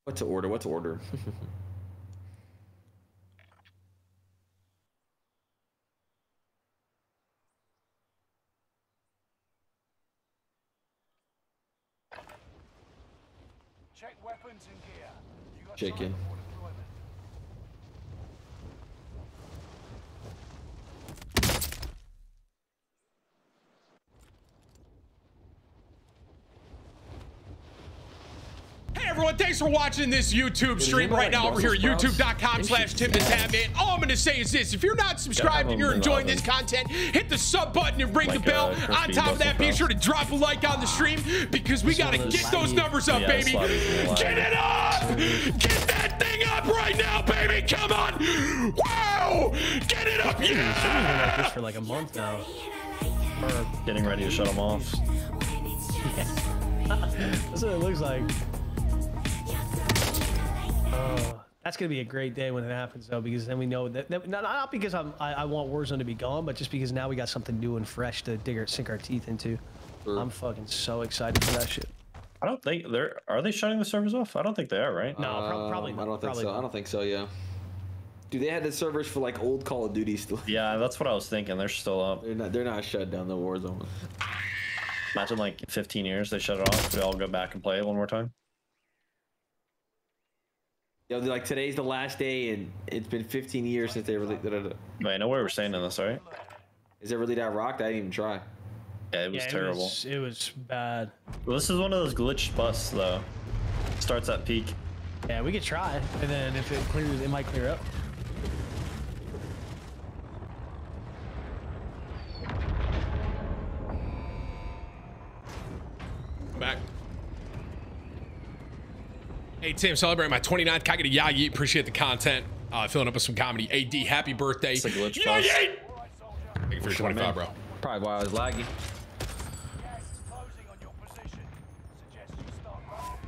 What to order? What to order? (laughs) Check weapons and gear. You got Chicken. time before deployment. Hey everyone, thanks for watching this YouTube stream right now over here at youtube.com slash Tim the Tatman. All I'm gonna say is this if you're not subscribed and you're enjoying this content, hit the sub button and ring the bell. On top of that, be sure to drop a like on the ah. stream because we gotta get those numbers up, baby. slotty's a lot. Get it up! Get that thing up right now, baby! Come on! Wow! Get it up, yeah! like this for like a month now. Or Getting ready to shut them off. (laughs) That's what it looks like. Oh, that's gonna be a great day when it happens, though, because then we know that, that not, not because I'm, I, I want Warzone to be gone, but just because now we got something new and fresh to dig our, sink our teeth into. I'm fucking so excited for that shit. I don't think they're. Are they shutting the servers off? I don't think they are, right? No, prob- um, probably Not. I don't think probably so. I don't think so. Yeah. Dude, they had the servers for like old Call of Duty still. Yeah, that's what I was thinking. They're still up. They're not. They're not shut down the Warzone. Imagine like 15 years they shut it off. We all go back and play it one more time. Yo, they're like today's the last day, and it's been 15 years since they really. Da, da, da. But I know where we're staying in this, right? Is it really that rocked? I didn't even try. Yeah, it was Yeah, terrible. It was, it was bad. Well, this is one of those glitched busts though. Starts at peak. Yeah, we could try, and then if it clears, it might clear up. Back. Hey Tim, celebrating my 29th. Can I get a yeah yeet? Appreciate the content. Uh, filling up with some comedy. AD, happy birthday. It's a glitch yeah bust. Thank you for your 25, bro. Probably why I was laggy. Gas is closing on your position. Suggest you start running.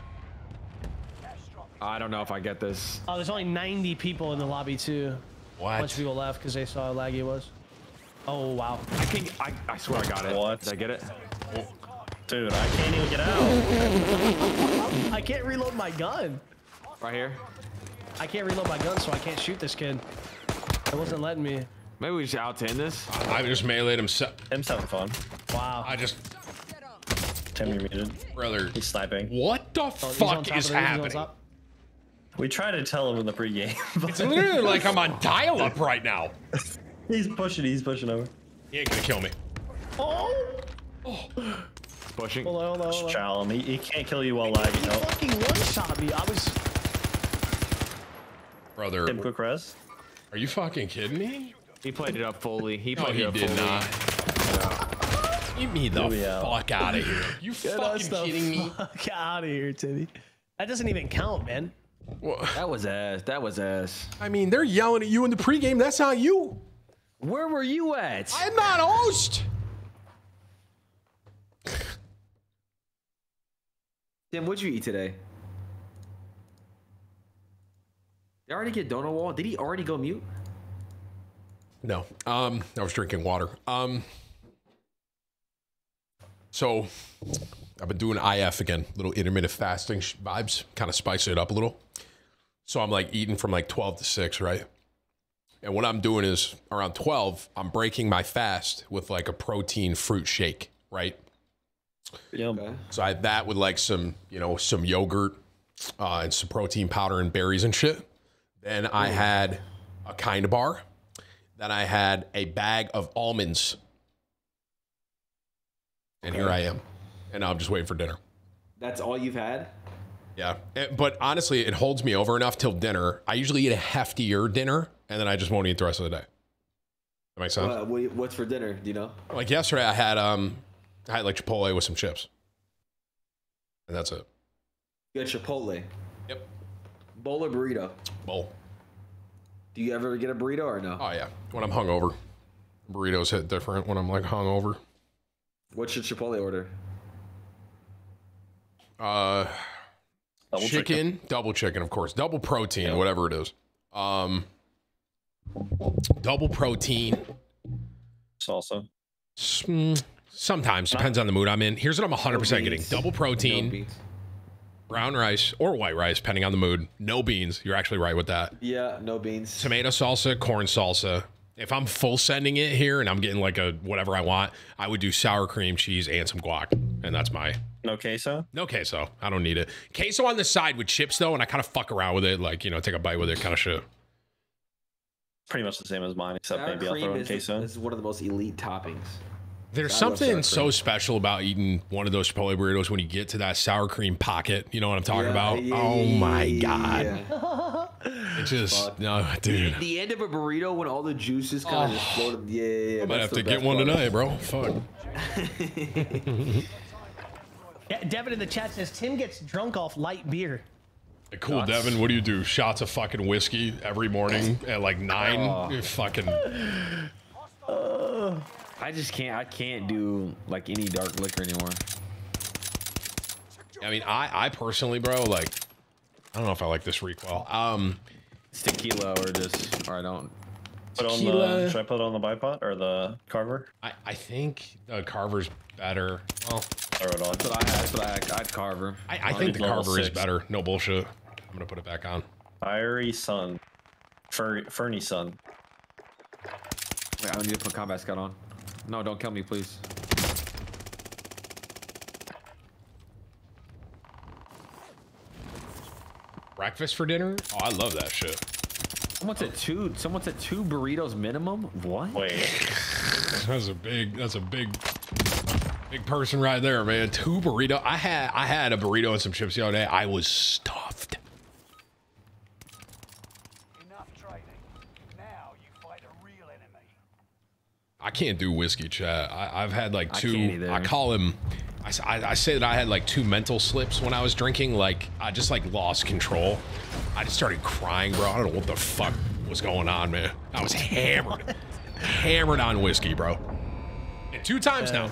Gas dropping. I don't know if I get this. Oh, there's only 90 people in the lobby too. What? A bunch of people left because they saw how laggy it was. Oh wow. I can I, I swear I got it. What? Did I get it? Dude, I can't even get out. (laughs) I can't reload my gun. Right here. I can't reload my gun, so I can't shoot this kid. It wasn't letting me. Maybe we should out to end this. I just meleeed him. se- Tim's having fun. Wow. I just, Tim, you're muted. brother, He's sniping. what the Oh, fuck is the- happening? We tried to tell him in the pregame. (laughs) but It's literally like I'm on dial up right now. (laughs) he's pushing. He's pushing over. He ain't gonna kill me. Oh! It's pushing. Hold on, hold on, hold on. Chow. He, he can't kill you while He lagging. No. fucking one-shot me. I was... Brother, Tim, quick res. are you fucking kidding me? He played it up fully. He No, played he it up did fully. not. Get me the Maybe fuck out of here. You Get us fucking the kidding me? fuck out of here, Timmy. That doesn't even count, man. Wha- That was ass. That was ass. I mean, they're yelling at you in the pregame. That's not you. Where were you at? I'm not host. Tim, what'd you eat today? Did I already get donut wall? Did he already go mute? No. Um, I was drinking water. Um, so I've been doing IF again, little intermittent fasting vibes, kind of spice it up a little. So I'm like eating from like 12 to 6, right? And what I'm doing is around 12, I'm breaking my fast with like a protein fruit shake, right? Yum. Okay. So I had that with like some, you know, some yogurt uh, and some protein powder and berries and shit. Then I had a kind of bar. Then I had a bag of almonds. And here I am. And now I'm just waiting for dinner. That's all you've had? Yeah. Eh, But honestly, it holds me over enough till dinner. I usually eat a heftier dinner and then I just won't eat the rest of the day. That makes sense? Uh, what's for dinner? Do you know? like yesterday, I had um, I had like Chipotle with some chips. And that's it. You got Chipotle. Yep. Bowl or burrito? Bowl. Do you ever get a burrito or no? Oh yeah, when I'm hungover, burritos hit different. When I'm like hungover, What's your Chipotle order? uh, Double chicken, chicken. double chicken, of course, double protein, whatever it is. Um, double protein. Salsa. s- mm, Sometimes depends on the mood I'm in. Here's what I'm 100 percent getting: double protein, No beans. brown rice or white rice, depending on the mood. No beans. You're actually right with that. Yeah, no beans. Tomato salsa, corn salsa. If I'm full sending it here and I'm getting like a whatever I want, I would do sour cream cheese and some guac. and that's my No queso. no queso. I don't need it. Queso on the side with chips though, and I kind of fuck around with it, like you know, take a bite with it, kind of shit. Pretty much the same as mine, except Sour maybe I'll throw in is, queso. is one of the most elite toppings. There's I something so special about eating one of those Chipotle burritos when you get to that sour cream pocket. You know what I'm talking Yeah, about? yeah, oh my god! yeah. It just no, dude. The end of a burrito when all the juices kind of oh. just floated. Yeah, yeah, yeah. I might have to get one part. tonight, bro. Fuck. (laughs) Yeah, Devin in the chat says Tim gets drunk off light beer. Cool, Devin. What do you do? Shots of fucking whiskey every morning at like nine. Oh. You fucking. (laughs) Uh, I just can't. I can't do like any dark liquor anymore. I mean, I, I personally, bro, like, I don't know if I like this recoil. Um, It's tequila or just, or I don't. Put on Tequila. the. Should I put it on the bipod or the carver? I, I think the Carver's better. Well, Throw it on. That's what I had. That's what I had. I had Carver. I, I I think the level Carver is better. No bullshit. I'm gonna put it back on. Fiery Sun. Fer- Fernie Sun. Wait, I need to put combat scout on. No, don't kill me, please. Breakfast for dinner? Oh, I love that shit. Someone said two. Someone said two burritos minimum. What? Wait. (laughs) That's a big. That's a big. Big person right there, man. Two burrito. I had I had a burrito and some chips the other day. I was stuffed. Enough training. Now you fight a real enemy. I can't do whiskey, chat. I, I've had like two. can't. I call him. I I say that I had like two mental slips when I was drinking. Like I just like lost control. I just started crying, bro. I don't know what the fuck was going on, man. I was hammered, (laughs) hammered on whiskey, bro. And two times uh, now.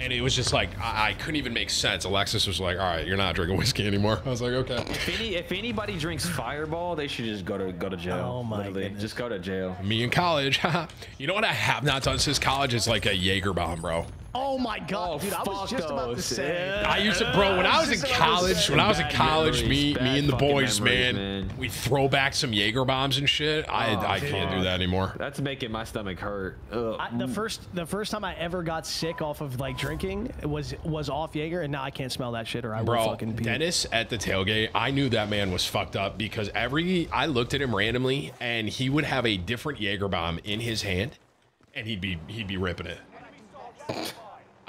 And it was just like I, I couldn't even make sense. Alexis was like, "All right, you're not drinking whiskey anymore." (laughs) I was like, "Okay." If any, if anybody drinks Fireball, they should just go to go to jail. Oh my Literally, goodness. Just go to jail. Me in college, (laughs) you know what I have not done since college is like a Jaeger bomb, bro. Oh my god, Oh, dude! I was fuck just about to say. I used to, bro. When I was in Just about to college, when I was in college, me, memories, me and the boys, memories, man, man. we throw back some Jaeger bombs and shit. I, Oh, I can't do that anymore. That's making my stomach hurt. I, the first, the first time I ever got sick off of like drinking was was off Jaeger, and now I can't smell that shit, or I will fucking puke. Dennis at the tailgate, I knew that man was fucked up because every I looked at him randomly and he would have a different Jaeger bomb in his hand, and he'd be he'd be ripping it.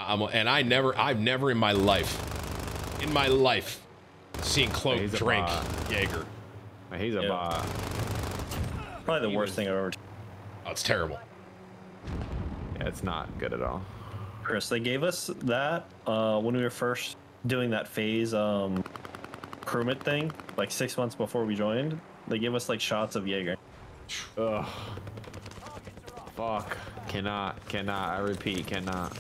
Um, and I never, I've never in my life, in my life, seen Cloak He's drink bot. Jaeger. He's a Yeah. bot. Probably the worst thing I've ever. Oh, it's terrible. Yeah, it's not good at all. Chris, they gave us that uh, when we were first doing that FaZe um, crewmate thing, like six months before we joined. They gave us like shots of Jaeger. Ugh. Fuck. Cannot. Cannot. I repeat, cannot.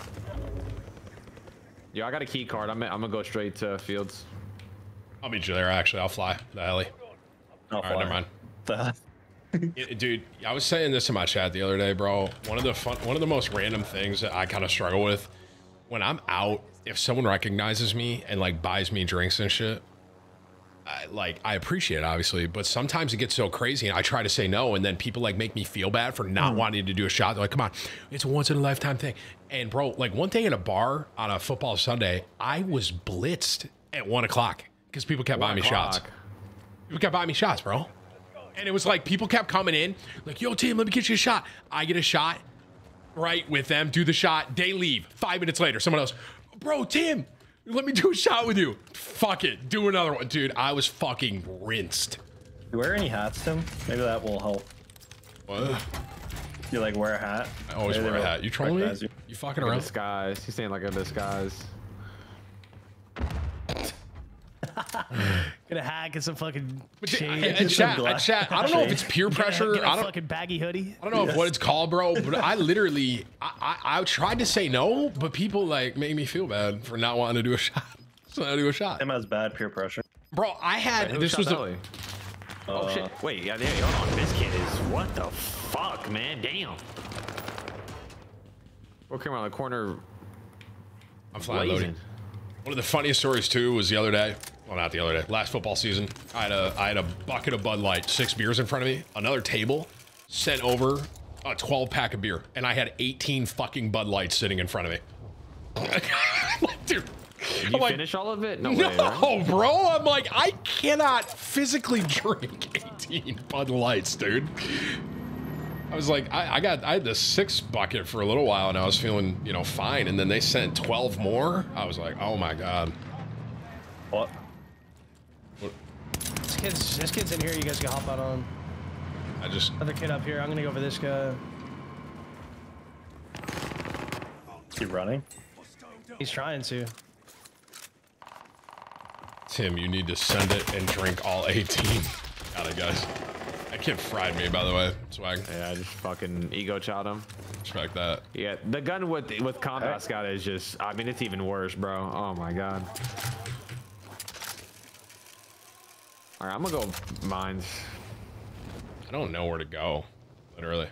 Yo, I got a key card. I'm, I'm gonna go straight to Fields. I'll meet you there. Actually, I'll fly the heli. Oh, All right, never mind. The, (laughs) Dude, I was saying this in my chat the other day, bro. One of the fun, one of the most random things that I kind of struggle with when I'm out, if someone recognizes me and like buys me drinks and shit, I, like I appreciate it obviously, but sometimes it gets so crazy and I try to say no, and then people like make me feel bad for not hmm. wanting to do a shot. They're like, "Come on, it's a once in a lifetime thing." And bro, like one day at a bar on a football Sunday, I was blitzed at one o'clock because people kept buying me shots. People kept buying me shots, bro. And it was like people kept coming in, like, yo, team, let me get you a shot. I get a shot, right, with them, do the shot. They leave. Five minutes later, someone else, bro, Tim, let me do a shot with you. Fuck it. Do another one. Dude, I was fucking rinsed. you wear any hats, Tim? Maybe that will help. What? You like wear a hat? I always Maybe wear a hat. You trolling me? recognize You, you. fucking Like around? disguise. He's saying like a disguise. Gonna hack and some fucking But chain. I, I, chat, I, chat, I don't know if it's (laughs) peer Get a- pressure. get a I don't, fucking baggy hoodie. I don't know if what it's called, bro, but I literally, I, I, I tried to say no, but people like made me feel bad for not wanting to do a (laughs) shot. So I do a shot. Tim has bad peer pressure. Bro, I had, Wait, this was the, Ellie? Oh Uh, shit! Wait, yeah, yeah, hold on. This kid is what the fuck, man? Damn. Working around the corner. I'm flying blazing. loading. One of the funniest stories too was the other day. Well, not the other day. Last football season, I had a I had a bucket of Bud Light, six beers in front of me. Another table sent over a 12 pack of beer, and I had 18 fucking Bud Lights sitting in front of me. (laughs) Dude. Did you like- finish all of it? No, No, way, right? bro. I'm like, I cannot physically (laughs) drink 18 Bud Lights, dude. I was like, I, I got, I had this six bucket for a little while, and I was feeling, you know, fine. And then they sent 12 more. I was like, oh my god. What? This kid's this kid's in here. You guys can hop out on. I just Another kid up here. I'm gonna go for this guy. Keep running. He's trying to. Tim, you need to send it and drink all 18. Got it, guys. That kid fried me, by the way. Swag. Yeah, I just fucking ego shot him. Respect that. Yeah, the gun with with combat scout is just. I mean, it's even worse, bro. Oh my god. All right, I'm gonna go mines. I don't know where to go, literally.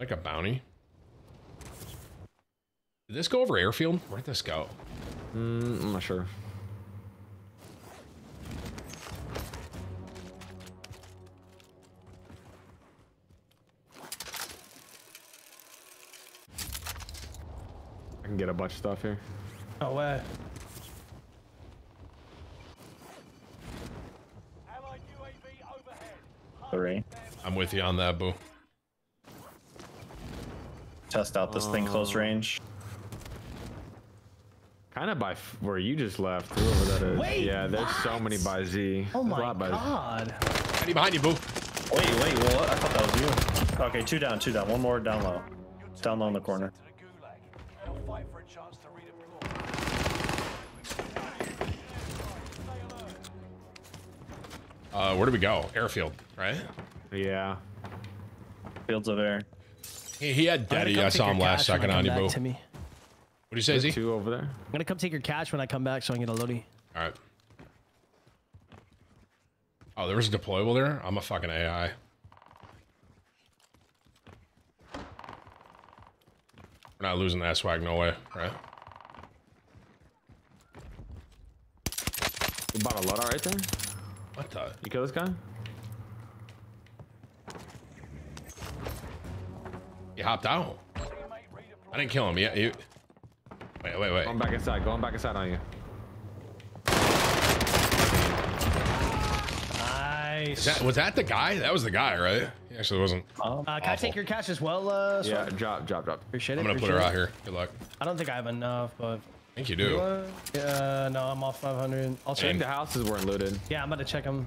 Like a bounty. Did this go over airfield? Where'd this go? Mm, I'm not sure. I can get a bunch of stuff here. Oh way. Three. I'm with you on that, boo. Test out this thing close Uh, range. Kind of by f- where you just left, whoever that is. Wait, yeah, there's so many by Z. Oh There's my lot by Z. god. Behind you, boo. Wait, wait, what? I thought that was you. Okay, two down, two down. One more down low. It's down low in the corner. Uh, where do we go? Airfield, right? Yeah. Fields over there. He, he had Daddy. I saw him last cash when I second on you, back, boo. Timmy. What do you say, Z? Two over there. I'm gonna come take your cash when I come back so I can get a loadie. All right. Oh, there was a deployable there? I'm a fucking AI. We're not losing that swag, no way, right? You bought a loadout right there? What the? You kill this guy? He hopped out. I didn't kill him. Yeah, you. Wait, wait, wait. Going back inside. Going back inside on you. Nice. That, was that the guy? That was the guy, right? He actually wasn't. Uh, can I take your cash as well? Uh, Yeah, drop, drop, drop. Appreciate it. I'm gonna put her appreciate out here. Good luck. I don't think I have enough, but. I think you do. Uh, Yeah, no, I'm off 500. I'll I check. think the houses weren't looted. Yeah, I'm about to check them.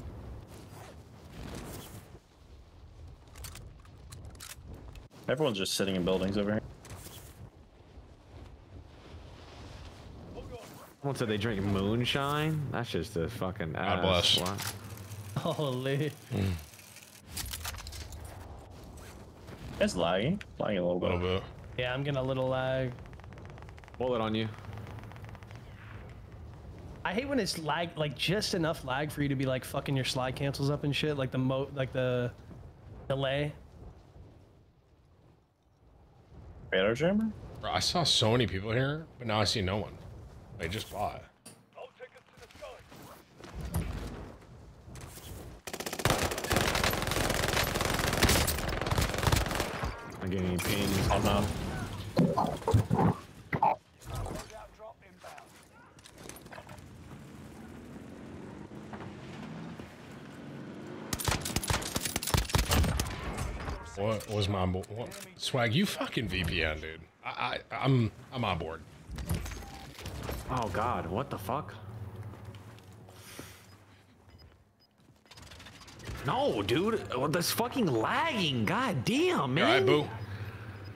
Everyone's just sitting in buildings over here. Someone said they drink moonshine. That's just a fucking God ass. bless. Wow. Holy. It's lagging. Lagging a little bit. A little bit. bit. Yeah, I'm getting a little lag. Bullet on you. I hate when it's lag, like just enough lag for you to be like fucking your slide cancels up and shit, like the mo, like the delay. Radar jammer? Bro, I saw so many people here, but now I see no one. They just bought. I'm getting any pings. Oh no. What was my what? swag? You fucking VPN, dude. I, I I'm I'm on board. Oh god, what the fuck? No, dude, uh, oh, that's fucking lagging. God damn, man. right, boo.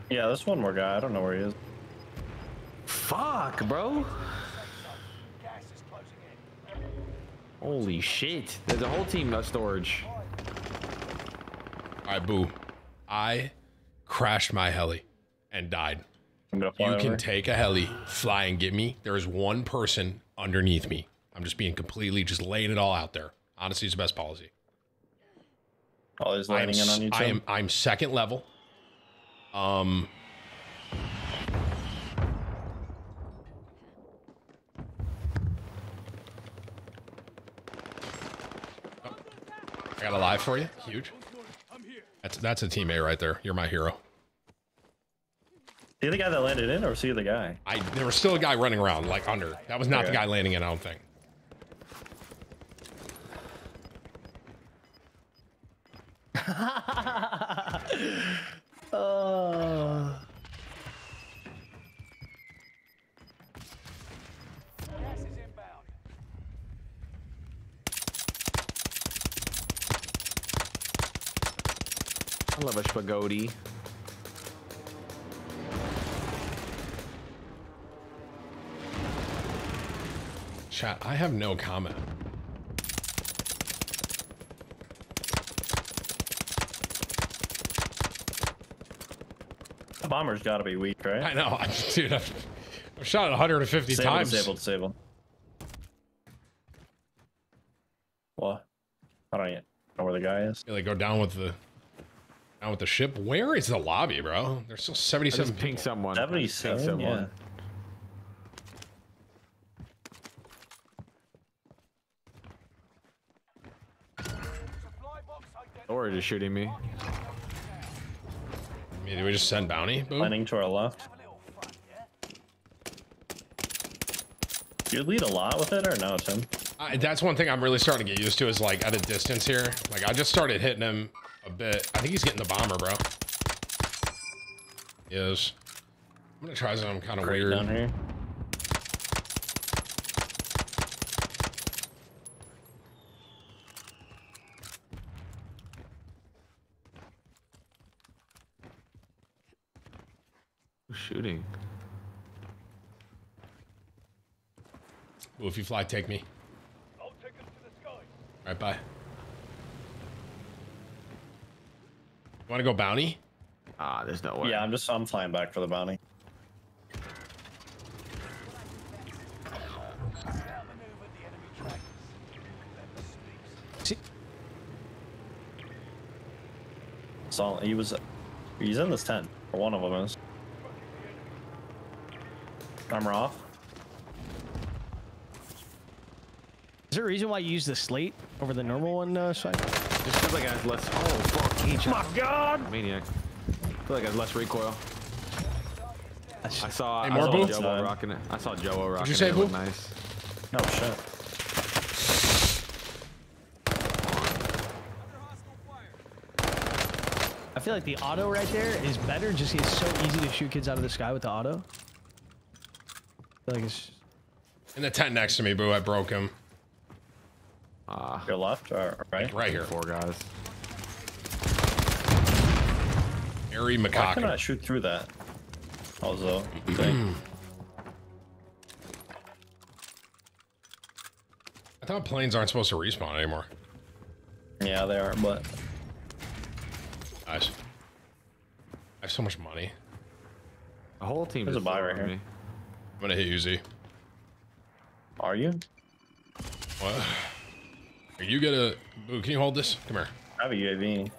Yeah, there's one more guy. I don't know where he is. Fuck, bro. Holy shit. There's a whole team of storage. All right, boo. I crashed my heli and died. You can over. take a heli, fly and get me. There is one person underneath me. I'm just being completely, just laying it all out there. Honesty is the best policy. Oh, he's I am, landing in on you too. I am I'm second level. Um I got a live for you. Huge. That's that's a teammate right there. You're my hero. See the guy that landed in, or see the guy? I there was still a guy running around like under. That was not the guy landing in. I don't think. Oh. (laughs) (laughs) I love a spaghetti. Chat. I have no comment. The bomber's got to be weak, right? I know, (laughs) dude. I've, I've shot it 150 Disable, times. disable, disable. What? I don't yet know where the guy is. Yeah, they go down with the down with the ship. Where is the lobby, bro? There's still 77 just ping someone. I just ping 77, yeah. someone. Or just shooting me. I mean, do we just send bounty? Boom. Landing to our left. You lead a lot with it, or no, Tim? I, that's one thing I'm really starting to get used to is like at a distance here. Like I just started hitting him a bit. I think he's getting the bomber, bro. He is. I'm gonna try something kind of Great weird. down here. Who's shooting? Well, if you fly, take me. I'll take us to the sky. All right, bye. Want to go bounty? Ah, there's no way. Yeah, I'm just I'm flying back for the bounty. So he was, he's in this tent, or one of them is. Armor off. Is there a reason why you use the slate over the normal one, uh, Swag? Just feels like it has less. Oh fuck! Each. My God! Maniac. I feel like it has less recoil. I saw. Hey, I saw boo? Joe rocking it. I saw Joe rocking you say, it. It boo? looked Nice. Oh shit. I feel like the auto right there is better. Just it's so easy to shoot kids out of the sky with the auto. I feel like it's In the tent next to me, boo. I broke him. Ah, Your left or right? Right here. four guys. Harry Why Macaque. can I shoot through that? Also. (clears throat) I thought planes aren't supposed to respawn anymore. yeah, they are, but Nice. I have so much money. The whole team There's is a buy right here. me. I'm gonna hit you, Z. are you? What? Are you gonna? Boo, can you hold this? Come here. I have a UAV.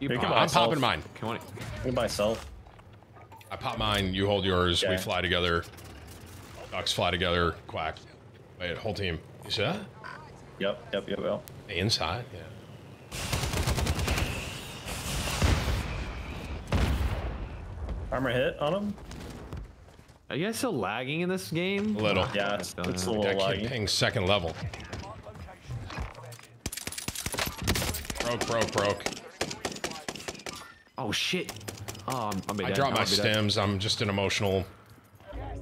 You Here, pop- I'm on, self. popping mine. Come on. You can buy self. I pop mine. You hold yours. We fly together. Ducks fly together. Quack. Wait, whole team. You see that? Yep, yep, yep, yep. Inside. Yeah. Armor hit on him? Are you guys still lagging in this game? A little. Yeah, it's, it's a Yeah. little That kid ping second level. Broke, broke, broke. Oh shit! Oh, I'm, I'm I dropped my stims. I'm just an emotional,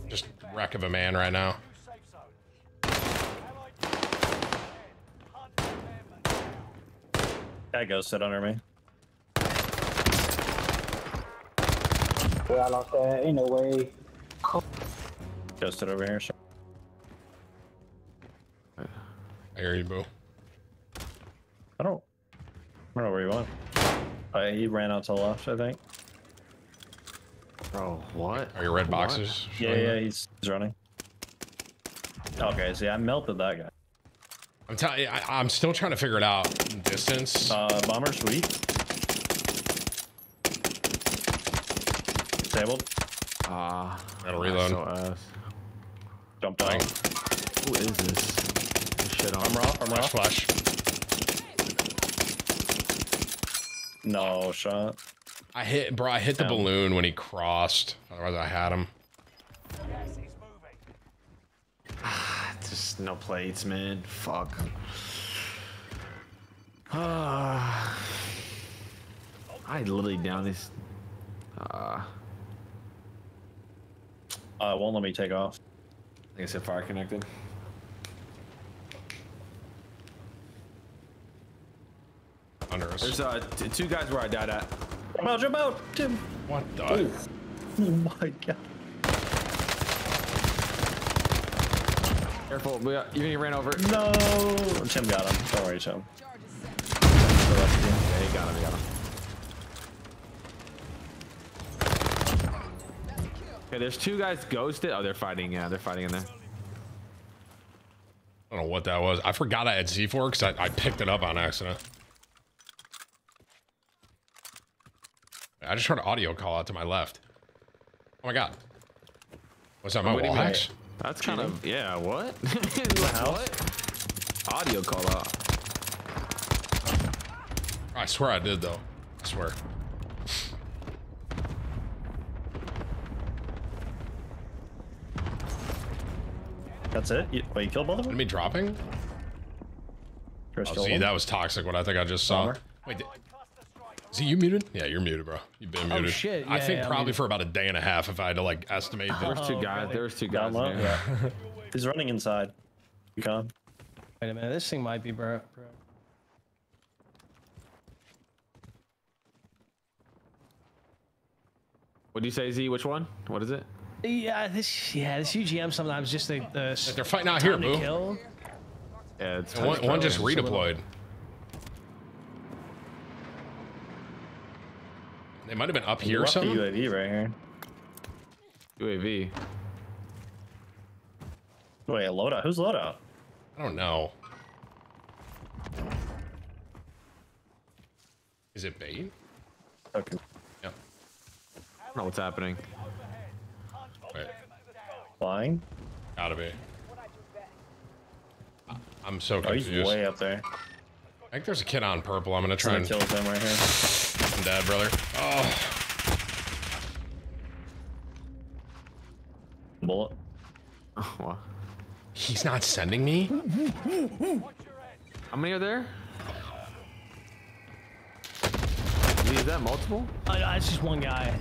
just wreck of a man right now. Guy goes sit under me. Well, I lost that. Ain't no way. Go sit over here. I hear you, boo. I don't, I don't know where he went. Uh, he ran out to the left, I think. Bro, what? Are your red What? boxes? Yeah, showing yeah, he's, he's running. Okay, see, I melted that guy. I'm telling you, I, I'm still trying to figure it out. Distance. Uh, bomber's weak. Disabled. Ah, Gotta reload. So ass. Jumped out. Who is this? This Shit on. Armor off, armor Flash, flash. No shot. I hit, bro. I hit the balloon when he crossed. Otherwise, I had him. Just no plates, man. Fuck. Ah. I literally down this. Uh, Uh, won't let me take off. I think I said fire connected. Under us. There's uh, t- two guys where I died at. Jump out, jump out, Tim. What the? Oh, oh my god. Careful, we got, you ran over. No. Tim got him. Don't worry, Tim. Yeah, he got him. He got him. Okay, there's two guys ghosted. Oh, they're fighting. Yeah, they're fighting in there. I don't know what that was. I forgot I had C4 because I, I picked it up on accident. I just heard an audio call out to my left. Oh my god. What's that, my What do wall hacks? That's kind of yeah. What? (laughs) like, what? Audio call out. I swear I did, though. I swear. That's it? You, wait, you killed both of them? Enemy dropping? Chris Oh, killed see, one? that was toxic, what I think I just saw. Bomber. Wait, did, is he you muted? Yeah, you're muted, bro. You've been Oh, muted. shit. I think yeah, probably for about a day and a half if I had to, like, estimate. the- There's two Oh, guys. really? There's two Down guys. low? in Yeah. there. (laughs) He's running inside. You come. Wait a minute. This thing might be bro. bro. What do you say, Z? Which one? What is it? Yeah, this yeah, this UGM sometimes just the the They're fighting out here, time to boo. kill. Yeah, it's one, one just It's little- redeployed. They might have been up here or Left the something. UAV right here. UAV. Wait, a loadout? Who's loadout? I don't know. Is it bait? Okay. Yep. I don't know what's happening. Wait, Flying? gotta be. I- I'm so confused. Oh, he's way up there. I think there's a kid on purple. I'm gonna try Trying and to kill him right here. I'm dead, brother. Oh, Bullet. (laughs) Oh, wow. he's not sending me. How many are there? Is that multiple? Uh, uh, it's just one guy.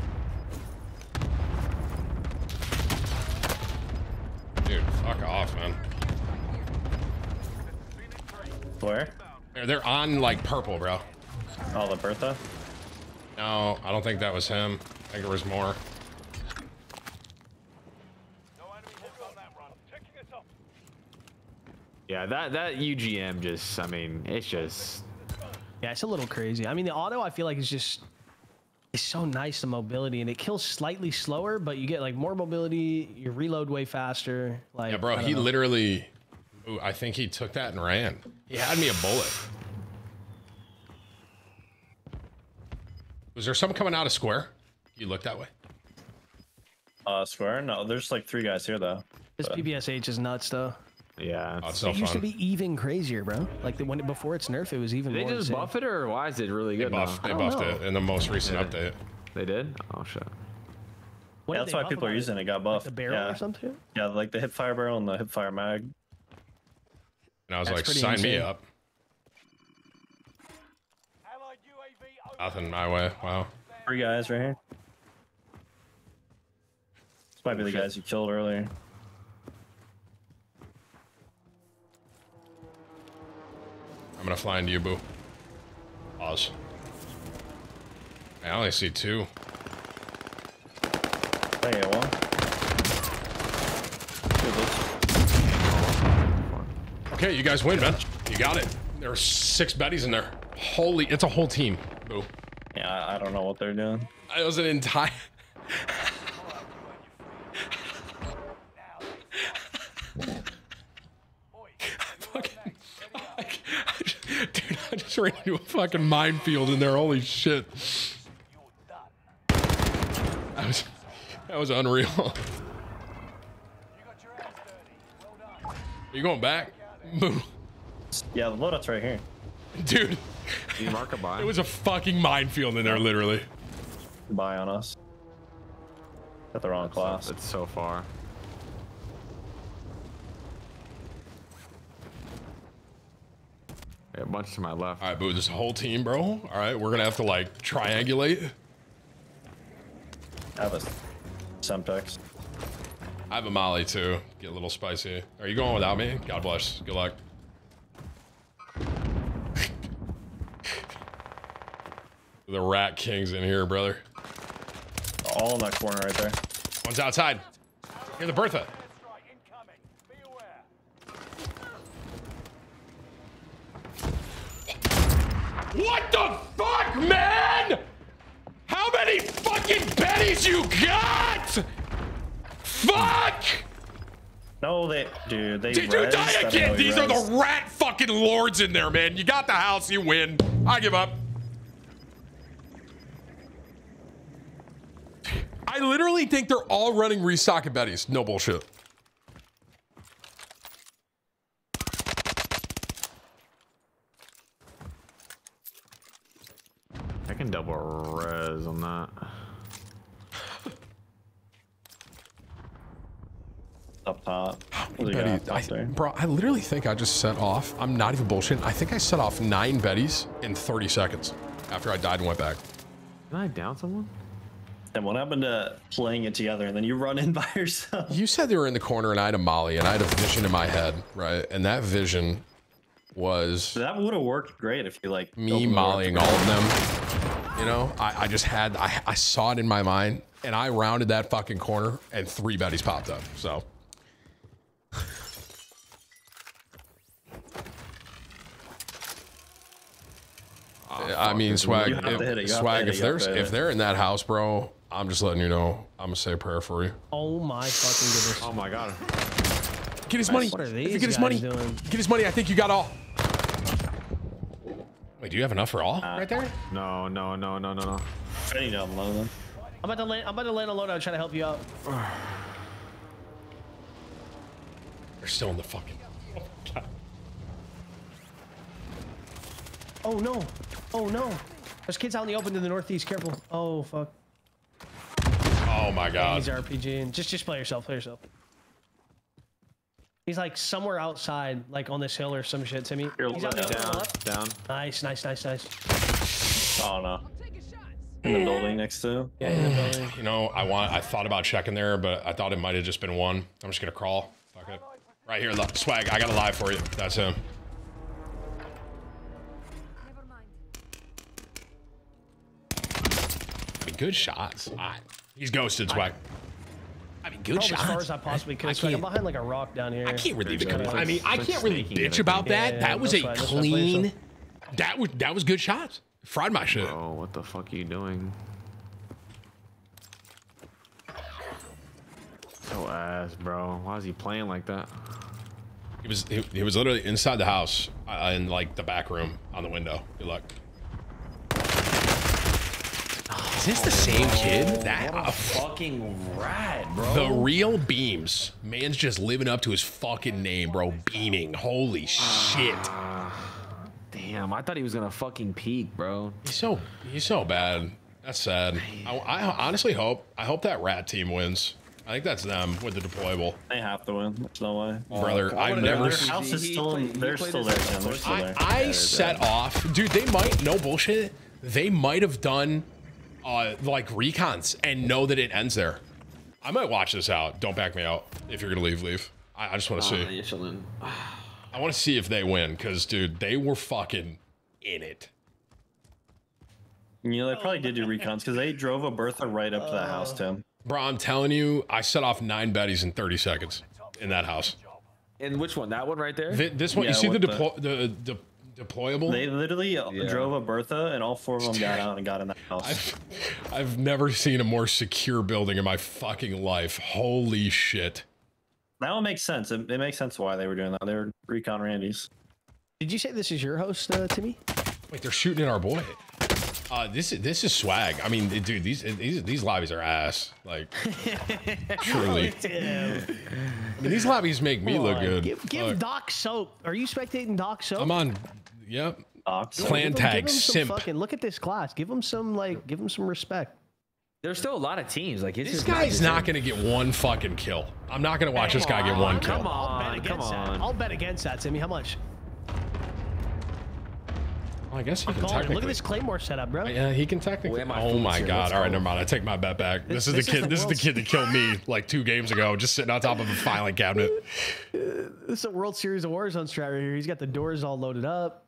Dude, fuck off, man. Where? They're, they're on like purple, bro. Oh, the Bertha? No, I don't think that was him. I think there was more. Yeah, that that UGM just. I mean, it's just. Yeah, it's a little crazy. I mean, the auto I feel like is just it's so nice the mobility and it kills slightly slower, but you get like more mobility. You reload way faster. Like Yeah, bro, he know. literally. Ooh, I think he took that and ran. He had me a bullet. Was there someone coming out of square? You look that way. Uh, square? No, there's like three guys here though. This But- PPSH is nuts though. Yeah. Oh, it's so it used to be even crazier, bro. Like the when before it's nerf, it was even Did they more. just insane. buff it, or why is it really They good buffed, now? they buffed it in the most recent Yeah. update. They did? Oh shit. Yeah, that's why people are using it. Got Like buffed. the barrel yeah. or something. Yeah, like the hip fire barrel and the hip fire mag. And I was That's like, pretty sign me up. Nothing my way. Wow. Three guys right here. This might be the guys you killed earlier. I'm gonna fly into you, boo. Pause. I only see two. Hey, yeah, one. Good looks. Okay, you guys win, man. You got it. There are six betties in there. Holy, it's a whole team. Boo. Yeah, I, I don't know what they're doing. It was an entire. (laughs) dude, I just ran into a fucking minefield in there. Holy shit. That was, that was unreal. Are (laughs) you going back? Boo. Yeah, the loadout's right here. Dude, You mark a buy. (laughs) it was a fucking minefield in there, literally. Buy on us. Got the wrong class. It's so far. Yeah, a bunch to my left. All right, boo, this whole team, bro. All right, we're gonna have to like triangulate. I have a Semtex. I have a Molly too. Get a little spicy. Are you going without me? God bless. Good luck. (laughs) the Rat King's in here, brother. All in that corner right there. One's outside. Here, the Bertha. What the fuck, man? How many fucking betties you got? Fuck! No, they, dude, they. Did you die I don't know again? These are the rat fucking lords in there, man. You got the house, you win. I give up. I literally think they're all running restock and betties. No bullshit. I can double res on that. Up top. What do Betty, I, bro, I literally think I just set off. I'm not even bullshitting. I think I set off nine betties in 30 seconds after I died and went back. Can I down someone? And what happened to playing it together and then you run in (laughs) by yourself? You said they were in the corner and I had a molly and I had a vision in my head, right? And that vision was That would have worked great if you like me opened the door. mollying all of them. You know, I, I just had, I, I saw it in my mind and I rounded that fucking corner and three betties popped up. So. Ah, I mean, swag. You have to if- hit it, you have to swag. If you have there's if they're in that house, bro, I'm just letting you know. I'm gonna say a prayer for you. Oh my fucking goodness. Oh my god. Get his money. What are If these you get his money. doing? Get his money. I think you got all. Wait, do you have enough for all uh, right there? No, no, no, no, no, no. I need to unload them. I'm about to land. I'm about to land a loadout. Trying to help you out. (sighs) (sighs) (sighs) They're still in the fucking. Oh, oh no. Oh no. There's kids out in the open to the northeast. Careful. Oh fuck. Oh my god. He's RPG and just just play yourself. Play yourself. He's like somewhere outside, like on this hill or some shit. Timmy. He's out there on Down, down. Nice, nice, nice, nice. Oh no. In the building next to him. Yeah, in the building. You know, I want. I thought about checking there, but I thought it might have just been one. I'm just gonna crawl. Fuck it. Right here, look. swag. I got a live for you. That's him. I mean, good shots. I, he's ghosted, swag. I mean, good Probably shots. as far as I possibly could. I Swag, I'm behind like a rock down here. I can't really. Just kinda- I mean, I can't really bitch about that. Yeah, that was a that's fine, that's fine. Play clean. That was that was good shots. Fried my shit. Oh, what the fuck are you doing? So ass, bro. Why is he playing like that? He was he, he was literally inside the house uh, in like the back room on the window. Good luck. Is this the same kid? That uh, Fucking rad, bro. the real beams. Man's just living up to his fucking name, bro. Beaming. Holy shit. (sighs) Damn, I thought he was gonna fucking peak, bro. He's so he's so bad. That's sad. I, I honestly hope I hope that rat team wins. I think that's them with the deployable. They have to win. There's no way. Brother, I've Their- never Their seen- house is He- he still. played- they're still there, Tim. They're of still I, there. I set off, dude. They might no bullshit. They might have done uh, like recons and know that it ends there. I might watch this out. Don't back me out. If you're gonna leave, leave. I, I just want to Ah, see. you're chilling. I want to see if they win, cause dude, they were fucking in it. You know, they probably did do recons because they drove a Bertha right up to that Uh, house, Tim. Bro, I'm telling you, I set off nine betties in 30 seconds in that house. And which one? That one right there? Thi- This one, you see the, what the- the, the deployable? They literally uh, Yeah. drove a Bertha, and all four of them got out and got in the house. I've, I've never seen a more secure building in my fucking life. Holy shit. That one makes sense. It, it makes sense why they were doing that. They were recon Randy's. Did you say this is your host, uh, Timmy? Wait, they're shooting at our boy. Uh, this is this is swag. I mean, dude, these these these lobbies are ass. Like, (laughs) truly. I mean, these lobbies make me Come look on, good. Give, give Fuck. Doc soap. Are you spectating Doc soap? I'm on. Yep. Ox. Clan Give him- tag give him some simp. Fucking, look at this class. Give him some like. Give him some respect. There's still a lot of teams. Like it's This just guy's just not going to get one fucking kill. I'm not going to watch this guy get one kill. I'll bet on, against come that. on. I'll bet against that, Timmy. How much? Well, I guess he I'm can calling technically. Look at this Claymore setup, bro. Yeah, he can technically. Oh my god! All right, never mind. I take my bet back. This, This- is this the is kid. the this is the kid that killed me (laughs) like two games ago, just sitting on top of a filing cabinet. This is a World Series of Warzone strat right here. He's got the doors all loaded up.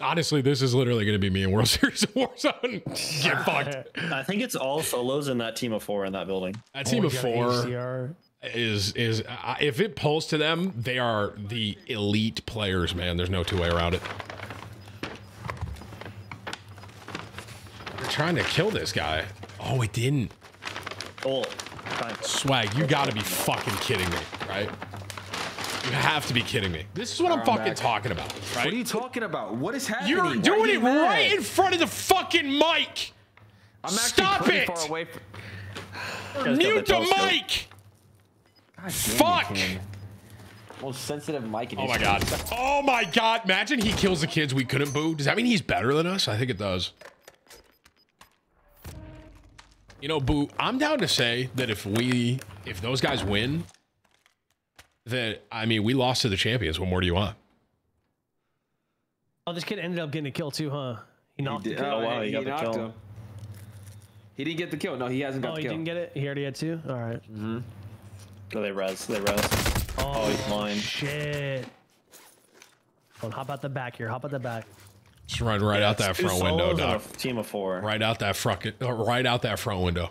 Honestly, this is literally going to be me in World (laughs) Series of Warzone. (laughs) Get fucked. I think it's all solos in that team of four in that building. That team Oh, of he's got an four HDR. is is uh, if it pulls to them, they are the elite players. Man, there's no two way around it. Trying to kill this guy. Oh, it didn't. Oh, fine. Swag, you got to be fucking kidding me, right? You have to be kidding me. This is what I'm I'm fucking back. talking about, right? What are you talking about? What is happening? You're Why are you doing it mad? right in front of the fucking mic. I'm actually Stop pretty it. far away from. Mute the telescope. mic. God Fuck. Most sensitive mic. in Oh my god. Oh my god. Imagine he kills the kids we couldn't boo. Does that mean he's better than us? I think it does. You know, Boo, I'm down to say that if we, if those guys win, that, I mean, we lost to the champions. What more do you want? Oh, this kid ended up getting a kill too, huh? He He knocked did- the kill. Oh, wow, he, he got the knocked kill. him. He didn't get the kill. No, he hasn't got Oh, the he kill. didn't get it. He already had two. All right. Mm -hmm. Oh, they res. They res. Oh, he's mine. Shit. Hold on, hop out the back here. Hop out the back. Just run right out that front window, solos Doc. team of four. Right out that front, uh, right out that front window.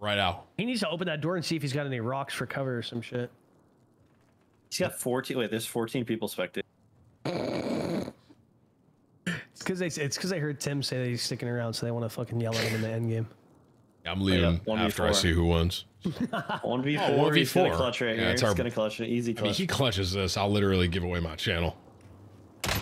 Right out. He needs to open that door and see if he's got any rocks for cover or some shit. He's got 14. Wait, there's 14 people spectating. It's because they. It's because I heard Tim say that he's sticking around, so they want to fucking yell at him in the end game. I'm leaving yeah, after I see who wins. (laughs) 1v4. Oh, He's 1v4. clutch right Yeah, here. it's He's our- gonna clutch it. Easy I mean, he clutches this. I'll literally give away my channel. Nah,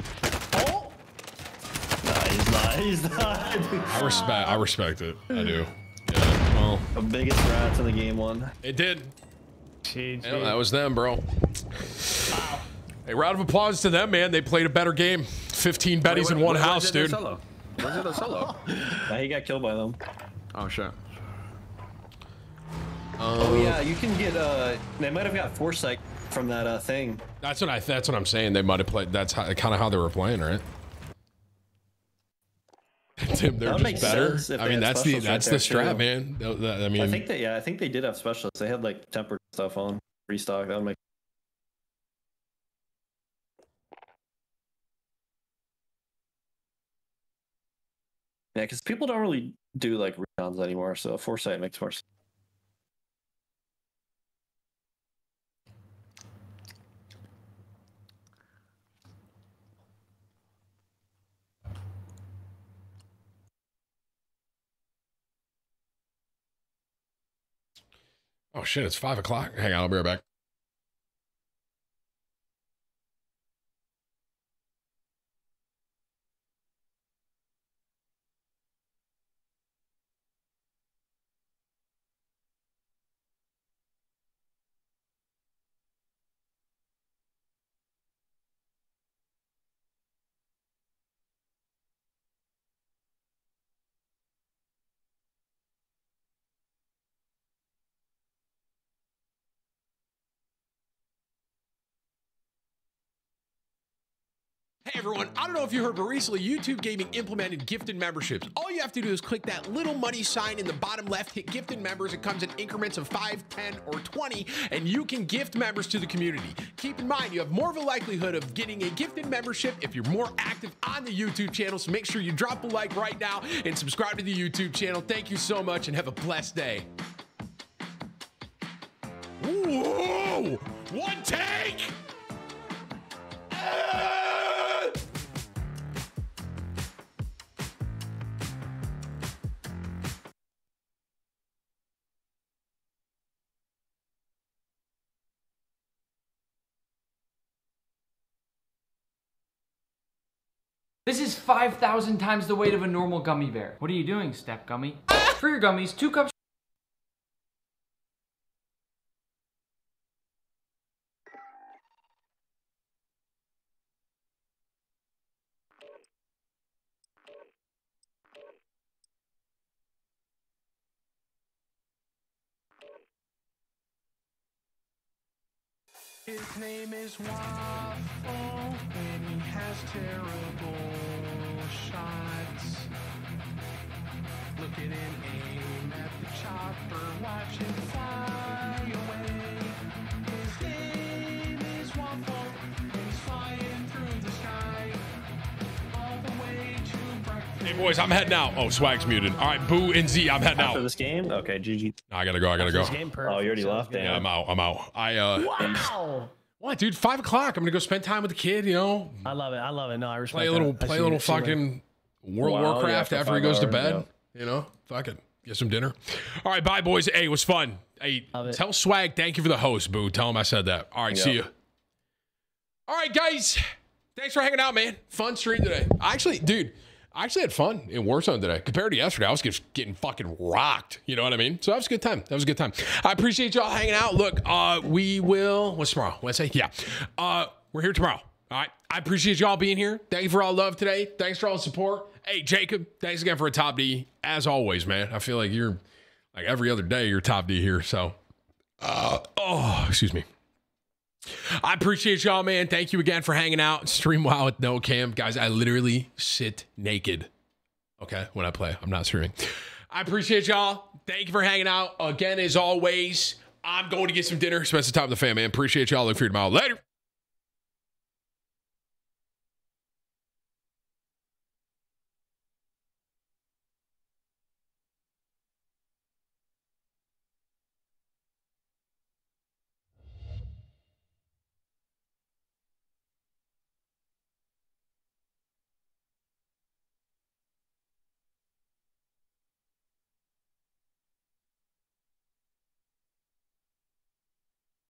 he's not. He's not. I respect. I respect it. I do. Yeah. Well, the biggest rats in the game one. it did. GG. Yeah, that was them, bro. A round of applause to them, man. They played a better game. 15 betties in one house, dude. Solo? Was it a solo? (laughs) Nah, he got killed by them. Oh shit. Oh yeah, you can get. uh They might have got foresight from that uh thing. That's what I. That's what I'm saying. They might have played. That's how, kind of how they were playing, right? (laughs) Tim, they're just better. I mean, that's the specials right that's the strap, too. man. I mean, I think that yeah, I think they did have specialists. They had like tempered stuff on restock. That would make. Yeah, because people don't really do like recons anymore, so foresight makes more sense. Oh shit, it's five o'clock. Hang on, I'll be right back. Everyone, I don't know if you heard, but recently YouTube Gaming implemented gifted memberships. All you have to do is click that little money sign in the bottom left, hit gifted members. It comes in increments of 5, 10, or 20, and you can gift members to the community. Keep in mind, you have more of a likelihood of getting a gifted membership if you're more active on the YouTube channel. So make sure you drop a like right now and subscribe to the YouTube channel. Thank you so much and have a blessed day. Whoa! One take! Ah! This is 5,000 times the weight of a normal gummy bear. What are you doing, Step Gummy? (laughs) For your gummies, two cups. His name is Waffle, and he has terrible shots. Look at him aim at the chopper, watch him fly to boys, I'm heading out. Oh, swag's muted. All right, Boo and Z, I'm heading After out. this game? Okay, GG. I gotta go. I gotta go. Oh, you already left, damn. Yeah, I'm out. I'm out. I uh. Wow. What, dude? Five o'clock. I'm gonna go spend time with the kid. You know, I love it. I love it. No, I respect play a little, I play a little it, see it. fucking World Wow, Warcraft yeah, after he five goes to hours, bed. You know, fuck it. Get some dinner. All right, bye, boys. Hey, it was fun. Hey, tell Swag thank you for the host, Boo. Tell him I said that. All right, see you. All right, guys. Thanks for hanging out, man. Fun stream today. I actually, dude, I actually had fun in Warzone today. Compared to yesterday, I was just getting fucking rocked. You know what I mean? So that was a good time. That was a good time. I appreciate y'all hanging out. Look, uh, we will. What's tomorrow? Wednesday? Yeah. Uh, we're here tomorrow. All right. I appreciate y'all being here. Thank you for all the love today. Thanks for all the support. Hey, Jacob, thanks again for a top D. As always, man. I feel like you're like every other day you're top D here. So, uh, oh, excuse me. I appreciate y'all, man. Thank you again for hanging out. Stream while with no cam. Guys, I literally sit naked. Okay, when I play, I'm not streaming. I appreciate y'all. Thank you for hanging out. Again, as always, I'm going to get some dinner, spend some time with the fam, man. Appreciate y'all. Look for you tomorrow. Later.